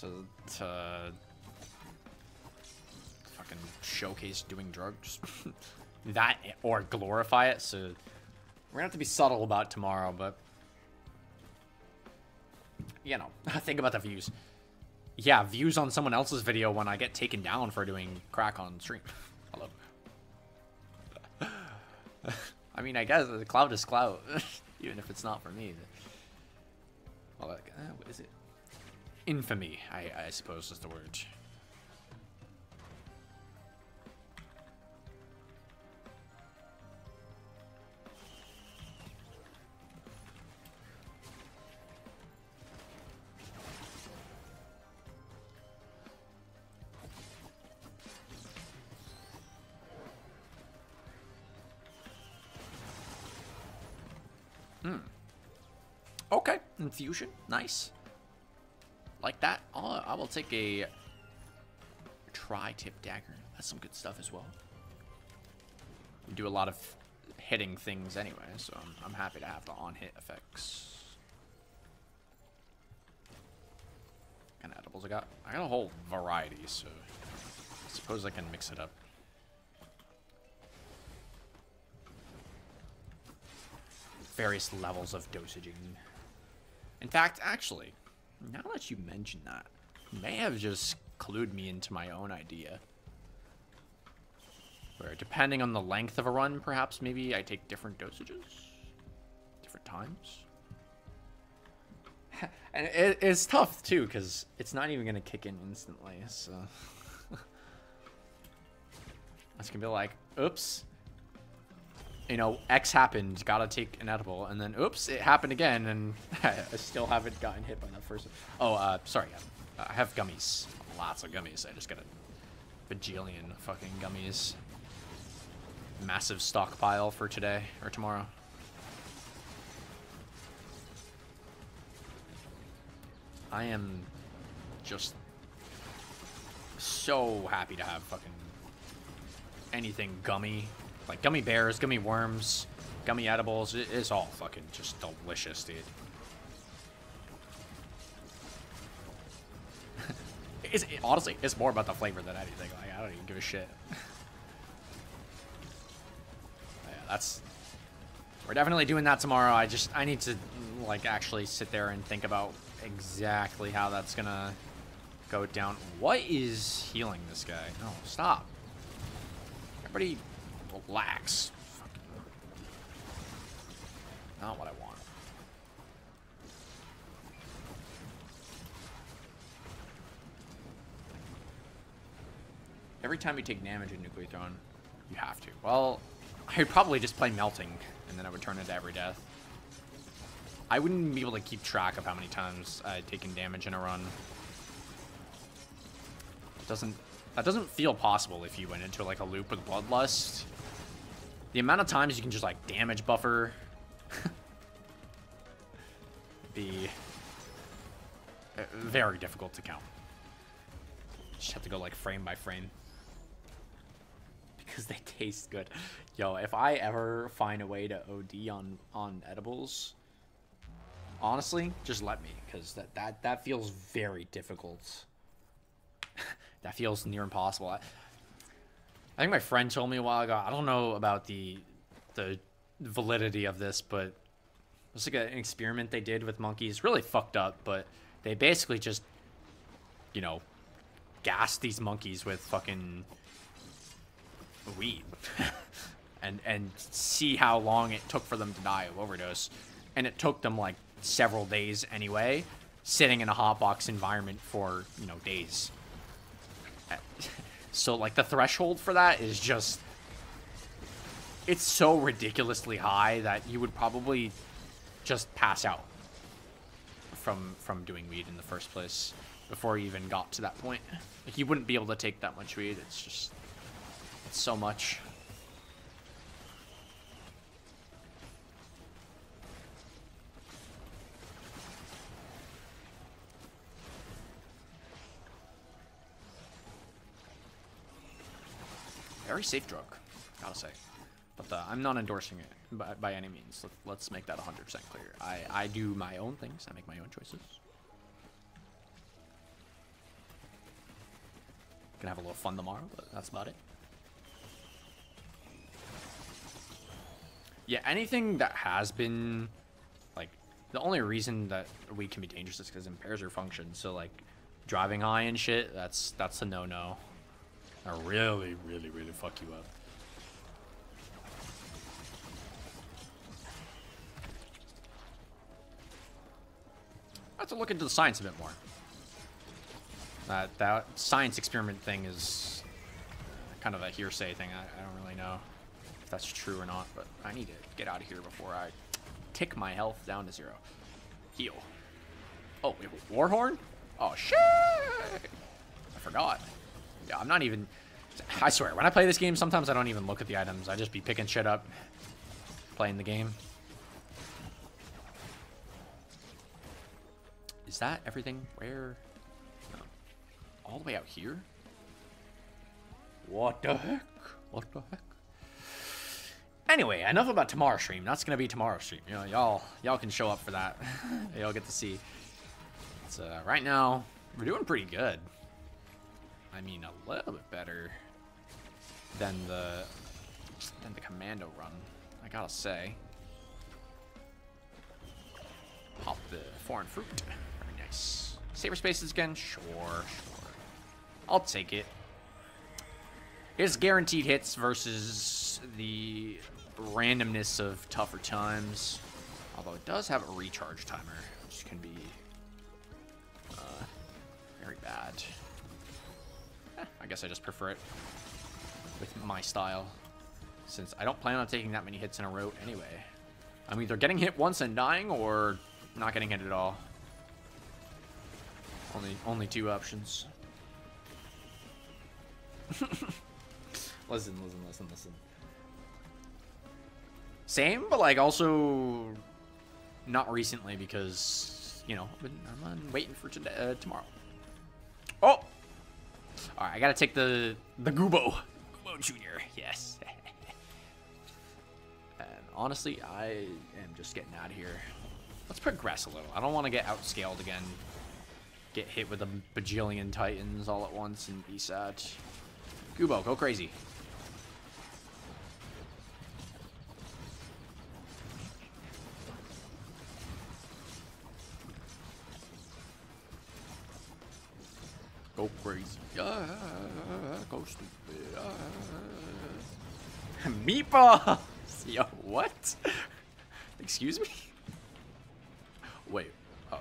To... To... Fucking showcase doing drugs. that or glorify it. So we're gonna have to be subtle about tomorrow, but you know, think about the views. Yeah, views on someone else's video when I get taken down for doing crack on stream. Hello. I mean, I guess the cloud is cloud, even if it's not for me. Oh, uh, what is it? infamy, I, I suppose is the word. Hmm. Okay, infusion, nice. Like that. I'll, I will take a tri-tip dagger. That's some good stuff as well. We do a lot of hitting things anyway, so I'm, I'm happy to have the on-hit effects. What kind of edibles I got? I got a whole variety, so I suppose I can mix it up. Various levels of dosaging. In fact, actually, now that you mention that, you may have just clued me into my own idea. Where, depending on the length of a run, perhaps maybe I take different dosages? Different times? and it, it's tough, too, because it's not even going to kick in instantly, so... It's going to be like, oops, you know, X happened, gotta take an edible, and then oops, it happened again, and I still haven't gotten hit by that first. Oh, uh, sorry, I have gummies, lots of gummies. I just got a bajillion fucking gummies. Massive stockpile for today or tomorrow. I am just so happy to have fucking anything gummy like gummy bears, gummy worms, gummy edibles. It is all fucking just delicious, dude. it's, it, honestly, it's more about the flavor than anything. Like, I don't even give a shit. yeah, that's... We're definitely doing that tomorrow. I just, I need to, like, actually sit there and think about exactly how that's gonna go down. What is healing this guy? No, stop. Everybody relax. Not what I want. Every time you take damage in Nuclear Throne, you have to. Well, I'd probably just play Melting, and then I would turn into every death. I wouldn't be able to keep track of how many times I'd taken damage in a run. Doesn't that doesn't feel possible if you went into like a loop with Bloodlust. The amount of times you can just like damage buffer be uh, very difficult to count. Just have to go like frame by frame. Because they taste good. Yo, if I ever find a way to OD on on edibles, honestly, just let me, because that, that that feels very difficult. that feels near impossible. I, I think my friend told me a while ago. I don't know about the the validity of this, but it was like an experiment they did with monkeys. Really fucked up, but they basically just, you know, gassed these monkeys with fucking weed, and and see how long it took for them to die of overdose, and it took them like several days anyway, sitting in a hotbox environment for you know days. So, like, the threshold for that is just... It's so ridiculously high that you would probably just pass out from from doing weed in the first place before you even got to that point. Like, you wouldn't be able to take that much weed. It's just... It's so much. Very safe drug, gotta say. But uh, I'm not endorsing it by, by any means. Let, us make that 100% clear. I, I do my own things. I make my own choices. Gonna have a little fun tomorrow, but that's about it. Yeah, anything that has been, like, the only reason that weed can be dangerous is because it impairs your function. So, like, driving high and shit, that's that's a no-no. I really, really, really fuck you up. I have to look into the science a bit more. That that science experiment thing is kind of a hearsay thing. I, I don't really know if that's true or not, but I need to get out of here before I tick my health down to zero. Heal. Oh, we have a Warhorn? Oh, shit! I forgot. I'm not even... I swear, when I play this game, sometimes I don't even look at the items. I just be picking shit up, playing the game. Is that everything? Where? No. All the way out here? What the heck? What the heck? Anyway, enough about tomorrow's stream. That's gonna be tomorrow's stream. You know, y'all y'all can show up for that. y'all get to see. So uh, right now, we're doing pretty good. I mean, a little bit better than the than the commando run. I gotta say. Pop the foreign fruit. Very nice. Safer spaces again? Sure, sure. I'll take it. It's guaranteed hits versus the randomness of tougher times. Although it does have a recharge timer, which can be uh, very bad. I guess I just prefer it with my style, since I don't plan on taking that many hits in a row anyway. I'm either getting hit once and dying, or not getting hit at all. Only, only two options. listen, listen, listen, listen. Same, but like also not recently because you know I'm, I'm waiting for today, uh, tomorrow. Oh, all right. I gotta take the the Goobo, Goobo Junior. Yes. and honestly, I am just getting out of here. Let's progress a little. I don't want to get outscaled again. Get hit with a bajillion titans all at once and be sad. Goobo, go crazy. Go crazy. Yeah, go stupid. Yeah. Meatballs! Yo, what? Excuse me? Wait. Oh.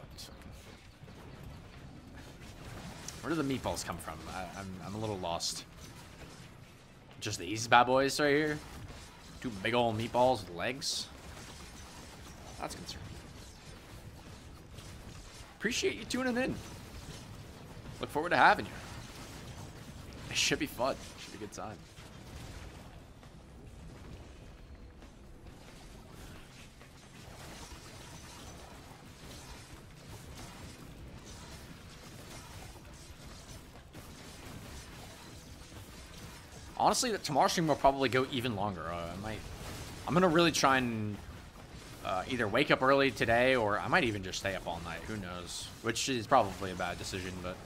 Where do the meatballs come from? I, I'm, I'm a little lost. Just these bad boys right here? Two big old meatballs with legs? That's concerning. Appreciate you tuning in. Look forward to having you. It should be fun. It Should be a good time. Honestly, the tomorrow stream will probably go even longer. Uh, I might, I'm gonna really try and uh, either wake up early today, or I might even just stay up all night. Who knows? Which is probably a bad decision, but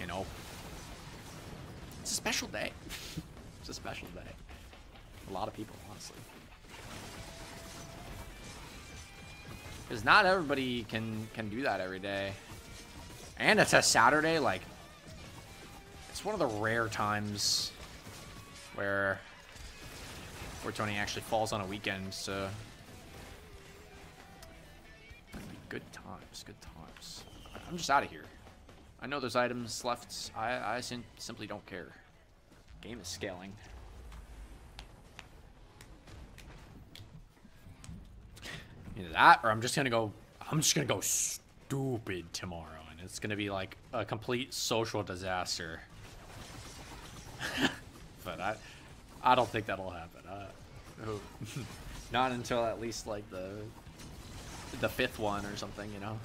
you know, it's a special day. it's a special day. A lot of people, honestly. Because not everybody can can do that every day. And it's a Saturday, like it's one of the rare times where 420 actually falls on a weekend, so good times, good times. I'm just out of here. I know there's items left. I, I sim simply don't care. Game is scaling. Either that, or I'm just gonna go. I'm just gonna go stupid tomorrow, and it's gonna be like a complete social disaster. but I, I don't think that'll happen. Not until at least like the, the fifth one or something, you know.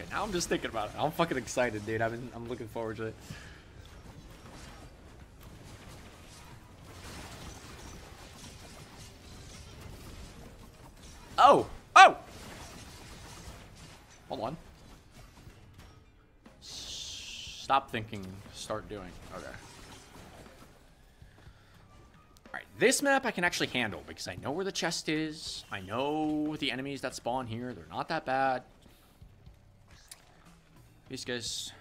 Shit, now I'm just thinking about it. I'm fucking excited, dude. Been, I'm looking forward to it. Oh! Oh! Hold on. Stop thinking, start doing. Okay. Alright, this map I can actually handle because I know where the chest is. I know the enemies that spawn here. They're not that bad. Peace, guys.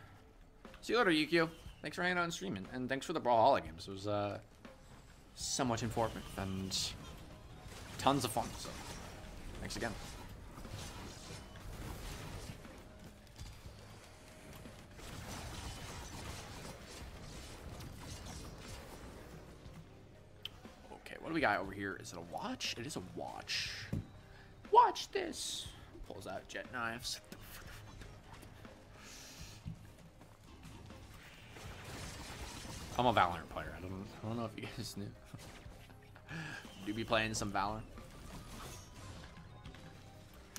See you later, Yukio. Thanks for hanging out and streaming. And thanks for the Brawlhalla games. It was uh, somewhat informative and tons of fun. So, thanks again. Okay, what do we got over here? Is it a watch? It is a watch. Watch this. Pulls out jet knives. I'm a Valorant player. I don't, I don't know if you guys knew. Do be playing some Valorant?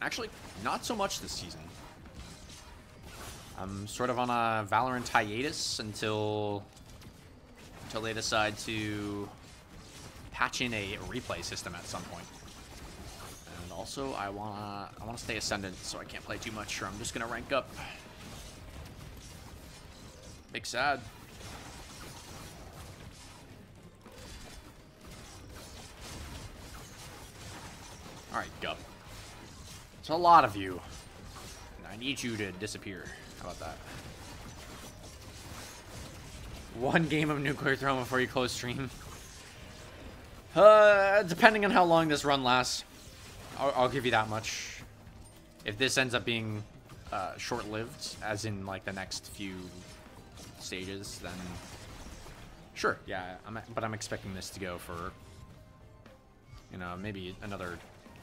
Actually, not so much this season. I'm sort of on a Valorant hiatus until until they decide to patch in a replay system at some point. And also, I wanna I wanna stay ascendant, so I can't play too much, or I'm just gonna rank up. Big sad. Alright, Gub. It's a lot of you. And I need you to disappear. How about that? One game of Nuclear Throne before you close stream. Uh, depending on how long this run lasts. I'll, I'll give you that much. If this ends up being uh, short-lived, as in like the next few stages, then sure, yeah. I'm, but I'm expecting this to go for, you know, maybe another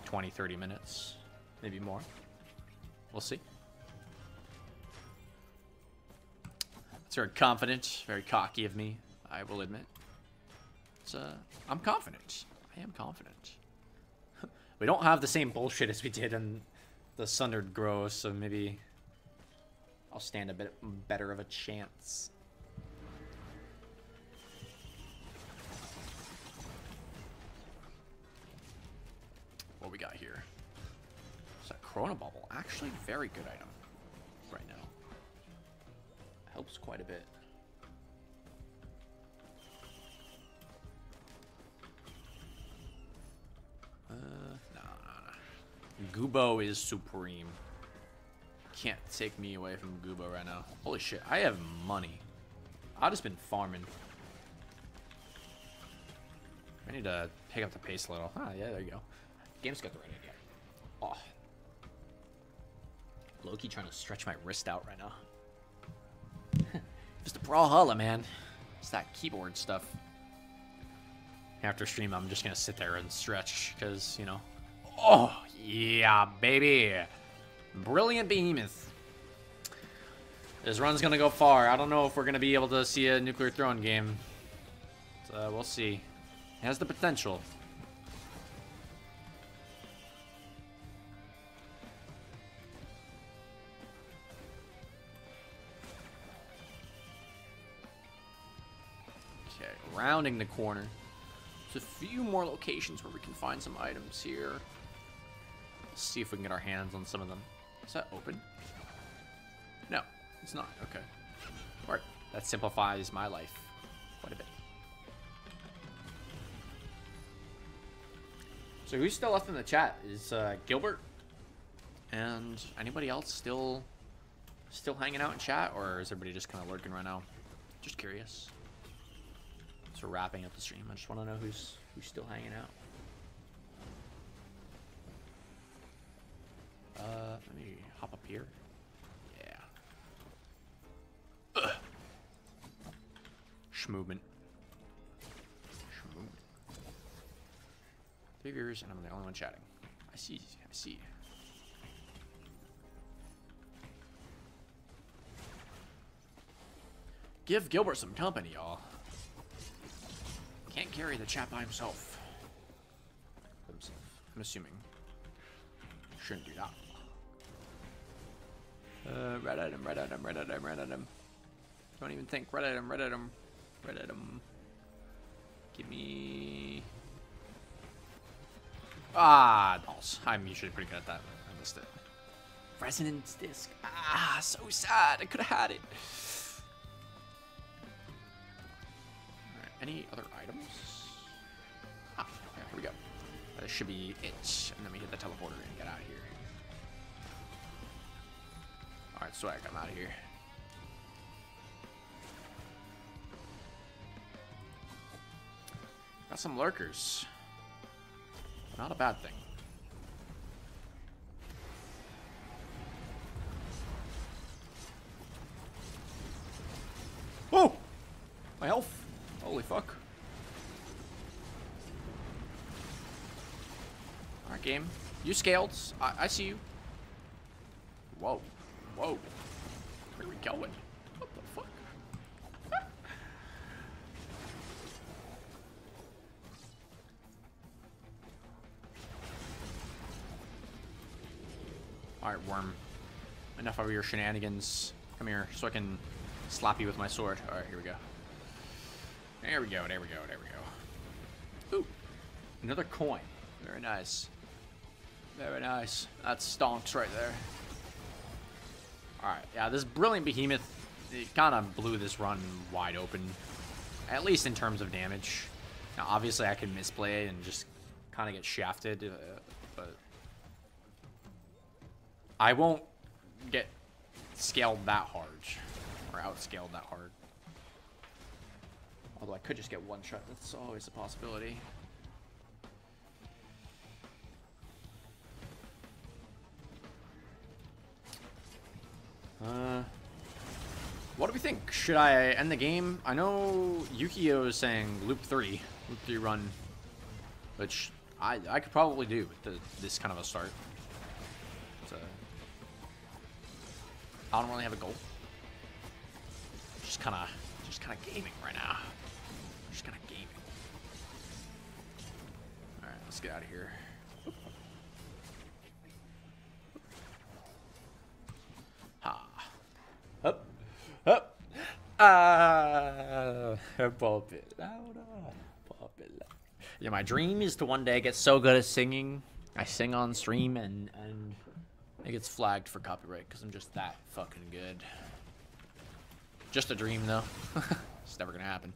20, 30 minutes, maybe more. We'll see. It's very confident, very cocky of me, I will admit. It's, uh, I'm confident. I am confident. we don't have the same bullshit as we did in the Sundered Grove, so maybe I'll stand a bit better of a chance. What we got here? It's a Corona Bubble. Actually, very good item right now. Helps quite a bit. Uh, no, no, no. Goobo is supreme. Can't take me away from Goobo right now. Holy shit, I have money. I've just been farming. I need to pick up the pace a little. Ah, yeah, there you go. Game's got the right idea. Oh. Loki trying to stretch my wrist out right now. Just a Brawlhalla, man. It's that keyboard stuff. After stream, I'm just gonna sit there and stretch, because, you know. Oh, yeah, baby. Brilliant Behemoth. This run's gonna go far. I don't know if we're gonna be able to see a Nuclear Throne game. So, uh, we'll see. It has the potential. Rounding the corner. There's a few more locations where we can find some items here. Let's see if we can get our hands on some of them. Is that open? No, it's not. Okay. Alright, that simplifies my life quite a bit. So who's still left in the chat? Is uh, Gilbert and anybody else still still hanging out in chat, or is everybody just kind of lurking right now? Just curious. So wrapping up the stream, I just want to know who's who's still hanging out. Uh, let me hop up here. Yeah. Ugh. Schmovement. Schmovement. Three viewers, and I'm the only one chatting. I see. I see. Give Gilbert some company, y'all. Can't carry the chap by himself. Himself. I'm assuming. Shouldn't do that. Uh, red item, red item, red item, red item. Don't even think. Red item, red item, red item. Give me. Ah, balls. I'm usually pretty good at that. I missed it. Resonance disc. Ah, so sad. I could have had it. Any other items? Ah, yeah, here we go. That should be it. And then we hit the teleporter and get out of here. Alright, swag, I'm out of here. Got some lurkers. Not a bad thing. Oh! My health. Holy fuck. Alright, game. You scaled. I, I see you. Whoa. Whoa. Where are we going? What the fuck? Alright, worm. Enough of your shenanigans. Come here so I can slap you with my sword. Alright, here we go. There we go, there we go, there we go. Ooh. Another coin. Very nice. Very nice. That's stonks right there. Alright, yeah, this Brilliant Behemoth, it kind of blew this run wide open. At least in terms of damage. Now, obviously, I could misplay and just kind of get shafted, uh, but... I won't get scaled that hard. Or outscaled that hard. Although I could just get one shot. That's always a possibility. Uh, what do we think? Should I end the game? I know Yukio is saying loop 3. Loop 3 run. Which I, I could probably do with the, this kind of a start. A, I don't really have a goal. Just kind of just kind of gaming right now. Let's get out of here. Ha. Up. Up. Ah. Pop it louder. It louder. Yeah, my dream is to one day get so good at singing. I sing on stream and and it gets flagged for copyright because I'm just that fucking good. Just a dream though. it's never gonna happen.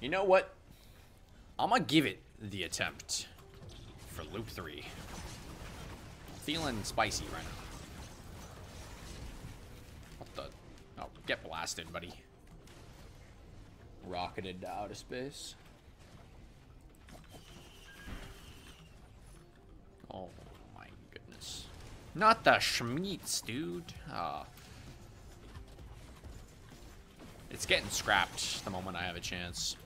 You know what? I'm gonna give it the attempt for loop three. Feeling spicy right now. What the? Oh, get blasted, buddy. Rocketed to outer space. Oh my goodness. Not the Schmeats, dude. Ah. It's getting scrapped the moment I have a chance.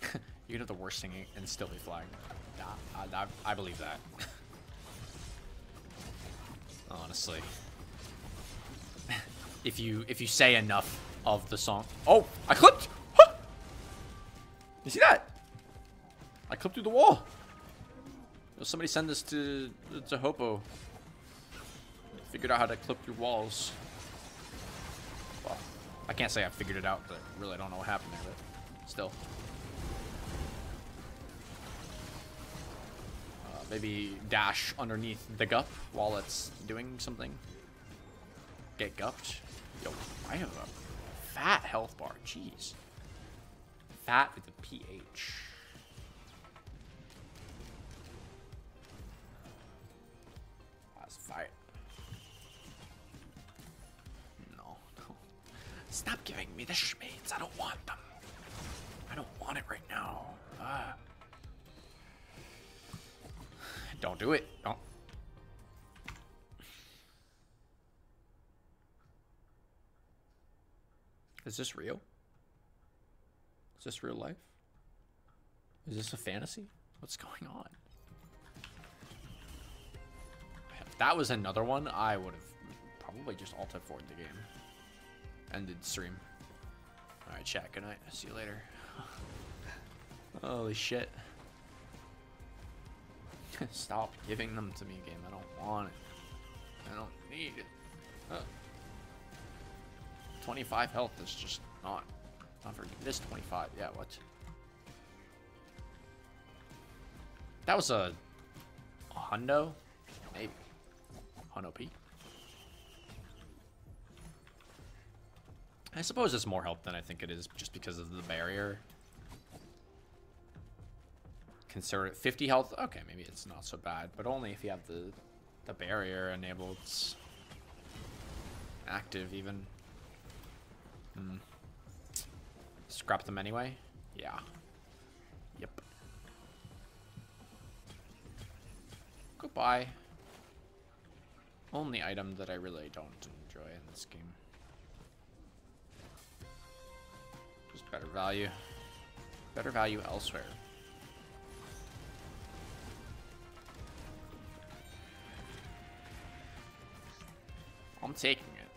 you could have the worst thing and still be flagged. Nah, I, I, I believe that. Honestly. if you if you say enough of the song. Oh, I clipped! You see that? I clipped through the wall. Somebody send this to to Hopoo? Figured out how to clip through walls. Well, I can't say I figured it out, but really I don't know what happened there, but still. Uh, maybe dash underneath the gup while it's doing something. Get gupped. Yo, I have a fat health bar. Jeez. Fat with a pH. That's fire. No, no. Stop giving me the schmades. I don't want them. I don't want it right now. Ah. Don't do it. Don't. Is this real? Is this real life? Is this a fantasy? What's going on? If that was another one, I would have probably just alt F4 the game. Ended stream. Alright, chat. Good night. See you later. Holy shit. Stop giving them to me, game. I don't want it. I don't need it. Uh, 25 health is just not. Not for this 25. Yeah, what? That was a, a hundo? Maybe. Hundo P. I suppose it's more help than I think it is just because of the barrier. Consider it 50 health. Okay, maybe it's not so bad, but only if you have the the barrier enabled active even. Hmm. Scrap them anyway? Yeah. Yep. Goodbye. Only item that I really don't enjoy in this game. Just better value. Better value elsewhere. I'm taking it.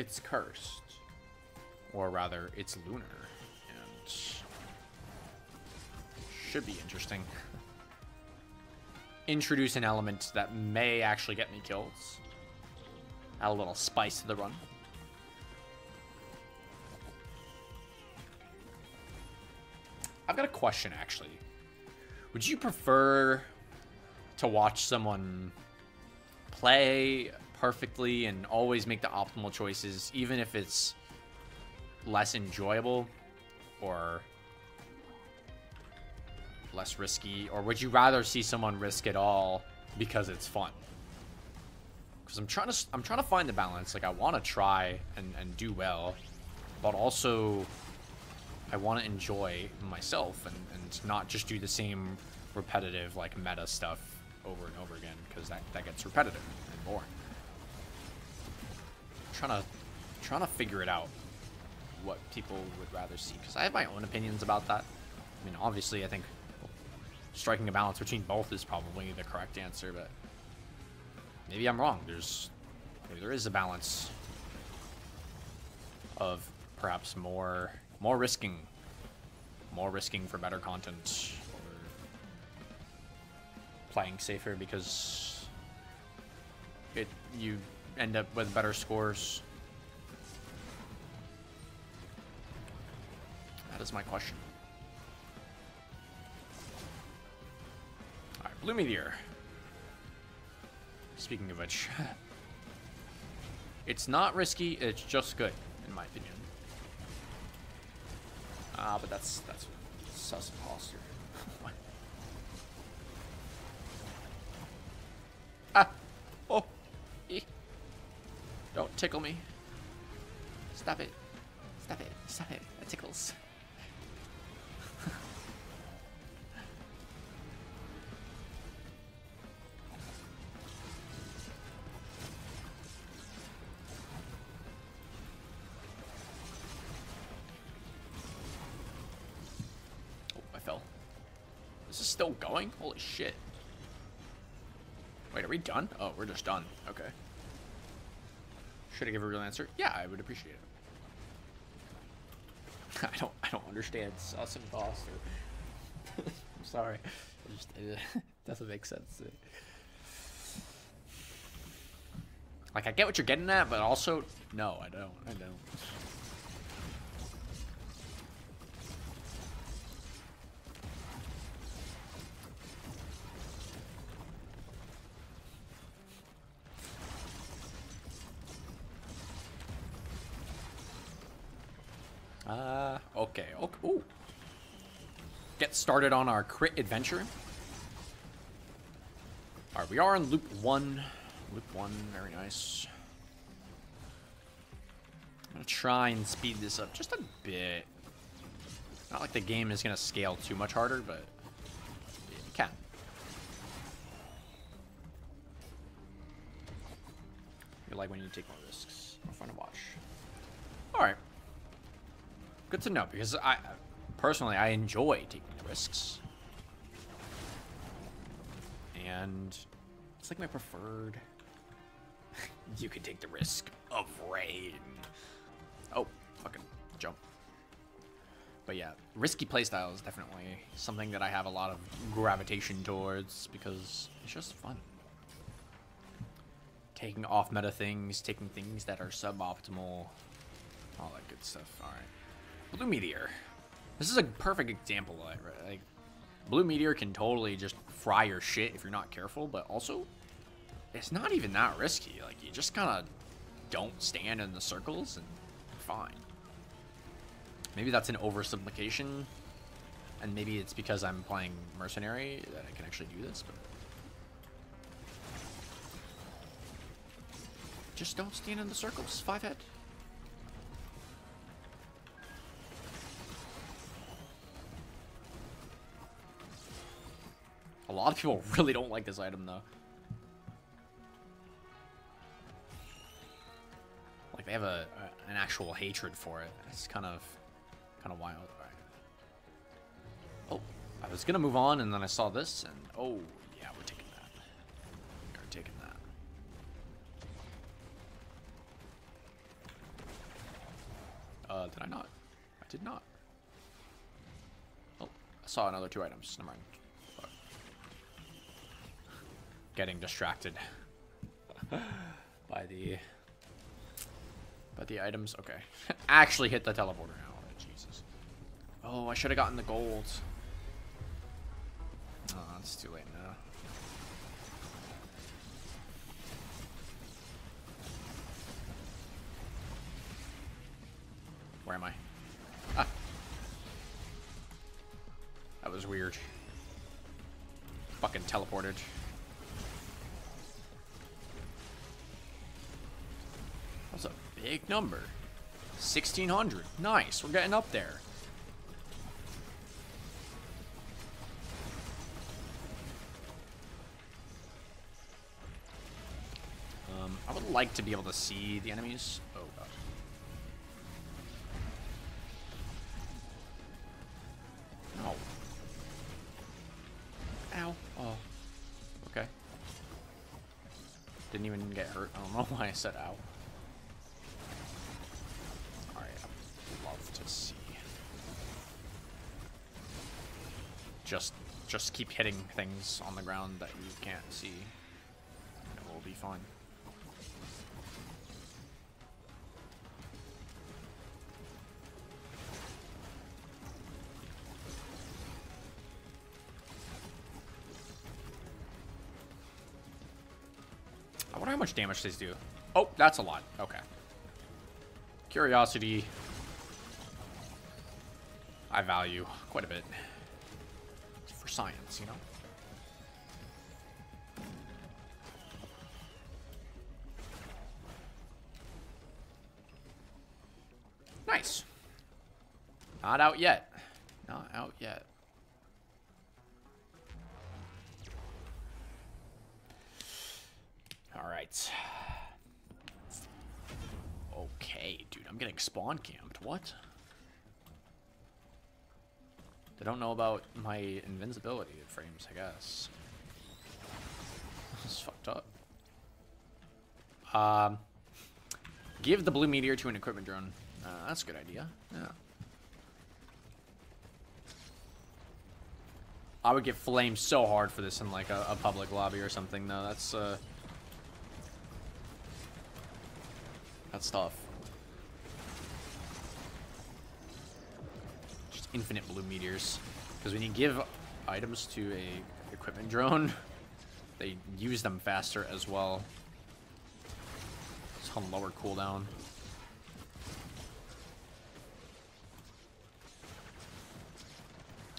It's cursed. Or rather, it's lunar. And should be interesting. Introduce an element that may actually get me kills. Add a little spice to the run. I've got a question, actually. Would you prefer to watch someone play perfectly and always make the optimal choices, even if it's less enjoyable or less risky? Or would you rather see someone risk it all because it's fun? Because I'm trying to I'm trying to find the balance. Like I want to try and, and do well, but also I want to enjoy myself and, and not just do the same repetitive like meta stuff over and over again because that, that gets repetitive and boring. I'm trying to trying to figure it out what people would rather see because I have my own opinions about that. I mean, obviously, I think striking a balance between both is probably the correct answer, but maybe I'm wrong. There's maybe there is a balance of perhaps more more risking, more risking for better content, or playing safer because it you end up with better scores. That is my question. Alright, Blue Meteor. Speaking of which, it's not risky, it's just good, in my opinion. Ah, but that's that's sus imposter. ah! Oh! E. Don't tickle me. Stop it. Stop it. Stop it. That tickles. Still going? Holy shit. Wait, are we done? Oh, we're just done. Okay. Should I give a real answer? Yeah, I would appreciate it. I don't I don't understand sus imposter. I'm sorry. It just it doesn't make sense. Like I get what you're getting at, but also no, I don't. I don't. Uh, okay. okay. Ooh. Get started on our crit adventure. Alright, we are in loop one. Loop one, very nice. I'm gonna try and speed this up just a bit. Not like the game is gonna scale too much harder, but it can. You like when you take more risks. More fun to watch. Alright. Good to know because I personally I enjoy taking risks. And it's like my preferred. you can take the risk of rain. Oh, fucking jump. But yeah, risky playstyle is definitely something that I have a lot of gravitation towards because it's just fun. Taking off meta things, taking things that are suboptimal, all that good stuff. All right. Blue Meteor. This is a perfect example. Like, like, Blue Meteor can totally just fry your shit if you're not careful, but also, it's not even that risky. Like, you just kind of don't stand in the circles and you're fine. Maybe that's an oversimplification, and maybe it's because I'm playing mercenary that I can actually do this, but just don't stand in the circles. Five head. A lot of people really don't like this item though. Like they have a, a an actual hatred for it. It's kind of kind of wild. Alright. Oh, I was gonna move on and then I saw this and oh yeah, we're taking that. We're taking that. Uh, did I not? I did not. Oh, I saw another two items. Never mind. Fuck. Getting distracted by the by the items. Okay, actually hit the teleporter now. Oh, Jesus. Oh, I should have gotten the gold. Oh, it's too late now. Where am I? Ah. That was weird. Fucking teleported. That's a big number. 1600. Nice. We're getting up there. Um, I would like to be able to see the enemies. Oh, God. Ow. Ow. Oh. Okay. Didn't even get hurt. I don't know why I said ow. Just just keep hitting things on the ground that you can't see. It will be fine. I wonder how much damage these do. Oh, that's a lot. Okay. Curiosity. I value quite a bit. Science, you know? Nice. Not out yet. Not out yet. All right. Okay, dude, I'm getting spawn camped. What? They don't know about my invincibility frames, I guess. This is fucked up. Um, give the blue meteor to an equipment drone. Uh, that's a good idea. Yeah. I would get flamed so hard for this in like a, a public lobby or something though. That's uh That's tough. Infinite blue meteors. Because when you give items to a equipment drone, they use them faster as well. It's on lower cooldown.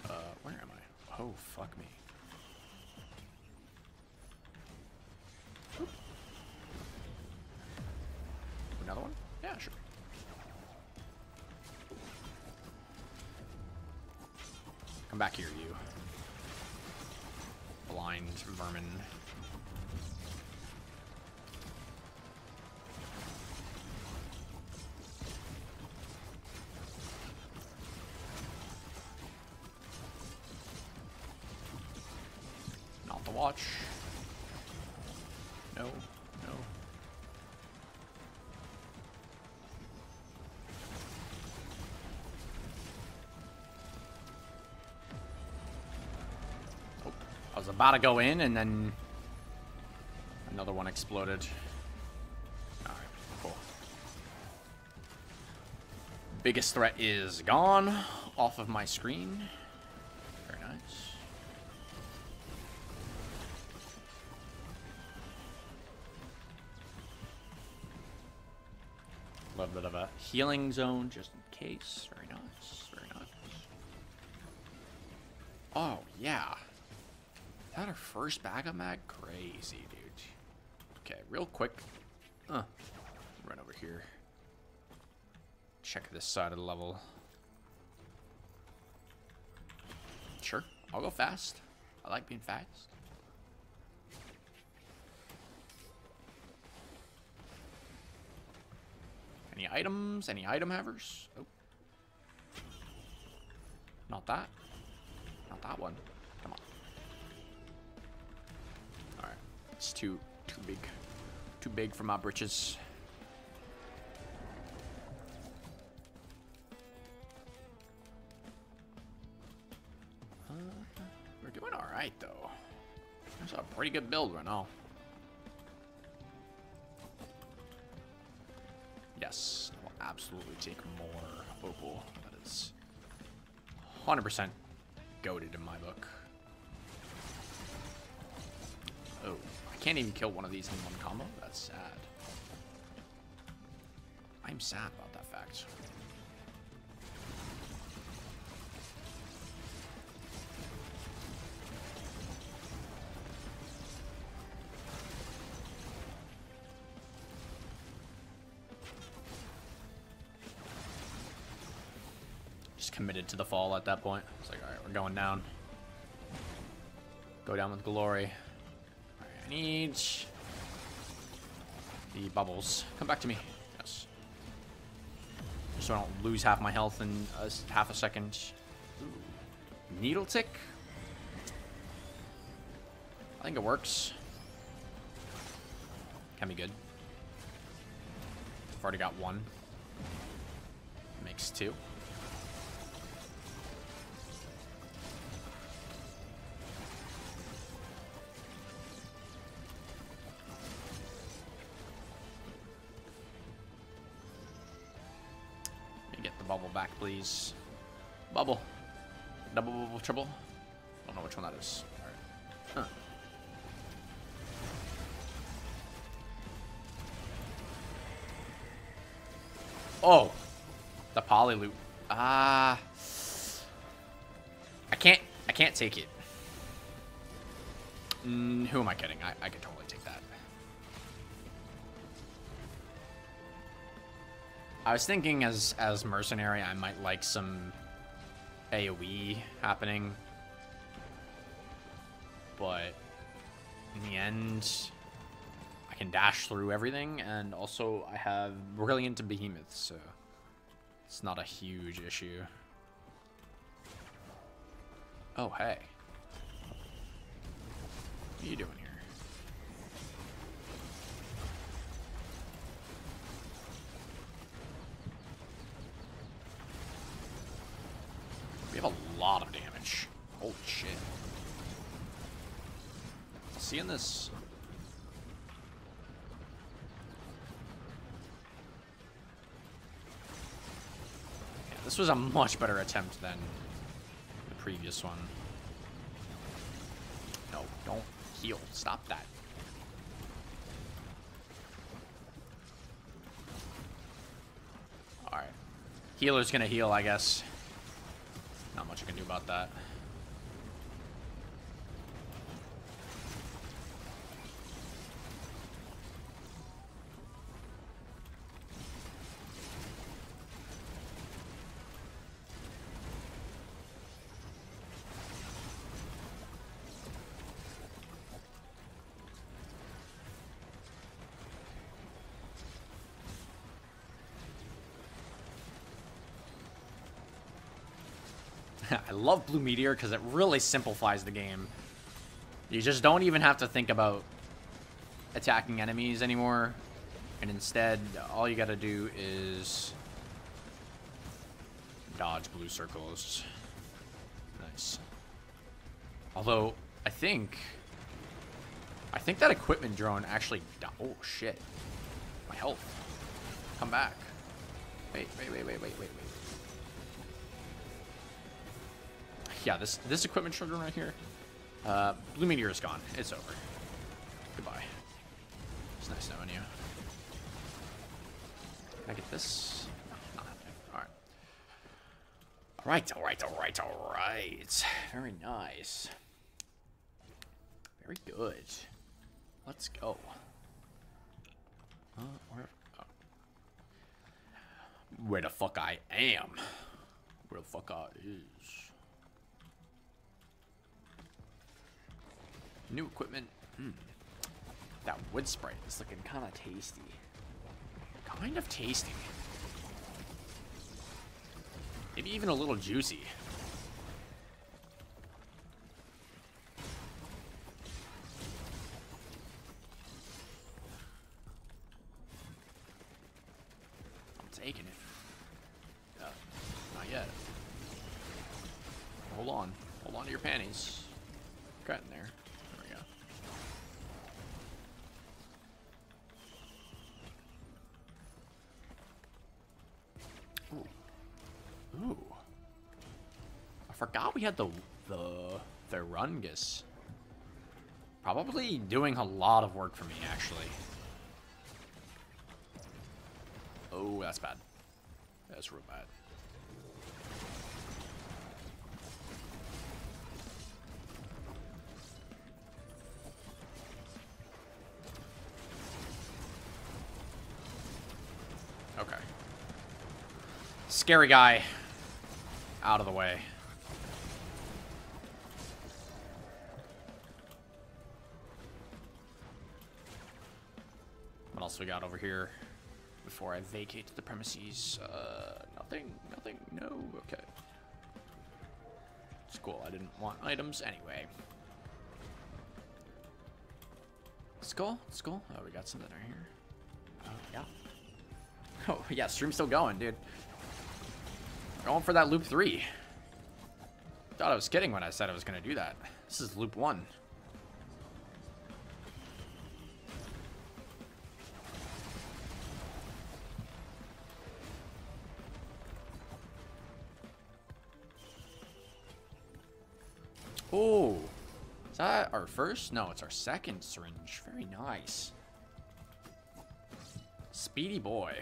Uh, where am I? Oh, fuck me. Come back here, you. Blind vermin. About to go in and then another one exploded. Alright, cool. Biggest threat is gone off of my screen. Very nice. A little bit of a healing zone just in case. Very nice. Very nice. Oh, yeah. Our first backup mag? Crazy, dude. Okay, real quick. Uh, run over here. Check this side of the level. Sure, I'll go fast. I like being fast. Any items? Any item havers? Oh. Not that. Not that one. It's too too big. Too big for my britches. Uh, we're doing alright though. That's a pretty good build right now. Yes, I will absolutely take more opal. That is 100% goaded in my book. Can't even kill one of these in one combo? That's sad. I'm sad about that fact. Just committed to the fall at that point. It's like, alright, we're going down. Go down with glory. Alright, I need the bubbles. Come back to me. Yes. Just so I don't lose half my health in a half a second. Ooh. Needletick? I think it works. Can be good. I've already got one. Makes two. Back, please. Bubble. Double bubble, triple. I don't know which one that is. Huh. Oh, the Polylute. Ah, I can't. I can't take it. Mm, who am I kidding? I, I totally I was thinking as as mercenary, I might like some AOE happening, but in the end, I can dash through everything, and also I have brilliant behemoths, so it's not a huge issue. Oh hey, what are you doing here? We have a lot of damage. Holy shit. Seeing this. Yeah, this was a much better attempt than the previous one. No, don't heal. Stop that. Alright. Healer's gonna heal, I guess. Not much I can do about that. Love Blue Meteor because it really simplifies the game. You just don't even have to think about attacking enemies anymore. And instead, all you gotta do is dodge blue circles. Nice. Although, I think... I think that equipment drone actually... Oh, shit. My health. Come back. Wait, wait, wait, wait, wait, wait, wait. Yeah, this this equipment drone right here. Uh, Blue Meteor is gone. It's over. Goodbye. It's nice knowing you. Can I get this? No. All right. All right, all right, all right, all right. Very nice. Very good. Let's go. Uh, where, oh. where the fuck I am? Where the fuck I is? New equipment. Hmm. That wood sprite is looking kind of tasty. Kind of tasty. Maybe even a little juicy. Had the the the Bungus. Probably doing a lot of work for me, actually. Oh, that's bad. That's real bad. Okay. Scary guy. Out of the way. Here? Before I vacate the premises. Uh, nothing. Nothing. No. Okay. It's cool. I didn't want items anyway. Skull? Skull? Oh, we got something right here. Oh, yeah. Oh, yeah, stream's still going, dude. Going for that loop three. Thought I was kidding when I said I was to do that. This is loop one. First? No, it's our second syringe. Very nice. Speedy boy.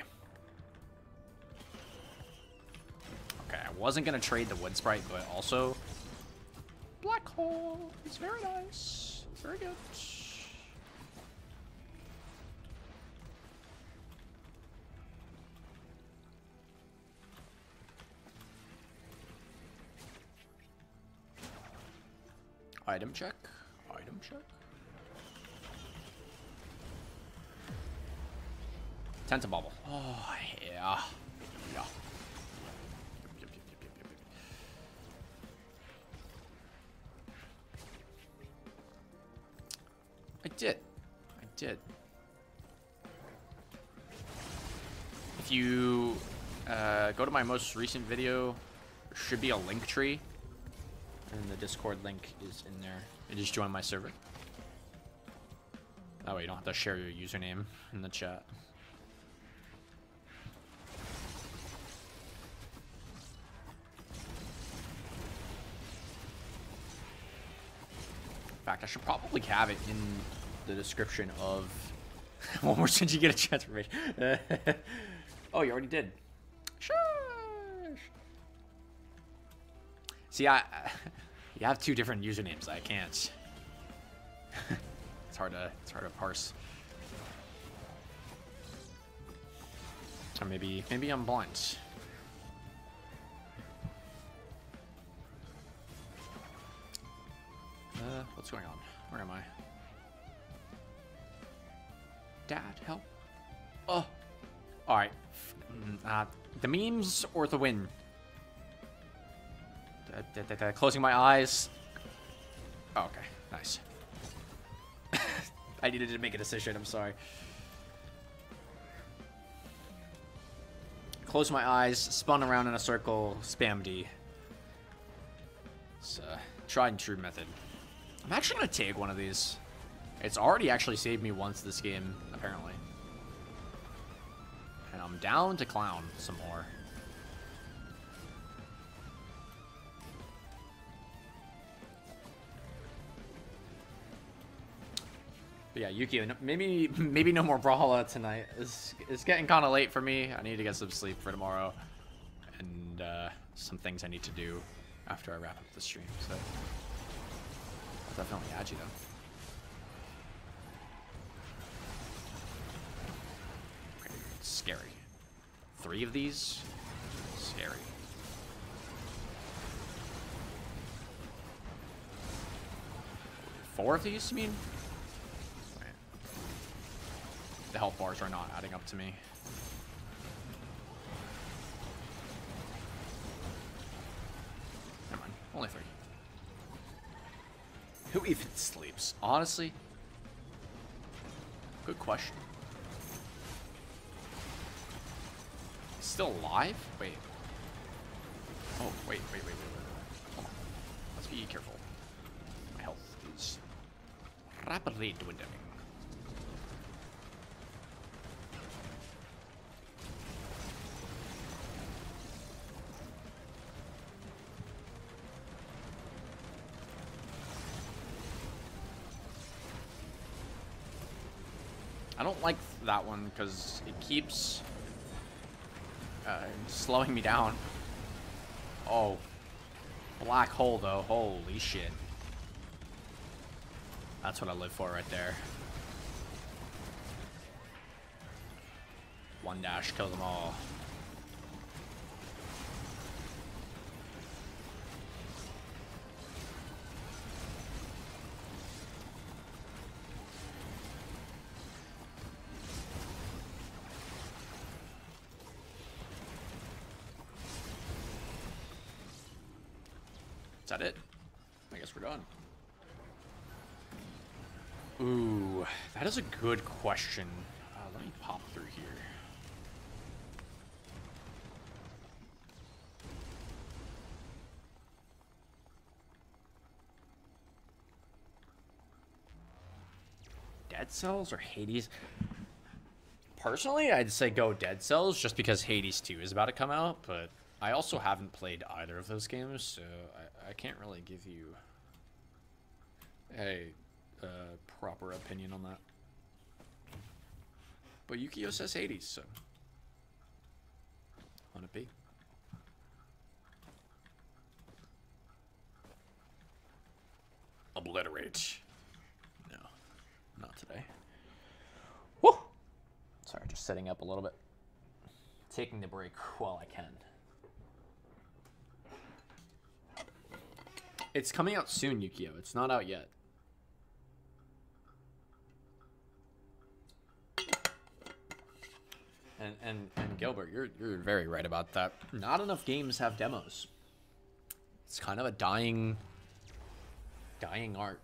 Okay, I wasn't gonna trade the wood sprite, but also black hole is very nice. Very good. Item check. Check. Tentabauble. Oh yeah. Yeah. I did. I did. If you uh, go to my most recent video, there should be a link tree. And the Discord link is in there. You just join my server. That way you don't have to share your username in the chat. In fact, I should probably have it in the description of one more since you get a transformation. oh, you already did. See, I, you have two different usernames. I can't. it's hard to it's hard to parse. Or maybe maybe I'm blind. Uh, what's going on? Where am I? Dad, help! Oh, all right. Mm, Uh, the memes or the win? Closing my eyes. Oh, okay, nice. I needed to make a decision. I'm sorry. Close my eyes, spun around in a circle, spam D. It's a tried and true method. I'm actually gonna take one of these. It's already actually saved me once this game, apparently. And I'm down to clown some more. But yeah, Yukio, maybe maybe no more Brawlhalla tonight. It's, it's getting kind of late for me. I need to get some sleep for tomorrow. And uh, some things I need to do after I wrap up the stream. So I'll definitely add you though. Okay, scary. Three of these? Scary. Four of these, you mean? The health bars are not adding up to me. Never mind. Only three. Who even sleeps? Honestly? Good question. Still alive? Wait. Oh, wait, wait, wait, wait, wait, wait. Hold on. Let's be careful. My health is rapidly dwindling. I don't like that one because it keeps uh, slowing me down. Oh, black hole though. Holy shit. That's what I live for right there. One dash, kill them all. Is a good question. Uh, let me pop through here. Dead Cells or Hades? Personally, I'd say go Dead Cells just because Hades 2 is about to come out, but I also haven't played either of those games, so I, I can't really give you a uh, proper opinion on that. But Yukio says Hades, so let it be. Obliterate. No, not today. Woo! Sorry, just setting up a little bit. Taking the break while I can. It's coming out soon, Yukio. It's not out yet. And and and Gilbert, you're you're very right about that. Not enough games have demos. It's kind of a dying dying art.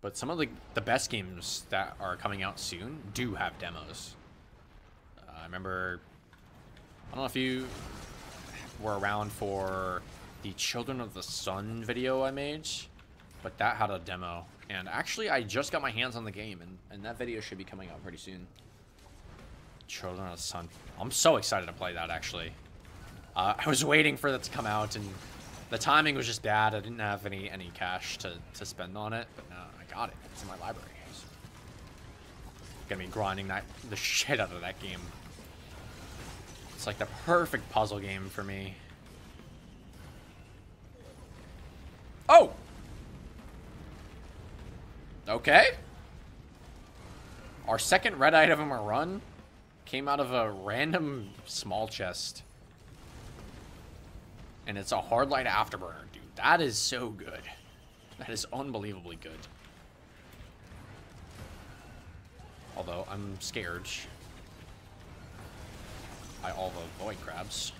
But some of the the best games that are coming out soon do have demos. Uh, I remember I don't know if you were around for the Children of the Sun video I made, but that had a demo. And actually, I just got my hands on the game, and, and that video should be coming out pretty soon. Children of the Sun. I'm so excited to play that, actually. Uh, I was waiting for that to come out, and the timing was just bad. I didn't have any any cash to, to spend on it, but now I got it. It's in my library. So gonna be grinding that the shit out of that game. It's like the perfect puzzle game for me. Oh! Okay. Our second red item of our run came out of a random small chest. And it's a hard light afterburner, dude. That is so good. That is unbelievably good. Although, I'm scared. By all the void crabs.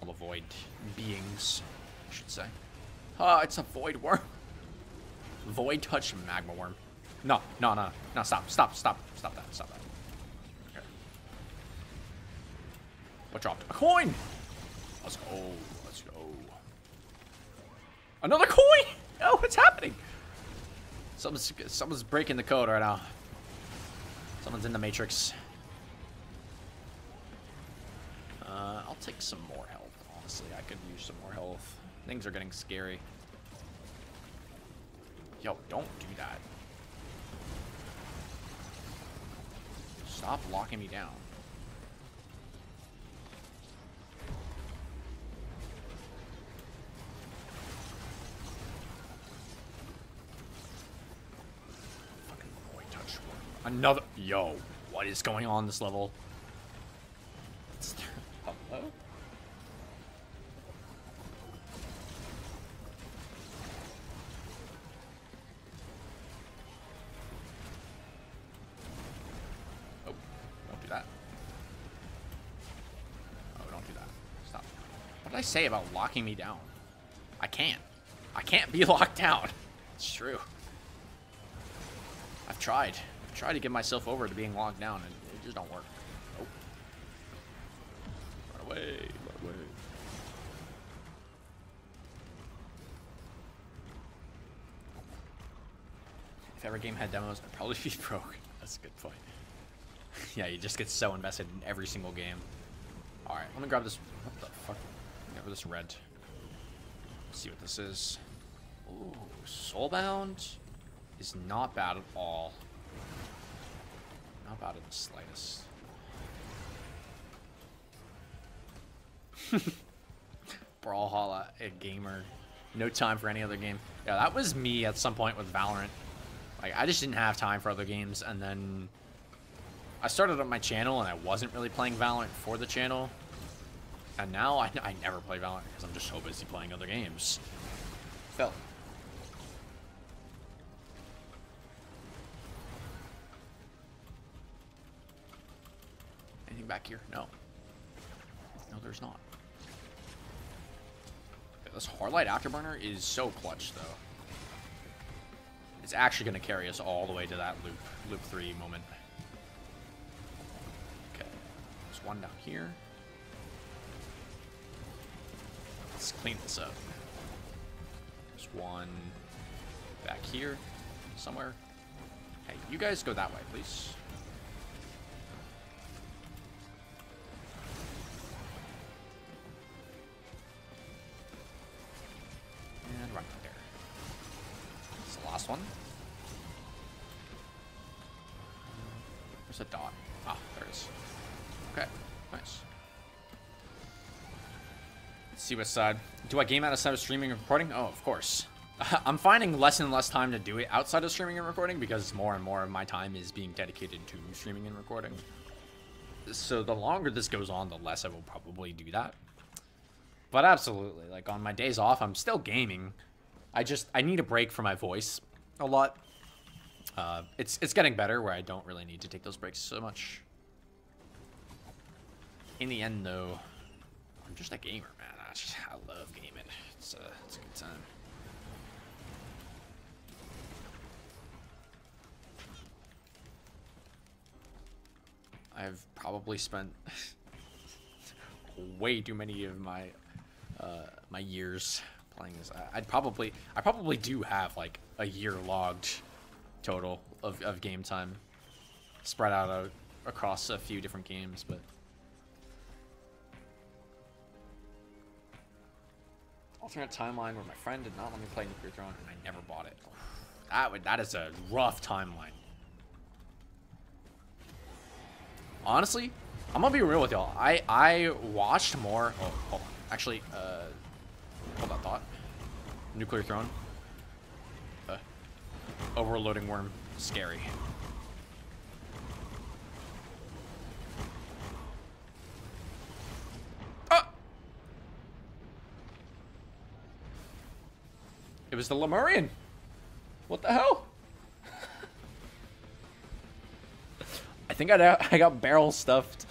All the void beings, I should say. Ah, it's a void worm. Void touch magma worm. No, no, no, no, stop, stop, stop, stop that, stop that. Okay. What dropped? A coin! Let's go, let's go. Another coin! Oh, what's happening? Someone's, someone's breaking the code right now. Someone's in the matrix. Uh, I'll take some more health, honestly. I could use some more health. Things are getting scary. Yo, don't do that. Stop locking me down. Fucking void touch. Another. Yo, what is going on this level? Hello? Say about locking me down? I can't. I can't be locked down. It's true. I've tried. I've tried to get myself over to being locked down, and it just don't work. Oh. Run away. Run away. If every game had demos, I'd probably be broke. That's a good point. yeah, you just get so invested in every single game. Alright, let me grab this. What the fuck? Grab this red. see what this is. Ooh, Soulbound is not bad at all. Not bad in the slightest. Brawlhalla, a gamer. No time for any other game. Yeah, that was me at some point with Valorant. Like, I just didn't have time for other games, and then I started up my channel, and I wasn't really playing Valorant for the channel. And now I, I never play Valorant because I'm just so busy playing other games. Phil. Anything back here? No. No, there's not. This Hardlight Afterburner is so clutch, though. It's actually going to carry us all the way to that loop, loop 3 moment. Okay. There's one down here. Let's clean this up. There's one back here somewhere. Hey, you guys go that way, please. And run from there. It's the last one. There's a dot? Ah, there it is. Okay, nice. See what side. Do I game outside of streaming and recording? Oh, of course. I'm finding less and less time to do it outside of streaming and recording because more and more of my time is being dedicated to streaming and recording. So the longer this goes on, the less I will probably do that. But absolutely, like on my days off, I'm still gaming. I just I need a break from my voice a lot. Uh, it's it's getting better where I don't really need to take those breaks so much. In the end, though, I'm just a gamer. I, love gaming. It's a it's a good time. I've probably spent way too many of my uh, my years playing this. I, I'd probably I probably do have like a year logged total of, of game time spread out uh, across a few different games, but alternate timeline where my friend did not let me play Nuclear Throne and I never bought it. That would that is a rough timeline. Honestly, I'm gonna be real with y'all. I I watched more. Oh, hold on. Actually, uh, hold that thought. Nuclear Throne. Uh, overloading worm. Scary. It was the Lemurian. What the hell? I think I, I got barrel stuffed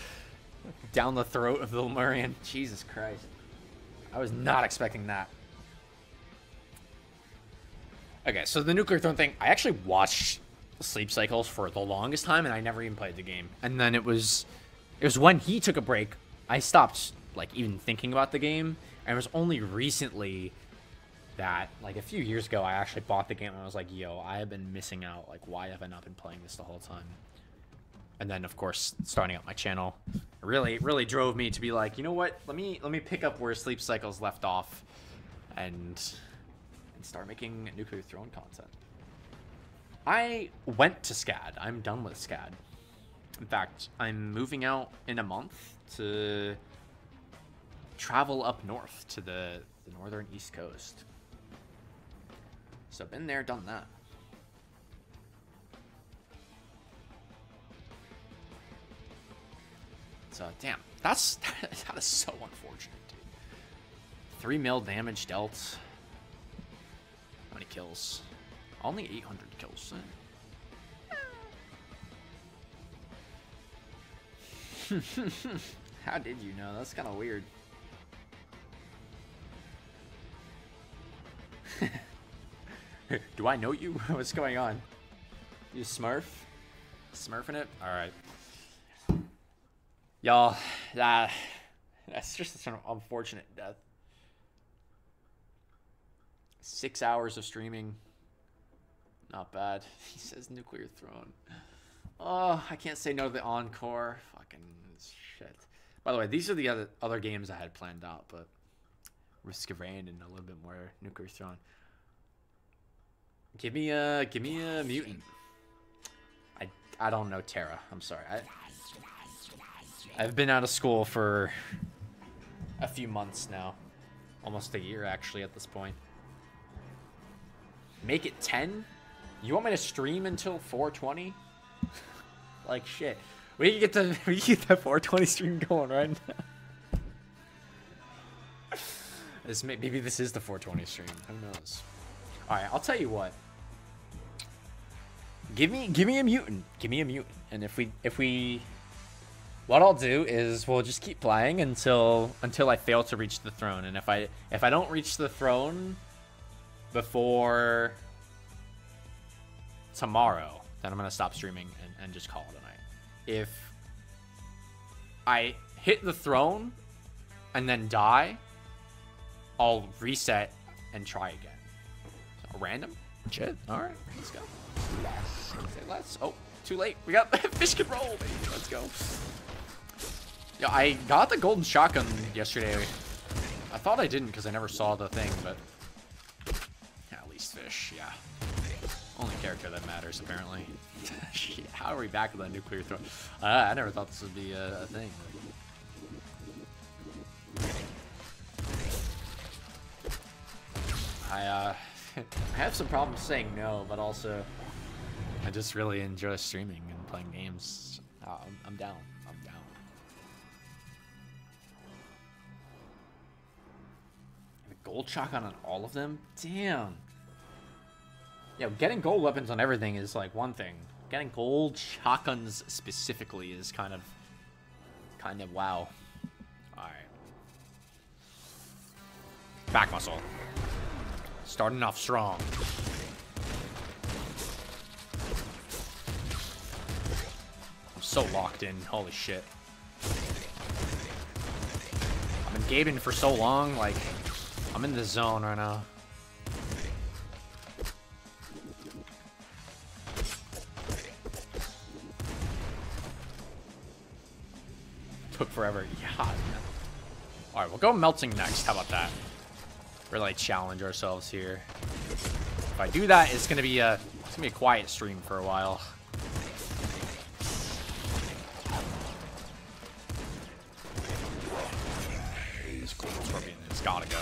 down the throat of the Lemurian. Jesus Christ. I was not expecting that. Okay, so the nuclear throne thing, I actually watched Sleep Cycles for the longest time, and I never even played the game. And then it was, it was when he took a break, I stopped like even thinking about the game, and it was only recently that, like a few years ago, I actually bought the game, and I was like, "Yo, I have been missing out. Like, why have I not been playing this the whole time?" And then, of course, starting up my channel really, really drove me to be like, you know what? Let me let me pick up where Sleep Cycles left off, and and start making Nuclear Throne content. I went to SCAD. I'm done with SCAD. In fact, I'm moving out in a month to travel up north to the, the northern east coast. So been there, done that. So damn, that's that is so unfortunate, dude. Three mil damage dealt. How many kills? Only 800 kills. How did you know? That's kind of weird. Do I know you? What's going on? You smurf? Smurfing it? Alright. Y'all, that, that's just an unfortunate death. Six hours of streaming. Not bad. He says nuclear throne. Oh, I can't say no to the encore. Fucking shit. By the way, these are the other other games I had planned out, but Risk of Rain and a little bit more nuclear throne. Give me a give me a mutant. I I don't know Terra. I'm sorry. I I've been out of school for a few months now. Almost a year actually at this point. Make it 10? You want me to stream until 420? like shit. We can get the we can get that 420 stream going right now. this may, maybe this is the 420 stream. Who knows? All right, I'll tell you what. Give me give me a mutant. Give me a mutant. And if we if we what I'll do is we'll just keep playing until until I fail to reach the throne. And if I if I don't reach the throne before tomorrow, then I'm gonna stop streaming and, and just call it a night. If I hit the throne and then die, I'll reset and try again. So, random? Shit. Alright, let's go. Say less. Oh, too late. We got fish can roll, baby. Let's go. Yeah, I got the golden shotgun yesterday. I thought I didn't because I never saw the thing, but yeah, at least fish, yeah. Only character that matters, apparently. Shit, how are we back with that nuclear throne? Uh, I never thought this would be a, a thing. I, uh, I have some problems saying no, but also I just really enjoy streaming and playing games. Uh, I'm, I'm down. I'm down. Gold shotgun on all of them? Damn. Yeah, getting gold weapons on everything is like one thing. Getting gold shotguns specifically is kind of, kind of wow. Alright. Back muscle. Starting off strong. So locked in. Holy shit. I've been gaming for so long, like, I'm in the zone right now. Took forever. Yeah. Alright, we'll go melting next. How about that? Really challenge ourselves here. If I do that, it's gonna be a it's gonna be a quiet stream for a while. This gold scorpion has gotta go.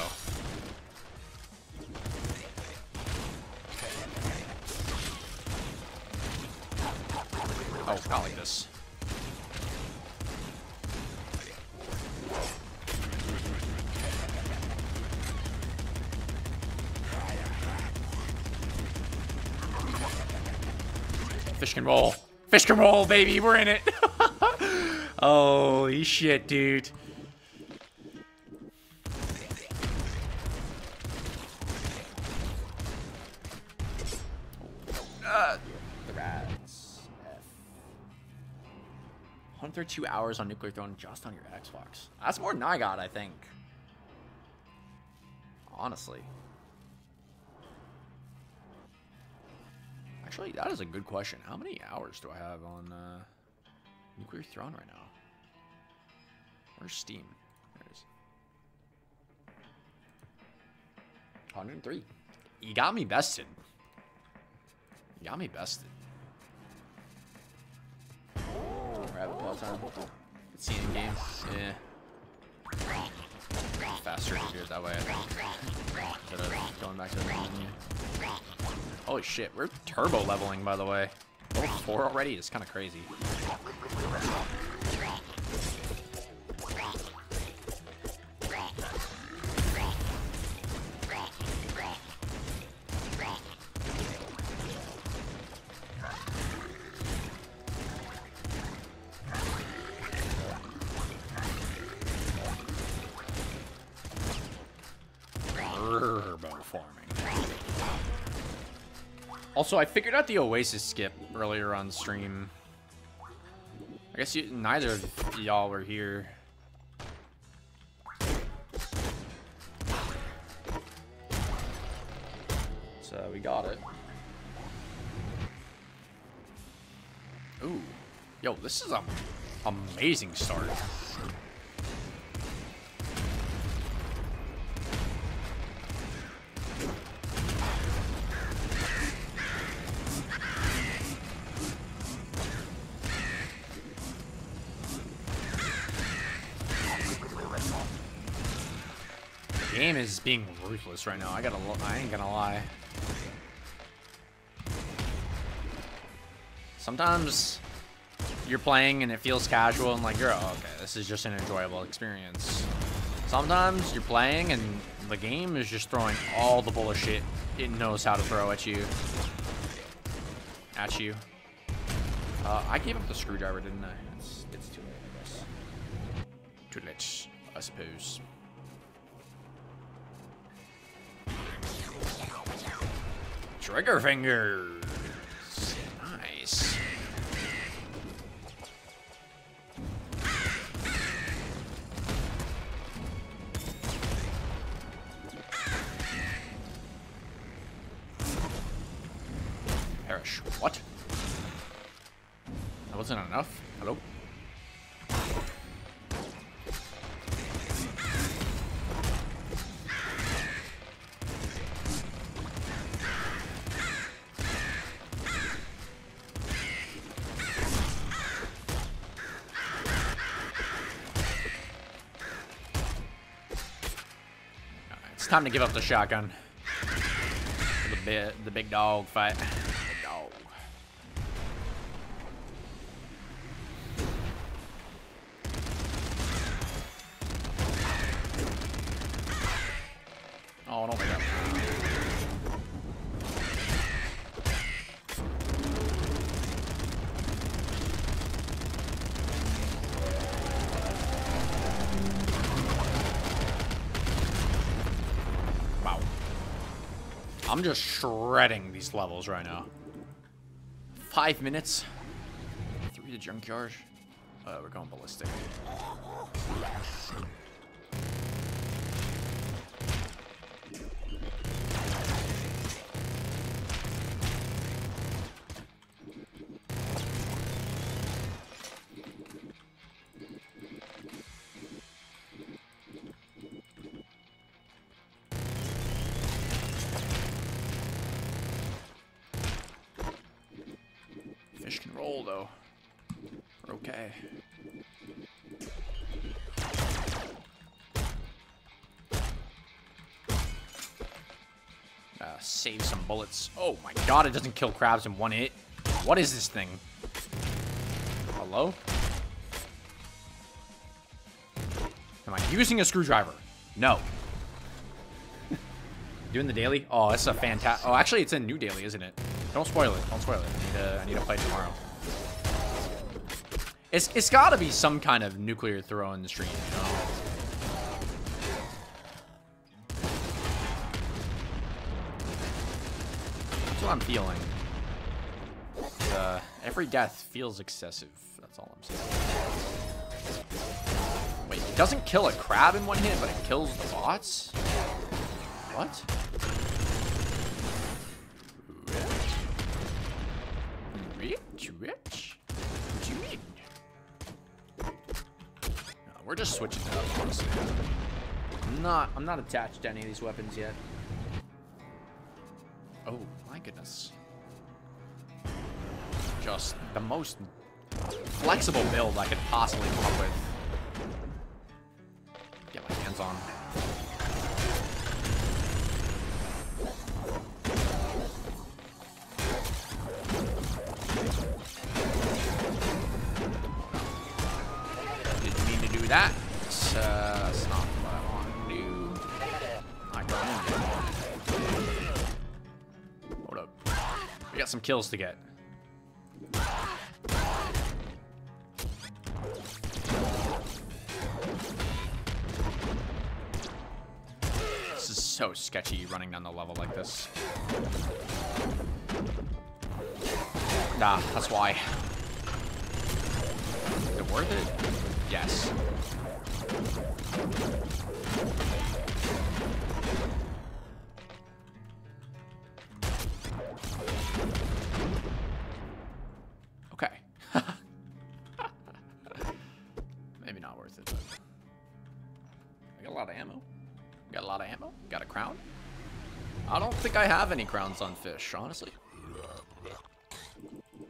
Oh, not like this. Fish can roll. Fish can roll, baby. We're in it. Holy shit, dude. 132 hours on Nuclear Throne just on your Xbox. That's more than I got, I think. Honestly. Actually, that is a good question. How many hours do I have on uh, Nuclear Throne right now? Where's Steam? There it is. 103. You got me bested. You got me bested. Rabbit paw time. It's the end game. Yeah. Faster do that way. Going back to the menu. Holy shit, we're turbo leveling by the way. Level 4 already is kind of crazy. Also, I figured out the Oasis skip earlier on stream. I guess you, neither of y'all were here. So we got it. Ooh. Yo, this is a amazing start. The game is being ruthless right now. I gotta, I ain't gonna lie. Sometimes you're playing and it feels casual and like you're oh, okay. This is just an enjoyable experience. Sometimes you're playing and the game is just throwing all the bullshit it knows how to throw at you. At you. Uh, I gave up the screwdriver, didn't I? It's, it's too late, I guess. Too late, I suppose. Trigger fingers. Nice. Perish. What? That wasn't enough? Hello? Time to give up the shotgun. The the big dog fight. I'm just shredding these levels right now. Five minutes. Through the junkyard. Uh, we're going ballistic. Save some bullets. Oh my god, it doesn't kill crabs in one hit. What is this thing? Hello? Am I using a screwdriver? No. Doing the daily? Oh, it's a fantastic. Oh, actually, it's a new daily, isn't it? Don't spoil it. Don't spoil it. I need to, I need to play tomorrow. It's it's got to be some kind of nuclear throw in the stream. You know? What I'm feeling. Uh, every death feels excessive. That's all I'm saying. Wait, it doesn't kill a crab in one hit, but it kills the bots? What? Rich, rich. What do you mean? No, we're just switching it up. honestly. I'm not. I'm not attached to any of these weapons yet. Oh my goodness. just the most flexible build I could possibly come up with. Get my hands on. Didn't mean to do that. Some kills to get. This is so sketchy running down the level like this. Nah, that's why. Is it worth it? Yes. Have any crowns on fish, honestly.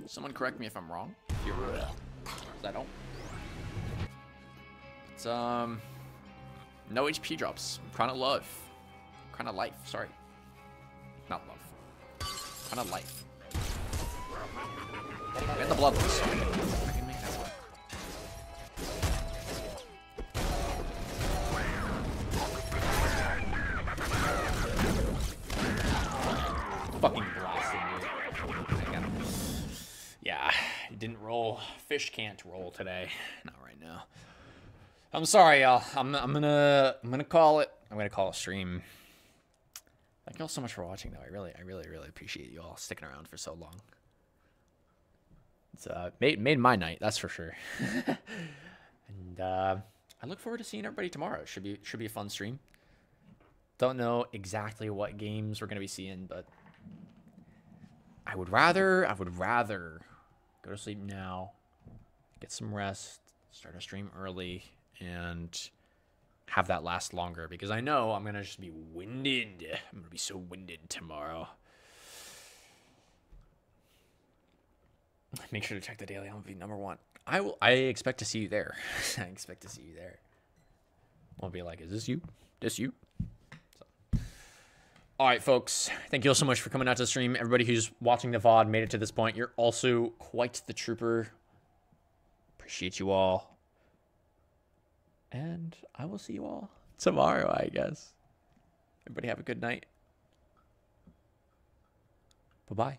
Someone correct me if I'm wrong. I don't. It's um, no HP drops. Crown of love. Crown of life. Sorry, not love. Crown of life. Get the bloodlust. Didn't roll. Fish can't roll today. Not right now. I'm sorry, y'all. I'm, I'm gonna I'm gonna call it. I'm gonna call a stream. Thank you all so much for watching, though. I really, I really, really appreciate you all sticking around for so long. It's uh, made made my night, that's for sure. and uh, I look forward to seeing everybody tomorrow. It should be should be a fun stream. Don't know exactly what games we're gonna be seeing, but I would rather I would rather go to sleep now, get some rest, start a stream early, and have that last longer because I know I'm gonna just be winded. I'm gonna be so winded tomorrow. Make sure to check the daily LMV number one. I will. I expect to see you there. I expect to see you there. I'll be like, is this you? This you? All right, folks. Thank you all so much for coming out to the stream. Everybody who's watching the VOD made it to this point. You're also quite the trooper. Appreciate you all. And I will see you all tomorrow, I guess. Everybody have a good night. Bye bye.